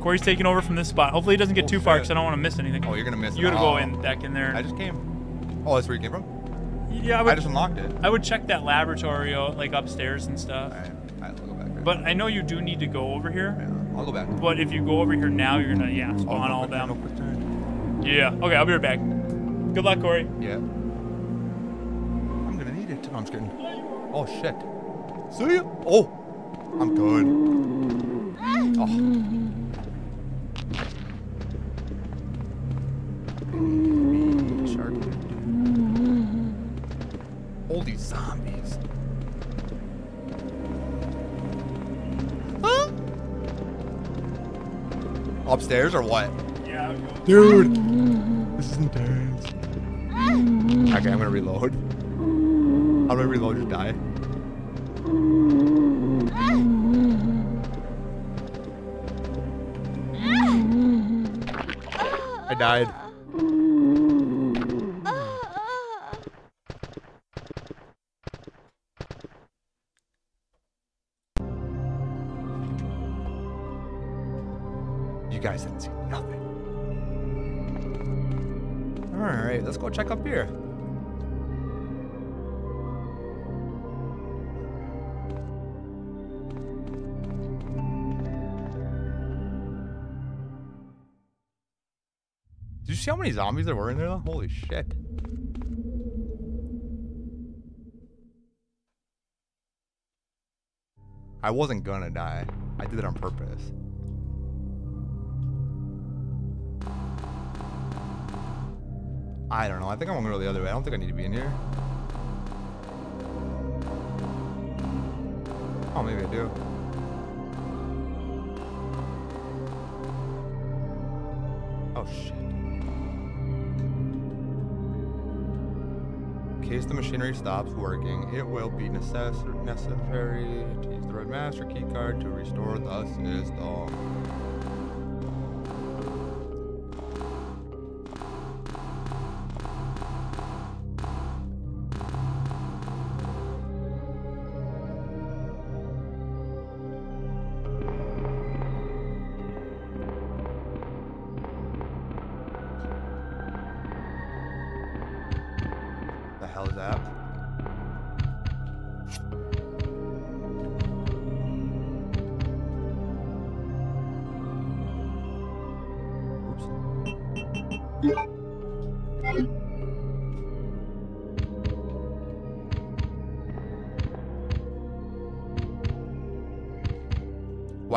Corey's taking over from this spot. Hopefully he doesn't get Oh, too far because I don't want to miss anything. Oh, you're gonna miss You gotta go in back in there. I just came. Oh, that's where you came from? yeah, I I, just unlocked it. I would check that laboratory uh, like upstairs and stuff. Alright, alright, I'll go back. there. But I know you do need to go over here. Yeah, I'll go back. But if you go over here now, you're gonna yeah Oh, spawn no all quick turn, no them. quick turn. Yeah. Okay, I'll be right back. Good luck, Corey. Yeah. I'm gonna need it. No, I'm just kidding. Oh shit. See ya. Oh, I'm good. Ah. Oh. Shark. Holy zombies. Huh? Upstairs or what? Yeah. Dude, this is intense. Okay, I'm gonna reload. How do I reload? Just die. I died. Guys didn't see nothing. Alright, let's go check up here. Did you see how many zombies there were in there though? Holy shit. I wasn't gonna die. I did it on purpose. I don't know. I think I'm gonna go the other way. I don't think I need to be in here. Oh, maybe I do. Oh shit. In case the machinery stops working, it will be necess- necessary to use the red master key card to restore the system.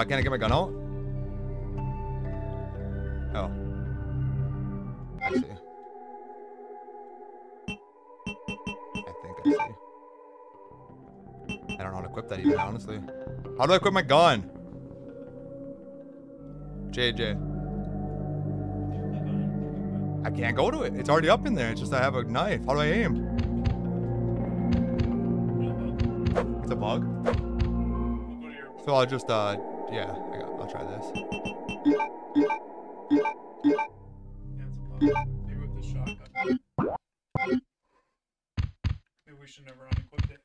Can't I get my gun out? Oh. I see. I think I see. I don't know how to equip that even, honestly. How do I equip my gun? JJ. I can't go to it. It's already up in there. It's just I have a knife. How do I aim? It's a bug. So I'll just, uh, yeah, I got, I'll try this. Maybe with the shotgun. Maybe we should never unequip it.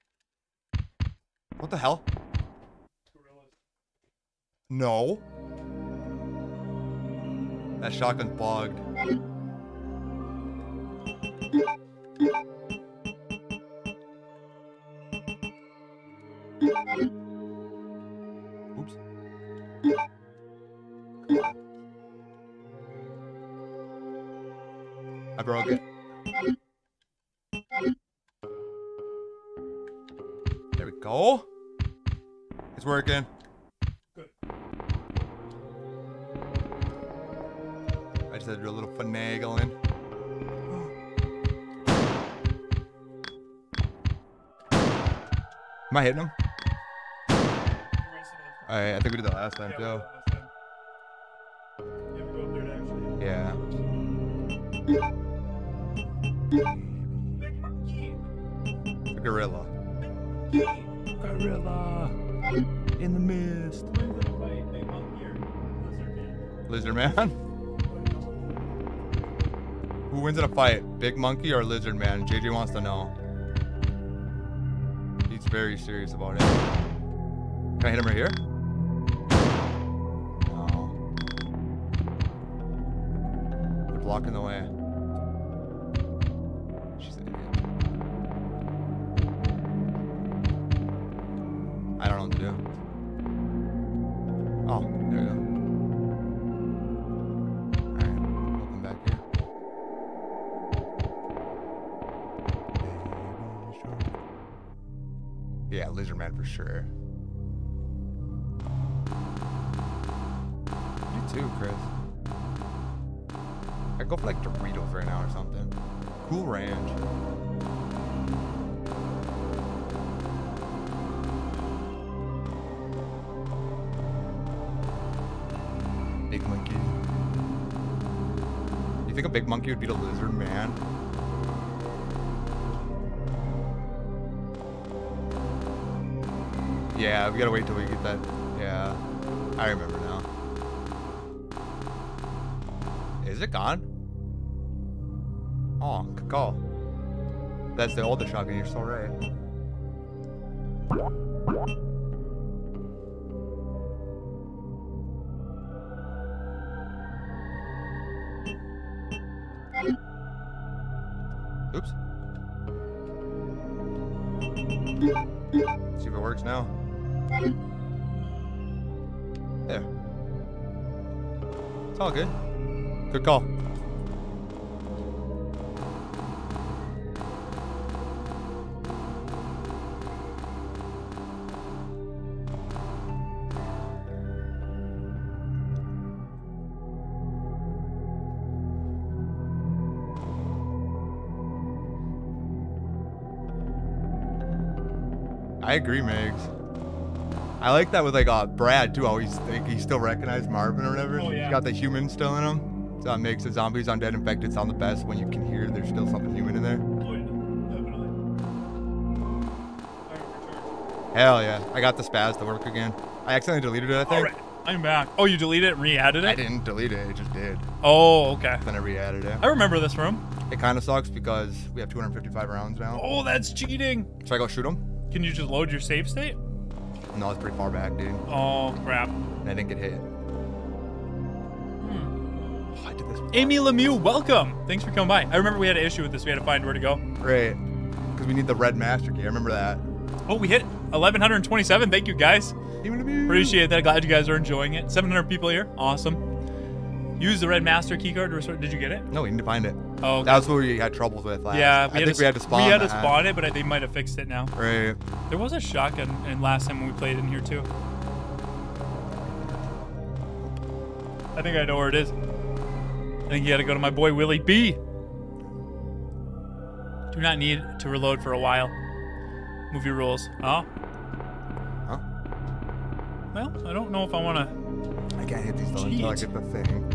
What the hell? Gorillas. No. That shotgun's bugged. I hitting him? I, I think we did that last time too. Yeah. A gorilla. Gorilla. In the mist. Lizard man. Who wins in a fight? Big monkey or lizard man? JJ wants to know. Very serious about it. Can I hit him right here? No. They're blocking the way. Big monkey would beat a lizard man? Yeah, we gotta wait till we get that. Yeah, I remember now. Is it gone? Oh, call. That's the older shotgun, you're so right. I agree, Megs. I like that with like uh, Brad too. Always think he still recognized Marvin or whatever. Oh, yeah. He's got the human still in him. So it makes the zombies, undead, infected sound the best when you can hear there's still something human in there. Oh, yeah, definitely. Hell yeah. I got the spaz to work again. I accidentally deleted it, I think. Right, I'm back. Oh, you deleted it and re-added it? I didn't delete it, it just did. Oh, okay. Then I re-added it. I remember this room. It kind of sucks because we have 255 rounds now. Oh, that's cheating. Should I go shoot him? Can you just load your save state? No, it's pretty far back, dude. Oh, crap. And I didn't get hit. Hmm. Oh, I did this. before. Amy Lemieux, welcome. Thanks for coming by. I remember we had an issue with this. We had to find where to go. Great. Because we need the red master key. I remember that. Oh, we hit 1127. Thank you, guys. Appreciate that. Glad you guys are enjoying it. 700 people here. Awesome. Use the red master keycard to restore. Did you get it? No, we need to find it. Oh, okay. That's what we had troubles with last. yeah. I think we had to spawn. We had to spawn it, but I- they might have fixed it now. Right. There was a shotgun in last time when we played in here too. I think I know where it is. I think you gotta go to my boy Willie B. Do not need to reload for a while. Movie rules. Oh. Huh? Well, I don't know if I wanna. I can't hit these until I get the thing.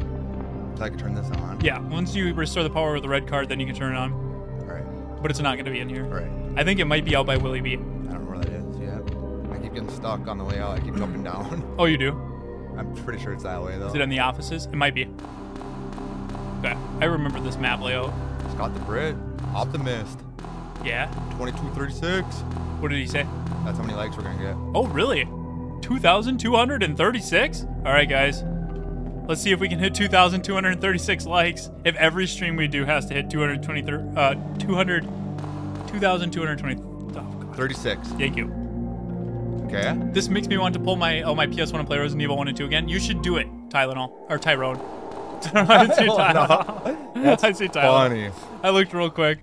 Until I can turn this on. Yeah, once you restore the power with the red card, then you can turn it on. Right. But it's not gonna be in here. Right. I think it might be out by Willie B. I don't know where that is yet. I keep getting stuck on the way out. I keep jumping down. Oh, you do? I'm pretty sure it's that way though. Is it in the offices? It might be. Okay, I remember this map layout. Scott the Brit. Optimist. Yeah. 2236. What did he say? That's how many likes we're gonna get. Oh, really? 2,236? All right, guys. Let's see if we can hit 2,236 likes. If every stream we do has to hit 220, uh, 200, 2,220. Oh, 36. Thank you. Okay. This makes me want to pull my oh my PS1 and play Resident Evil 1 and 2 again. You should do it, Tylenol or Tyrone. I see Tylenol. I see Tylenol. Funny. I looked real quick.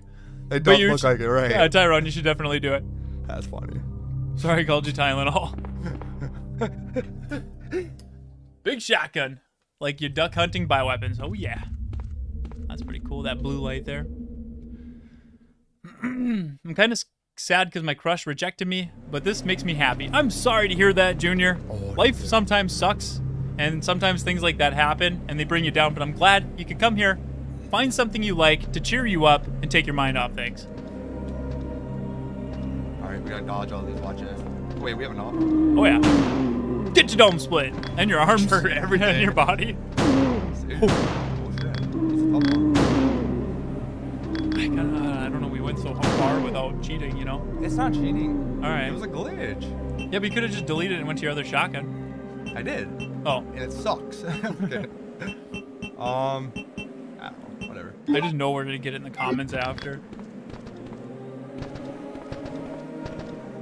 It don't look like it, right? Yeah, Tyrone, you should definitely do it. That's funny. Sorry, I called you Tylenol. Big shotgun. Like your duck hunting bioweapons. Oh, yeah. That's pretty cool, that blue light there. I'm kind of sad because my crush rejected me, but this makes me happy. I'm sorry to hear that, Junior. Oh, Life dude. sometimes sucks, and sometimes things like that happen, and they bring you down, but I'm glad you could come here, find something you like to cheer you up, and take your mind off things. All right, we gotta dodge all these. Watch it. Wait, we have enough. Oh yeah. Get your dome split and your arms For everything. your body. See? Shit. It's a tough one. I, kinda, I don't know. We went so far without cheating, you know. It's not cheating. All right. It was a glitch. Yeah, but you could have just deleted it and went to your other shotgun. I did. Oh, And it sucks. okay. Um. I don't know. Whatever. I just know where to get it in the comments after.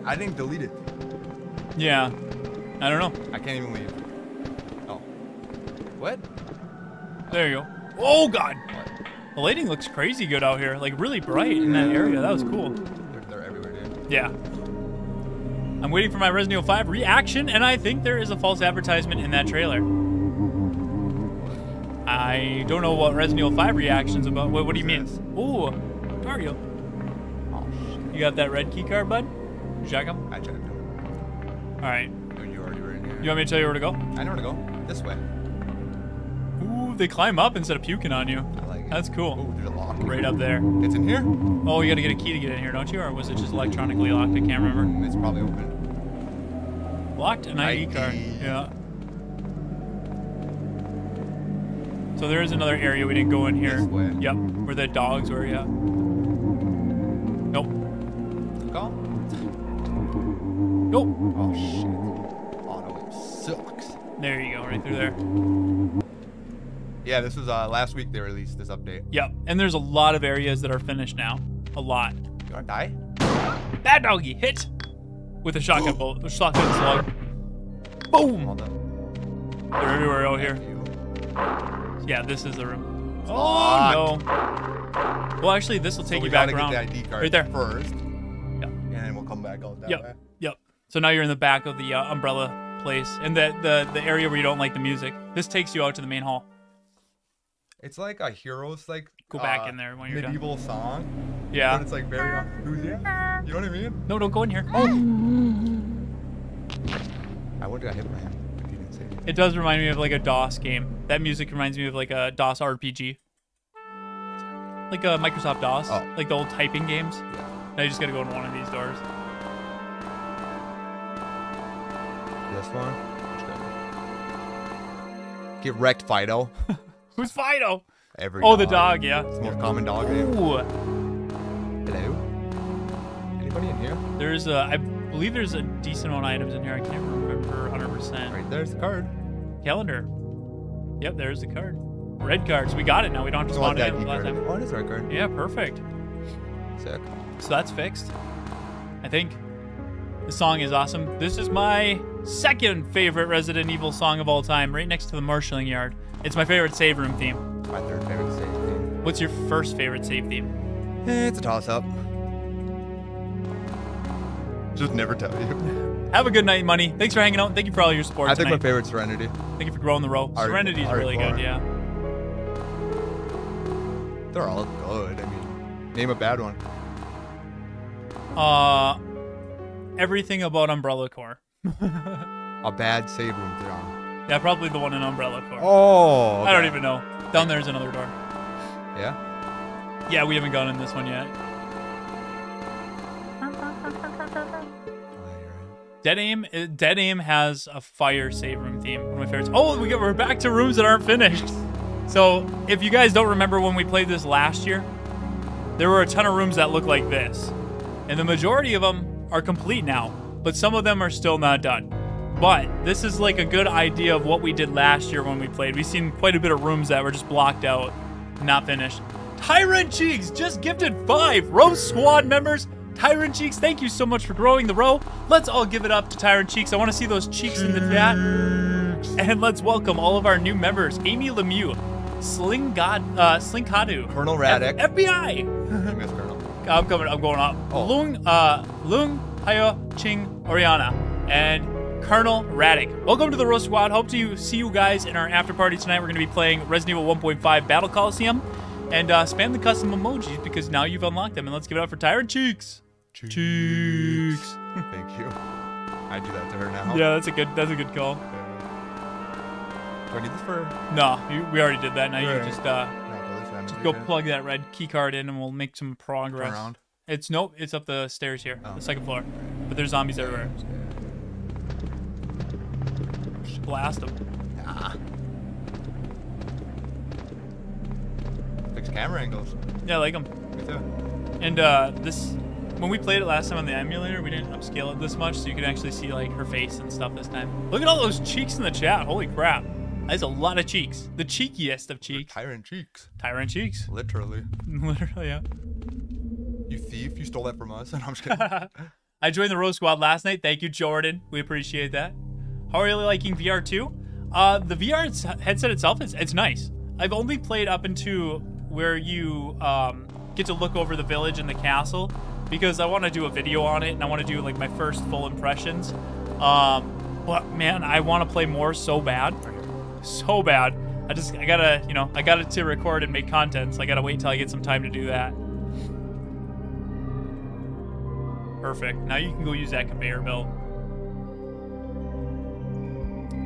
I didn't delete it. Yeah. I don't know. I can't even leave. Oh. What? There you go. Oh God. The lighting looks crazy good out here. Like really bright in that area. That was cool. They're, they're everywhere, dude. Yeah. I'm waiting for my Resident Evil 5 reaction, and I think there is a false advertisement in that trailer. I don't know what Resident Evil 5 reaction's about. What, what do you mean? Ooh, Dario. Oh shit. You got that red key card, bud? Check him? I checked it. All right. Dude, you already were in here. You want me to tell you where to go? I know where to go. This way. Ooh, they climb up instead of puking on you. I like it. That's cool. Ooh, there's a lock. Right up there. It's in here? Oh, you gotta get a key to get in here, don't you? Or was it just electronically locked? I can't remember. Mm, It's probably open. Locked an ID, ID. card. Yeah. So there is another area we didn't go in here. This way. Yep, where the dogs were. Yeah. Nope. Go. Nope. Oh shit. There you go, right through there. Yeah, this was uh last week they released this update. Yep. And there's a lot of areas that are finished now. A lot. You wanna die? That doggy hit with a shotgun bullet, a shotgun slug. Boom. They're everywhere out here. Yeah, this is the room. Oh locked. no. Well, actually, this will take we you back around. get the ID card Right there. first, Yep. and then we'll come back out that way. Yep. Yep. So now you're in the back of the uh, umbrella place, and the, the the area where you don't like the music. This takes you out to the main hall. It's like a hero's like Go back uh, in there when you're done. medieval song, but Yeah. it's like very enthusiastic. You know what I mean? No, don't go in here. Oh. I wonder have got hit by him, but he didn't say anything. It does remind me of like a DOS game. That music reminds me of like a DOS RPG. Like a Microsoft DOS, Oh. like the old typing games. Yeah. Now you just gotta go in one of these doors. This one. Get wrecked, Fido. Who's Fido? Every Oh, the dog, yeah. It's the most common dog name. Ooh, Hello. Anybody in here? there's a, I believe there's a decent amount of items in here. I can't remember 100%. Right there's the card. Calendar. Yep, there's the card. Red cards. We got it now. We don't have to spawn it in last card. time. Oh, it is right card. Yeah, perfect. Sick. So that's fixed. I think the song is awesome. This is my second favorite Resident Evil song of all time, right next to the marshalling yard. It's my favorite save room theme. My third favorite save theme. What's your first favorite save theme? It's a toss up. Just never tell you. Have a good night, Money. Thanks for hanging out. Thank you for all your support I think my favorite Serenity. Thank you for growing the ROE. Art- Serenity's really good, yeah. They're all good. I mean, name a bad one. Uh, everything about Umbrella Corps. A bad save room. Yeah, probably the one in Umbrella Corps. Oh. I don't even know. Down there's another door. Yeah. Yeah, we haven't gone in this one yet. Dead Aim, uh, Dead Aim has a fire save room theme. One of my favorites. Oh, we get, we're back to rooms that aren't finished. So, if you guys don't remember when we played this last year, there were a ton of rooms that looked like this, and the majority of them are complete now. But some of them are still not done. But this is like a good idea of what we did last year when we played. We've seen quite a bit of rooms that were just blocked out, not finished. Tyrant Cheeks just gifted five ROE Squad members. Tyrant Cheeks, thank you so much for growing the ROE. Let's all give it up to Tyrant Cheeks. I want to see those cheeks in the chat. And let's welcome all of our new members Amy Lemieux, Slingod, uh, Slinkadu, Colonel Radek. F- FBI. You miss Colonel. I'm coming. I'm going up. Oh. Lung, uh, Lung Hayo Ching Oriana and Colonel Raddick. Welcome to the Roast Squad. Hope to see you guys in our after party tonight. We're going to be playing Resident Evil 1.5 Battle Coliseum and uh, spam the custom emojis because now you've unlocked them. And let's give it up for Tyrant Cheeks. Cheeks. Cheeks. Thank you. I do that to her now. Yeah, that's a good. That's a good call. Do I need this for? No, you, we already did that. Now you just uh, go plug that red key card in, and we'll make some progress. Around. It's nope. It's up the stairs here, Oh. the second floor. But there's zombies everywhere. Just blast them. Fix camera angles. Yeah, I like them. Me too. And uh, this, when we played it last time on the emulator, we didn't upscale it this much, so you could actually see like her face and stuff this time. Look at all those cheeks in the chat. Holy crap! That's a lot of cheeks. The cheekiest of cheeks. Tyrant cheeks. Tyrant cheeks. Literally. Literally, yeah. You thief. You stole that from us. And I'm just kidding. I joined the Rose Squad last night. Thank you, Jordan. We appreciate that. How are you liking VR 2? Uh, the VR headset itself is it's nice. I've only played up into where you um, get to look over the village and the castle because I want to do a video on it and I want to do like my first full impressions. Um, but man, I want to play more so bad, so bad. I just I gotta you know I gotta to record and make content, so I gotta wait till I get some time to do that. Perfect. Now you can go use that conveyor belt.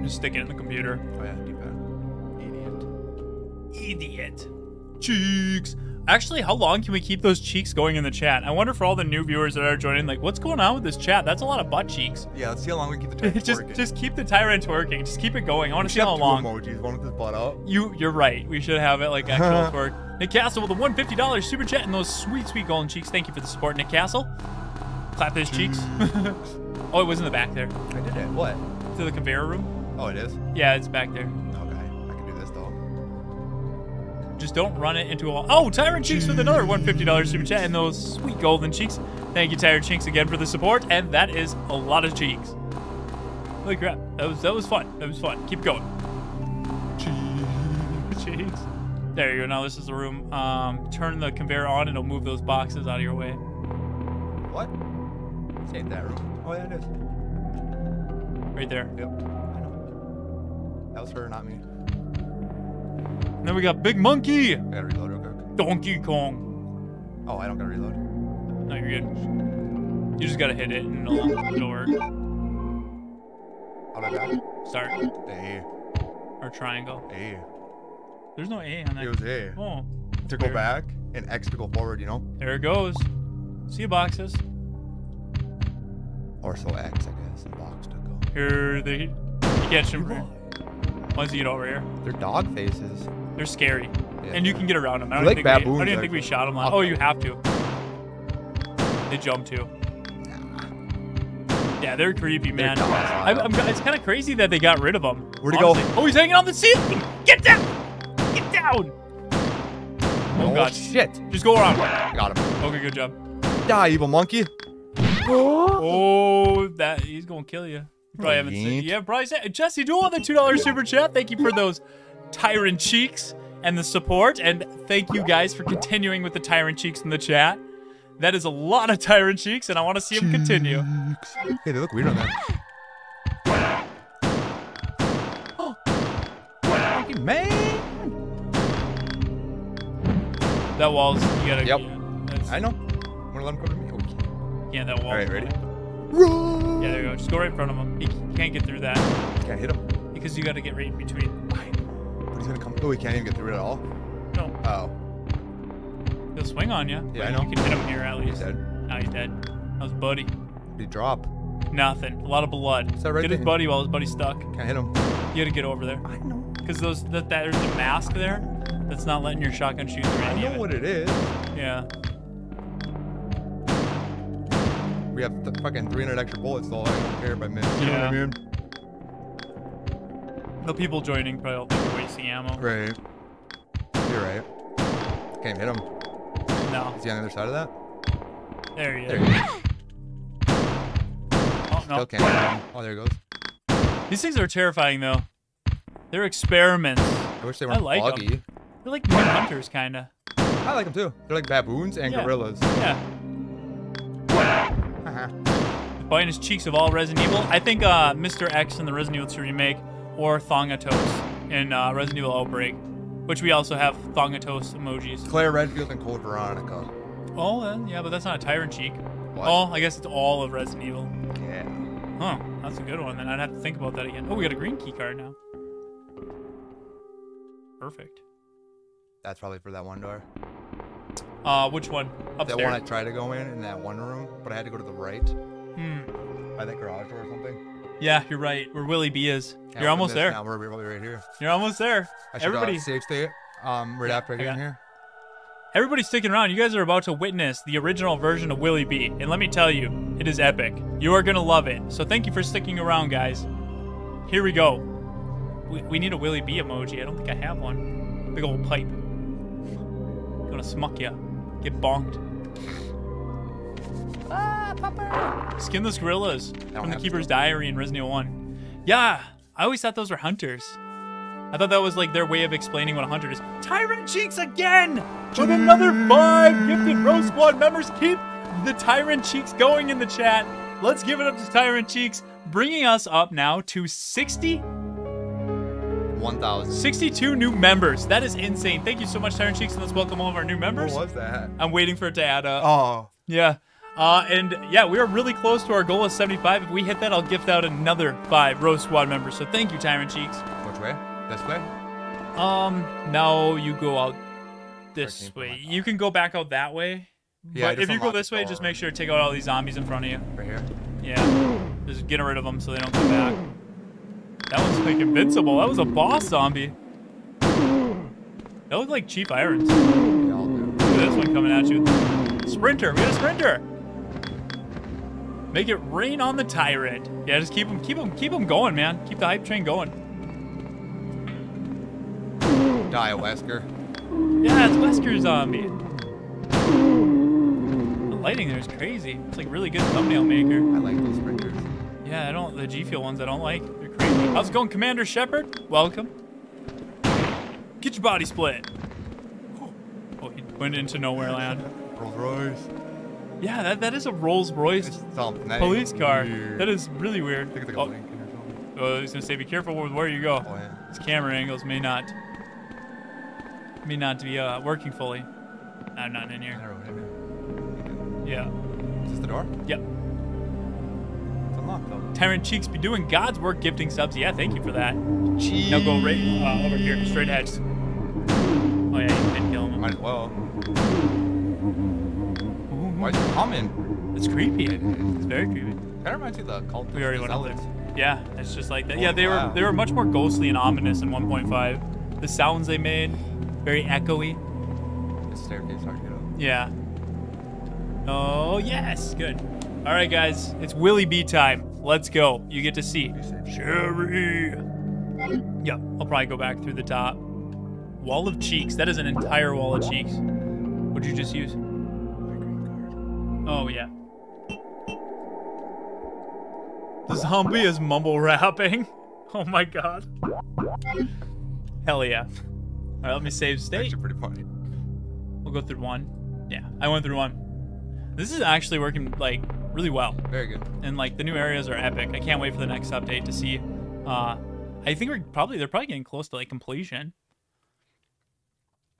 Just stick it in the computer. oh yeah, D-pad. Idiot. Idiot. Cheeks. Actually, how long can we keep those cheeks going in the chat? I wonder for all the new viewers that are joining, like, what's going on with this chat? That's a lot of butt cheeks. Yeah, let's see how long we can keep the tyrant just, working. just keep the tyrant working. Just keep it going. I want to see how long. emojis. One with his butt out. You, you're right. We should have it like actual twerk. Nick Castle with a $150 super chat and those sweet, sweet golden cheeks. Thank you for the support, Nick Castle. Clap his cheeks. oh, it was in the back there. I did it. What? To the conveyor room. Oh, it is. Yeah, it's back there. Just don't run it into a wall. Oh, Tyrant Cheeks with another $150 super chat and those sweet golden cheeks. Thank you, Tyrant Cheeks, again for the support. And that is a lot of cheeks. Holy crap. That was that was fun. That was fun. Keep going. Cheeks. There you go. Now this is the room. Um, turn the conveyor on and it'll move those boxes out of your way. What? Save that room. Oh yeah, it is. Right there. Yep. I know. That was her, not me. And then we got Big Monkey. I gotta reload real quick. Donkey Kong. Oh, I don't gotta reload. No, you're good. You just gotta hit it and it'll, it'll work. How about that? Start. A. Or triangle. A. There's no A on that. It was A. Oh. To go back and X to go forward, you know? There it goes. See you boxes. Or so X, I guess. And box to go. Here, they you can't shoot Once you get over here, They're dog faces. they're scary, Yeah. and you can get around them. I don't like think we, I don't even think we shot them. Last. Oh, you have to. They jump too. Yeah, they're creepy, They're man. I'm, I'm, it's kind of crazy that they got rid of them. Where'd he go? Oh, he's hanging on the ceiling. Get down! Get down! Oh, oh, God. shit. Just go around. Got him. Okay, good job. Die, evil monkey. Oh, that he's gonna kill you. Probably haven't seen. ain't. Yeah, probably. Said, Jesse, do all the two dollars super chat. Thank you for those tyrant cheeks and the support, and thank you guys for continuing with the tyrant cheeks in the chat. That is a lot of tyrant cheeks, and I want to see them continue. Hey, they look weird on that. Monkey man. That wall's you gotta. Yep. Yeah, that's- I know. Wanna let him come to me? Okay. yeah, that wall. All right, ready? Yeah, there you go. Just go right in front of him. He can't get through that Can't hit him. because you got to get right in between. But he's gonna come. Oh, he can't even get through it at all. No, Oh, he'll swing on you. Yeah, I know. You can hit him here at least. he's dead. Now he's dead. Was Buddy. Did he drop? Nothing. A lot of blood. Is that right Get his buddy while his buddy's stuck. Can't hit him. You gotta get over there. I know. Because those that, that there's a mask there that's not letting your shotgun shoot through I know what it is. Yeah. We have th- fucking 300 extra bullets, though. I don't care by minutes. You know what I mean? The people joining probably don't think we're wasting ammo. Right. You're right. Can't hit him. No. Is he on the other side of that? There he There is. he is. Oh Still no. can't hit him. Oh, there he goes. These things are terrifying though. They're experiments. I wish they weren't like 'em. foggy. They're like new hunters, kinda. I like them too. They're like baboons and Yeah. gorillas. Yeah. Biting his cheeks of all Resident Evil. I think uh, Mr. X in the Resident Evil 2 remake or Thanatos in uh, Resident Evil Outbreak, which we also have Thanatos emojis. Claire Redfield and Code Veronica. Oh, then, yeah, but that's not a Tyrant cheek. What? Oh, I guess it's all of Resident Evil. Yeah. Huh, that's a good one. Then I'd have to think about that again. Oh, we got a green key card now. Perfect. That's probably for that one door. Uh, which one? That Upstairs. one I tried to go in, in that one room, but I had to go to the right Hmm. by that garage door or something. Yeah, you're right. Where Willie B is. Yeah, you're almost there. Now we're probably right here. You're almost there. I should Everybody, uh, save state um right after I get in here. everybody's sticking around. You guys are about to witness the original version of Willie B. And let me tell you, it is epic. You are gonna love it. So thank you for sticking around, guys. Here we go. We, we need a Willie B emoji. I don't think I have one. Big old pipe. Gonna smuck ya. Get bonked. Ah, Skinless gorillas from the have Keeper's Diary in Resident Evil 1. Yeah, I always thought those were hunters. I thought that was like their way of explaining what a hunter is. Tyrant Cheeks again! With another five gifted Bro Squad members. Keep the Tyrant Cheeks going in the chat. Let's give it up to Tyrant Cheeks, bringing us up now to 60, One thousand. 62 new members. That is insane. Thank you so much, Tyrant Cheeks, and let's welcome all of our new members. What was that? I'm waiting for it to add up. Oh, Yeah. Uh, and yeah, we are really close to our goal of 75. If we hit that, I'll gift out another five Rose Squad members. So thank you, Tyrant Cheeks. which way? This way? Um, now you go out this way. You can go back out that way. Yeah, but if you go this way, just make sure to take out all these zombies in front of you. Right here. Yeah. Just get rid of them so they don't come back. That one's like invincible. That was a boss zombie. That looked like Chief Irons. Look They all do. at this one coming at you. Sprinter. We got a sprinter. Make it rain on the tyrant. Yeah, just keep them, keep them, keep them going, man. Keep the hype train going. Die, Wesker. Yeah, it's Wesker zombie. Uh, the lighting there is crazy. It's like really good thumbnail maker. I like those sprinters. Yeah, I don't. The G Fuel ones I don't like. How's it going, Commander Shepard? Welcome. Get your body split. Oh, he went into nowhere land. Rolls Royce. Yeah, that, that is a Rolls Royce. Police car. weird. That is really weird. I think it's like Oh, Lincoln or something. oh, he's gonna say, be careful with where you go. Oh yeah. His camera angles may not may not be uh, working fully. I'm not in here. Yeah. Is this the door? Yep. It's unlocked though. Tyrant Cheeks be doing God's work gifting subs. Yeah, thank you for that. Cheese. Now go right uh, over here, straight ahead. Oh yeah, you can kill him. Might as well. Why is it coming? It's creepy. It's very creepy. Kind of reminds me of the cult. We already went there. Yeah, it's just like that. Yeah, Oh, they wow. were they were much more ghostly and ominous in 1.5. The sounds they made, very echoey. The staircase hard to get up. Yeah. Oh yes, good. All right, guys, it's Willie B time. Let's go. You get to see Sherry. Yep, I'll probably go back through the top. Wall of cheeks. That is an entire wall of cheeks. What'd you just use? Oh yeah. The zombie is mumble rapping. Oh my god. Hell yeah. All right, let me save state. Actually, pretty funny. We'll go through one. Yeah, I went through one. This is actually working like really well, Very good. and like the new areas are epic. I can't wait for the next update to see. Uh, I think we're probably they're probably getting close to like completion.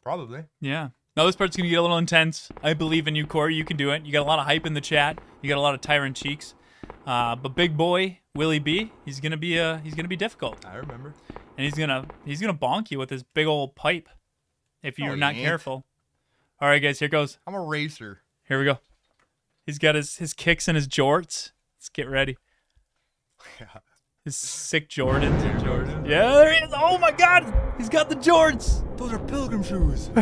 Probably. Yeah. Now this part's gonna get a little intense. I believe in you, Corey. You can do it. You got a lot of hype in the chat. You got a lot of tyrant cheeks. Uh, but big boy Willie B, he's gonna be uh he's gonna be difficult, I remember. and he's gonna he's gonna bonk you with his big old pipe if you're not ain't. careful. All right, guys, here goes. I'm a racer. Here we go. He's got his his kicks and his jorts. Let's get ready. Yeah. His sick Jordans. and Jordan. Yeah, there he is. Oh my God, he's got the jorts. Those are pilgrim shoes.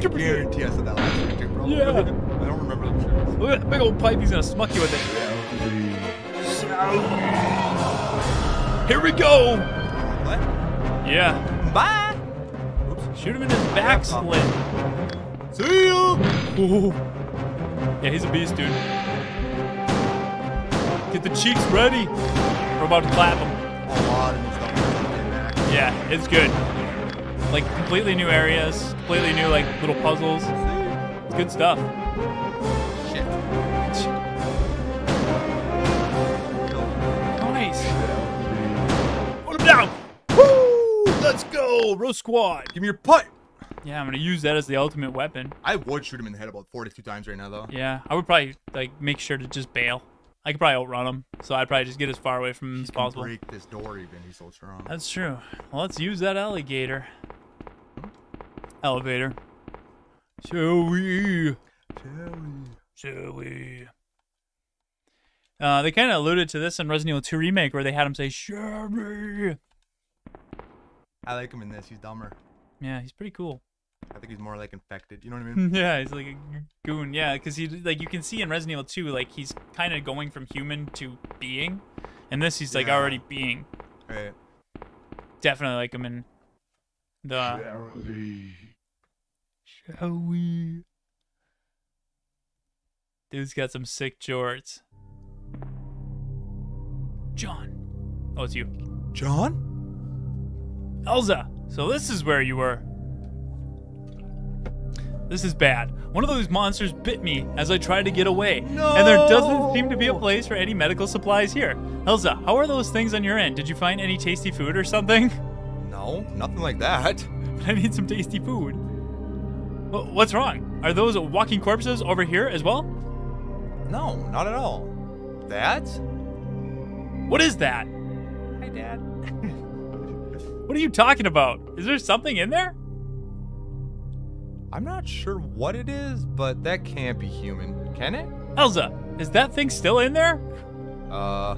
I guarantee I said that last week too, bro. Yeah. I don't remember them shoes. Look at that big old pipe. He's gonna smuck you with it. Here we go. What? Yeah. Bye. Oops. Shoot him in his back slit. See ya. Ooh. Yeah, he's a beast, dude. Get the cheeks ready. We're about to clap him. A lot of stuff. Yeah, it's good. Like completely new areas, completely new like little puzzles. It's good stuff. Shit. Oh, nice. Put him down. Woo! Let's go, ROE Squad. Give me your putt. Yeah, I'm gonna use that as the ultimate weapon. I would shoot him in the head about 42 times right now, though. Yeah, I would probably like make sure to just bail. I could probably outrun him, so I'd probably just get as far away from him as He can possible. break this door even. He's so strong. That's true. Well, let's use that alligator. Elevator. Shall we? Shall we? Shall we? Uh, they kind of alluded to this in Resident Evil 2 Remake where they had him say, "Shall we." I like him in this. He's dumber. Yeah, he's pretty cool. I think he's more like infected. You know what I mean? yeah, he's like a goon. Yeah, because he like you can see in Resident Evil 2, like he's kind of going from human to being. And this, he's like Yeah. already being. right. Definitely like him in the. Shall we? Dude's got some sick jorts. John. Oh, it's you. John? Elza. So this is where you were. This is bad. One of those monsters bit me as I tried to get away. And there doesn't seem to be a place for any medical supplies here. Elza, how are those things on your end? Did you find any tasty food or something? No, nothing like that. But I need some tasty food. What's wrong? Are those walking corpses over here as well? No, not at all. That? What is that? Hi, Dad. What are you talking about? Is there something in there? I'm not sure what it is, but that can't be human. Can it? Elza, is that thing still in there? Uh,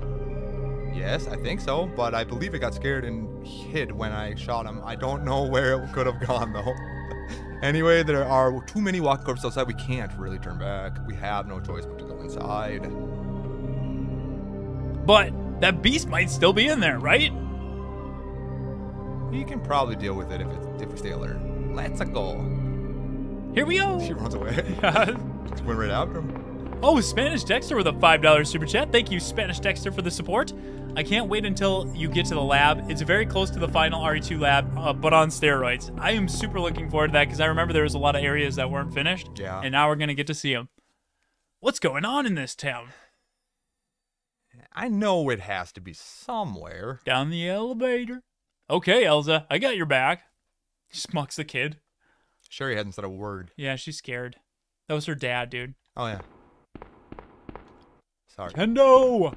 yes, I think so, but I believe it got scared and hid when I shot him. I don't know where it could have gone, though. anyway, there are too many walking corpses outside. We can't really turn back. We have no choice but to go inside. But that beast might still be in there, right? We can probably deal with it if, it's, if we stay alert. Let's go. Here we go. She runs away. Just went right after him. oh, Spanish Dexter with a $5 super chat. Thank you, Spanish Dexter, for the support. I can't wait until you get to the lab. It's very close to the final RE2 lab, uh, but on steroids. I am super looking forward to that because I remember there was a lot of areas that weren't finished. Yeah. And now we're going to get to see them. What's going on in this town? I know it has to be somewhere. Down the elevator. Okay, Elza, I got your back. Smucks the kid. Sherry hadn't said a word. Yeah, she's scared. That was her dad, dude. Oh, yeah. Sorry. Kendo!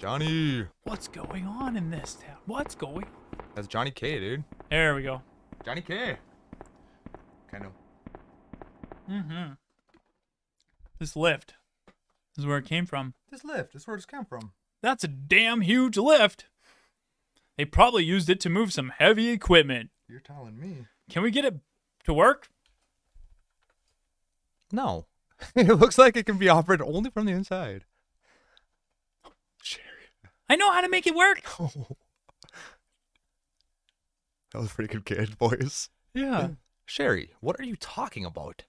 Johnny. What's going on in this town? What's going That's Johnny K, dude. There we go. Johnny K. Kind of. Mm-hmm. This lift is where it came from. This lift. This is where it's come from. That's a damn huge lift. They probably used it to move some heavy equipment. You're telling me. Can we get it to work? No. it looks like it can be operated only from the inside. Sherry. I know how to make it work. That was a pretty good kid voice. Yeah. Sherry, what are you talking about?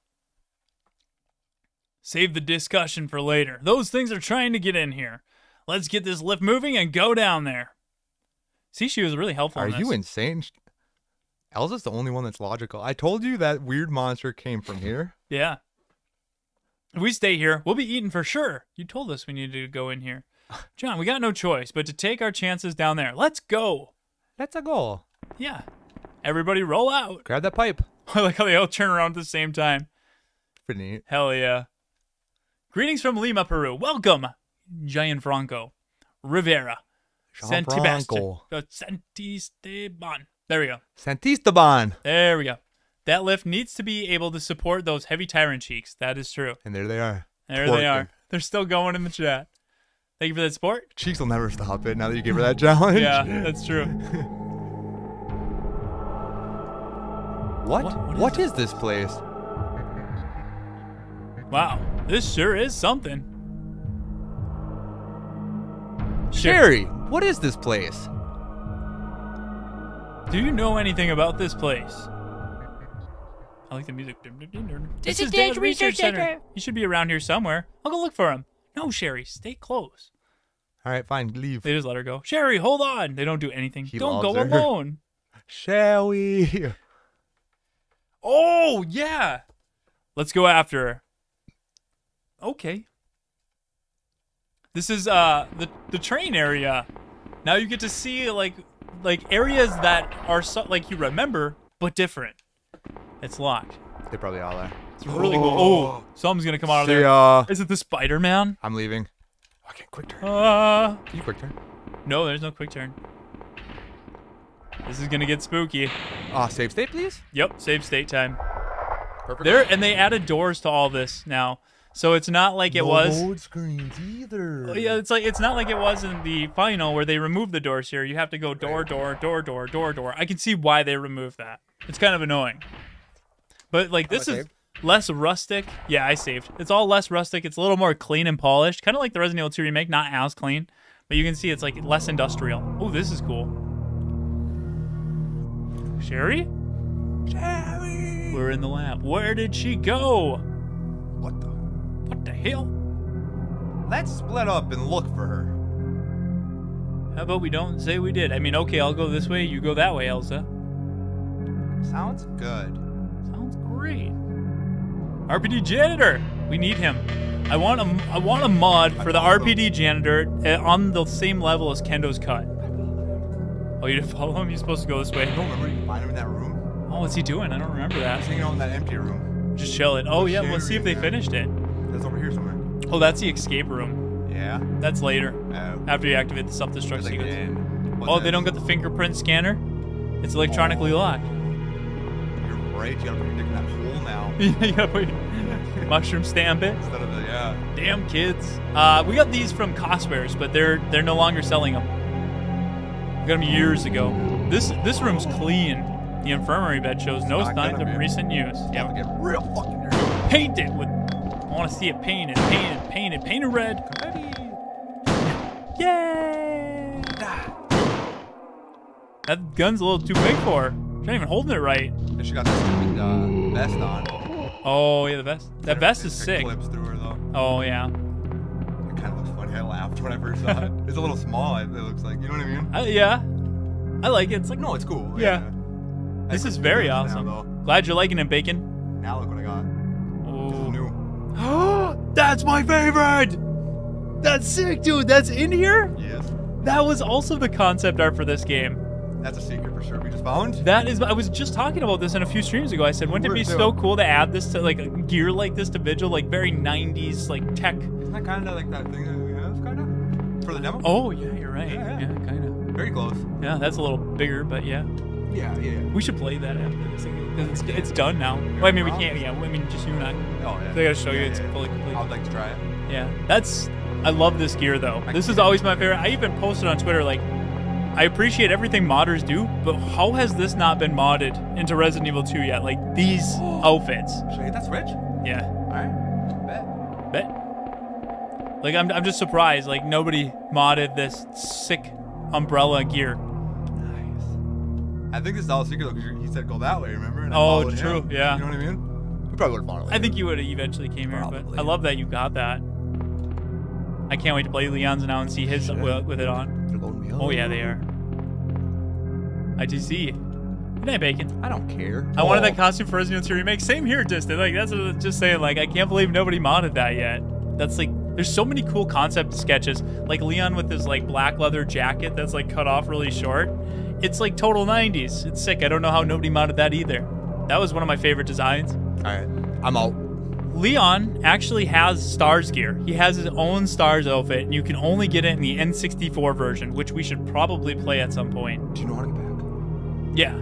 Save the discussion for later. Those things are trying to get in here. Let's get this lift moving and go down there. See, she was really helpful. Are in you insane? Elza's the only one that's logical. I told you that weird monster came from here. Yeah. If we stay here, we'll be eaten for sure. You told us we needed to go in here. John, we got no choice but to take our chances down there. Let's go. Let's a go. Yeah. Everybody roll out. Grab that pipe. I like how they all turn around at the same time. Pretty neat. Hell yeah. Greetings from Lima, Peru. Welcome, Gianfranco, Rivera, Santibastian, uh, Santisteban. There we go. Santisteban. There we go. That lift needs to be able to support those heavy tyrant cheeks. That is true. And there they are. There they are. They're still going in the chat. Thank you for that support. Cheeks will never stop it now that you gave her that challenge. Yeah, that's true. What? What- what what is is this place? Wow, this sure is something. Sherry, what is this place? Do you know anything about this place? I like the music. This is Dad's Research Center. He should be around here somewhere. I'll go look for him. No, Sherry, stay close. All right, fine, leave. They just let her go. Sherry, hold on. They don't do anything. He don't go her. alone. Shall we? Oh, yeah. Let's go after her. Okay. This is uh the the train area. Now you get to see like like areas that are so, like you remember but different. It's locked. They probably all are. It's really cool. Oh, something's gonna come out of See there. ya. Is it the Spider Man? I'm leaving. Okay, quick turn. Uh, Can you quick turn? no, there's no quick turn. This is gonna get spooky. Ah, save state, please. Yep, save state time. Perfect. There and they added doors to all this now, so it's not like it was. load screens either. Oh, yeah, it's like it's not like it was in the final where they removed the doors here. You have to go door, door, door, door, door, door. I can see why they removed that. It's kind of annoying. But like this is less rustic. Yeah, I saved. It's all less rustic. It's a little more clean and polished, kind of like the Resident Evil 2 remake, not as clean, but you can see it's like less industrial. Oh, this is cool. Sherry? Sherry. We're in the lab. Where did she go? What the? What the hell? Let's split up and look for her. How about we don't say we did? I mean, okay, I'll go this way, you go that way, Elza. Sounds good. RPD janitor, we need him. I want a I want a mod for the RPD janitor uh, on the same level as Kendo's cut. Oh, you didn't follow him? You're supposed to go this way. I don't remember you find him in that room. Oh, what's he doing? I don't remember that. He's hanging out in that empty room. Just chill it. Oh yeah, let's see if they finished it. That's over here somewhere. Oh, that's the escape room. Yeah. That's later. Oh. After you activate the self-destruct like sequence. Oh, they don't got the fingerprint scanner. It's electronically locked. You're right. You gotta put your dick in that you gotta put your mushroom stamp it. instead of the yeah. Damn kids. Uh, we got these from Costwares, but they're they're no longer selling them. We got them years ago. This this room's clean. The infirmary bed shows no signs of recent use. Yeah, get real fucking dirty. paint it with. I want to see it painted, painted, painted, painted red. Yay! That gun's a little too big for her. She's not even holding it right. And she got this stupid uh, vest on. Oh yeah, the vest. That vest is sick. Clips through her though. Oh yeah. It kind of looks funny. I laughed when I first saw it. It's a little small. It looks like. You know what I mean? Uh, yeah. I like it. It's like No, it's cool. Yeah. This is very now, awesome. though. Glad you're liking it, Bacon. Now look what I got. This is Oh. new. That's my favorite! That's sick, dude. That's in here? Yes. That was also the concept art for this game. That's a secret for sure. We just found. That is, I was just talking about this in a few streams ago. I said, wouldn't it be so cool to add this to like gear like this to Vigil, like very 90s, like tech? Isn't that kind of like that thing that we have, kind of? For the demo? Oh, yeah, you're right. Yeah, Yeah, yeah. kind of. Very close. Yeah, that's a little bigger, but yeah. Yeah, yeah. yeah. We should play that after this because it's, it's done now. Well, I mean, we can't, yeah, I mean, just you and I. Oh, yeah. So I gotta show you Yeah, it's yeah. fully complete. I would like to try it. Yeah, that's I love this gear though. This is always my favorite. I even posted on Twitter like I appreciate everything modders do, but how has this not been modded into Resident Evil 2 yet? Like these outfits. Should I get that switch? Yeah. All right. Bet. Bet. Like I'm I'm just surprised like nobody modded this sick umbrella gear. Nice. I think this is all secret though, because he said go that way. Remember? And I Oh, true, him. yeah. You know what I mean? We probably would have followed. I think you would have eventually came here, but Probably. I love that you got that. I can't wait to play Leon's now and see his with it on. Oh yeah, they are. ITC. Good night, Bacon. I don't care. I wanted Oh. that costume for Resident Evil 2 remake. Same here, Distant. Like that's what just saying. Like I can't believe nobody modded that yet. That's like there's so many cool concept sketches. Like Leon with his like black leather jacket that's like cut off really short. It's like total 90s. It's sick. I don't know how nobody modded that either. That was one of my favorite designs. All right. I'm out. Leon actually has Stars gear. He has his own Stars outfit, and you can only get it in the N64 version, which we should probably play at some point. Do you know how to get back? Yeah.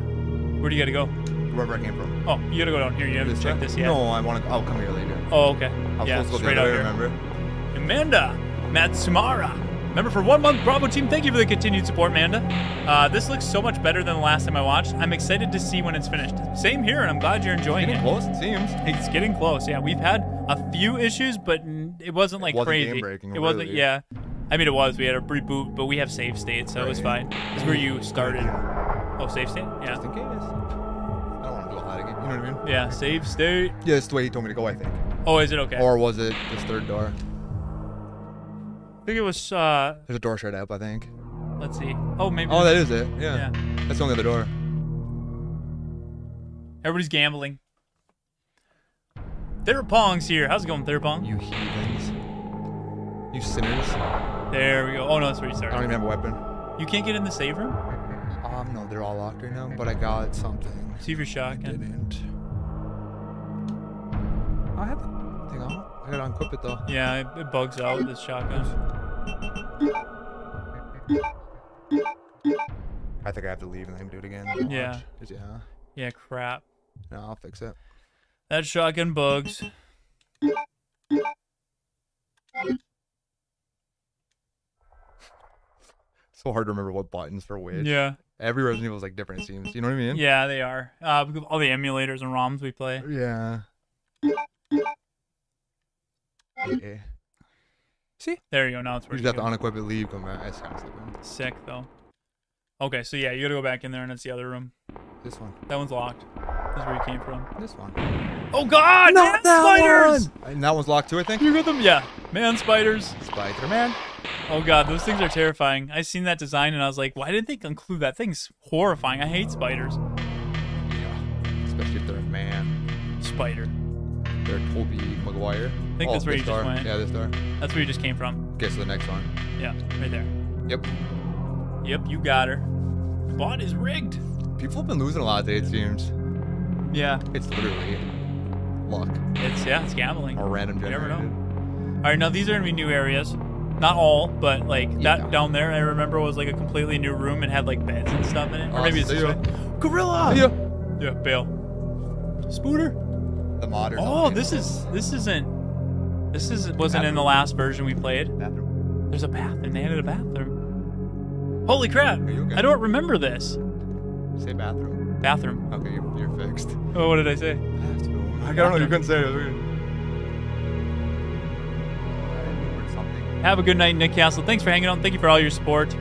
Where do you gotta go? Wherever I came from. Oh, you gotta go down here. You haven't checked this yet. No, I want to. I'll come here later. Oh, okay. I was yeah, supposed to go straight out here. remember? Amanda Matsumara. Remember, for one month, Bravo team, thank you for the continued support, Amanda. Uh, this looks so much better than the last time I watched. I'm excited to see when it's finished. Same here, and I'm glad you're enjoying Getting it. close, it seems. It's getting close. Yeah, we've had a few issues, but it wasn't like wasn't crazy. it wasn't. really. Yeah, I mean it was. We had a reboot, but we have save state, so it was fine. This is where you started. Oh, save state. Yeah. Just in case. I don't want to do all that again. You know what I mean? Yeah, save state. Yeah, it's the way he told me to go, I think. Oh, is it okay? Or was it this third door? I think it was. uh There's a door straight up, I think. Let's see. Oh, maybe. Oh, that is it. Yeah. Yeah. That's the only other door. Everybody's gambling. Therapong's here. How's it going, Therapong? You heathens. You sinners. There we go. Oh no, that's where you I don't even have a weapon. You can't get in the save room. Um, no, they're all locked right now, but I got something. See if your I shotgun. didn't. Oh, I had the thing on. I gotta unequip it though. Yeah, it, it bugs out this shotgun. I think I have to leave and then do it again. Yeah. Watch. Yeah. Yeah, crap. No, I'll fix it. That shotgun bugs. So hard to remember what buttons for which. Yeah. Every Resident Evil is like different, it seems. You know what I mean? Yeah, they are. Uh, all the emulators and ROMs we play. Yeah. Okay. There you go. Now it's You working. just have to good. unequip it, leave, come back. It's kind of stupid. Sick though. Okay, so yeah, you gotta go back in there and it's the other room. This one. That one's locked. This is where you came from. This one. Oh God! Not man spiders! And that one's locked too, I think. You got them? Yeah. Man spiders. Spider Man. Oh God, those things are terrifying. I seen that design and I was like, why didn't they include that? Thing's horrifying. I hate spiders. Yeah. Especially if they're a man. Spider. They're Tobey Maguire. I think oh, that's where this you just door. went. Yeah, this door. That's where you just came from. Okay, so the next one. Yeah, right there. Yep. Yep, you got her. The bot is rigged. People have been losing a lot today, it seems. Yeah, It's literally luck it's yeah, it's gambling. or random You never know. All right, now these are gonna be new areas. Not all, but like Yeah. that down there, I remember was like a completely new room and had like beds and stuff in it. Or Oh, maybe it's just this ya. way. Gorilla. Yeah. Yeah, bail. Spooter. The modern. Oh, this is this isn't. This is wasn't in the last version we played. bathroom. There's a bathroom. They added a bathroom. Holy crap! Okay? I don't remember this Say bathroom. bathroom. Okay, you're, you're fixed. Oh, what did I say? Bathroom. I don't know. You couldn't say it. Weird. Have a good night, Nick Castle. Thanks for hanging out. Thank you for all your support.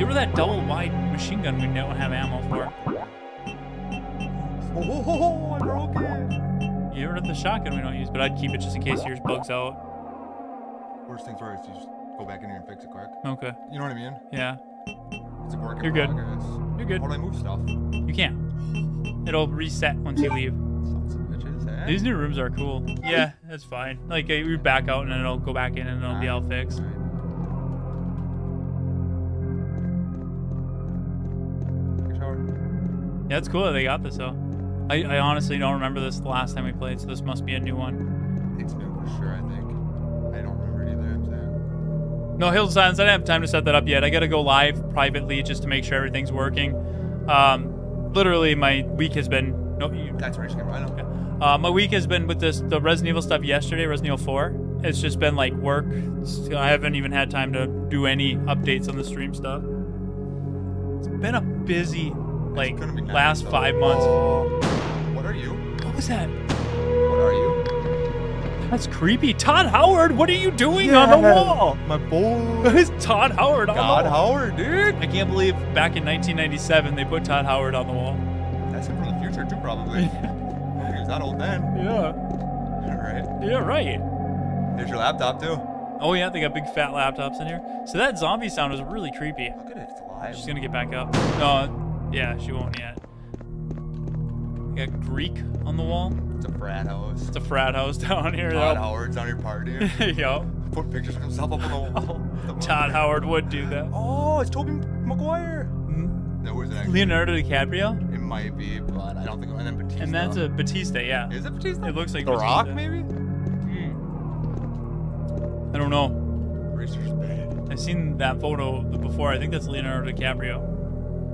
Rid of that double wide machine gun we don't have ammo for. Oh, I broke it. Of the shotgun we don't use, but I'd keep it just in case yours bugs out. Worst things first, you just go back in here and fix it quick. Okay. You know what I mean? Yeah. It's a work You're good. You're good. How do I move stuff? You can't. It'll reset once you leave. Bitches, eh? These new rooms are cool. Yeah, that's fine. Like we back out and then it'll go back in and it'll be all fixed. Alright. Shower. Yeah, it's cool that they got this though. I, I honestly don't remember this the last time we played, so this must be a new one. It's new for sure, I think. I don't remember either, I'm saying. No, Silence, I didn't have time to set that up yet. I gotta go live privately just to make sure everything's working. Um, literally, my week has been No, you, That's camera. I know. uh, my week has been with this the Resident Evil stuff yesterday, Resident Evil 4. It's just been like work. So I haven't even had time to do any updates on the stream stuff. It's been a busy like It's gonna be nice, last five months. What are you? What was that? What are you? That's creepy. Todd Howard, what are you doing on the wall? My boy. It's Todd Howard on God the wall. Howard, dude. I can't believe back in 1997 they put Todd Howard on the wall. That's him from the future too, probably. he was that old then. Yeah. All right. Yeah, right. There's your laptop too. Oh yeah, they got big fat laptops in here. So that zombie sound was really creepy. Look at it. It's alive. She's gonna get back up. No, yeah, she won't yet. You got Greek on the wall. It's a frat house. It's a frat house down here. Todd though. Howard's on your party. Yo, Put pictures of himself up on the wall. Todd. Howard would do that. Oh, it's Tobey Maguire. No, is it actually? Leonardo DiCaprio, It might be, but I don't think. And then Batista. and that's a Batista. Yeah. Is it Batista? It looks like The Rock, Batista. maybe. Hmm. I don't know. Racer's bad. I've seen that photo before. I think that's Leonardo DiCaprio.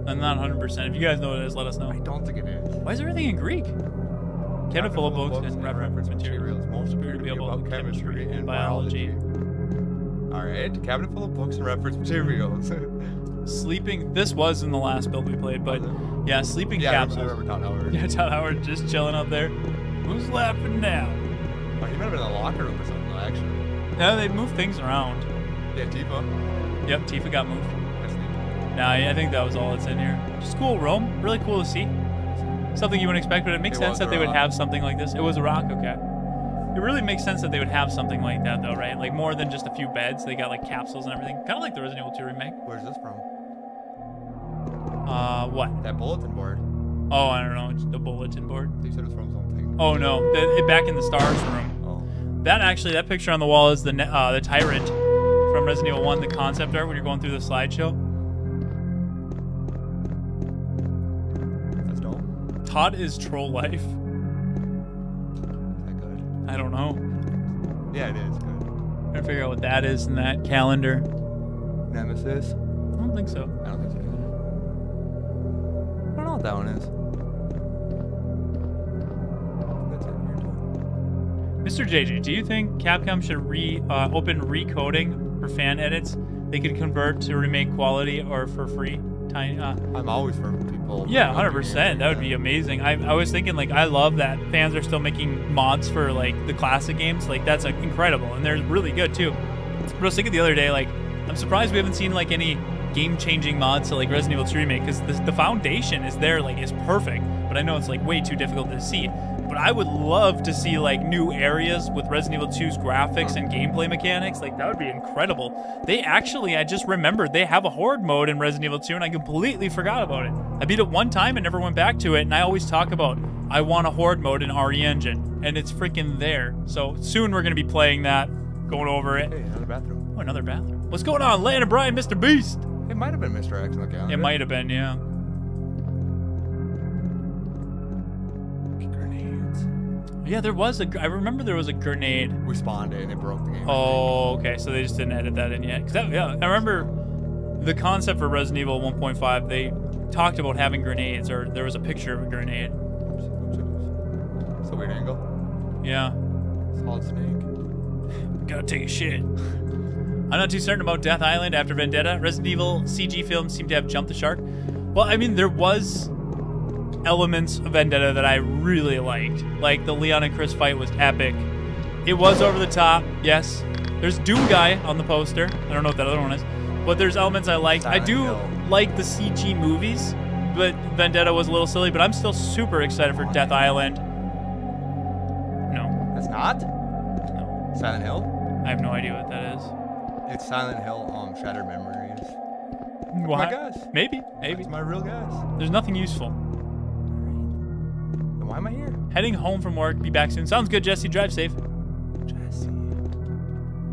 I'm not 100%. If you guys know what it is, let us know. I don't think it is. Why is everything in Greek? Cabinet full of books and reference materials. Most appear to be about chemistry and biology. All right, cabinet full of books and reference materials. Sleeping. This was in the last build we played, but yeah, sleeping yeah, I capsules. remember Todd Howard. Yeah, Todd Howard just chilling up there. Who's laughing now? Oh, he might have been in the locker room or something, though, actually. No, they moved things around. Yeah, Tifa. Yep, Tifa got moved. Nah, I think that was all that's in here. Just cool room. Really cool to see. Something you wouldn't expect, but it makes It sense that they would have something like this. It was a rock, okay. It really makes sense that they would have something like that, though, right? Like more than just a few beds. They got like capsules and everything. Kind of like the Resident Evil 2 remake. Where's this from? Uh, what? That bulletin board. Oh, I don't know. It's the bulletin board. They said it was from something. Oh no, the, it, back in the stars room. Oh. That actually, that picture on the wall is the uh, the tyrant from Resident Evil 1, the concept art when you're going through the slideshow. Todd is troll life. Is that good? I don't know. Yeah, it is good. I'm trying to figure out what that is in that calendar. Nemesis. I don't think so. I don't think so. either. I don't know what that one is. That's it. You're done. Mr. JJ, do you think Capcom should re uh, open recoding for fan edits? They could convert to remake quality or for free. Tiny. Uh, I'm always for people. Yeah, hundred percent. That would be amazing. I, I was thinking like I love that fans are still making mods for like the classic games. Like that's like, incredible, and they're really good too. But I was thinking the other day, like I'm surprised we haven't seen like any game-changing mods to like Resident Evil 2 remake because the, the foundation is there, like is perfect. But I know it's like way too difficult to see. But I would love to see like new areas with Resident Evil 2's graphics and gameplay mechanics. Like that would be incredible. They actually, I just remembered they have a horde mode in Resident Evil 2, and I completely forgot about it. I beat it one time and never went back to it. And I always talk about I want a horde mode in RE Engine, and it's freaking there. So soon we're gonna be playing that, going over it. Hey, another bathroom. Oh, another bathroom. What's going on, Landon Bryan, Mr. Beast? It might have been Mr. X on the calendar. It might have been, yeah. Yeah, there was a. I remember there was a grenade. We spawned it and it broke the game. Oh, okay. So they just didn't edit that in yet. Cause that, yeah, I remember the concept for Resident Evil 1.5. They talked about having grenades, or there was a picture of a grenade. Oops, oops, oops. It's a weird angle. Yeah. Solid snake. Gotta take a shit. I'm not too certain about Death Island after Vendetta. Resident Evil CG films seem to have jumped the shark. Well, I mean, there was elements of Vendetta that I really liked. Like the Leon and Chris fight was epic. It was over the top, yes. There's Doom Guy on the poster. I don't know what that other one is. But there's elements I liked. I do like the CG movies, but Vendetta was a little silly. But I'm still super excited for Death Island. No, That's not? no. Silent Hill? I have no idea what that is. It's Silent Hill, um, Shattered Memories. My guess. Maybe, maybe. It's my real guess. There's nothing useful. Why am I here? Heading home from work. Be back soon. Sounds good, Jesse. Drive safe. Jesse.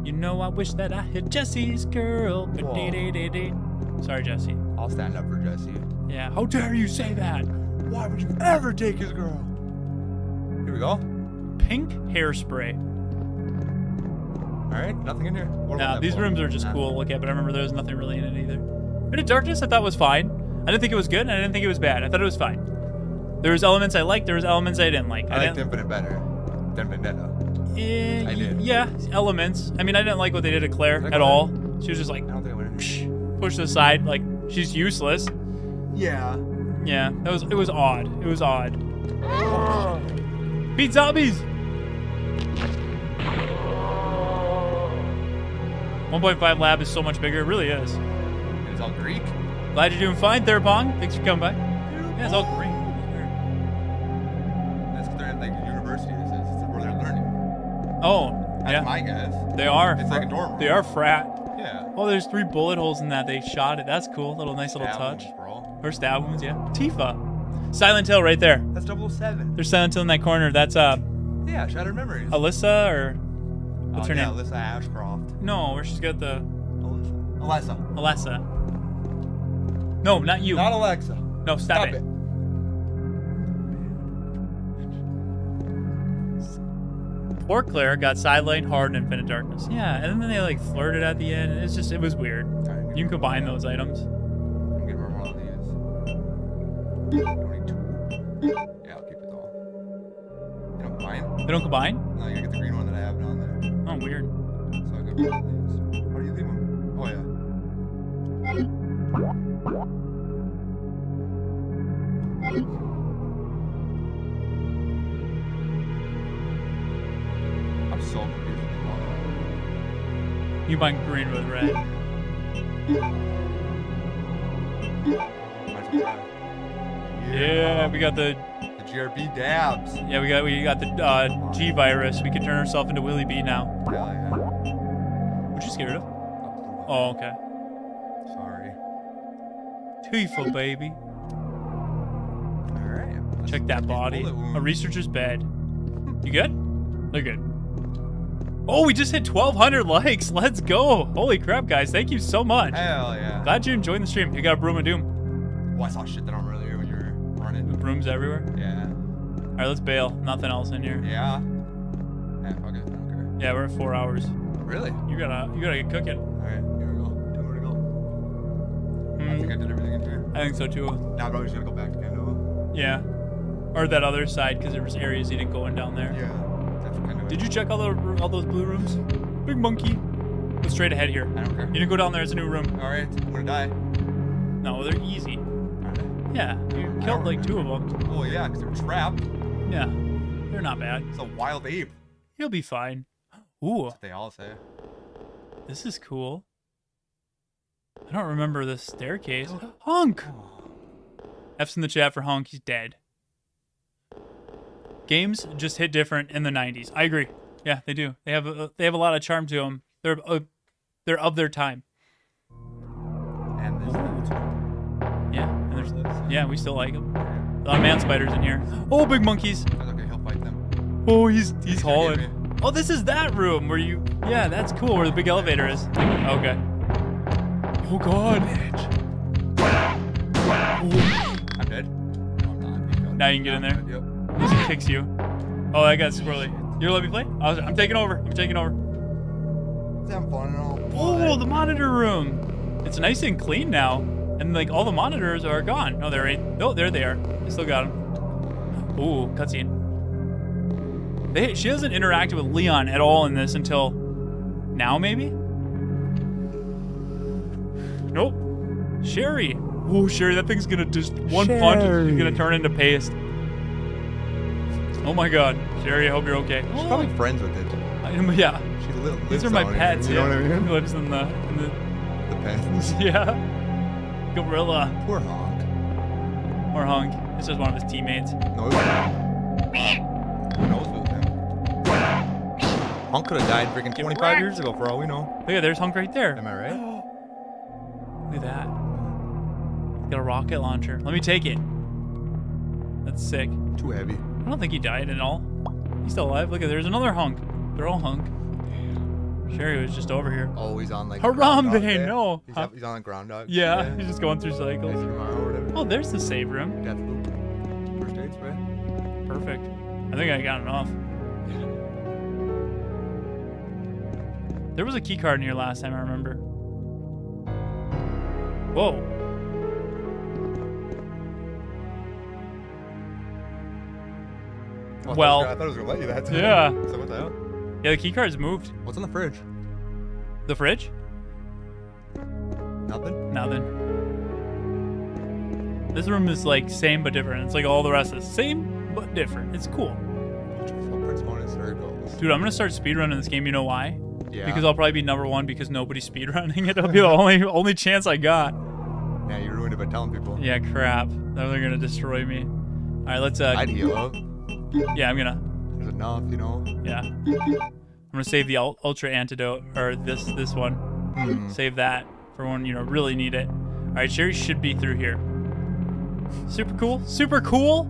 You know I wish that I hit Jesse's girl. Sorry, Jesse. I'll stand up for Jesse. Yeah. How dare you say that? Why would you ever take his girl? Here we go. Pink hairspray. All right, nothing in here. What Nah, these rooms are just Nah. cool to look at, but I remember there was nothing really in it either. Bit of Darkness I thought was fine. I didn't think it was good, and I didn't think it was bad. I thought it was fine. There was elements I liked. There was elements I didn't like. I liked didn't, Infinite better than Vendetta. Eh, I did. Yeah, elements. I mean, I didn't like what they did to Claire Did at all. She was just like I don't think I went in. pushed aside, like she's useless. Yeah. Yeah, that was it was odd. It was odd. Beat zombies. 1.5 lab is so much bigger. It really is. It's all Greek. Glad you're doing fine, Therapong. Thanks for coming by. Yeah, it's all great. Oh, That's yeah. my guess. They are. It's like a dorm room. They are frat. Yeah. Oh, there's three bullet holes in that. They shot it. That's cool. Little nice little Stab touch. wounds, bro. Or stab wounds, yeah. Tifa. Silent Hill right there. That's 007. There's Silent Hill in that corner. That's uh Yeah, Shattered Memories. Alyssa or what's oh, her yeah, name? Alyssa Ashcroft. No, where she's got the Alyssa. Alyssa. Alyssa. No, not you. Not Alexa. no, stop, Stop it. it. Poor Claire got sidelined hard in Infinite Darkness. Yeah, and then they like flirted at the end. It's just it was weird. Alright, You can combine those items. I'm gonna remember all these. Yeah, I'll keep it all. You don't combine? They don't combine? No, you gotta get the green one that I have down there. Oh, weird. So I got rid of these. How do you leave them? Oh, yeah. You combine green with red. Might as well try. Yeah, we got the The GRB dabs. yeah we got we got the uh, G virus. We can turn ourselves into Willie B now. Hell yeah. What you scared of? Oh, okay. Sorry. Tifa, baby. Alright. Check that body. A researcher's bed. You good? They're good. Oh, we just hit 1,200 likes. Let's go. Holy crap, guys. Thank you so much. Hell yeah. Glad you're enjoying the stream. You got a broom of doom. Oh, I saw shit that on earlier when you were running. Brooms everywhere. Yeah. All right, let's bail. Nothing else in here. Yeah. Yeah, fuck it. I. Yeah, we're at four hours. Really? You gotta, you gotta get cooking. Alright, here we go. Two more to go. I think Hmm, I did everything in here. I think so too. Now I'm probably just gonna go back to Kendo. Yeah. Or that other side, because there was areas you didn't go in down there. Yeah. That's kind of Did you check all the all those blue rooms? Big monkey. Go straight ahead here. I don't care. You didn't go down there. It's a new room. Alright, I'm gonna die. No, they're easy. They? Yeah, you I killed like two of them. Oh yeah, because they're trapped. Yeah, they're not bad. It's a wild ape. He'll be fine. Ooh, They all say. this is cool. I don't remember this staircase. Honk! F's in the chat for Honk. He's dead. Games just hit different in the 90s. I agree. Yeah, they do. They have a, they have a lot of charm to them. They're uh, they're of their time. And one. Yeah, and there's yeah, we still like them. A lot of man spiders in here. Oh, big monkeys. Okay, he'll fight them. Oh, he's he's He's gonna get hauling. Oh, this is that room where you. Yeah, that's cool. Where the big elevator is. Okay. Oh God. I'm dead. No, I'm not. Now you can get in there? I'm good, kicks you. Oh, that got squirrely. You gonna let me play? I was, I'm taking over. I'm taking over. Yep. It's having fun and all. Oh, the monitor room. It's nice and clean now, and like all the monitors are gone. No, they're right. No, there they are. I still got them. Ooh, cutscene. They, she hasn't interacted with Leon at all in this until now, maybe. Nope. Sherry. Ooh, Sherry, that thing's gonna just one Sherry. punch is gonna turn into paste. Oh my God, Sherry, I hope you're okay. She's probably friends with it. I yeah, She li- lives these are my down here, pets. You yeah. know what I mean? Lives in the, in the The pets. yeah. Gorilla Poor Honk. Poor Honk. It's just one of his teammates. No, it was Who knows what him? Honk could have died freaking 25 years ago for all we know. Look at there's Honk right there. Am I right? Look at that. Got a rocket launcher. Let me take it. That's sick. Too heavy. I don't think he died at all. He's still alive. Look at there's another Hunk. They're all Hunk. Sherry was just over here. Oh, he's on like. Harambe, no. He's, Huh? up, he's on like Groundhog. Yeah, he's just going through cycles. Days of Tomorrow or whatever. Oh, there's the save room. Deathloop. First aid spray. Perfect. I think I got enough. There was a key card in here last time, I remember. Whoa. Oh, I thought it was Well- I thought it was gonna let you that. Yeah. So what the hell? Yeah, the key card's moved. What's on the fridge? The fridge? Nothing. Nothing. This room is like same but different. It's like all the rest is same but different. It's cool. Footprints going in circles. Dude, I'm gonna start speedrunning this game. You know why? Yeah. Because I'll probably be number one because nobody's speedrunning it. It'll be the only only chance I got. yeah, you ruined it by telling people. Yeah, crap. Now they're gonna destroy me. All right, let's. uh I'd heal up. Yeah, I'm gonna. There's enough, you know. Yeah. I'm gonna save the ultra antidote or this this one. Hmm. Save that for when you know really need it. All right, Sherry should be through here. Super cool. Super cool.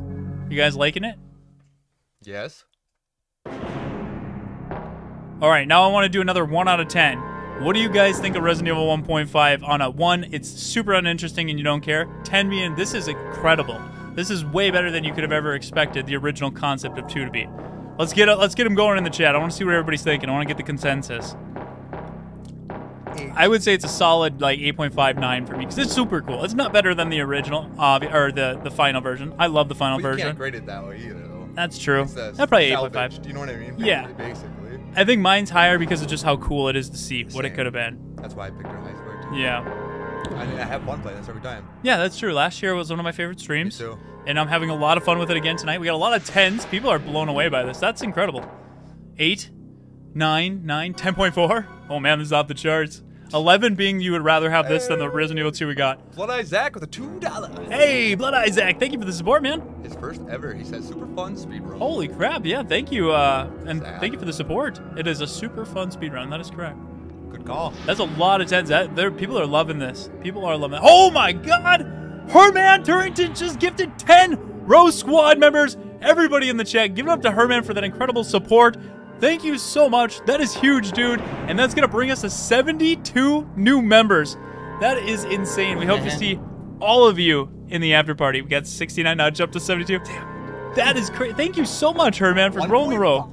You guys liking it? Yes. All right, now I want to do another 1 out of 10. What do you guys think of Resident Evil 1.5? On a 1, it's super uninteresting and you don't care. 10 being, this is incredible. This is way better than you could have ever expected the original concept of 2 to be. Let's get let's get them going in the chat. I want to see what everybody's thinking. I want to get the consensus. I would say it's a solid like 8.59 for me because it's super cool. It's not better than the original, uh, or the the final version. I love the final you version. can't grade it that way either, though. That's true. Uh, That's probably 8.5. Do you know what I mean? Yeah. Basically. I think mine's higher because of just how cool it is to see what it could have been. That's why I picked her high score too. Yeah. I, I have fun playing this every time. Yeah, that's true. Last year was one of my favorite Me streams. too. And I'm having a lot of fun with it again tonight. We got a lot of tens. People are blown away by this. That's incredible. Eight, nine, nine, 10.4. Oh man, this is off the charts. 11 being you would rather have this than the Resident Evil 2 we got. Blood Eye Zach with a two dollar. Hey, Blood Isaac, thank you for the support, man. His first ever. He said super fun speed run. Holy crap, yeah, thank you. Uh, and Zach. thank you for the support. It is a super fun speedrun. That is correct. Good call. That's a lot of tens. That there, people are loving this. People are loving. It. Oh my God! Herman Turrington just gifted ten ROE Squad members. Everybody in the chat, give it up to Herman for that incredible support. Thank you so much. That is huge, dude. And that's gonna bring us to 72 new members. That is insane. We hope to mm-hmm. see all of you in the after party. We got 69 now, jump to 72. Damn. That is crazy. Thank you so much, Herman, for rolling the row.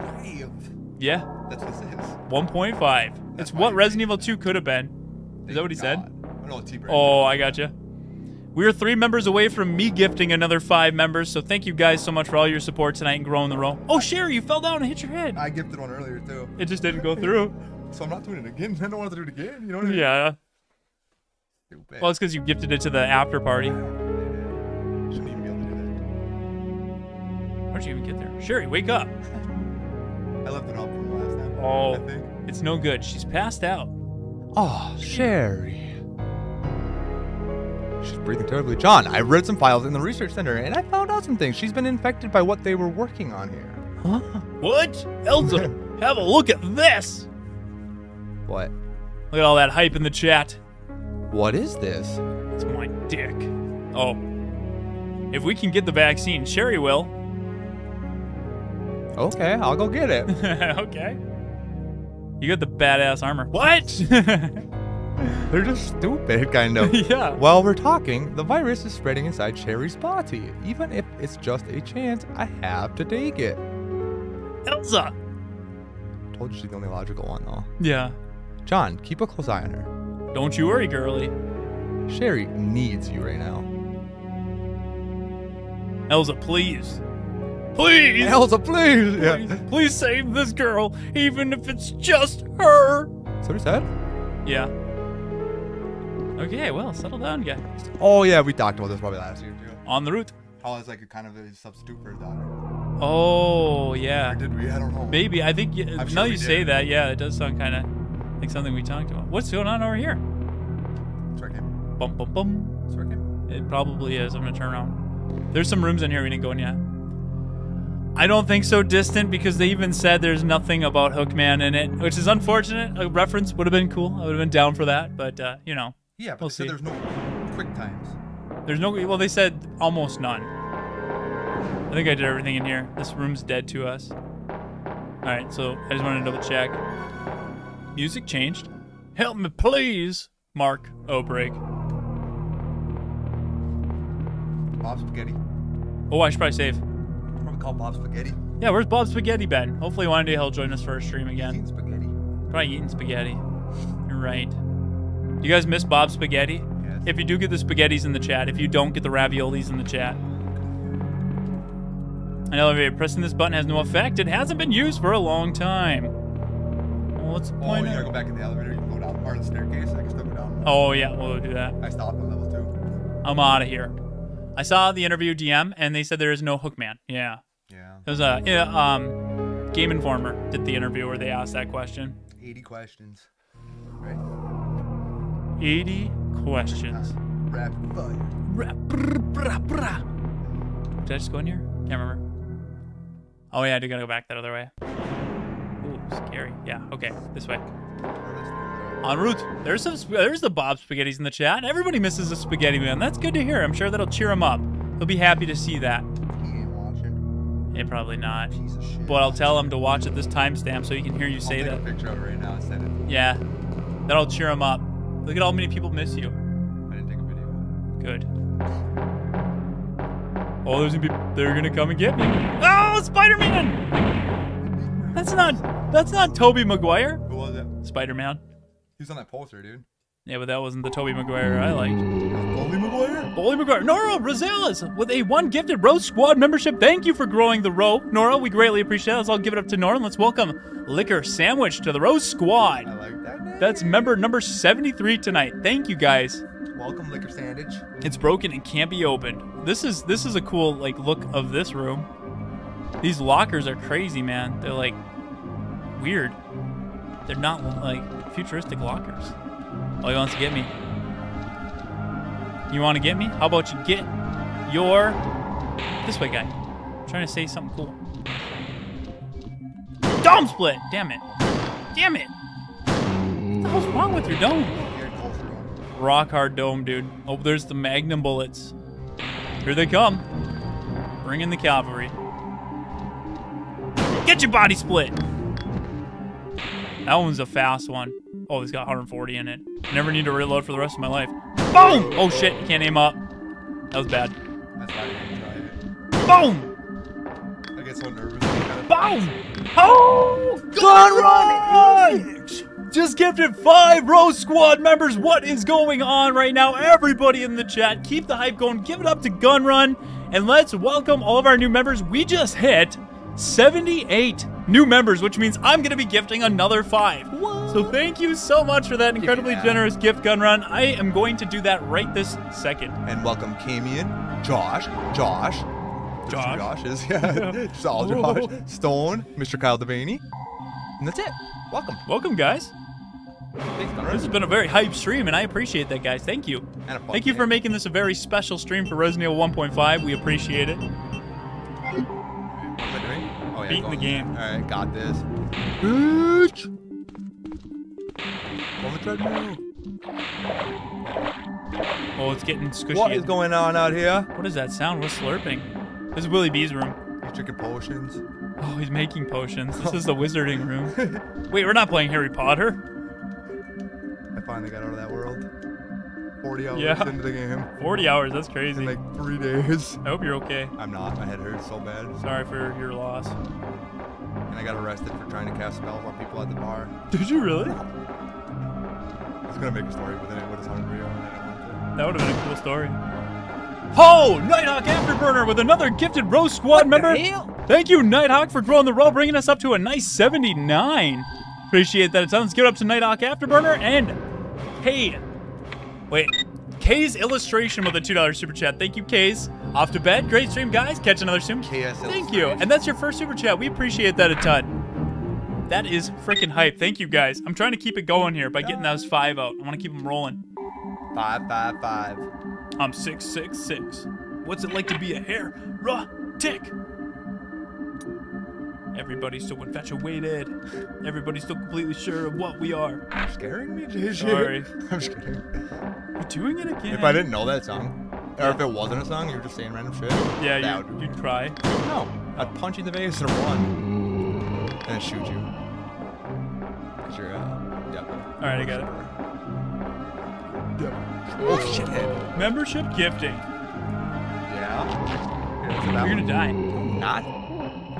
Yeah, That's what this is. 1.5. It's what Resident Evil 2 could have been. Is that what he said? God. Oh, no, Oh, I got gotcha. You. We are three members away from me gifting another five members, so thank you guys so much for all your support tonight and growing the role. Oh, Sherry, you fell down and hit your head. I gifted one earlier too. It just didn't go through. So I'm not doing it again. I don't want to do it again. You know what I mean? Yeah. Stupid. Well, it's because you gifted it to the after party. Shouldn't even be able to do How'd you even get there? Sherry, wake up. I left it up from last time. Oh, I think. It's no good. She's passed out. Oh, Sherry. She's breathing terribly. John, I read some files in the research center and I found out some things. She's been infected by what they were working on here. Huh? What? Elza, have a look at this. What? Look at all that hype in the chat. What is this? It's my dick. Oh. If we can get the vaccine, Sherry will. Okay, I'll go get it. okay. You got the badass armor. What? They're just stupid, kind of. yeah. While we're talking, the virus is spreading inside Sherry's body. Even if it's just a chance, I have to take it. Elza. Told you she's the only logical one, though. Yeah. John, keep a close eye on her. Don't you worry, girly. Sherry needs you right now. Elza, please. Please. Elza, please! Please, Yeah. please save this girl, even if it's just her. That's what he said? Yeah. Okay, well, settle down, guy. Oh, yeah, we talked about this probably last year, too. On the route. How it's like a kind of a substitute for his daughter. Oh, yeah. Or did we? I don't know. Maybe. I think, y- I'm now sure you we say that, yeah, it does sound kind of like something we talked about. What's going on over here? It's working. Bum, bum, bum. It's working. It probably is. I'm gonna turn around. There's some rooms in here we didn't go in yet. I don't think so distant because they even said there's nothing about Hookman in it, which is unfortunate. A reference would have been cool. I would have been down for that, but uh, you know, Yeah, but We'll they said see. there's no quick times. there's no. Well, they said almost none. I think I did everything in here. This room's dead to us. All right, so I just wanted to double check. Music changed. Help me, please, Mark O'Brake. Bob Spaghetti. Oh, I should probably save. Call Bob Spaghetti. Yeah, where's Bob Spaghetti been? Hopefully one day he'll join us for a stream again. Eating spaghetti. Probably eating spaghetti. You're right. Do you guys miss Bob Spaghetti? Yes. If you do get the spaghettis in the chat, if you don't get the raviolis in the chat. An elevator. Pressing this button has no effect. It hasn't been used for a long time. Well, what's the Oh, point? you gotta go back in the elevator. You can go down part of the staircase. I can still go down. oh, yeah, we'll do that. I stopped on level two. I'm out of here. I saw the interview DM, and they said there is no Hookman. Yeah. Yeah. It was a yeah, um, Game Informer did the interview where they asked that question. 80 questions. Right? 80 questions. Rapid fire. Bra- brr, brah, brah. Did I just go in here? Can't remember. Oh yeah, I do gotta go back that other way. Ooh, scary. Yeah. Okay, this way. En route. There's some. There's the Bob Spaghetti's in the chat. Everybody misses a spaghetti man. That's good to hear. I'm sure that'll cheer him up. He'll be happy to see that. He ain't watching. Yeah, probably not. Piece of shit. But I'll tell him to watch at this timestamp so he can hear you say that. picture of it right now and send it. Yeah, that'll cheer him up. Look at how many people miss you. I didn't take a video. Good. Oh, there's gonna be. They're gonna come and get me. Oh, Spider-Man! That's not. That's not Tobey Maguire. Who was it? Spider-Man. He was on that poster, dude. Yeah, but that wasn't the Tobey Maguire I liked. Bully Maguire? Bully Maguire. Nora Rosales with a one gifted ROE Squad membership. Thank you for growing the row, Nora. We greatly appreciate it. Let's all give it up to Nora. and Let's welcome Liquor Sandwich to the ROE Squad. I like that name. That's member number 73 tonight. Thank you guys. Welcome, Liquor Sandwich. It's broken and can't be opened. This is this is a cool like look of this room. These lockers are crazy, man. They're like weird. They're not like futuristic lockers. Oh, he wants to get me. You want to get me? How about you get your this way, guy? I'm trying to say something cool. Dome split. Damn it. Damn it. What the hell's wrong with your dome? Rock hard dome, dude. Oh, there's the Magnum bullets. Here they come. Bring in the cavalry. Get your body split. That one's a fast one. Oh, he's got 140 in it. Never need to reload for the rest of my life. Boom! Oh shit, can't aim up. That was bad. That's why I didn't try it. Boom! I get so nervous. Boom! Oh! Gun run! Just gifted five ROE Squad members. What is going on right now? Everybody in the chat, keep the hype going. Give it up to Gun Run, and let's welcome all of our new members. We just hit 78 new members, which means I'm going to be gifting another five. What? So thank you so much for that incredibly that. generous gift, Gun Run. I am going to do that right this second. And welcome Camion, Josh, Josh, There's Josh. Joshes, yeah, just all Josh, Stone, Mr. Kyle Devaney, and that's it. Welcome. Welcome, guys. Thanks, This has been a very hype stream, and I appreciate that, guys. Thank you. And a fun Thank you for making this a very special stream for Resident Evil 1.5. We appreciate it. Oh, yeah, Beating going- the game. All right, got this. Bitch. On the treadmill. Oh, it's getting squishy. What is going on out here? What is that sound? What's slurping? This is Willie B's room. He's drinking potions. Oh, he's making potions. This is the wizarding room. Wait, we're not playing Harry Potter. I finally got out of that world. 40 hours Yeah. into the game. 40 hours. That's crazy. In like three days. I hope you're okay. I'm not. My head hurts so bad. Sorry for your loss. And I got arrested for trying to cast spells on people at the bar. Did you really? I was gonna make a story, but then it would have sounded real, and I didn't That would have been a cool story. Ho! Nighthawk Afterburner with another gifted ROE Squad member. Thank you, Nighthawk, for growing the row, bringing us up to a nice 79. Appreciate that a ton. Let's give it up to Nighthawk Afterburner and K. Wait. K's illustration with a $2 super chat. Thank you, K's. Off to bed. Great stream, guys. Catch another soon. KS Thank you. And that's your first super chat. We appreciate that a ton. That is freaking hype. Thank you, guys. I'm trying to keep it going here by getting those five out. I want to keep them rolling. Five, five, five. I'm 666. What's it like to be a hair? Raw tick. Everybody's so infatuated. Everybody's so completely sure of what we are. You're scaring me, JJ. Sorry. I'm just kidding. We're doing it again. If I didn't know that song, or if it wasn't a song, you were just saying random shit. yeah, you, would- you'd cry. No, I'd punch you in the face and run, and then shoot you. Cause you're, uh, yep. All right, I got it. Oh shithead. Membership gifting. Yeah. You're gonna die. Not.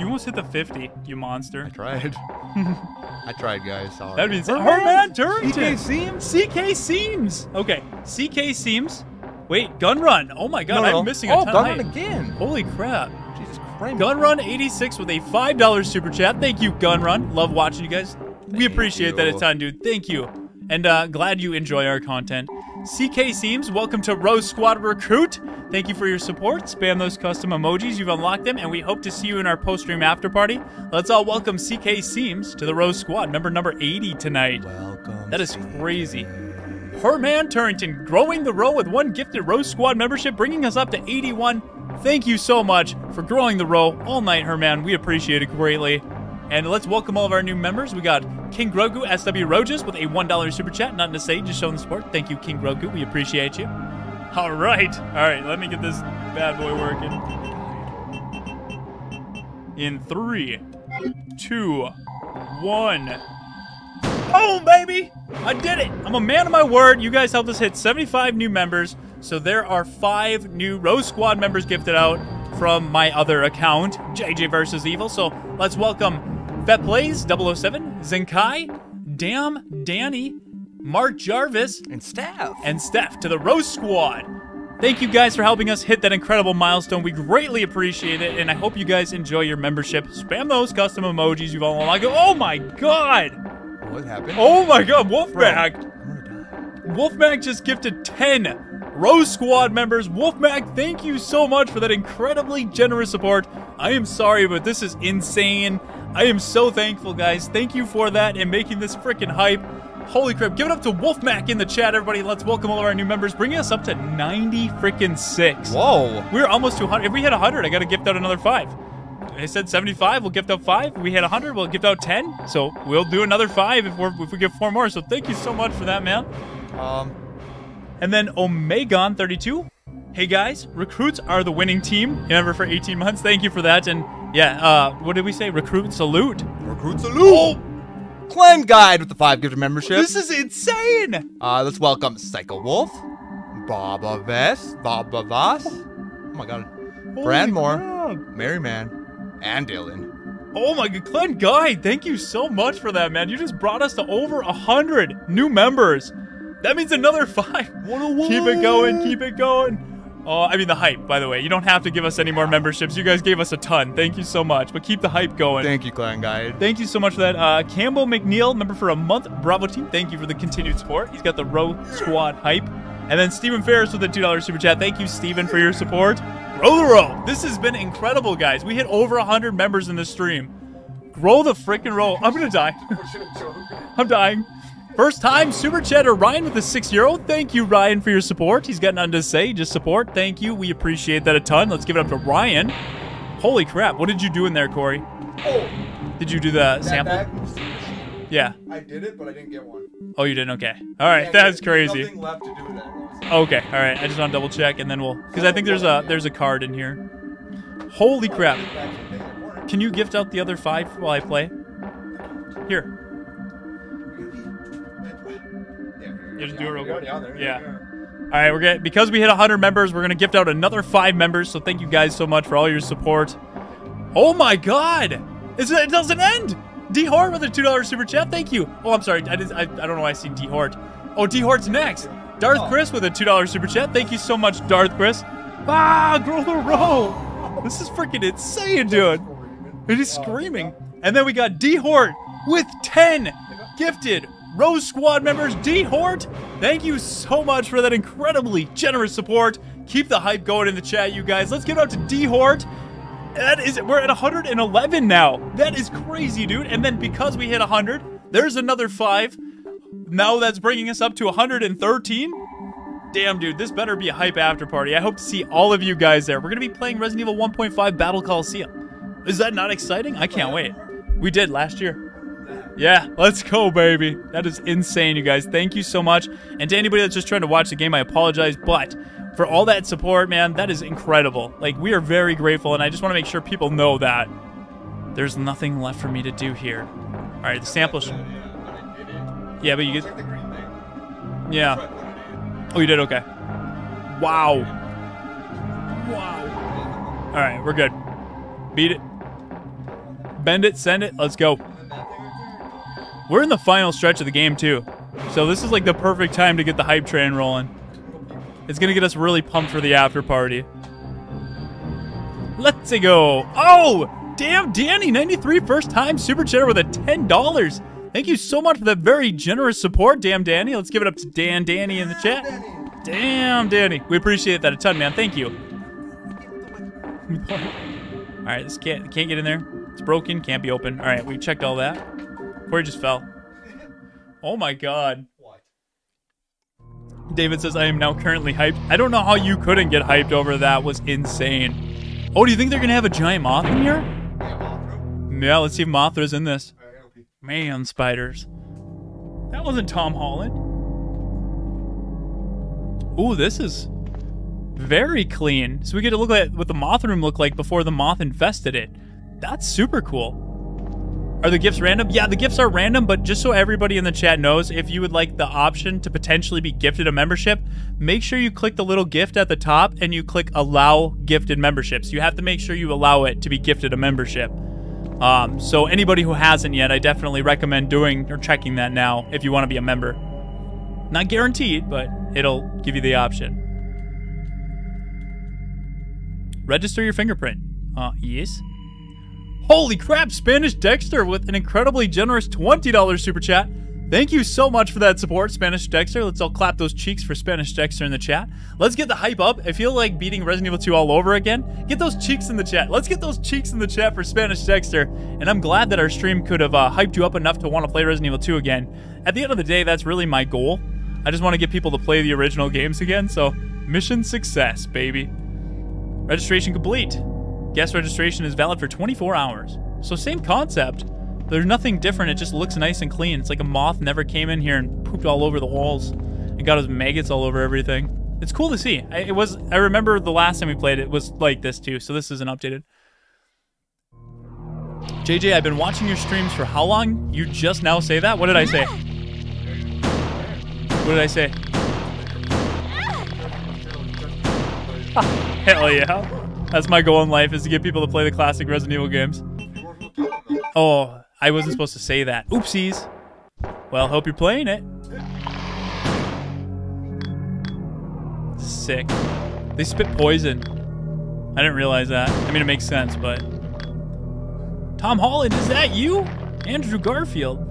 You almost hit the 50, you monster. I tried. I tried, guys. Sorry. That'd be insane. Herman Turrington. CK Seams? CK Seams. Okay, CK Seams. Wait, Gun Run. Oh my god, No, no, I'm no. missing oh, a ton. gun run again. Holy crap. Jesus Spray me. Gunrun86 with a $5 super chat. Thank you, Gunrun. Love watching you guys. we appreciate that a you. ton, dude. Thank you. And uh, glad you enjoy our content. CK Seams, welcome to ROE Squad Recruit. Thank you for your support. Spam those custom emojis. You've unlocked them, and we hope to see you in our post stream after party. Let's all welcome CK Seams to the ROE Squad, member number 80 tonight. Welcome. That is crazy. Herman Turrington growing the row with one gifted ROE Squad membership, bringing us up to 81. Thank you so much for growing the row all night, Herman. We appreciate it greatly. And let's welcome all of our new members. We got King Grogu SW Rojas with a $1 super chat. Nothing to say, just showing the support. Thank you, King Grogu. We appreciate you. All right. All right, let me get this bad boy working. In three, two, one. Boom, baby! I did it! I'm a man of my word. You guys helped us hit 75 new members. So there are five new ROE Squad members gifted out from my other account, JJ vs. Evil. So let's welcome Vet Plays 007, Zenkai, Dam, Danny, Mark Jarvis, And staff. and Steph to the ROE Squad. Thank you guys for helping us hit that incredible milestone. We greatly appreciate it, and I hope you guys enjoy your membership. Spam those custom emojis you've all unlocked. Oh my god! What happened? Oh my god, Wolfmac! I'm gonna die. Wolfmac just gifted 10 ROE Squad members. Wolfmac, thank you so much for that incredibly generous support. I am sorry, but this is insane. I am so thankful, guys. Thank you for that and making this freaking hype. Holy crap. Give it up to Wolfmac in the chat, everybody. Let's welcome all of our new members, bringing us up to 90 freaking six. Whoa. We're almost to 100. If we hit 100, I got to gift out another five. I said 75, we'll gift out five. If we hit 100, we'll gift out 10. So we'll do another five if, we're, if we get four more. So thank you so much for that, man. Um, And then Omegon32. Hey guys, recruits are the winning team. Never for 18 months. Thank you for that. And yeah, uh, what did we say? Recruit salute. recruit salute. Clan Guide with the five gifted membership. This is insane. Uh, let's welcome Psycho Wolf, Baba Vest, Baba Voss. Oh my god. Brandmore, crap. Merryman, and Dylan. Oh my god, Glenn guide. thank you so much for that, man. You just brought us to over a hundred new members. That means another five. Keep it going, keep it going. Oh, I mean the hype, by the way. You don't have to give us any more memberships. You guys gave us a ton. Thank you so much. But keep the hype going. Thank you, Clan Guide. Thank you so much for that. Uh, Campbell McNeil, member for a month. Bravo team, thank you for the continued support. He's got the ROE Squad hype. And then Stephen Ferris with the $2 super chat. Thank you, Stephen, for your support. Grow the row. This has been incredible, guys. We hit over 100 members in this stream. Grow the freaking row. I'm going to die. I'm dying. First time super chatter Ryan with a six year old. Thank you, Ryan, for your support. He's got nothing to say, just support. Thank you. We appreciate that a ton. Let's give it up to Ryan. Holy crap. What did you do in there, Corey? Oh, Did you do the sample? Yeah. I did it, but I didn't get one. Oh, you didn't? Okay. All right. That's crazy. Nothing left to do with that. Okay. All right. I just want to double check, and then we'll, because I think there's a there's a card in here. Holy crap! Can you gift out the other five while I play? Here. You just do it real quick. Yeah. All right, we're getting because we hit 100 members, we're gonna gift out another five members. So thank you guys so much for all your support. Oh my God! It's, it doesn't end. D Hort with a two dollar super chat. Thank you. Oh, I'm sorry. I, did, I, I don't know why I see D Hort. Oh, D Hort's next. Darth Chris with a two dollar super chat. Thank you so much, Darth Chris. Ah, grow the row. This is freaking insane, dude. It is screaming. And then we got D Hort with 10 gifted ROE Squad members. D Hort, thank you so much for that incredibly generous support. Keep the hype going in the chat, you guys. Let's give it out to D Hort. That is, we're at 111 now. That is crazy, dude. And then because we hit 100, there's another five. Now that's bringing us up to 113. Damn, dude, this better be a hype after party. I hope to see all of you guys there. We're gonna be playing Resident Evil 1.5 Battle Coliseum. Is that not exciting? I can't wait. We did last year. Yeah, let's go, baby. That is insane, you guys. Thank you so much. And to anybody that's just trying to watch the game, I apologize, but for all that support, man, that is incredible. Like, we are very grateful, and I just want to make sure people know that there's nothing left for me to do here. All right, the sample. Yeah, but you get. Yeah. Oh, you did? Okay. Wow. Wow. All right, we're good. Beat it. Bend it, send it. Let's go. We're in the final stretch of the game, too. So this is like the perfect time to get the hype train rolling. It's going to get us really pumped for the after party. Let's go. Oh, damn, Danny, 93 first time super chatter with a $10. Thank you so much for that very generous support, damn Danny. Let's give it up to Dan Danny in the chat. Damn, Danny. We appreciate that a ton, man. Thank you. all right, this can't can't get in there. It's broken, can't be open. All right, we checked all that. Corey just fell. Oh my god. What? David says, I am now currently hyped. I don't know how you couldn't get hyped over that. was insane. Oh, do you think they're going to have a giant moth in here? Yeah. Yeah, let's see if Mothra's in this. All right, I gotta pee. Man, spiders. That wasn't Tom Holland. Ooh, this is very clean. So we get to look at what the moth room looked like before the moth infested it. That's super cool. Are the gifts random? Yeah, the gifts are random, but just so everybody in the chat knows, if you would like the option to potentially be gifted a membership, make sure you click the little gift at the top and you click allow gifted memberships. You have to make sure you allow it to be gifted a membership. Um, so anybody who hasn't yet, I definitely recommend doing or checking that now if you want to be a member. Not guaranteed, but it'll give you the option. Register your fingerprint. Uh, yes. Holy crap, Spanish Dexter with an incredibly generous $20 super chat. Thank you so much for that support, Spanish Dexter. Let's all clap those cheeks for Spanish Dexter in the chat. Let's get the hype up. I feel like beating Resident Evil 2 all over again. Get those cheeks in the chat. Let's get those cheeks in the chat for Spanish Dexter. And I'm glad that our stream could have uh, hyped you up enough to want to play Resident Evil 2 again. At the end of the day, that's really my goal. I just want to get people to play the original games again, so mission success, baby. Registration complete. Guest registration is valid for 24 hours. So same concept. There's nothing different. It just looks nice and clean. It's like a moth never came in here and pooped all over the walls and got his maggots all over everything. It's cool to see. I, it was. I remember the last time we played it was like this too. So this isn't updated. JJ, I've been watching your streams for how long? You just now say that? What did I say? What did I say? Hell yeah. That's my goal in life is to get people to play the classic Resident Evil games. Oh, I wasn't supposed to say that. Oopsies. Well, hope you're playing it. Sick. They spit poison. I didn't realize that. I mean, it makes sense, but... Tom Holland, is that you? Andrew Garfield.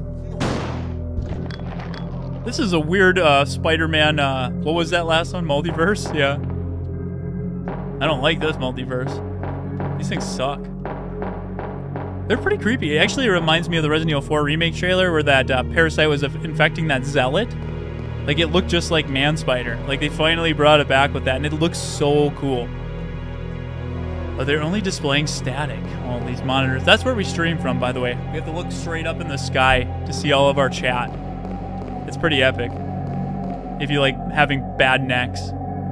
This is a weird uh, Spider-Man, uh, what was that last one? Multiverse? Yeah. I don't like this multiverse. These things suck. They're pretty creepy. It actually reminds me of the Resident Evil 4 remake trailer where that uh, parasite was infecting that zealot. Like it looked just like Man Spider. Like they finally brought it back with that, and it looks so cool. But they're only displaying static. All these monitors. That's where we stream from, by the way. We have to look straight up in the sky to see all of our chat. It's pretty epic. If you like having bad necks.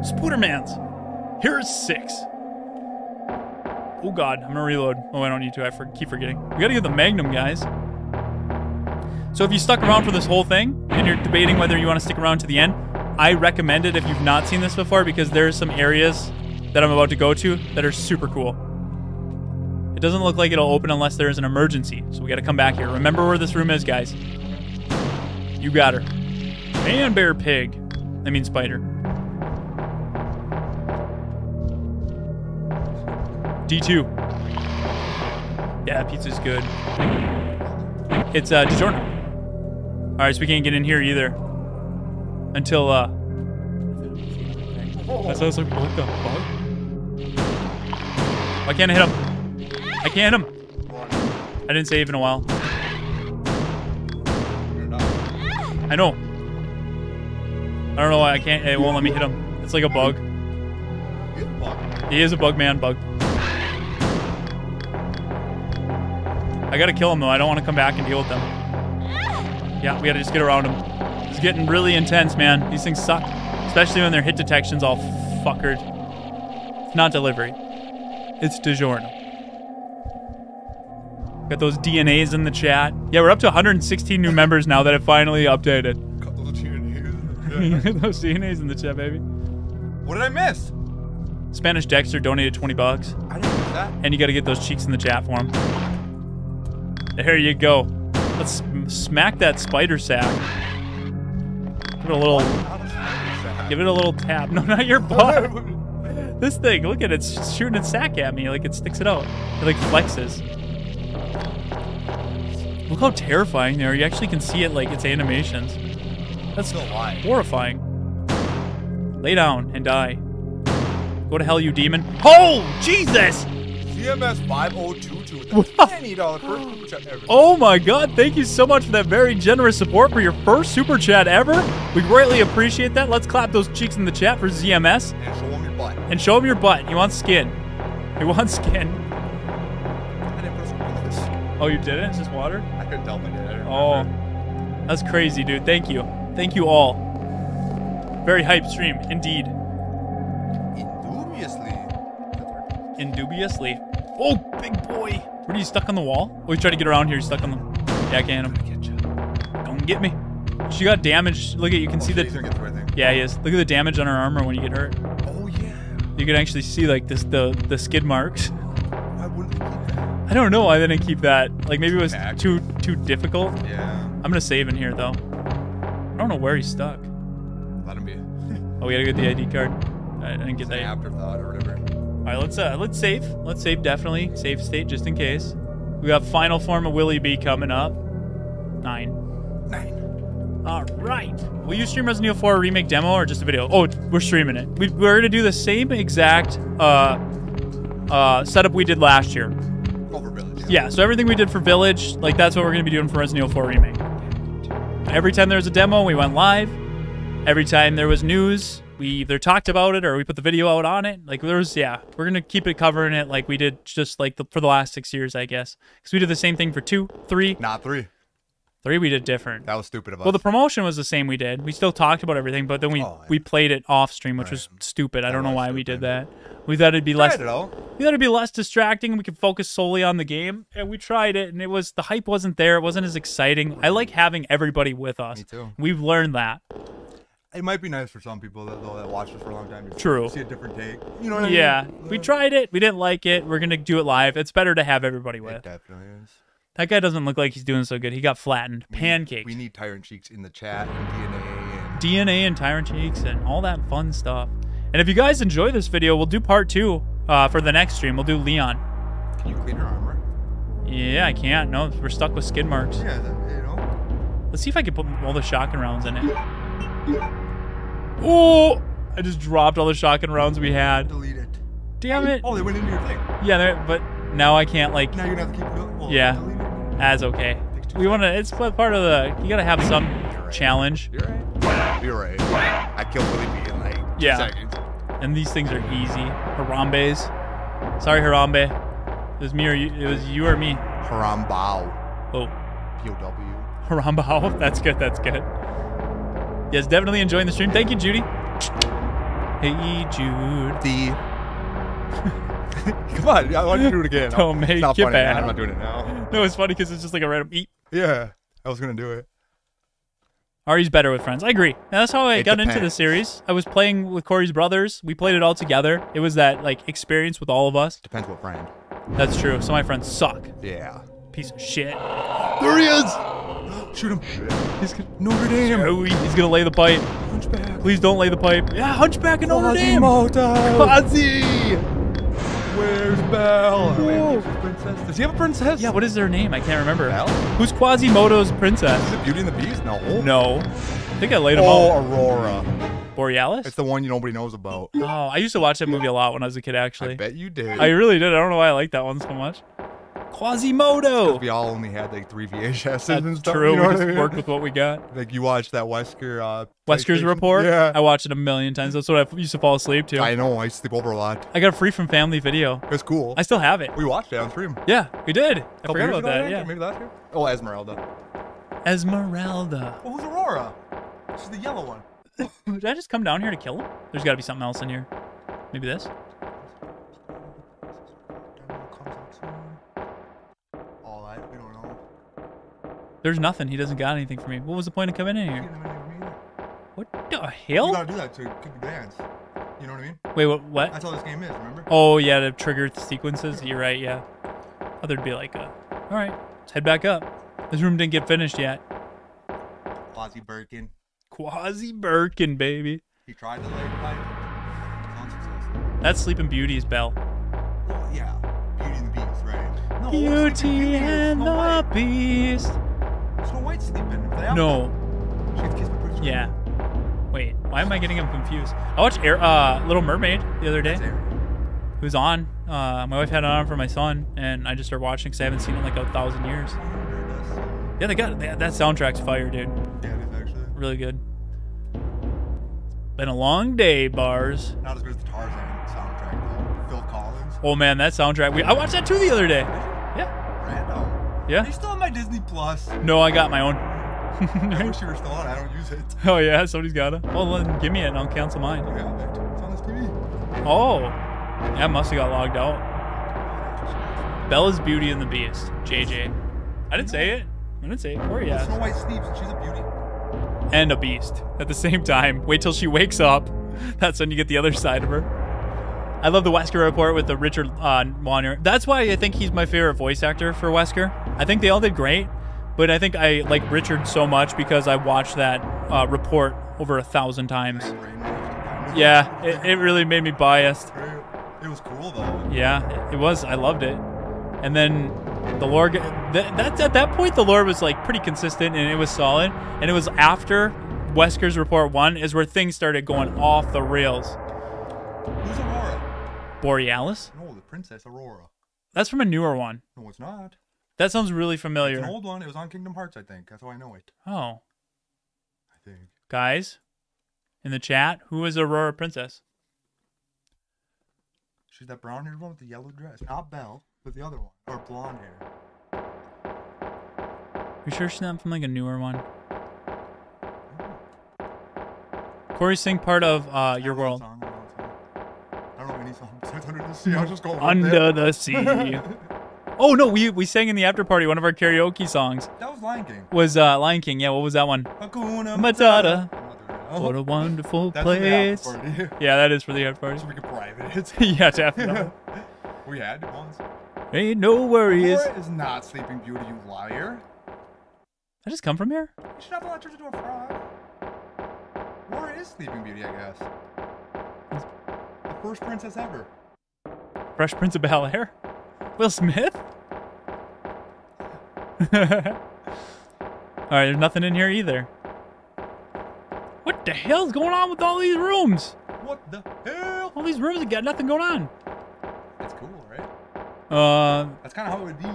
Spoodermans. Here's six. Oh god, I'm gonna reload. Oh, I don't need to. I for keep forgetting. We gotta get the Magnum, guys. So if you stuck around for this whole thing and you're debating whether you want to stick around to the end, I recommend it if you've not seen this before because there's some areas that I'm about to go to that are super cool. It doesn't look like it'll open unless there's an emergency, so we gotta come back here. Remember where this room is, guys. You got her. Man, bear, pig. I mean spider. D2. Yeah, pizza's good. It's uh, DiGiorno. All right, so we can't get in here either until uh. That sounds like what the fuck? Why can't I hit him? I can't hit him. I didn't save in a while. I know. I don't know why I can't. It won't let me hit him. It's like a bug. He's a bug. He is a bug man bug. I gotta kill him though. I don't want to come back and deal with them. Yeah, we gotta just get around him. It's getting really intense, man. These things suck. Especially when their hit detection's all fuckered. It's not delivery. It's DiGiorno. Got those DNAs in the chat. Yeah, we're up to 116 new members now that have finally updated. Those DNAs in the chat, baby. What did I miss? Spanish Dexter donated 20 bucks. I didn't that. And you got to get those cheeks in the chat for him. There you go. Let's smack that spider sack. Give it a little, How does that give it a little tap. No, not your butt. this thing, look at it, it's shooting its sack at me, like it sticks it out. It like flexes. Look how terrifying they are. You actually can see it like its animations. That's horrifying. Lay down and die. Go to hell, you demon. Oh, Jesus! CMS 5022 with a $20 super chat ever. Oh my god, thank you so much for that very generous support for your first super chat ever. We greatly appreciate that. Let's clap those cheeks in the chat for ZMS And show him your butt. and show him your butt. You want skin. He wants skin. I didn't put something this. Oh, you didn't? It's just water? I couldn't tell if I did. I didn't Oh, that's crazy, dude. Thank you. Thank you all. Very hype stream, indeed. Indubiously. Indubiously. Oh, big boy. What are you stuck on the wall? Oh, he's trying to get around here. He's stuck on the. Yeah, I can hit him. Don't get me. She got damaged. Look at you can oh, see Oh, He's the. gonna get through, Yeah, he is. Look at the damage on her armor when you get hurt. Oh, yeah. You can actually see like this the the skid marks. Why wouldn't they keep that? I don't know. why they didn't keep that. Like maybe it was Back. too too difficult. Yeah. I'm gonna save in here though. I don't know where he's stuck. Let him be. Oh, we gotta get the ID card. I didn't get It's that. afterthought or whatever. All right, let's uh let's save. Let's save definitely. Save state just in case. We got final form of Willie B coming up. Nine. Nine. All right. Will you stream Resident Evil 4 remake demo or just a video? Oh, we're streaming it. We, we're gonna do the same exact uh uh setup we did last year. Over Village. Yeah, so everything we did for Village, like that's what we're gonna be doing for Resident Evil 4 remake. Every time there was a demo, we went live. Every time there was news, we either talked about it or we put the video out on it. Like there was, yeah, we're gonna keep it covering it like we did just like the, for the last six years, I guess. Because we did the same thing for two, three, Not three. three. We did different. That was stupid of us. Well, the promotion was the same we did. We still talked about everything, but then we Oh, yeah. we played it off stream, which oh, was stupid. I don't know why we did that. We thought it'd be less. It. We thought it'd be less distracting and we could focus solely on the game. And we tried it and it was the hype wasn't there. It wasn't as exciting. I like having everybody with us. Me too. We've learned that. It might be nice for some people that, though, that watch us for a long time. to True. See a different take. You know what I mean? Yeah. We tried it. We didn't like it. We're gonna do it live. It's better to have everybody It with. definitely is. That guy doesn't look like he's doing so good. He got flattened. Pancakes. We need Tyrant Cheeks in the chat and DNA and DNA and Tyrant Cheeks and all that fun stuff. And if you guys enjoy this video, we'll do part two uh, for the next stream. We'll do Leon. Can you clean her armor? Yeah, I can't. No, we're stuck with skid marks. Yeah, that, you know. Let's see if I can put all the shotgun rounds in it. Oh! I just dropped all the shotgun rounds we had. Delete it. Damn it. Oh, they went into your thing. Yeah, but now I can't like. Now you're gonna have to keep going. Well, Yeah. it. As okay. We want to. It's part of the. You gotta have some challenge. You're right. You're right. I killed Billy B in like two Yeah. seconds. And these things are easy. Harambe's. Sorry, Harambe. It was me or you. It was you or me. Haram Bao. Oh, POW. Harambao. That's good. That's good. Yes, definitely enjoying the stream. Thank you, Judy. Hey, Jude. The. Come on, I want you to do it again. Don't make it funny. bad. I'm not doing it now. No, it's funny because it's just like a random eat. Yeah, I was gonna do it. RE's better with friends. I agree. And that's how I It got into the series. I was playing with Corey's brothers. We played it all together. It was that like experience with all of us. Depends what friend. That's true. So my friends suck. Yeah. Piece of shit. There he is. Shoot him. He's gonna, Notre Dame. Joey, he's gonna lay the pipe. Hunchback. Please don't lay the pipe. Yeah, Hunchback in Notre Dame. Quasimodo. Quasi. Where's Belle? Oh, Whoa. Princess. Does he have a princess? Yeah, what is their name? I can't remember. Belle? Who's Quasimodo's princess? Is it Beauty and the Beast? No. No. I think I laid them Oh, out. Aurora. Borealis? It's the one you nobody knows about. oh, I used to watch that movie a lot when I was a kid, actually. I bet you did. I really did. I don't know why I like that one so much. Quasimodo. we all only had like three VHSs That's and stuff. true. You know we just I mean? worked with what we got. Like you watched that Wesker. Uh, Wesker's Report. Yeah. I watched it a million times. That's what I used to fall asleep to. I I, know. I used to sleep over a lot. I got it free from Family Video. It was cool. I still have it. we watched it on stream. Yeah, we did. I forgot about that. Yeah. Maybe last year. Oh, Esmeralda. Esmeralda. Well, who's Aurora? She's the yellow one. Did I just come down here to kill him? There's got to be something else in here. Maybe this. There's nothing. He doesn't got anything for me. What was the point of coming in here? What the hell? You gotta do that to kick the dance. You know what I mean? Wait, what? What? That's all this game is. Remember? Oh yeah, to trigger sequences. You're right. Yeah. Oh, there'd be like a. All right, let's head back up. This room didn't get finished yet. Quasi Birkin. Quasi Birkin, baby. He tried to lay pipe. That's Sleeping Beauty's bell. Well, yeah. Beauty and the Beast, right? No, Beauty and the. Beast. Snow White's sleeping. If they No. She gets kissed by Yeah. Wait, why am I getting him confused? I watched Air, uh, Little Mermaid the other day. It was on. Uh, my wife had it on for my son, and I just started watching because I haven't seen it in like a thousand years. Yeah, they got that, that soundtrack's fire, dude. Yeah, it is actually. Really good. Been a long day, bars. Not as good as the Tarzan soundtrack though. Phil Collins. Oh man, that soundtrack. We I watched that too the other day. Yeah. Are you still on my Disney Plus? No, I got my own. I wish you were still on. I don't use it. oh yeah, somebody's got it. Well, then give me it and I'll cancel mine. Have. It's on this TV. Oh, yeah, must have got logged out. Bella's Beauty and the Beast. JJ. I didn't say it. I didn't say it. Or Snow yeah. White sleeps and she's a beauty. And a beast at the same time. Wait till she wakes up. That's when you get the other side of her. I love the Wesker report with the Richard uh, Wanner. That's why I think he's my favorite voice actor for Wesker. I think they all did great, but I think I like Richard so much because I watched that uh, report over a thousand times. Yeah, it, it really made me biased. It was cool though. Yeah, it was. I loved it. And then the Lord, that, that's at that point, the Lord was like pretty consistent and it was solid. And it was after Wesker's report one is where things started going off the rails. Who's Aurora? Borealis? No, the Princess Aurora. That's from a newer one. No, it's not. That sounds really familiar. It's an old one. It was on Kingdom Hearts, I think. That's how I know it. Oh, I think. guys, in the chat, who is Aurora Princess? She's that brown haired one with the yellow dress. Not Belle, but the other one. Or blonde hair. You sure she's not from like a newer one? Corey Sing part of uh, Your World. song, Under the Sea. I just Under the Sea. Oh no, we we sang in the after party. One of our karaoke songs That was Lion King. was uh, Lion King. Yeah, what was that one? Hakuna Matata. Oh, What a wonderful That's place. Yeah, that is for the after party. so we could private it. yeah, definitely. we had once. Ain't no worries. Laura is not Sleeping Beauty, you liar. I just come from here. You should not let her into a frog. Laura is Sleeping Beauty, I guess. The first princess ever. Fresh Prince of Bel Air. Will Smith. All right, there's nothing in here either. What the hell's going on with all these rooms? What the hell? All these rooms have got nothing going on. It's cool, right? Uh, That's kind of how it would be.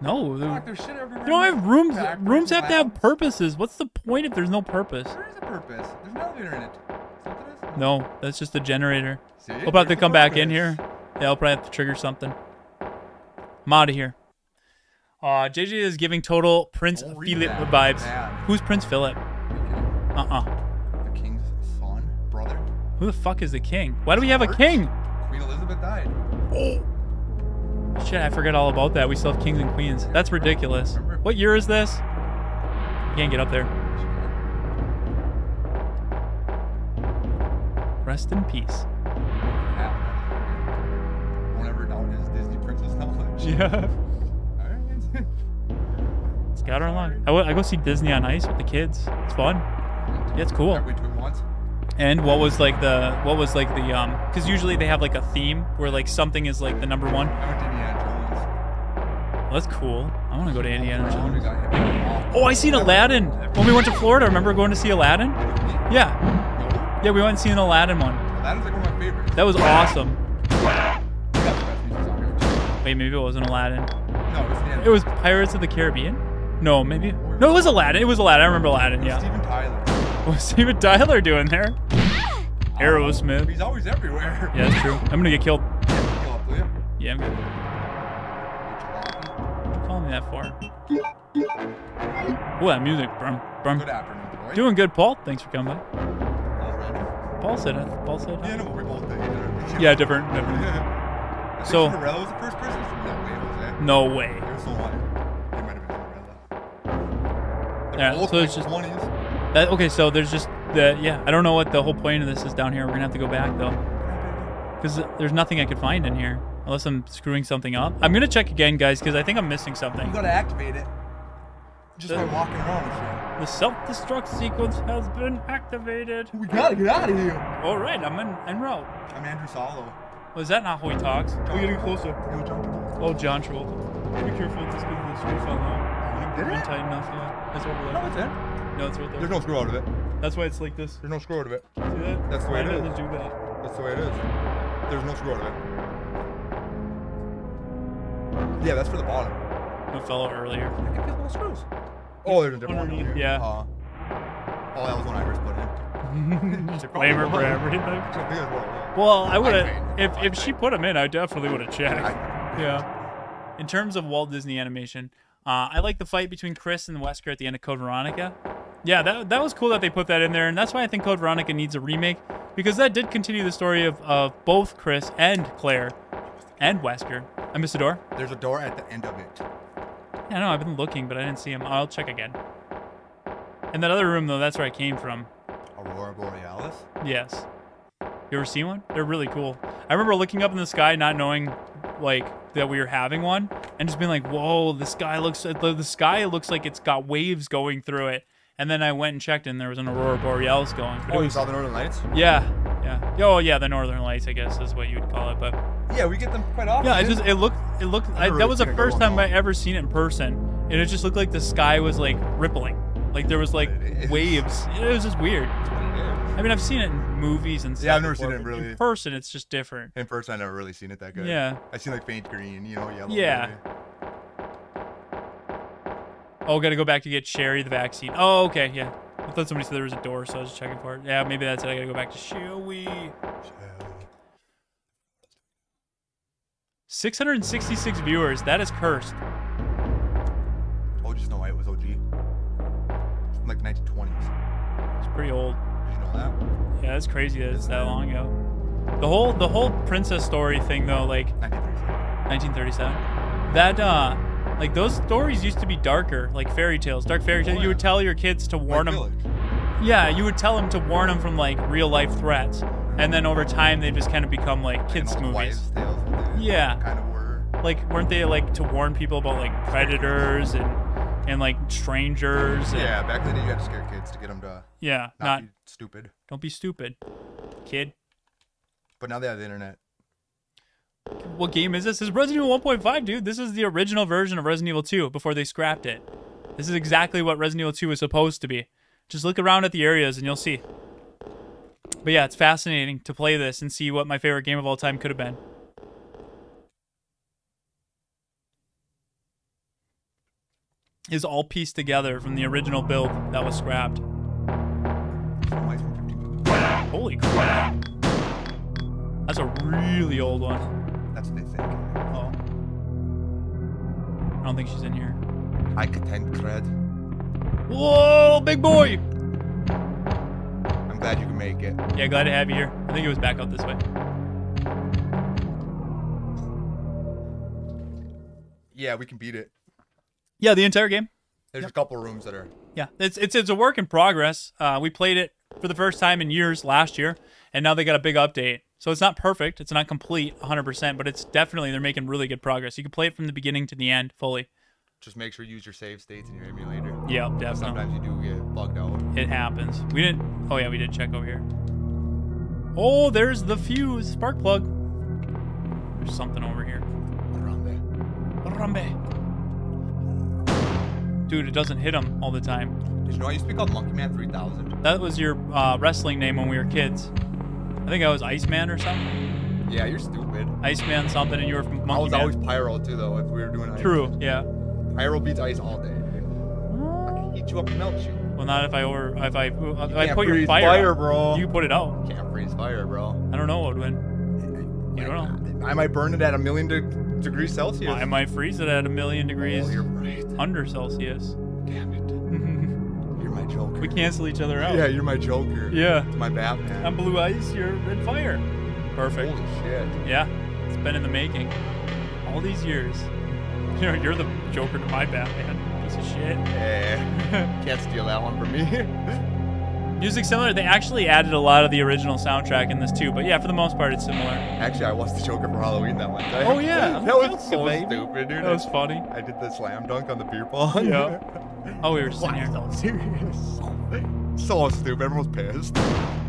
no. Fuck, there's shit everywhere. You don't have rooms. Backwards Rooms have to have purposes. What's the point if there's no purpose? There is a purpose. There's an elevator in it. Is that what it is? No, that's just a generator. See? We'll probably have to come a back in here. Yeah, I'll probably have to trigger something. I'm out of here. Uh, JJ is giving total Prince Don't Philip vibes. Bad. Who's Prince Philip? Are you kidding? Uh-uh. The king's son, brother. Who the fuck is the king? Why do we have a king? Queen Elizabeth died. Oh. Shit, I forgot all about that. We still have kings and queens. That's ridiculous. What year is this? You can't get up there. Rest in peace. Yeah. Alright. It's got her along. I, w- I go see Disney on Ice with the kids. It's fun. Yeah, it's cool. I went to once. And what was like the what was like the um because usually they have like a theme where like something is like the number one. I went to Indiana Well, that's cool. I want to go to Jones. Indiana Jones. Oh, I seen Aladdin when we went to Florida. Remember going to see Aladdin? Yeah, yeah, we went and seen Aladdin one. Aladdin's like one of my favorites. That was awesome. Wait, maybe it wasn't Aladdin. No, it was Indiana It was Pirates of the Caribbean. No, maybe. No, it was Aladdin. It was Aladdin. I remember Aladdin. Yeah. Steven Tyler. What's Steven Tyler doing there? Aerosmith. He's always everywhere. Yeah, that's true. I'm gonna get killed. Heal up, will ya? Yeah, I'm good. What you calling me that for? Oh, that music. Brum, brum. Good afternoon, boy. Doing good, Paul. Thanks for coming by. That. Paul said it. Paul said uh, Yeah, it. no, we both did. Yeah, Yeah, different. different. So- Cinderella was the first from that way, Jose. No way. It was. It might have been Cinderella. Yeah, so it's just- 20s. That okay? So there's just the yeah. I don't know what the whole point of this is down here. We're gonna have to go back though, because there's nothing I could find in here unless I'm screwing something up. I'm gonna check again, guys, because I think I'm missing something. You gotta activate it. Just The- by walking around The self-destruct sequence has been activated. We gotta get out of here. All right, I'm in en route. I'm Andrew Solo. Was that not how he talks? We gotta get closer. Yo, John Travolta. Oh, John Travolta. Be careful with this because the screw fell out. Did Been it? tight enough, yeah. It's over No, there. it's in. No, it's right there. There's no screw out of it. That's why it's like this. There's no screw out of it. See that? That's the way Mine it is. doesn't do that. That's the way it is. There's no screw out of it. Yeah, that's for the bottom. It fell out earlier. I can feel little screws. Oh, there's a different one. Underneath, over here. yeah. Uh, oh, that was one Iris put in. Just blame her for everything. I think that's what it was. Well, I would have if if she put them in, I definitely would have checked. Yeah. In terms of Walt Disney animation, uh, I like the fight between Chris and Wesker at the end of Code Veronica. Yeah, that that was cool that they put that in there, and that's why I think Code Veronica needs a remake because that did continue the story of, of both Chris and Claire and Wesker. I missed a door. There's a door at the end of it. I know I've been looking, but I didn't see him. I'll check again. In that other room, though, that's where I came from. Aurora Borealis. Yes. You ever seen one? They're really cool. I remember looking up in the sky, not knowing like that we were having one, and just being like, "Whoa, the sky looks the, the sky looks like it's got waves going through it." And then I went and checked, and there was an aurora borealis going. But Oh, you saw the Northern Lights? yeah, yeah. Oh, yeah, the northern lights, I guess is what you would call it. But Yeah, we get them quite often. yeah, it just it looked it looked. I, that really was the seen a good first time. I ever seen it in person, and it just looked like the sky was like rippling, like there was like waves. It was just weird. I mean, I've seen it in movies and stuff. Yeah, I've never before, seen it really. In person, it's just different. In person, I've never really seen it that good. Yeah. I've seen like faint green, you know, yellow. Yeah. maybe. Oh, gotta go back to get Sherry the vaccine. Oh, okay, yeah. I thought somebody said there was a door, so I was just checking for it. Yeah, maybe that's it. I gotta go back to Sherry. 666 viewers. That is cursed. From like 1920s. It's pretty old. Did you know that? Yeah, that's crazy that it's that long ago. The whole the whole princess story thing though, like 1937. 1937. That uh like those stories used to be darker, like fairy tales, dark fairy tales. Oh, You would tell your kids to warn Like them. Village. Yeah, you would tell them to warn them from like real life threats, and then over time they just kind of become like kids the movies. tales Yeah. Kind of were. Like, weren't they like to warn people about like predators and and like strangers? And, Yeah, back in the day, you had to scare kids to get them to yeah, not, not be stupid. don't be stupid, kid. But now they have the internet. What game is this? This is Resident Evil 1.5, dude. This is the original version of Resident Evil 2 before they scrapped it. This is exactly what Resident Evil 2 was supposed to be. Just look around at the areas and you'll see. But yeah, it's fascinating to play this and see what my favorite game of all time could have been. Is all pieced together from the original build that was scrapped. Snow White's from 52. Holy crap. That's a really old one. That's what they think. Oh. I don't think she's in here. I contend cred. Whoa, big boy! I'm glad you can make it. Yeah, glad to have you here. I think it was back out this way. Yeah, we can beat it. Yeah, the entire game. There's a couple rooms that are. Yeah, it's it's it's a work in progress. Uh, we played it for the first time in years last year, and now they got a big update. So it's not perfect. It's not complete 100%, but it's definitely they're making really good progress. You can play it from the beginning to the end fully. Just make sure you use your save states in your emulator. Yeah, definitely. Sometimes you do get bugged out. It happens. We didn't. Oh yeah, we did check over here. Oh, there's the fuse spark plug. There's something over here. Around there. Harambe. Dude, it doesn't hit him all the time. Did you know I used to be called Monkey Man 3000? That was your uh, wrestling name when we were kids. I think I was Iceman or something. Yeah, you're stupid. Iceman something, and you were from Monkey I was Man. always Pyro too, though. If we were doing ice. True. Yeah. Pyro beats ice all day. I can heat you up and melt you. Well, not if I over if I if I put your fire. fire, out. bro. You put it out. Can't freeze fire, bro. I don't know what would win. You don't know. I might burn it at a million de- degrees Celsius. I might freeze it at a million degrees Oh, you're right. under Celsius. Damn it. You're my Joker. we cancel each other out. Yeah, you're my Joker. Yeah. It's my Batman. I'm blue ice. You're red fire. Perfect. Holy shit. Yeah, it's been in the making. All these years. You're, you're the Joker to my Batman. Piece of shit. Eh, can't steal that one from me. Music similar. They actually added a lot of the original soundtrack in this too, but yeah, for the most part, it's similar. Actually, I was the Joker for Halloween that one time. Oh, yeah. that was so baby. stupid, dude. That was funny. I did the slam dunk on the beer pong. Yeah. Oh, we were sitting here. so serious? So stupid. Everyone was pissed.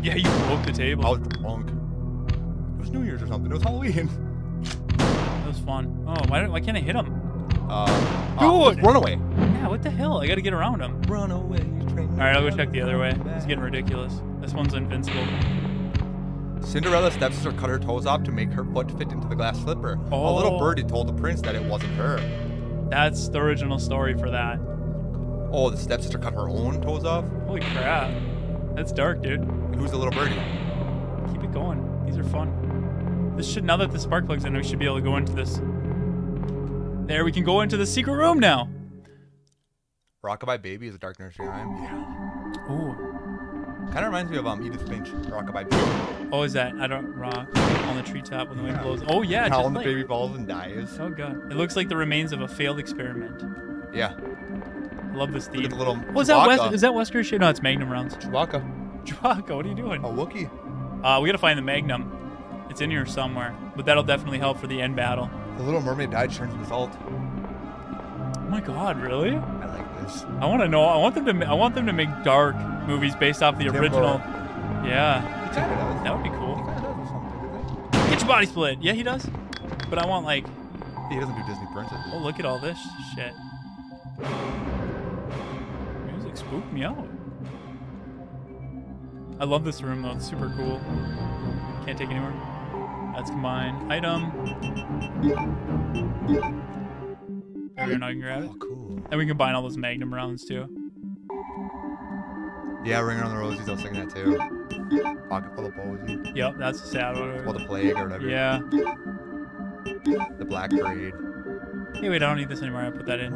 Yeah, you broke the table. I was drunk. It was New Year's or something. It was Halloween. That was fun. Oh, why, why can't I hit him? Uh, uh, run away. Yeah, what the hell? I gotta get around him. Run away. All right, I'll go check the other way. It's getting ridiculous. This one's invincible. Cinderella's stepsister cut her toes off to make her foot fit into the glass slipper. A Oh. little birdie told the prince that it wasn't her. That's the original story for that. Oh, the stepsister cut her own toes off? Holy crap. That's dark, dude. And who's the little birdie? Keep it going. These are fun. This should now that the spark plug's in, we should be able to go into this. There, we can go into the secret room now. Rockabye Baby is a dark nursery rhyme. Yeah. Ooh. Kind of reminds me of um Edith Finch, Rockabye Baby. Oh, is that? I don't rock on the treetop when the wind blows. Oh yeah, How just when the baby falls and dies. Oh god, it looks like the remains of a failed experiment. Yeah. I love this Look theme. at the little Oh, is that West? Is that Wesker shit? No, it's Magnum rounds. Chewbacca. Chewbacca, what are you doing? A Wookiee. Uh, we gotta find the Magnum. It's in here somewhere, but that'll definitely help for the end battle. The little mermaid died, turns into salt. Oh my god, really? I. I want to know. I want them to. I want them to make dark movies based off the original. Yeah, He does. that would be He cool. kinda does something, doesn't Get your body split. Yeah, he does. But I want like. he? He doesn't do Disney princess. Oh, look at all this shit. Music spooked me out. I love this room though. It's super cool. Can't take anymore. That's combined. Item. There we go. Now you can grab it. Oh, cool. And we can combine all those Magnum rounds too. Yeah, Ring Around the Rosies, I was thinking that too. Pocket full of posy. Yep, that's the sad one. the plague or whatever. Yeah. The Black Parade. Hey, wait, I don't need this anymore. I put that in.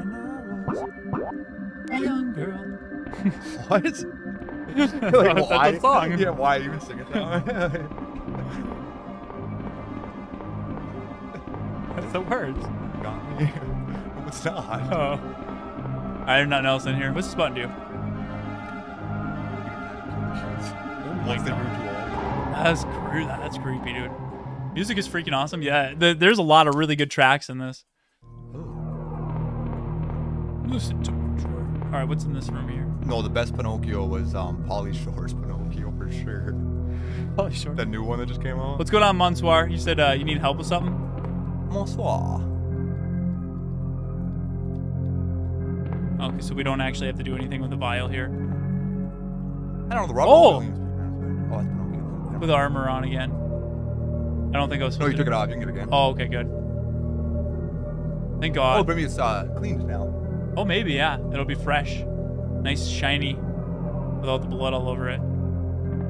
A young girl. What? That's the song. Yeah, why even sing it now? That's the words. Got me. What's not? Oh. I have nothing else in here. What's this button do? Once they grew too old. That's cre- that's creepy, dude. Music is freaking awesome. Yeah, th- there's a lot of really good tracks in this. Listen to me. All right, what's in this room here? No, the best Pinocchio was um Pauly Shore's Pinocchio for sure. Oh, sure. That new one that just came out. What's going on, Monsoir? You said uh, you need help with something? Bonsoir. Okay, so we don't actually have to do anything with the vial here. I don't know the Robin Oh! Oh. With armor on again. I don't think I was No, supposed you to. took it off. You can get it again. Oh, okay, good. Thank God. Oh, God. maybe it's uh, cleaned now. Oh, maybe, yeah. It'll be fresh. Nice, shiny, without the blood all over it.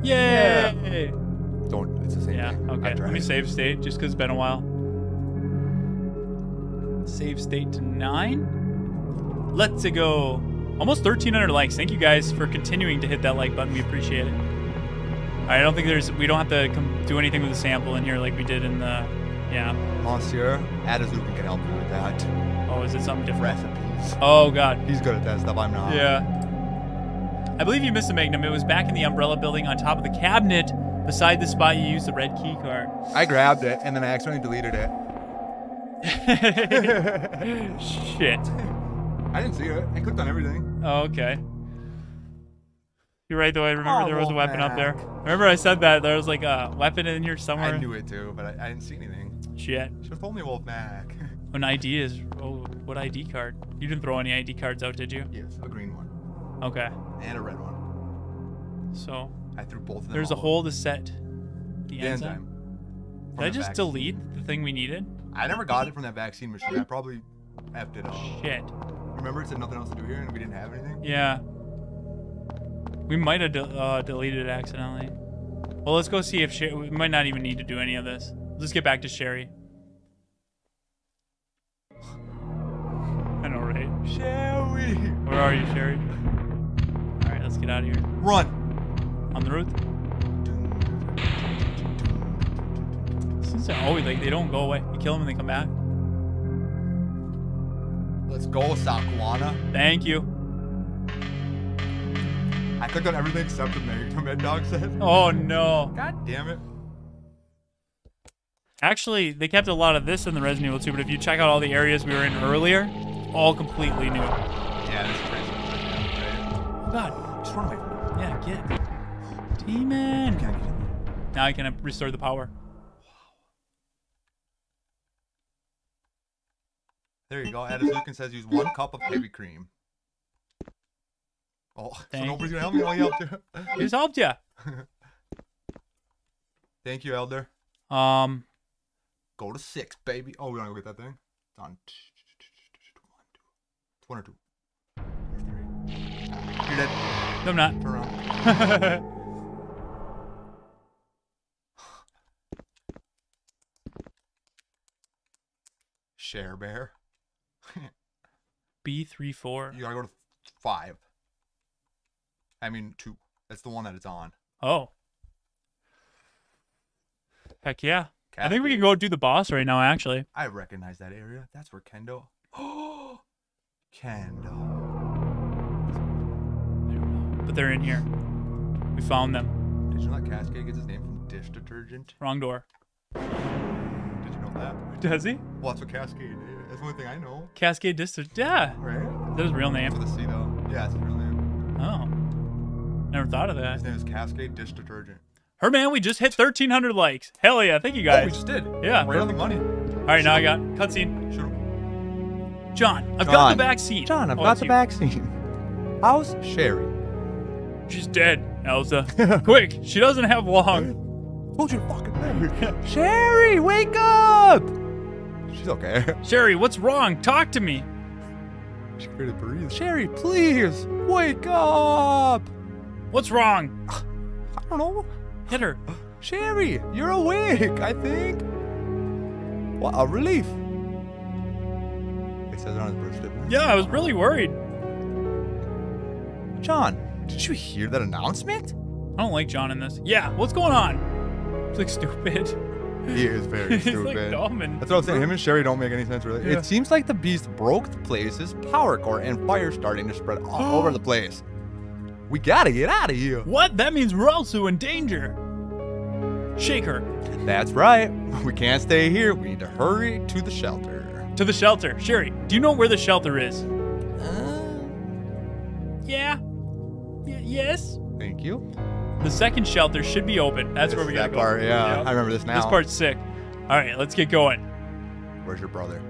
Yay! Don't. It's the same Yeah, thing. Okay. Let me save state just because it's been a while. Save state to 9. Let's go. Almost 1,300 likes. Thank you guys for continuing to hit that like button. We appreciate it. I don't think there's. We don't have to com- do anything with the sample in here like we did in the. Yeah. Monsieur Adazubin can help you with that. Oh, is it something different? Recipes. Oh, God. He's good at that stuff. I'm not. Yeah. I believe you missed a Magnum. It was back in the Umbrella building on top of the cabinet beside the spot you used the red key card. I grabbed it and then I accidentally deleted it. Shit. I didn't see it. I clicked on everything. Oh, okay. You're right, though. I remember Oh, there was a weapon up there. Remember I said that there was like a weapon in here somewhere. I knew it too, but I, I didn't see anything. Shit. Should have told me Wolf Mac. An ID is. Oh, what ID card? You didn't throw any ID cards out, did you? yes, a green one Okay. and a red one. So I threw both of them. there's a hole to set the, The enzyme. enzyme. Did I just vaccine. delete the thing we needed? I never got it from that vaccine machine. I probably effed it up. Shit. Remember, it said nothing else to do here, and we didn't have anything. Yeah. We might have de- uh, deleted it accidentally. Well, let's go see if we might not even need to do any of this. Let's get back to Sherry. I know, right? Sherry! Where are you, Sherry? All right, let's get out of here. run? On the roof? Since they're always like they don't go away. You kill them and they come back. Let's go, Sakwana. Thank you. I clicked on everything except the Magnum Med Dog said. Oh no. God damn it. Actually, they kept a lot of this in the Resident Evil 2, but if you check out all the areas we were in earlier, all completely new. Yeah, this is crazy. God. Just run away. Yeah, get it. Demon. Can I get in there? Now I can restore the power. There you go. Addis Lucan says use one cup of heavy cream. Oh, Thank so nobody's gonna help me. I'll help you. He's helped you? Thank you, Elder. Um, Go to six, baby. Oh, we wanna get that thing? It's on. It's one or two. Three. You're dead. no, I'm not. Turn around. Share bear. B three four. You gotta go to five. I mean two. That's the one that it's on. Oh. Heck yeah. I think we can go do the boss right now, actually. I recognize that area. That's where Kendo. Oh, Kendo. But they're in here. We found them. Did you know that Cascade gets his name from dish detergent? Wrong door. Did that? Does he? Well, that's what Cascade is. That's the only thing I know. Cascade District. Yeah. Right? Is that his real name? With a C though. Yeah, it's his real name. Oh. Never thought of that. His name is Cascade Dish Detergent. Her man, we just hit 1,300 likes. Hell yeah. Thank you Oh, we just did. Yeah. Right on the money. All right, now I got cutscene. Should John, I've got the John. vaccine. John, I've Oh, got the you. vaccine. How's Sherry? She's dead, Elza. Quick, she doesn't have long. Told you to fucking wait. Sherry, wake up! She's okay. Sherry, what's wrong? Talk to me. She can barely breathe. Sherry, please wake up! What's wrong? I don't know. Hit her. Sherry, you're awake, I think. What a relief. It says it on his birth certificate. Yeah, I was really worried. John, did you hear that announcement? I don't like John in this. Yeah, what's going on? He's like stupid. He is very He's like dumb and. That's what I'm saying. Him and Sherry don't make any sense, really. Yeah. It seems like the beast broke the place's power core and fire starting to spread all over the place. We gotta get out of here. What? That means we're also in danger. Shake her. That's right. We can't stay here. We need to hurry to the shelter. To the shelter. Sherry, do you know where the shelter is? Uh. Yeah. Y- yes. Thank you. The second shelter should be open. That's where we is gotta that go. part, yeah. Yep. I remember this now. This part's sick. All right, let's get going. Where's your brother?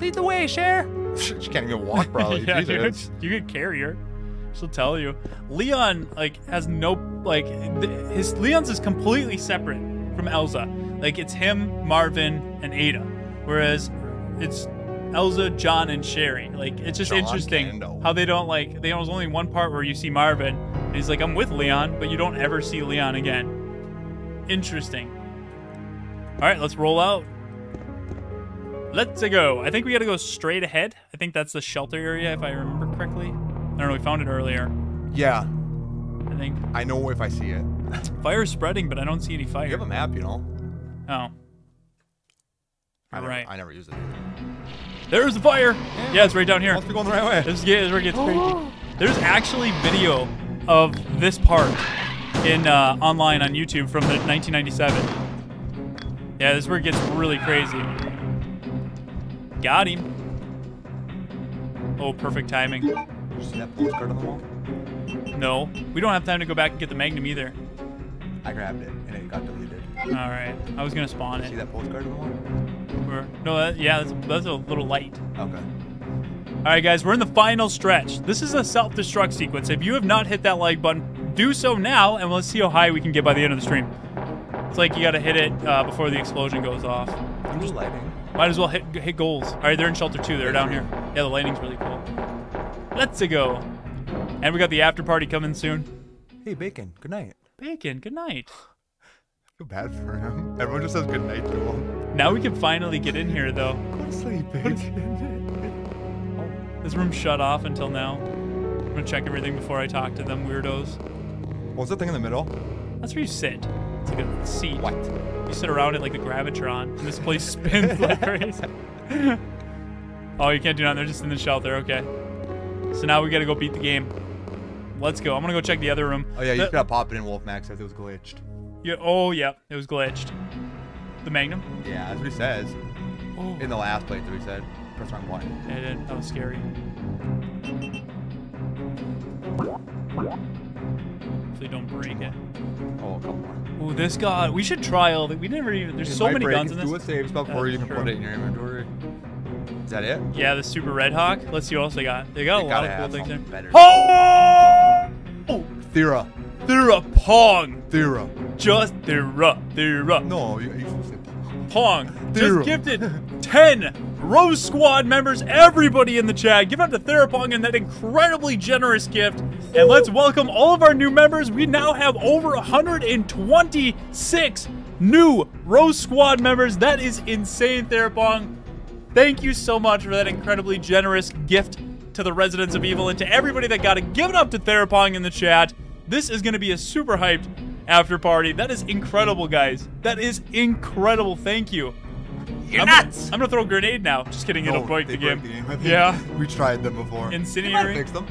Lead the way, Cher. she can't even walk, probably. yeah, dude, you could carry her. She'll tell you. Leon like has no like his Leon's is completely separate from Elza. Like it's him, Marvin, and Ada, whereas it's Elza, John, and Sherry. Like it's just John interesting Kando. how they don't like. They there's only one part where you see Marvin, and he's like, "I'm with Leon," but you don't ever see Leon again. Interesting. All right, let's roll out. Let's go. I think we gotta go straight ahead. I think that's the shelter area, if I remember correctly. I don't know. We found it earlier. Yeah, I think I know if I see it. fire's spreading, but I don't see any fire. You have a map, you know. oh, I All never, right. I never use it. there's the fire. Yeah, it's right down here. Must be going the right way. This is this is where it gets crazy. There's actually video of this part in uh, online on YouTube from the 1997. Yeah, this is where it gets really crazy. Got him. Oh, perfect timing. You see that postcard on the wall? No, we don't have time to go back and get the Magnum either. I grabbed it and it got deleted. All right, I was gonna spawn it. See that postcard on the wall? No, that, yeah, that's, that's a little light. Okay. All right, guys, we're in the final stretch. This is a self-destruct sequence. If you have not hit that like button, do so now, and let's see how high we can get by the end of the stream. It's like you got to hit it uh, before the explosion goes off. I'm just lighting. Might as well hit hit goals. All right, they're in shelter two. They're down here. Yeah, the lighting's really cool. Let's go. And we got the after party coming soon. Hey, Bacon. Good night. Bacon, good night. Feel bad for him. Everyone just says good night to him. Now we can finally get in here, though. Go to sleep, Bacon. This room's shut off until now. I'm gonna check everything before I talk to them weirdos. What's that thing in the middle? That's where you sit. It's like a seat. What? You sit around it like a gravitron, and this place spins like crazy. oh, you can't do nothing. They're just in the shelter. Okay. So now we gotta go beat the game. Let's go. I'm gonna go check the other room. Oh yeah, you The- gotta pop it in Wolf Max if it was glitched. yeah, Oh, yeah. It was glitched. The Magnum. Yeah, that's what he says. Oh. In the last playthrough, he said. Press wrong. Yeah, it did. That was scary. Hopefully, don't break it. Oh, a couple more. Ooh, this god. We should try all. The, we never even. There's so many break. guns in this. Do a save spell before you even true. put it in your inventory. Is that it? Yeah, the Super Red Hawk. Let's see what else they got. They got They a lot of cool things there. better. Oh! oh! Thera. They're pong. Thera. Just they're up. They're. No, you, you Pong just gifted 10 ROE Squad members, everybody in the chat. Give up to Therapong and that incredibly generous gift. And let's welcome all of our new members. We now have over 126 new ROE Squad members. That is insane, Therapong. Thank you so much for that incredibly generous gift to the Residence of Evil and to everybody that got it. Give it up to Therapong in the chat. This is going to be a super hyped after party. That is incredible, guys. That is incredible. Thank you. You're I'm nuts! Gonna, I'm gonna throw a grenade now. Just kidding. It'll No, break they the game. Yeah. We tried them before. Incendiary. Fix them.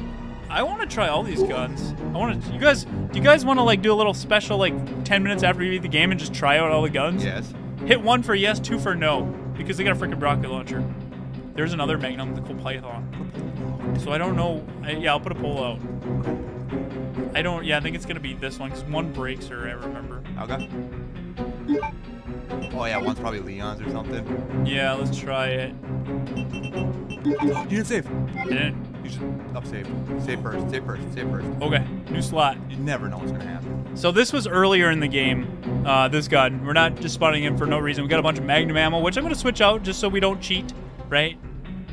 I want to try all these guns. I want to. You guys, do you guys want to like do a little special like 10 minutes after you beat the game and just try out all the guns? Yes. Hit one for yes, two for no, because they got a freaking rocket launcher. There's another Magnum, the cool Python. So I don't know. I, yeah, I'll put a poll out. I don't. Yeah, I think it's gonna be this one because one breaks her. I remember. Okay. Oh yeah, one's probably Leon's or something. Yeah, let's try it. You didn't save. I didn't. You should up save. Save first. Save first. Save first. Okay, new slot. You never know what's gonna happen. So this was earlier in the game, uh, this gun. We're not just spawning in for no reason. We got a bunch of Magnum ammo, which I'm going to switch out just so we don't cheat, right?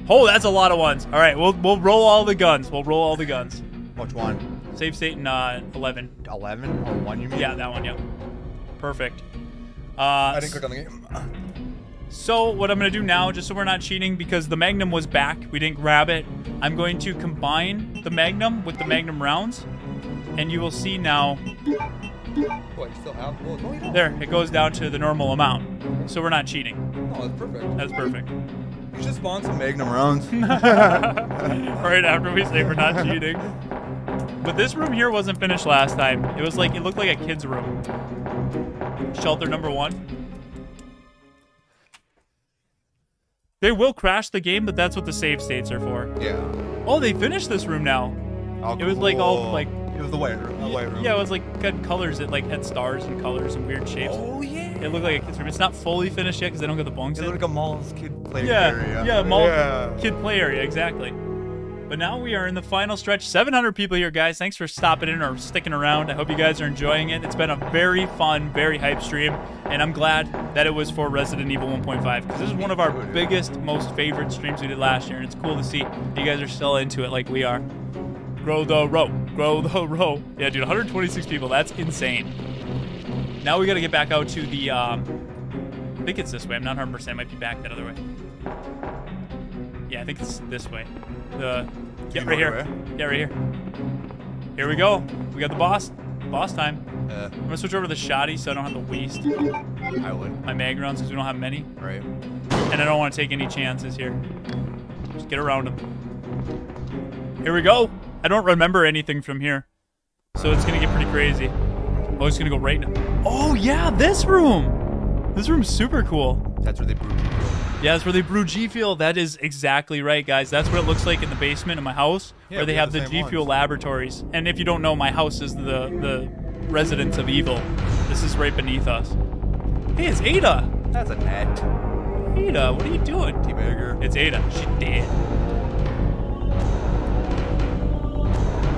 Oh, that's a lot of ones. All right, we'll, we'll roll all the guns. We'll roll all the guns. Which one? Save state in uh, 11. Eleven or one? You mean? Yeah, that one, yep. Perfect. Uh, I didn't click on the game. So what I'm going to do now, just so we're not cheating, because the Magnum was back, we didn't grab it, I'm going to combine the Magnum with the Magnum rounds, and you will see now What? You still have? Well, no, you. There, it goes down to the normal amount. So we're not cheating. Oh, that's perfect. That's perfect. You should spawn some Magnum rounds. right after we say we're not cheating. But this room here wasn't finished last time. It was like, it looked like a kid's room. Shelter number one. They will crash the game, but that's what the save states are for. yeah. Oh, they finished this room now. Oh, It was like all, like- It was the white room. The white room. Yeah, it was like had colors. It like had stars and colors and weird shapes. Oh yeah. It looked like a kid's room. It's not fully finished yet because they don't get the bunks It looked like a mall's kid play Yeah, area. yeah, mall Yeah. kid play area, exactly. But now we are in the final stretch. 700 people here, guys. Thanks for stopping in or sticking around. I hope you guys are enjoying it. It's been a very fun, very hype stream, and I'm glad that it was for Resident Evil 1.5 because this is one of our biggest, most favorite streams we did last year, and it's cool to see you guys are still into it like we are. Grow the row, grow the row. Yeah, dude, 126 people. That's insane. Now we got to get back out to the. Um, I think it's this way. I'm not 100%. It might be back that other way. Yeah, I think it's this way. The You right here. Yeah, right here. Here we go. We got the boss. Boss time. Uh, I'm gonna switch over to the shoddy so I don't have to waste I would. my mag rounds because we don't have many, Right. and I don't want to take any chances here. Just get around him. Here we go. I don't remember anything from here, so it's gonna get pretty crazy. Oh, it's gonna go right now. Oh yeah, this room. This room's super cool. That's where they brew people. Yeah, that's where they brew G Fuel. That is exactly right, guys. That's what it looks like in the basement of my house, Yeah, where they have have the, the G Fuel laboratories. And if you don't know, my house is the the residence of evil. This is right beneath us. Hey, it's Ada. That's a net. Ada, what are you doing? Teabagger. It's Ada. She's dead.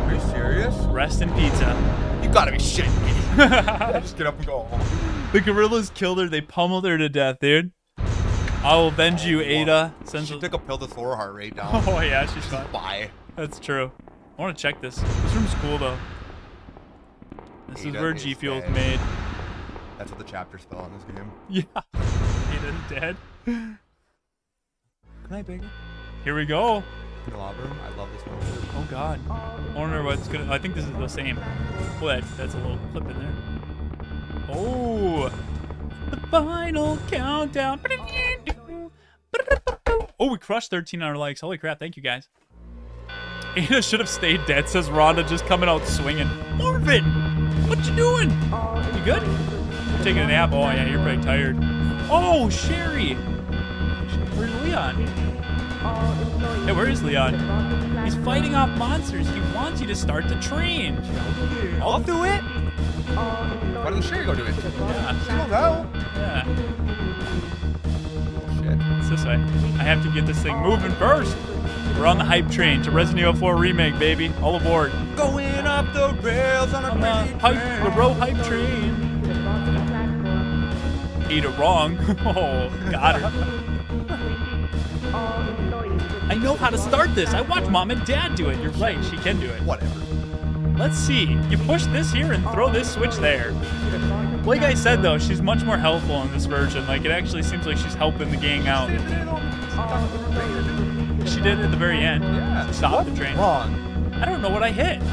Are you serious? Rest in pizza. You gotta be shitting me. I just get up and go home. The gorillas killed her. They pummeled her to death, dude. I will avenge you, Ada. Sends She took a pill to slow her heart rate down. Oh yeah, she's fine. Bye. That's true. I want to check this. This room's cool though. This is Ada where is G Fuel's dead. made. That's what the chapter spell in this game. Yeah. Ada's dead. Can I beg Here we go. Lava room? I love this one. Oh god. I wonder what's gonna. I think this is the same. Oh, that, that's a little clip in there. Oh. The final countdown. Oh, we crushed 1,300 likes. Holy crap. Thank you guys. Ada should have stayed dead, says Rhonda, just coming out swinging. Marvin! What you doing? You good? You're taking a nap? Oh, yeah, you're pretty tired. Oh, Sherry! Where's Leon? Hey, where is Leon? He's fighting off monsters. He wants you to start the train. I'll do it. Why doesn't Sherry go do it? Yeah, Single out. yeah. Oh, shit. It's this way. I have to get this thing moving first. We're on the hype train to Resident Evil 4 Remake, baby. All aboard. Going up the rails on a On hype, train. the row hype train. Ate it wrong. oh, got her. I know how to start this. I watched mom and dad do it. You're right. She can do it. Whatever. Let's see. You push this here and throw this switch there. Like I said, though, she's much more helpful in this version. Like, it actually seems like she's helping the gang out. She did it at the very end. Yeah. Stop the train. Wrong. I don't know what I hit.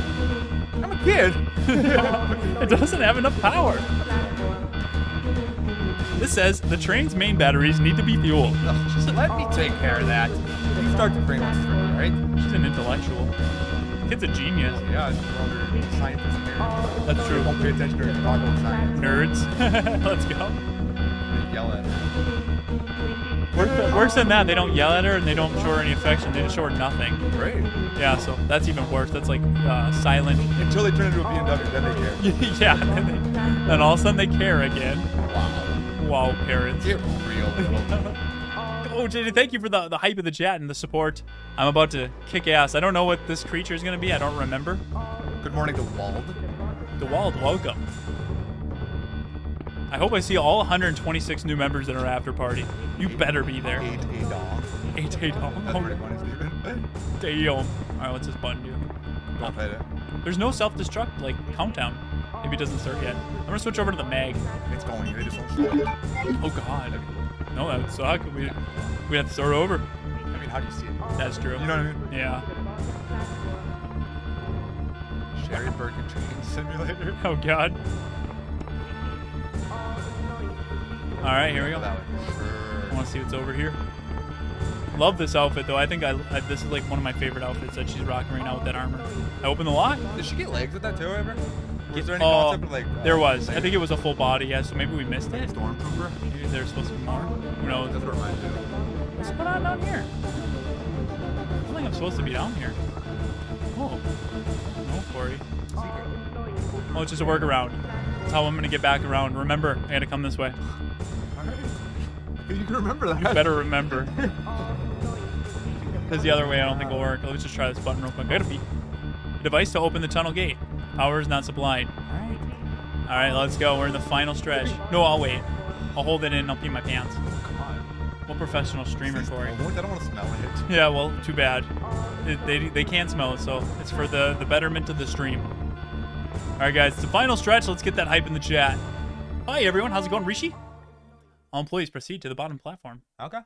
I'm a kid. it doesn't have enough power. This says the train's main batteries need to be fueled. Oh, Just let me take care of that. You start train once it's ready, right? She's an intellectual. Kid's a genius. Yeah, it's scientists here. That's true. Won't pay attention to her science. Nerds. Let's go. They yell at her. Worse, worse than that, they don't yell at her and they don't show her any affection. They just show her nothing. Great. Yeah, so that's even worse. That's like uh, silent. Until they turn into a BMW, then they care. yeah, then, they, then all of a sudden they care again. Wow. Parents. Get real. Oh, JJ, thank you for the, the hype of the chat and the support. I'm about to kick ass. I don't know what this creature is going to be. I don't remember. Good morning to Wald. DeWald, welcome. I hope I see all 126 new members at our after party. You better be there. Eight a dog. Eight, eight, That's oh, pretty funny, Steven. damn. All right, what's this button do? Don't hit it. There's no self-destruct like countdown. Maybe it doesn't start yet. I'm gonna switch over to the mag. It's going. They just show. Oh God. No, that would suck. We we have to start over. I mean, how do you see it? That's true. You know what I mean? Yeah. Sherry Birkin Train Simulator. Oh God. All right, here we go. I want to see what's over here. Love this outfit though. I think I, I this is like one of my favorite outfits that she's rocking right now with that armor. I open the lock. Did she get legs with that too, ever? Was there any Oh, concept like? uh, there was. I think it was a full body. Yeah, so maybe we missed it. Stormtrooper. Maybe there's supposed to be more. Who knows? That's what reminds me. What's going on down here? I don't think I'm supposed to be down here. Oh. No, Corey. Oh, it's just a workaround. That's how I'm gonna get back around. Remember, I gotta come this way. Alright. You can remember that. You better remember. Because the other way I don't think will work. Let's just try this button real quick. I gotta be. Device to open the tunnel gate. Power is not supplied. Alright. Alright, let's go. We're in the final stretch. No, I'll wait. I'll hold it in I'll pee my pants. Come on. What professional streamer, Corey? I don't want to smell it. Yeah, well, too bad. It, they, they can't smell it, so it's for the, the betterment of the stream. All right, guys, it's the final stretch. Let's get that hype in the chat. Hi, everyone. How's it going, Rishi? All employees proceed to the bottom platform. Okay.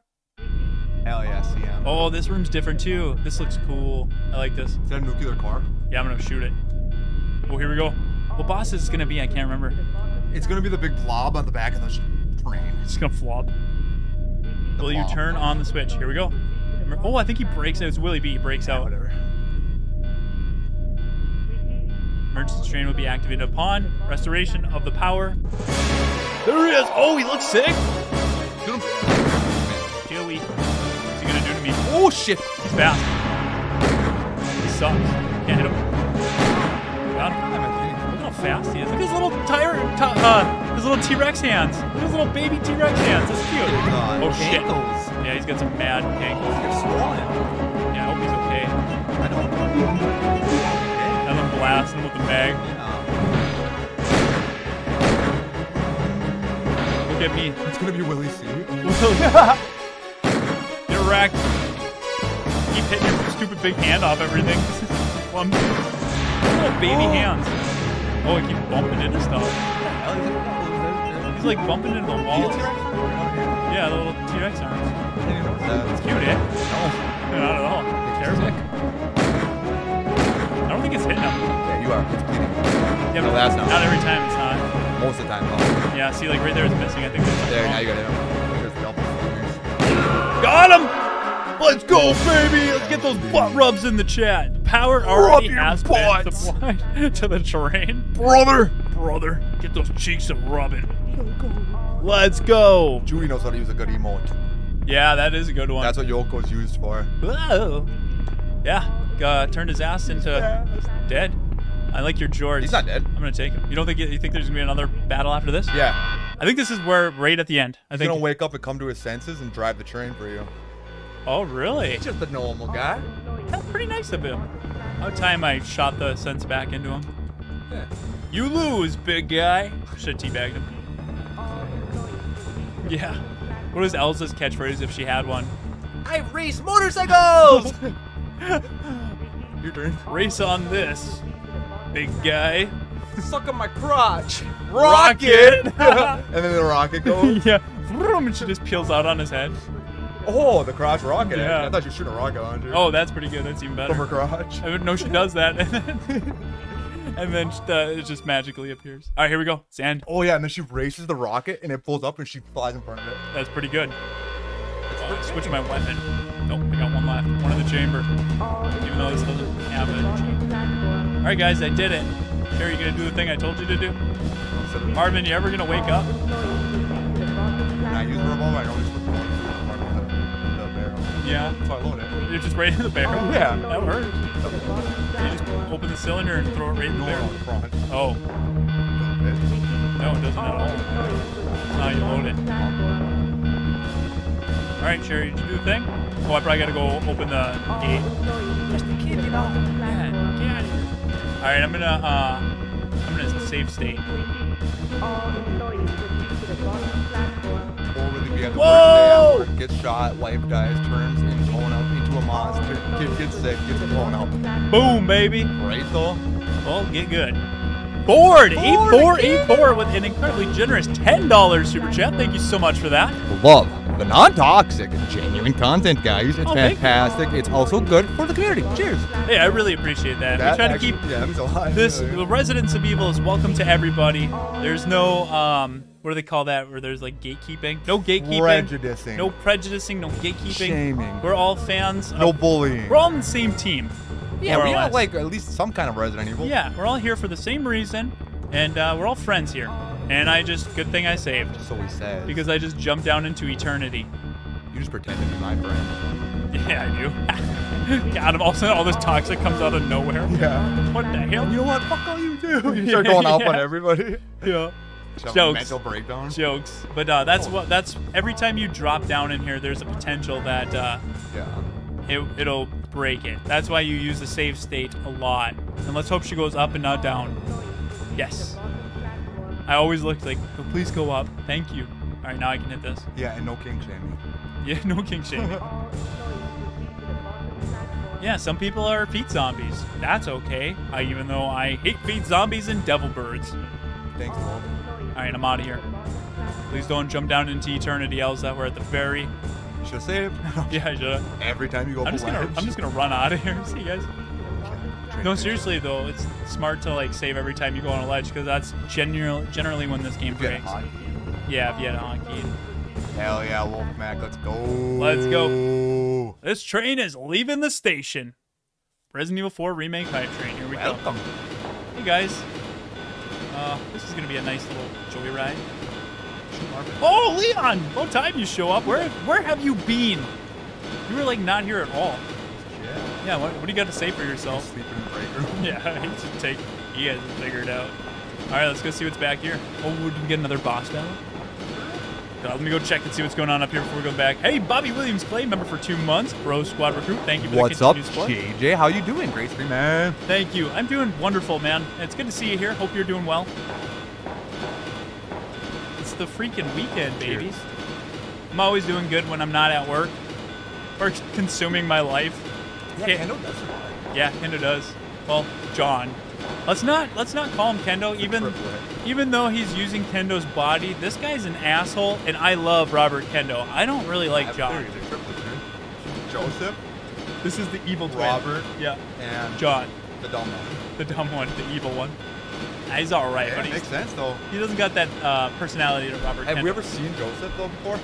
Hell yeah, CM. Oh, this room's different, too. This looks cool. I like this. Is that a nuclear car? Yeah, I'm going to shoot it. Oh, here we go. What boss is this going to be? I can't remember. It's gonna be the big blob on the back of the train. It's going to flop. Will you turn on the switch? Here we go. Oh, I think he breaks out. It's Willie B. He breaks out. Whatever. Emergency train will be activated upon restoration of the power. There he is. Oh, he looks sick. Shoot him. Joey. What's he gonna do to me? Oh shit! He's fast. He sucks. Can't hit him. Got him. Look how fast he is. Look at his little tire, uh, his little T-Rex hands. Look at his little baby T-Rex hands. That's cute. God. Oh shit. Ankles. Yeah, he's got some mad ankles. You're swollen. Yeah, I hope he's okay. I don't. And then blast him with the mag. Look at me. It's gonna be Willie C. Get wrecked. Keep hitting your stupid big hand off everything. Little baby hands. Oh, he keeps bumping into stuff. He's like bumping into the walls. Yeah, the little T-Rex arms. It's cute, eh? No. Not at all. Careful. I don't think it's hitting him. Yeah, you are. It's bleeding. Yeah, but that's not. every time it's not. Most of the time, though. Yeah, see, like right there is missing. I think There, now you got it. There's double. Got him! Let's go, baby! Let's get those butt rubs in the chat. Power already your has butts. been supplied to the terrain. Brother! Brother, get those cheeks a rubbing. Let's go. Chewie knows how to use a good emote. Yeah, that is a good one. That's what Yoko's used for. Whoa. Yeah, uh, turned his ass into dead. I like your George. He's not dead. I'm gonna take him. You don't think you think there's gonna be another battle after this? Yeah. I think this is where right at the end. I He's think. gonna wake up and come to his senses and drive the train for you. Oh, really? He's just a normal guy. That's pretty nice of him. About time I shot the sense back into him. Yeah. You lose, big guy. Should have teabagged him. Yeah. What was Elza's catchphrase if she had one? I race motorcycles. Your turn. Race on this, big guy. Suck on my crotch. Rocket! and then the rocket goes. yeah. And she just peels out on his head. Oh, the crotch rocket. Yeah. I thought you were shooting a rocket launcher. Oh, that's pretty good. That's even From her better. crotch. I didn't know she does that. And then, and then uh, it just magically appears. All right, here we go. Sand. Oh yeah, and then she races the rocket and it pulls up and she flies in front of it. That's pretty good. Uh, switch my weapon. Nope, I got one left. One in the chamber. Even though this doesn't have a chamber. All right, guys, I did it. Sure, you gonna do the thing I told you to do? Marvin, you ever gonna wake up? Use the revolver, I always put the the, the barrel. Yeah. So I load it. You're just right in the barrel. Yeah. That works. You just open the cylinder and throw it right in the barrel. front. Oh, no, it doesn't at all. That's not you load it. All right, Sherry, did you do the thing? Oh, I probably gotta go open the gate. Just the kid, you know. Yeah, get out of here. All right, I'm gonna, uh, I'm gonna save state. Or really be at the Whoa! day. Gets shot, wife dies, turns in, blown up into a monster. Kid gets sick, gets blown up. Boom, baby. Right though? Well, get good. Board, eight Board four, again. eight four with an incredibly generous ten dollars super chat. Thank you so much for that. Love the non-toxic and genuine content, guys. It's Oh, fantastic. It's also good for the community. Cheers. Hey, I really appreciate that. we try to keep yeah, that this the residents of evil is welcome to everybody there's no um what do they call that where there's like gatekeeping no gatekeeping Prejudicing. no prejudicing no gatekeeping Shaming. we're all fans of- no bullying. we're all on the same team yeah, we or got less. like at least some kind of Resident Evil. yeah we're all here for the same reason and uh, we're all friends here and i just good thing i saved So he says. because i just jumped down into eternity you just pretend to be my friend. yeah i do god all of a sudden all this toxic comes out of nowhere Yeah. what the hell You know what? Fuck all you do. You start going off on everybody. yeah Some Jokes. Mental breakdown. jokes. But uh, that's what that's every time you drop down in here there's a potential that uh, Yeah. it, it'll break it. That's why you use the save state a lot. And let's hope she goes up and not down. Yes. I always look like "Oh, please go up. Thank you. All right now i can hit this. Yeah, and no king shaming. yeah no king shaming yeah some people are feet zombies. That's okay. I, even though i hate feet zombies and devil birds. Thanks, Wolf. All right i'm out of here please don't jump down into eternity elza we're at the very Should say it. yeah i should Every time you go I'm just gonna. I'm just gonna run out of here. See you guys. No, seriously though, it's smart to like save every time you go on a ledge because that's generally generally when this game If you had a breaks. Yeah, if you had a hotkey. Hell yeah, Wolf Mac, let's go. Let's go. This train is leaving the station. Resident Evil 4 remake hype train. Here we go. Welcome. Hey guys. Uh, this is gonna be a nice little joyride. Oh, Leon! About time you show up. Where where have you been? You were like not here at all. Yeah. Yeah. What, what do you got to say for yourself? Sleeping in the break room. Yeah, he should take. You guys will figure it out. All right, let's go see what's back here. Oh, did we get another boss battle? Let me go check and see what's going on up here before we go back. Hey, Bobby Williams Clay, member for two months, Bro Squad recruit. Thank you for What's the up, continued support. JJ? How you doing? Great stream, man. Thank you. I'm doing wonderful, man. It's good to see you here. Hope you're doing well. The freaking weekend, babies. Cheers. I'm always doing good when I'm not at work or consuming my life. Yeah. Kendo does. Yeah, Kendo does. Well, John. Let's not let's not call him Kendo, even even though he's using Kendo's body. This guy's an asshole, and I love Robert Kendo. I don't really like have John. theories. They're triplets, dude. Joseph This is the evil twin. Robert. Yeah. and John, the dumb one. the dumb one, the evil one. He's all right, Yeah, but it makes sense though. he doesn't got that uh, personality to Robert Have Kendo. we ever seen Joseph though before?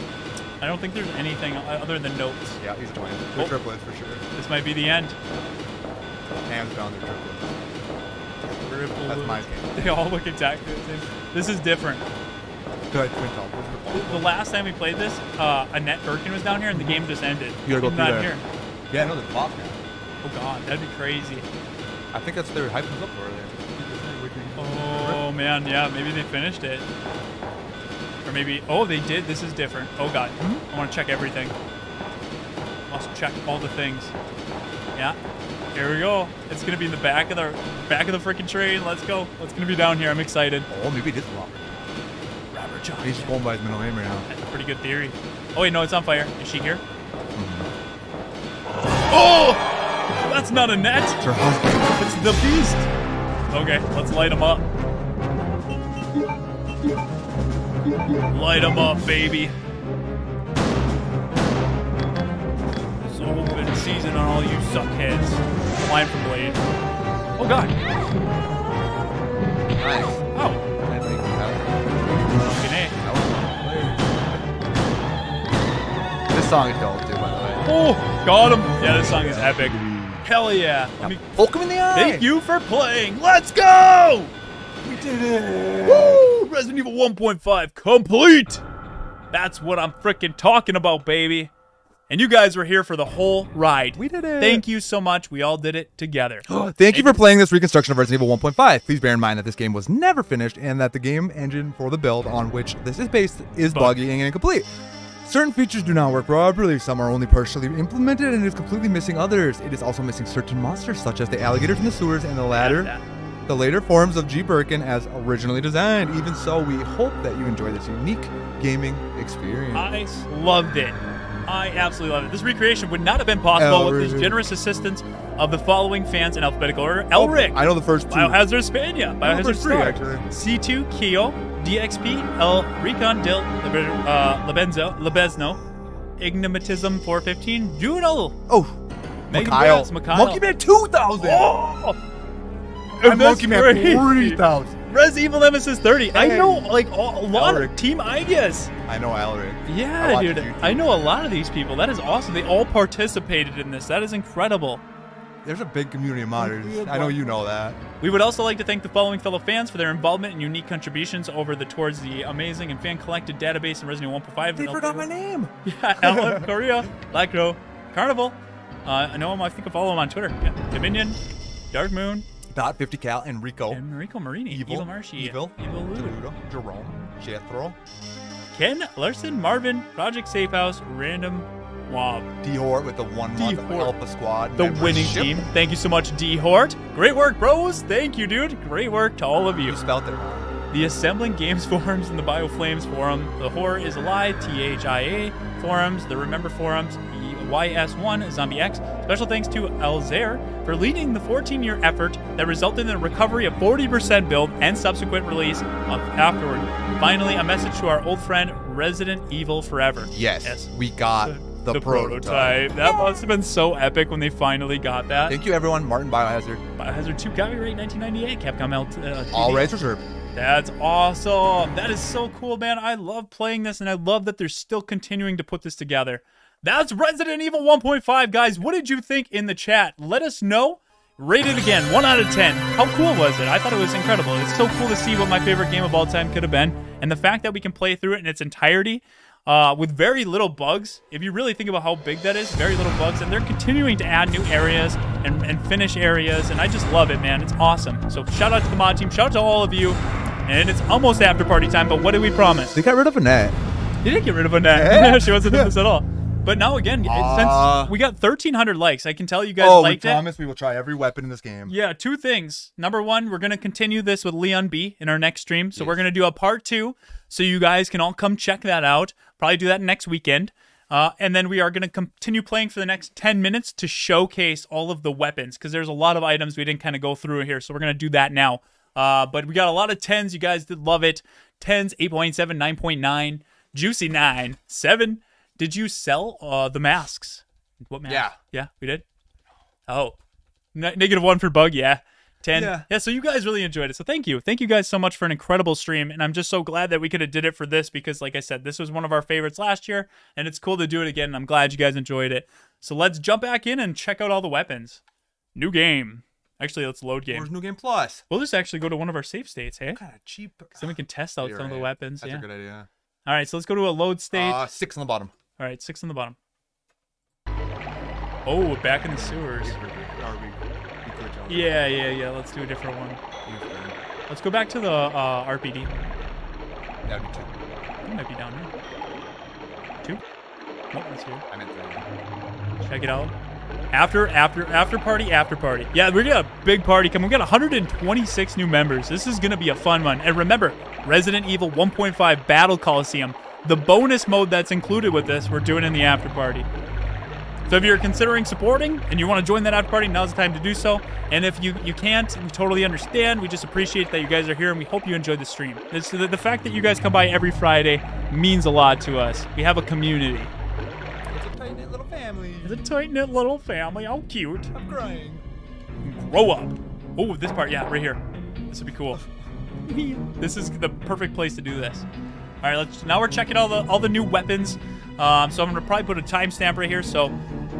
I don't think there's anything other than notes. Yeah, he's a twin. They're Oh. triplets for sure. This might be the end. Hands down, they're triplets. That's my game. They all look exactly the same. This is different. Good twin the last time we played this, uh, Annette Birkin was down here and the game just ended. You gotta go not there. here. Yeah, no, the boss now. Oh god, that'd be crazy. I think that's their they were up for. Oh man, yeah, maybe they finished it. Or maybe, oh, they did. This is different. Oh god, I want to check everything. Must check all the things. Yeah, here we go. It's gonna be in the back of the back of the freaking train. Let's go. It's gonna be down here. I'm excited. Oh, maybe it is Robert. Robert Johnson. He's just going by his middle name right now. That's a pretty good theory. Oh wait, no, it's on fire. Is she here? Mm-hmm. Oh, that's not Annette. It's her husband. It's the beast. Okay, let's light them up. Light them up, baby. It's open season on all you suckheads. Flying from Blade. Oh god. Nice. Oh. I think that Fucking A. was- This song is dope too, by the way. Oh, got him. Yeah, this song is epic. Hell yeah. Let me Poke him in the eye. thank you for playing. Let's go. We did it. Woo! Resident Evil 1.5 complete. That's what I'm freaking talking about, baby. And you guys were here for the whole ride. We did it. Thank you so much. We all did it together. Thank you for playing this reconstruction of Resident Evil 1.5. Please bear in mind that this game was never finished and that the game engine for the build on which this is based is Bug. buggy and incomplete. Certain features do not work properly, some are only partially implemented, and it is completely missing others. It is also missing certain monsters, such as the alligators in the sewers and the latter, the later forms of G. Birkin as originally designed. Even so, we hope that you enjoy this unique gaming experience. I loved it. I absolutely love it. This recreation would not have been possible with the generous assistance of the following fans in alphabetical order: Elric, I know the first two. Biohazard Spania, I know the Biohazard Star, actually. C2 Keo, DXP, El Recon Dil, uh, Lebenzo, Lebezno, Ignimatism 415, Doodle, Oh, Megan Mikhail. Mikhail. Monkey Man 2000. Oh! And that's Monkey Man 3000. Res Evil Nemesis 30. I know like a lot of team ideas. I know Alric. Yeah, watch dude. I know a lot of these people. That is awesome. They all participated in this. That is incredible. There's a big community of modders. I know you know that. We would also like to thank the following fellow fans for their involvement and unique contributions over the towards the amazing and fan collected database in Resident Evil 1.5. They forgot my name. Yeah, LF, Korea, Black Crow, Carnival. Uh, I know him. I think I follow him on Twitter. Yeah. Dominion, Dark Moon, Dot 50 cal Enrico, Rico. and Mariko Marini. Evil. Evil Marshy. Evil. Evil. Gerudo, Jerome. Jethro. Ken Larson, Marvin, Project Safe House, Random Wob. D-Hort with the one month Alpha Squad. The winning team. Thank you so much, D Hort. Great work, bros. Thank you, dude. Great work to all of you. You spelled it wrong. The Assembler Games forums and the BioFlames forum, the Horror is Alive THIA forums, the Remember forums, YS1 Zombie X. Special thanks to Elzair for leading the 14 year effort that resulted in the recovery of 40% build and subsequent release afterward. Finally, a message to our old friend Resident Evil Forever. Yes, Yes. we got the, prototype. That must have been so epic when they finally got that. Thank you, everyone. Martin Biohazard. Biohazard 2 copyright 1998, Capcom L- uh, All rights reserved. That's awesome. That is so cool, man. I love playing this, and I love that they're still continuing to put this together. That's Resident Evil 1.5, guys. What did you think in the chat? Let us know. Rate it again, 1 out of 10. How cool was it? I thought it was incredible. It's so cool to see what my favorite game of all time could have been. And the fact that we can play through it in its entirety uh, with very little bugs. If you really think about how big that is, very little bugs. And they're continuing to add new areas and, and finish areas. And I just love it, man. It's awesome. So shout out to the mod team. Shout out to all of you. And it's almost after party time, but what did we promise? They got rid of Annette. They didn't get rid of Annette. Yeah. she wasn't in this at all. But now again, it- Ah. since we got 1,300 likes, I can tell you guys Oh, we liked it. promise we will try every weapon in this game. Yeah, two things. Number one, we're going to continue this with Leon B in our next stream. So we're going to do a part two so you guys can all come check that out. Probably do that next weekend. Uh, and then we are going to continue playing for the next 10 minutes to showcase all of the weapons because there's a lot of items we didn't kind of go through here. So we're going to do that now. Uh, but we got a lot of 10s. You guys did love it. 10s, 8.7, 9.9, Juicy 9, 7. Did you sell uh, the masks? What mask? Yeah. Yeah, we did? Oh. Ne- negative one for bug, yeah. 10. Yeah. yeah, so you guys really enjoyed it. So thank you. Thank you guys so much for an incredible stream. And I'm just so glad that we could have did it for this because like I said, this was one of our favorites last year and it's cool to do it again. And I'm glad you guys enjoyed it. So let's jump back in and check out all the weapons. New game. Actually, let's load game. Where's New Game Plus? We'll just actually go to one of our safe states, hey? Kind of cheap. So then we can test out You're some of the weapons. That's yeah. a good idea. All right, so let's go to a load state. Uh, six on the bottom. All right, six on the bottom. Oh, back in the sewers. Yeah, yeah, yeah. Let's do a different one. Let's go back to the uh, RPD. That'd be two. It might be down here. Two? Nope, that's here. I meant three. Check it out. After, after, after party, after party. Yeah, we're got a big party coming. We got 126 new members. This is gonna be a fun one. And remember, Resident Evil 1.5 Battle Coliseum. The bonus mode that's included with this, we're doing in the after party. So if you're considering supporting and you want to join that after party, now's the time to do so. And if you, you can't, we totally understand. We just appreciate that you guys are here and we hope you enjoyed the stream. It's, the, the fact that you guys come by every Friday means a lot to us. We have a community. It's a tight knit little family. It's a tight knit little family. How cute. I'm crying. Grow up. Oh, this part, yeah, right here. This would be cool. this is the perfect place to do this. All right, let's. Now we're checking all the all the new weapons. Um, so I'm gonna probably put a timestamp right here. So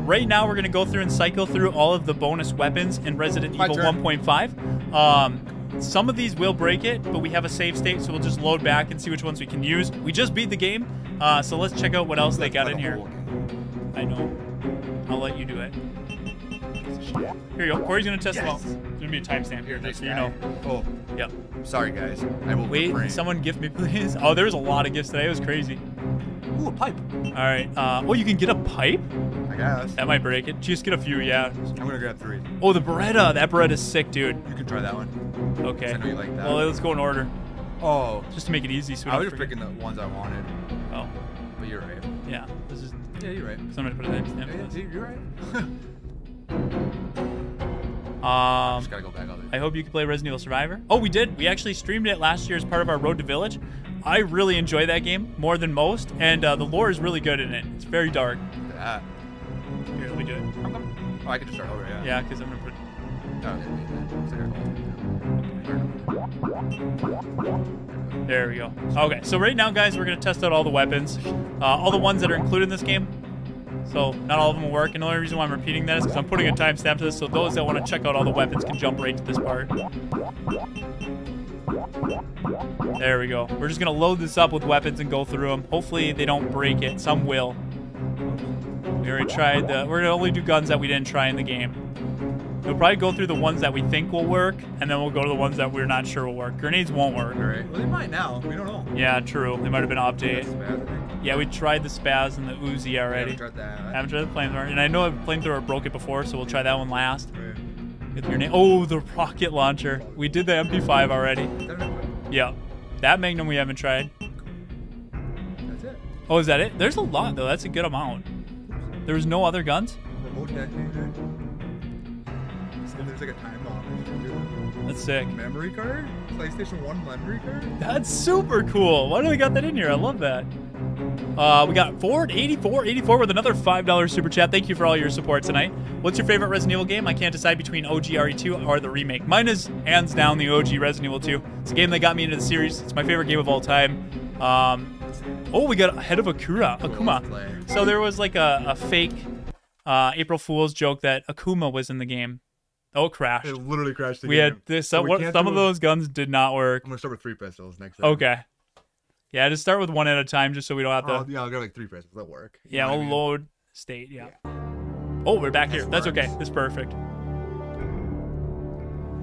right now we're gonna go through and cycle through all of the bonus weapons in Resident My Evil 1.5. Um, some of these will break it, but we have a save state, so we'll just load back and see which ones we can use. We just beat the game, uh, so let's check out what else they got in here. I know. I'll let you do it. Here you go. Corey's gonna test them out. Yes. There's gonna be a timestamp here, just so you know. Oh, Yep. sorry guys. I will Wait, refrain. someone gift me, please. Oh, there was a lot of gifts today. It was crazy. Ooh, a pipe. All right. Uh, oh, you can get a pipe? I guess. That might break it. Just get a few, yeah. I'm gonna grab three. Oh, the Beretta. That Beretta's sick, dude. You can try that one. Okay. I know you like that. Well, let's go in order, Oh, just to make it easy. So I was just forget. picking the ones I wanted, Oh, but you're right. yeah. This is. Yeah, you're right. Somebody put a timestamp. Yeah, for yeah, this. see, you're right. Um, just gotta go back out I hope you can play Resident Evil Survivor. Oh, we did. We actually streamed it last year as part of our Road to Village. I really enjoy that game more than most, and uh, the lore is really good in it. It's very dark. That. Here, let me do it. Oh, I can just start over. Yeah. Yeah, because I'm gonna put. Oh. There we go. Okay, so right now, guys, we're gonna test out all the weapons, uh, all the ones that are included in this game. So not all of them will work, and the only reason why I'm repeating that is because I'm putting a timestamp to this, so those that want to check out all the weapons can jump right to this part. There we go. We're just gonna load this up with weapons and go through them. Hopefully they don't break it. Some will. We already tried the. We're gonna only do guns that we didn't try in the game. We'll probably go through the ones that we think will work, and then we'll go to the ones that we're not sure will work. Grenades won't work. All right. Well, they might now. We don't know. Yeah, true. They might have been updated. I. Yeah, we tried the Spaz and the Uzi I already. haven't tried that. Haven't tried the flamethrower, and I know a flamethrower broke it before, so we'll try that one last. Oh, right. With your name. Oh, the rocket launcher. We did the MP5 already. Is that it? Yeah, that Magnum we haven't tried. That's it. Oh, is that it? There's a lot though. That's a good amount. There was no other guns. Remote detonator. Like a time bomb. and shit, too. That's sick. Memory card? PlayStation 1 memory card? That's super cool. Why do they got that in here? I love that. Uh, we got Ford 8484 with another $5 super chat. Thank you for all your support tonight. What's your favorite Resident Evil game? I can't decide between OG RE2 or the remake. Mine is hands down the OG Resident Evil 2. It's a game that got me into the series. It's my favorite game of all time. Um, oh, we got Head of Akura, Akuma. So there was like a, a fake uh, April Fool's joke that Akuma was in the game. Oh, it crashed. It literally crashed the We game. had this. So Some, we what, some of those guns did not work. I'm gonna start with three pistols next time. Okay. Yeah, just start with one at a time, just so we don't have to. Oh, yeah, I'll go like three pistols. That'll work. You yeah, know what I we'll load state. Yeah. Oh, we're back here. That's okay. works. That's perfect.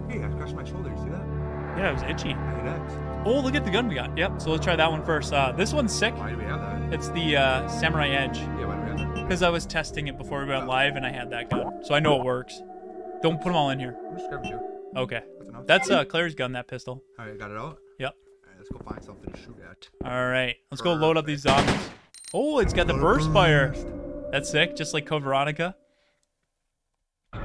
Hey, I scratched my shoulder. You see that? Yeah, it was itchy. I hit X. Oh, look at the gun we got. Yep. So let's try that one first. Uh, this one's sick. Why do we have that? It's the uh, Samurai Edge Yeah, why do we have that? because I was testing it before we went live, and I had that gun, so I know it works. Don't put them all in here. I'm just grabbing two. Okay. That's enough. That's uh, Claire's gun. That pistol. All right, got it out. Yep. All right, let's go find something to shoot at. All right. Let's go load up these zombies. Oh, it's got the burst fire. That's sick, just like Code Veronica. All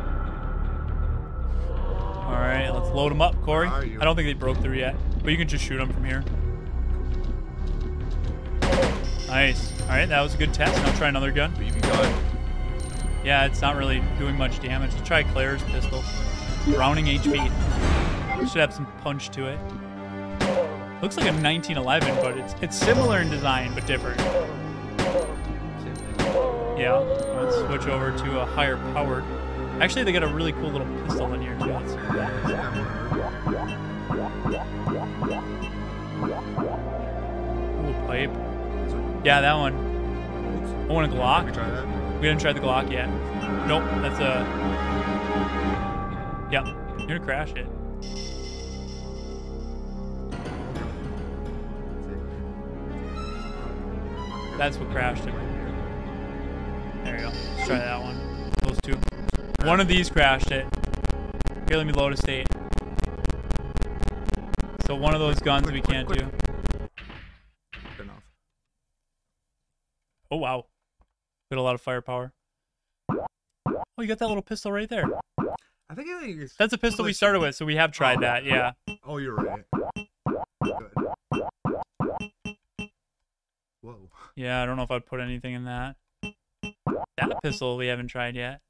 right, let's load them up, Corey. Where are you? I don't think they broke through yet, but you can just shoot them from here. Nice. All right, that was a good test. Now try another gun. Be good. Yeah, it's not really doing much damage. Let's try Claire's pistol. Browning HP. Should have some punch to it. Looks like a 1911, but it's it's similar in design but different. Yeah, let's switch over to a higher powered. Actually, they got a really cool little pistol in here too. Let's see. Ooh, pipe. Yeah, that one. I want a Glock. We didn't try the Glock yet. Nope, that's a. Yep, you're gonna crash it. That's what crashed it. There you go. Let's try that one. Those two. One of these crashed it. Here, let me load a state. So one of those guns we Quick, quick, can't quick. do. Oh wow, got a lot of firepower. Oh, you got that little pistol right there. I think. That's a pistol we started with, so we have tried that. Yeah. Oh, you're right. Good. Whoa. Yeah, I don't know if I'd put anything in that. That pistol we haven't tried yet.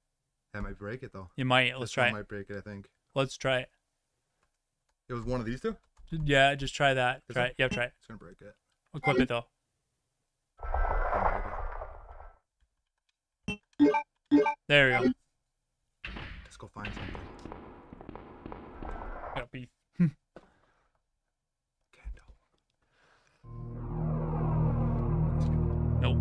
That might break it though. You might. Let's This try it. might break it. I think. Let's try it. It was one of these two. Yeah, just try that. Try it. Yeah, try it. It's gonna break it. Equip it though. There we go. Let's go find something. Got beef. Candle. Nope.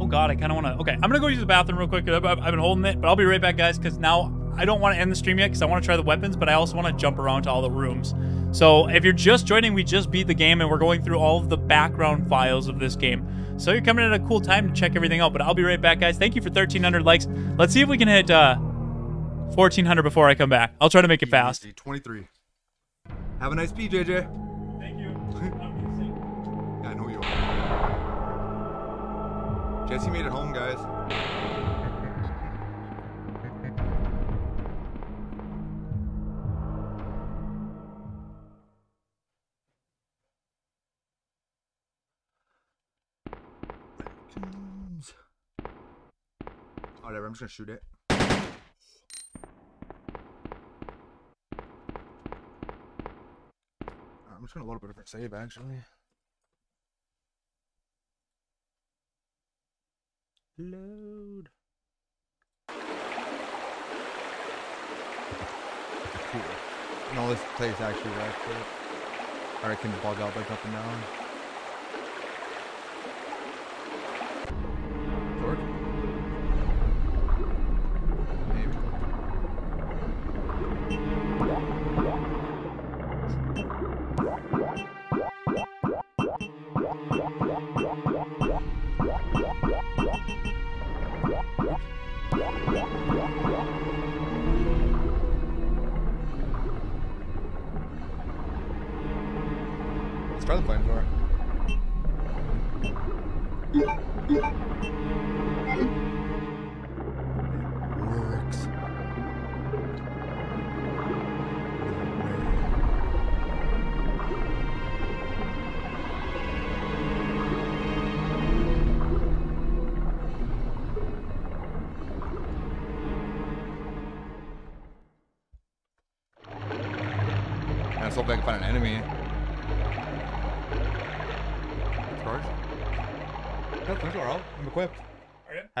Oh god, I kind of want to. Okay, I'm gonna go use the bathroom real quick. I've, I've been holding it, but I'll be right back, guys, because now I don't want to end the stream yet because I want to try the weapons, but I also want to jump around to all the rooms. So if you're just joining, we just beat the game and we're going through all of the background files of this game. So you're coming at a cool time to check everything out. But I'll be right back, guys. Thank you for 1,300 likes. Let's see if we can hit uh, 1,400 before I come back. I'll try to make it fast. 23. Have a nice pee, JJ. Thank you. Yeah, I know you are. Jesse made it home, guys. Whatever, I'm just gonna shoot it. I'm just gonna load up a different save actually. Load. Cool. No, this place actually wrecked it. Or it can bug out like up and down.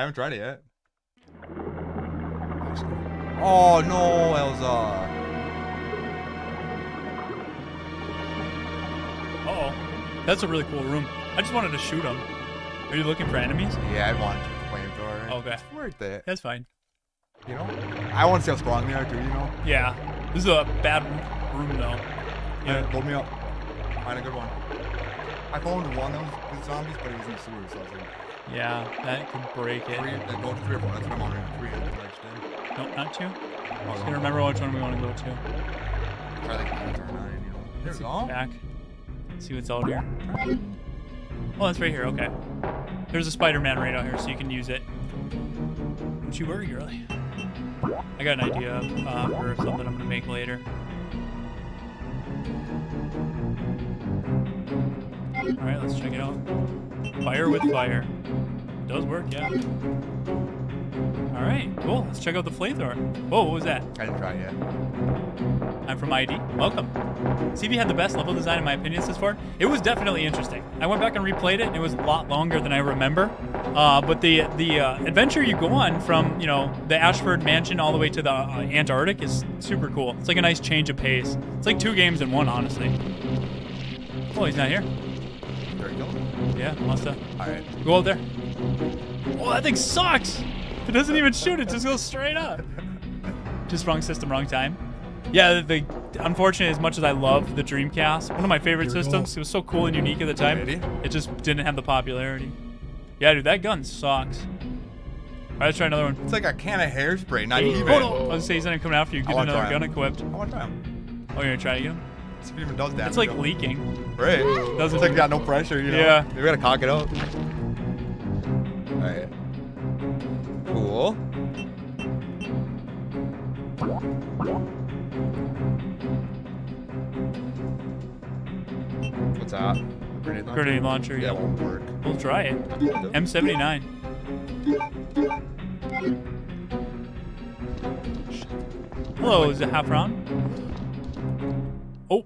Haven't tried it yet. Oh no, Elza. Uh oh. That's a really cool room. I just wanted to shoot them. Are you looking for enemies? Yeah, I want to flamethrower. Okay. It's worth it. That's fine. You know? I want to see how strong they are too, you know? Yeah. This is a bad room though. Yeah. Load me up. Find a good one. I found one that was with zombies, but he was in the sewer, so I was like, Yeah, that could break three, it. then go to three or four. That's what I'm on right. Three and charged in. Nope, not two. Oh, Just gonna remember which one we want to go to. Try like eight or nine, you know? There we go. Back. See what's out here. Oh, that's right here. Okay. There's a Spider-Man right out here, so you can use it. Don't you worry, girlie. I got an idea uh, for something I'm gonna make later. All right, let's check it out. Fire with fire. Does work, yeah. All right, cool. Let's check out the flamethrower. Whoa, what was that? I didn't try it yet. I'm from ID. Welcome. CV had the best level design in my opinion so far. It was definitely interesting. I went back and replayed it, and it was a lot longer than I remember. Uh, but the the uh, adventure you go on from you know the Ashford Mansion all the way to the uh, Antarctic is super cool. It's like a nice change of pace. It's like two games in one, honestly. Oh, he's not here. There you go. Yeah, must have. All right. Go out there. Oh, that thing sucks. It doesn't even shoot. It just goes straight up. Just wrong system, wrong time. Yeah, the, the unfortunately, as much as I love the Dreamcast, one of my favorite go. systems. It was so cool and unique at the time. Ready? It just didn't have the popularity. Yeah, dude, that gun sucks. All right, let's try another one. It's like a can of hairspray, not Oh even. no! I was gonna say he's not coming after you. Get another gun him. equipped. I want to try him. Oh, you're gonna try again? See if it even does that. It's like leaking. Right. Doesn't- it's like got no pressure, you know? Yeah. We gotta cock it up. Alright. Cool. What's that? Grenade launcher? Grenade launcher. Yeah, Yeah, won't work. we'll try it. M79. Hello, is it half round? Oh,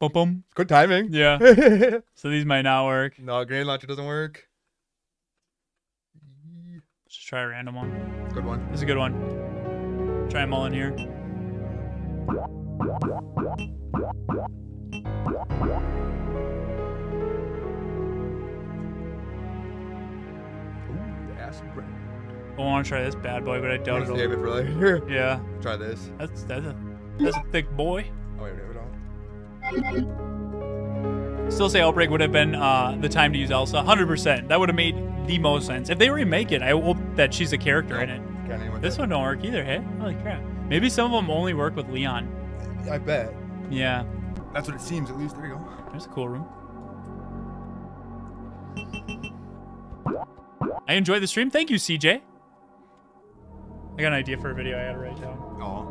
bum bum. Good timing. Yeah. So these might not work. no, grenade launcher doesn't work. Try a random one. Good one. This is a good one. Try them all in here. Ooh, acid. I want to try this bad boy, but I doubt it'll. save it for later. Yeah, Try this. that's that's a that's a thick boy. Oh, wait, we have it on. Still say Outbreak would have been uh, the time to use Elza. 100%. That would have made the most sense. If they remake it, I hope that she's a character in it. This one don't work either, hey? Holy crap. Maybe some of them only work with Leon. I bet. Yeah, That's what it seems, at least. There you go. there's a cool room. I enjoyed the stream. Thank you, CJ. I got an idea for a video I gotta write down. Oh.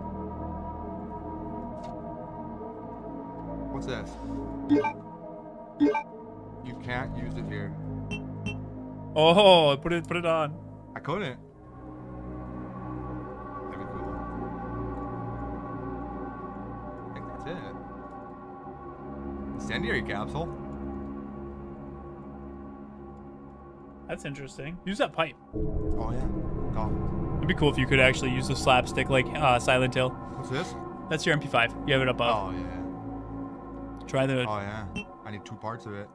What's this? You can't use it here. Oh, put it put it on. I couldn't. That'd be cool. I think that's it. Incendiary capsule. That's interesting. Use that pipe. Oh yeah. Oh. It'd be cool if you could actually use the slapstick like uh, Silent Hill. What's this? That's your MP5. You have it above. Oh yeah. Try the. Oh yeah. Need two parts of it.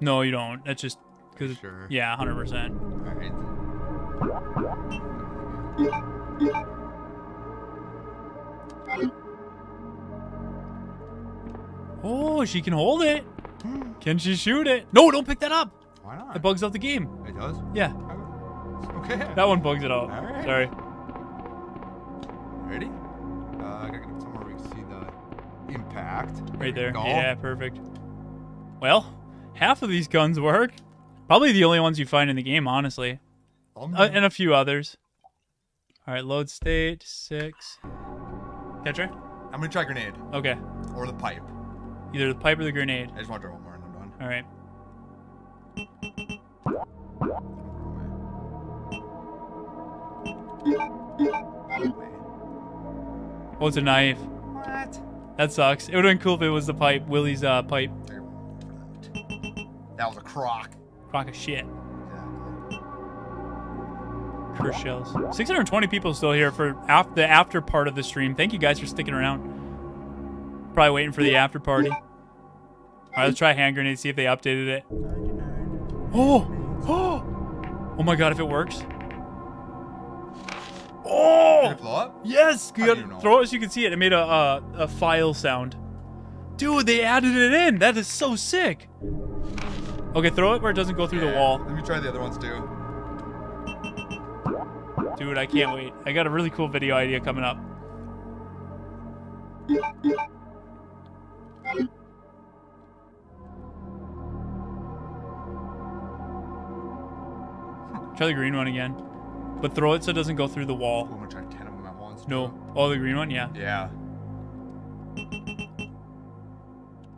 No, you don't. That's just because. Sure. Yeah, hundred percent. Alright. Oh, she can hold it. Can she shoot it? No, don't pick that up. Why not? It bugs out the game. It does? Yeah, Okay. that one bugs it out. Alright. Sorry. Ready? Uh, impact. Right we there. Yeah, perfect. Well, half of these guns work. Probably the only ones you find in the game, honestly. Um, Uh, and a few others. All right, load state six. Catcher? I'm gonna try grenade Okay. or the pipe. Either the pipe or the grenade. I just want to throw one more and I'm done. All right. Oh, it's a knife. What? That sucks. It would have been cool if it was the pipe, Willie's uh, pipe. That was a crock. Crock of shit. Exactly. Shells. 620 people still here for af- the after part of the stream. Thank you guys for sticking around. Probably waiting for the after party. All right, let's try hand grenade. See if they updated it. Oh, oh, oh my god! If it works. Oh! Did Oh, it blow up? yes! You gotta throw it so you can see it. It made a, a a file sound. Dude, they added it in. That is so sick. Okay, throw it where it doesn't go through the wall. Let me try the other ones too. Dude, I can't wait. I got a really cool video idea coming up. Try the green one again. But throw it so it doesn't go through the Oh, wall. I'm gonna try ten of them at once. No. Oh, the green one? Yeah. Yeah.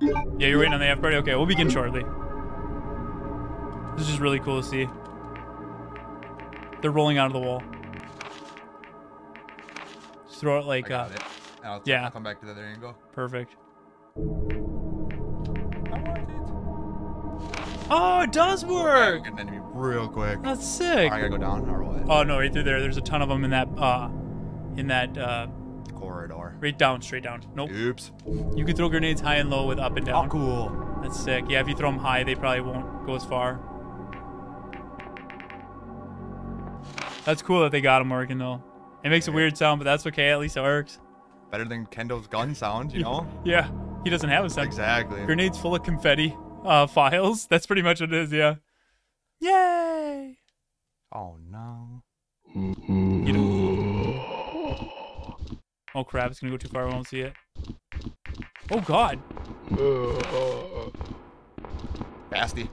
Yeah, you're waiting on the F party? Okay, we'll begin shortly. This is just really cool to see. They're rolling out of the wall. Just throw it like, uh, it. I'll, yeah. I'll come back to the other angle. perfect. I want it. Oh, it does work! enemy real quick. That's sick. I gotta go down or what? Oh no, right through there. There's a ton of them in that, uh, in that, uh, Corridor. right down, straight down. Nope. Oops. You can throw grenades high and low with up and down. Oh, cool. That's sick. Yeah, if you throw them high, they probably won't go as far. That's cool that they got them working though. It makes a weird sound, but that's okay. At least it works. Better than Kendo's gun sound, you know? Yeah, he doesn't have a sound. exactly. Grenades full of confetti uh, files. That's pretty much what it is. Yeah. Yay! Oh no. You know. Oh crap! It's gonna go too far. I won't see it. Oh god! Basti.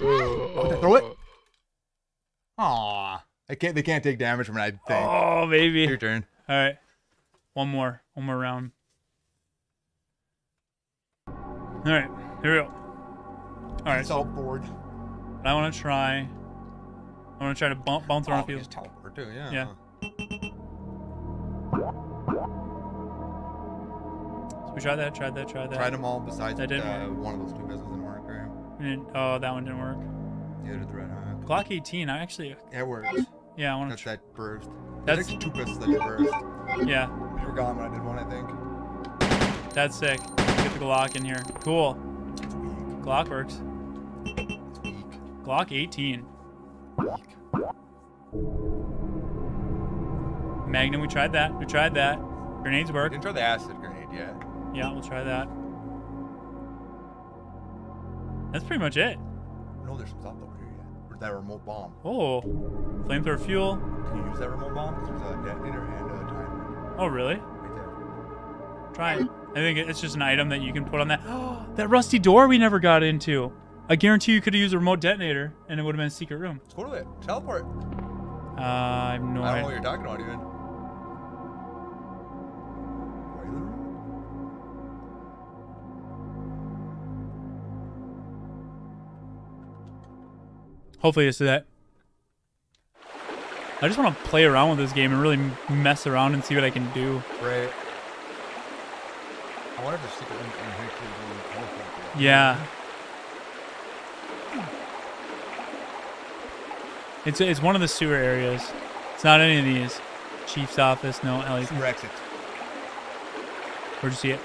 Oh, did I throw it? Aw. I can't they can't take damage from it, I think. Oh baby. Your turn. All right. One more. One more round. All right. Here we go. All right. So board. I want to try. I want to try to bump, bounce around Oh, the you field. just teleport too, yeah. Yeah. So we tried that. Tried that. Tried that. Tried them all besides That didn't uh, one of those two missiles didn't work, right? Oh, that one didn't work. Neither did the red hawk. Glock 18. I actually. It works. Yeah, I want That's to. that burst. That's- That's two pistols that you burst. Yeah, You were gone when I did one, I think. that's sick. Get the Glock in here. Cool. Glock works. Glock 18. Weak. Magnum. We tried that. We tried that. Grenades work. didn't try the acid grenade yet. Yeah, we'll try that. That's pretty much it. No, there's some stuff over here yet. Where's that remote bomb? Oh, flamethrower fuel. Can you use that remote bomb? 'Cause there's a detonator and a timer Oh, really? right there. Try it. I think it's just an item that you can put on that. that rusty door we never got into. I guarantee you could have used a remote detonator and it would have been a secret room. Let's go to it. Teleport. Uh, I have no I don't know idea. what you're talking about even. Room? Hopefully it's that. I just want to play around with this game and really mess around and see what I can do. Right. I wonder if there's secret rooms in here too. where you teleport. Yeah. It's it's one of the sewer areas. It's not any of these. Chief's office, no. Ellie's. Sewer exit. Where'd you see it?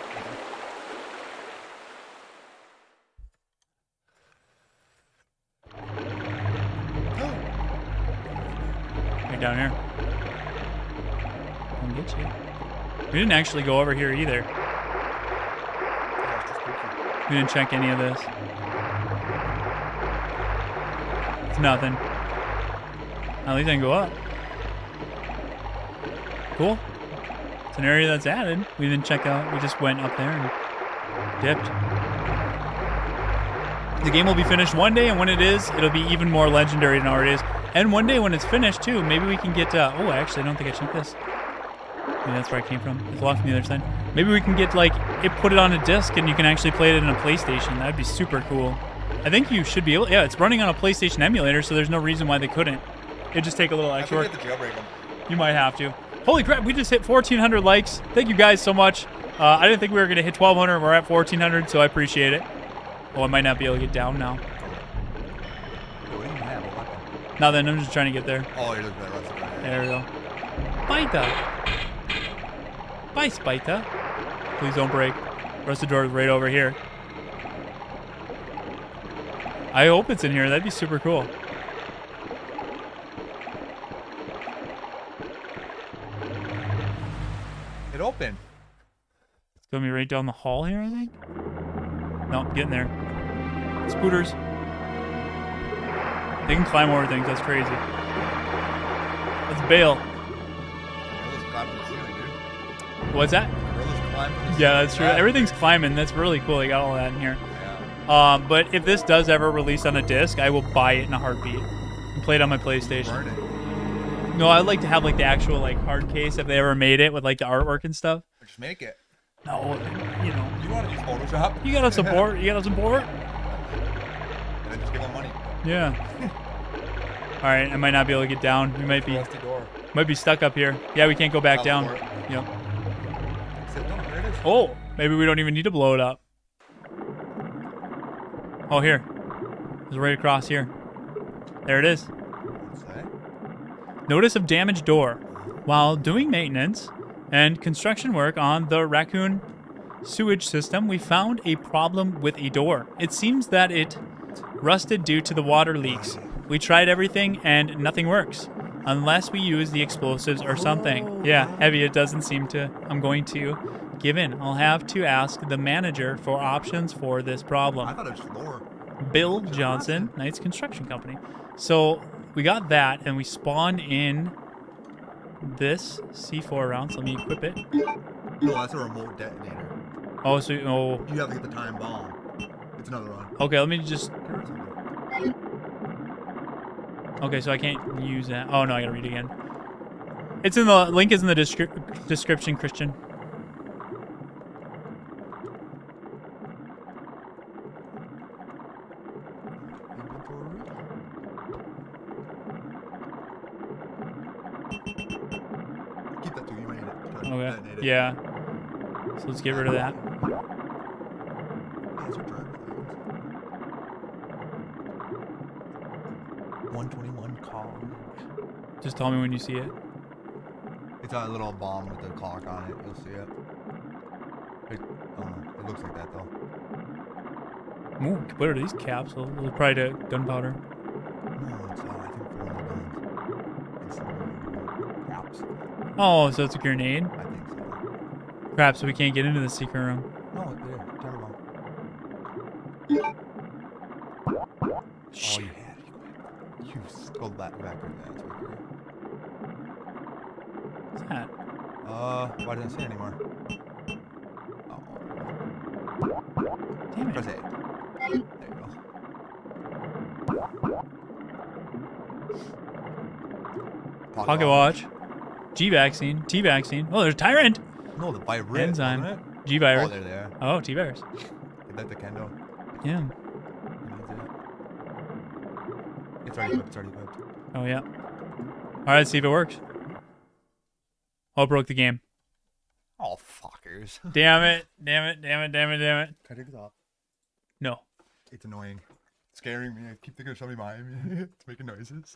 Right down here. Come get you. We didn't actually go over here either. Yeah, it's just spooky. We didn't check any of this. It's nothing. At least I can go up. Cool. It's an area that's added. We didn't check out. We just went up there and dipped. The game will be finished one day, and when it is, it'll be even more legendary than already is. And one day when it's finished too, maybe we can get. Uh, oh, actually, I don't think I checked this. Maybe that's where I came from. It's locked from the other side. Maybe we can get like it put it on a disc and you can actually play it in a PlayStation. That'd be super cool. I think you should be able. Yeah, it's running on a PlayStation emulator, so there's no reason why they couldn't. It'd just take a little extra work. we have to jailbreak them. You might have to. Holy crap, we just hit 1,400 likes. Thank you guys so much. Uh, I didn't think we were going to hit 1,200. We're at 1,400, so I appreciate it. Oh, I might not be able to get down now. Wait, what do you have? A weapon? Now then, I'm just trying to get there. Oh, you're looking at guy. There we go. Spita. Bye, Spita. Please don't break. Rusted door is right over here. I hope it's in here. That'd be super cool. It opened. It's gonna be right down the hall here, I think. No, get in there. Scooters. They can climb over things. That's crazy. Let's bail. Gorillas climb from the ceiling. What's that? Gorillas climb from the Yeah, that's true. Everything's climbing. That's really cool. They got all that in here. Yeah. Um, but if this does ever release on a disc, I will buy it in a heartbeat and play it on my PlayStation. No, I'd like to have like the actual like hard case if they ever made it with like the artwork and stuff. Or just make it. No, you know, You want to use Photoshop? you gotta support. You gotta support. And then just give them money. Yeah. All right, I might not be able to get down. We might be might be stuck up here. Yeah, we can't go back down. Yep. Except, no, there it is. Oh, maybe we don't even need to blow it up. Oh, here. It's right across here. There it is. Notice of damaged door. While doing maintenance and construction work on the Raccoon sewage system, we found a problem with a door. It seems that it rusted due to the water leaks. We tried everything and nothing works. Unless we use the explosives or something. Yeah, heavy, it doesn't seem to. I'm going to give in. I'll have to ask the manager for options for this problem. I thought it was floor. Bill Johnson, Knights Construction Company. So we got that, and we spawned in this C4 round. So let me equip it. No, that's a remote detonator. Oh, so oh, You have to get the time bomb. It's another one. okay. Let me just. Here or something. Okay, so I can't use that. Oh no, I gotta read it again. It's in the link is in the descri- description, Christian. Inventory. Keep that too. You might need it. to Okay. Yeah. So let's get rid of that. Yeah, it's your driver's 121 college. Just tell me when you see it. It's a little bomb with the clock on it. You'll see it. It. It looks like that though. Ooh, what are these caps? They'll, they'll probably gunpowder. No, it's uh, I think one of the guns. It's caps. Oh, so it's a grenade? I think so. Crap, so we can't get into the secret room. No, there. Timer bomb. Oh, you had it. You s- go back back right there. It's right there. What's that? Uh, why didn't it say anymore? Oh, Damn press it. A. There you go. Pocket watch. G vaccine. T vaccine. Oh, there's Tyrant. No, the virus. Enzyme. Wasn't it? G Oh, virus. they're there. Oh, T virus. Give that to Kendo. Yeah. He needs it. It's already equipped. It's already equipped. Oh, yeah. All right, let's see if it works. Oh, broke the game. Oh, fuckers. Damn it. Damn it. Damn it. Damn it. Damn it. Can I take this off? No. It's annoying. It's scaring me. I keep thinking of somebody behind me. it's making noises.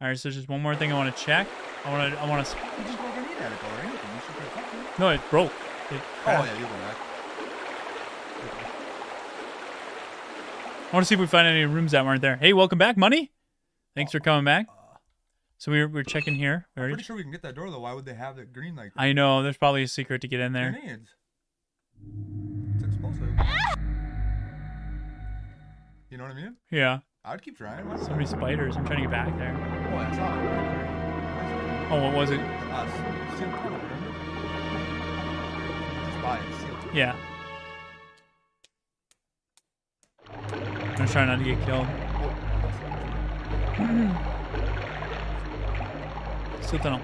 All right, so just one more thing I want to check. I want to. I want to. You just broke a at it or anything. You should fucking. No, it broke. It Oh, yeah, you go back. I want to see if we find any rooms that weren't there. Hey, welcome back, Money. Thanks for coming back. So we're, we're checking here. We I'm pretty sure we can get that door though. Why would they have that green like I know there's probably a secret to get in there. grenades? It's explosive. You know what I mean? Yeah. I would keep trying. So many spiders. I'm trying to get back there. Oh, that's not right. Oh, what was it? Uh, s- sealed? Just buy it, sealed. Yeah. I'm trying not to get killed. Still tunnel.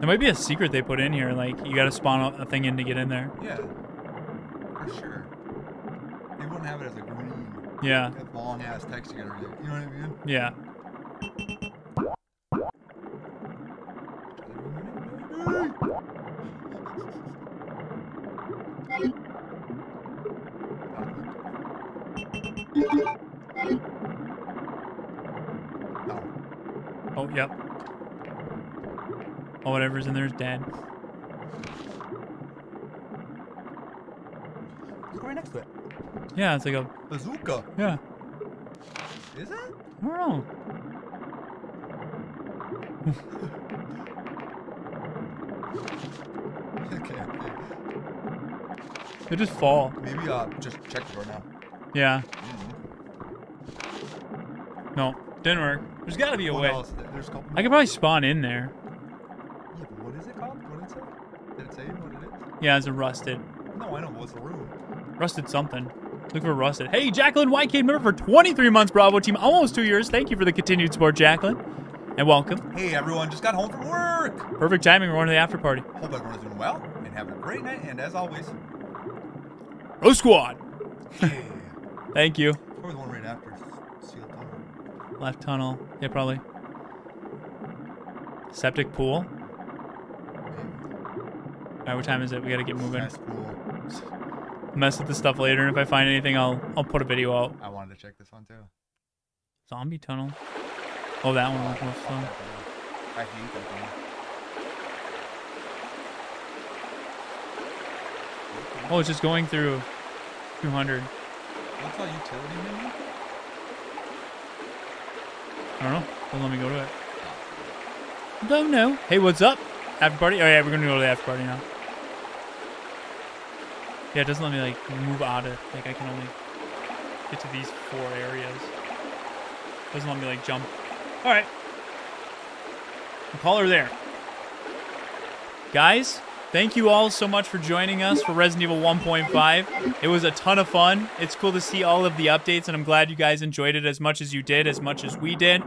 There might be a secret they put in here, like you gotta spawn a thing in to get in there. Yeah, for sure. Wouldn't have it as a green, Yeah, that long ass text you gotta read. You know what I mean? yeah. Oh, Oh, yep. Oh, whatever's in there is dead. look right next to it. Yeah, it's like a Bazooka. yeah. Is it? I don't know. okay, okay. They just fall. Maybe uh, just check the door now. Yeah. Mm-hmm. No, didn't work. There's got to be a What way. else? There's a couple. I could probably spawn in there. Yeah, but what is it called? What did it say? Did it say what it is? Yeah, it's a rusted. No, I don't know. What's the room? Rusted something. Look for rusted. Hey, Jacqueline YK member for 23 months, Bravo team, almost two years. Thank you for the continued support, Jacqueline. And welcome. Hey, everyone, just got home from work. Perfect timing. We're going to the after party. Hope everyone is doing well and having a great night. And as always, ROE Squad. yeah. Thank you. Probably the one right after s- sealed tunnel. Left tunnel. Yeah, probably. Septic pool. All right, what time is it? We got to get moving mess with this stuff later. And if I find anything, I'll I'll put a video out. I wanted to check this one too. Zombie tunnel. Oh, that one was fun. I hate that one. Oh, it's just going through 200. What's that utility menu? I don't know. Don't let me go to it. Oh, don't know. Hey, what's up? After party? Oh yeah, we're gonna go to the after party now. Yeah, it doesn't let me like move out of like I can only get to these four areas. Doesn't let me like jump. All right. Call her there. Guys, thank you all so much for joining us for Resident Evil 1.5. It was a ton of fun. It's cool to see all of the updates, and I'm glad you guys enjoyed it as much as you did, as much as we did.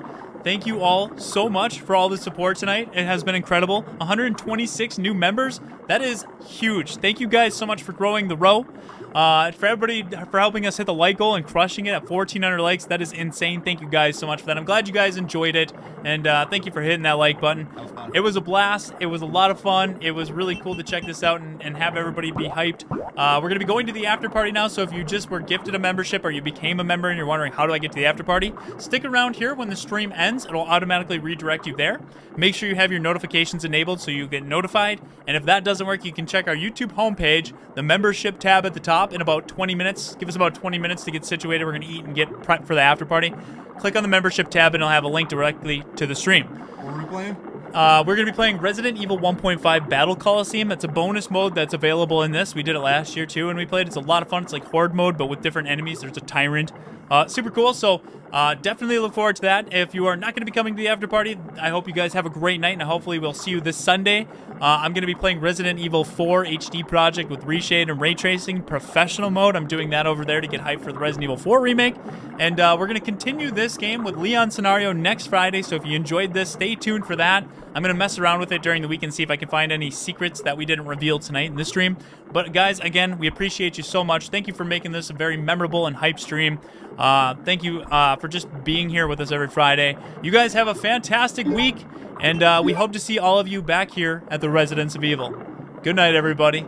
Thank you all so much for all the support tonight. It has been incredible. 126 new members. That is huge. Thank you guys so much for growing the ROE. Uh, for everybody for helping us hit the like goal and crushing it at 1,400 likes. That is insane. Thank you guys so much for that. I'm glad you guys enjoyed it, and uh, thank you for hitting that like button. That was fun. It was a blast. It was a lot of fun. It was really cool to check this out and, and have everybody be hyped. Uh, we're going to be going to the after party now, so if you just were gifted a membership or you became a member and you're wondering how do I get to the after party, stick around here when the stream ends. It'll automatically redirect you there. Make sure you have your notifications enabled so you get notified. And if that doesn't work, you can check our YouTube homepage, the membership tab at the top in about 20 minutes. Give us about 20 minutes to get situated. We're going to eat and get prepped for the after party. Click on the membership tab and it'll have a link directly to the stream. What were we playing? Uh, we're going to be playing Resident Evil 1.5 Battle Coliseum. It's a bonus mode that's available in this. We did it last year too, and we played. It's a lot of fun. It's like Horde mode, but with different enemies. There's a Tyrant. Uh, super cool. So uh, definitely look forward to that. If you are not going to be coming to the after party, I hope you guys have a great night, and hopefully we'll see you this Sunday. Uh, I'm going to be playing Resident Evil 4 HD Project with reshade and ray tracing professional mode. I'm doing that over there to get hyped for the Resident Evil 4 remake, and uh, we're going to continue this game with Leon scenario next Friday. So if you enjoyed this, stay tuned for that. I'm going to mess around with it during the week and see if I can find any secrets that we didn't reveal tonight in this stream. But guys, again, we appreciate you so much. Thank you for making this a very memorable and hype stream. Uh, thank you uh, for just being here with us every Friday. You guys have a fantastic week, and uh, we hope to see all of you back here at the Residence of Evil. Good night, everybody.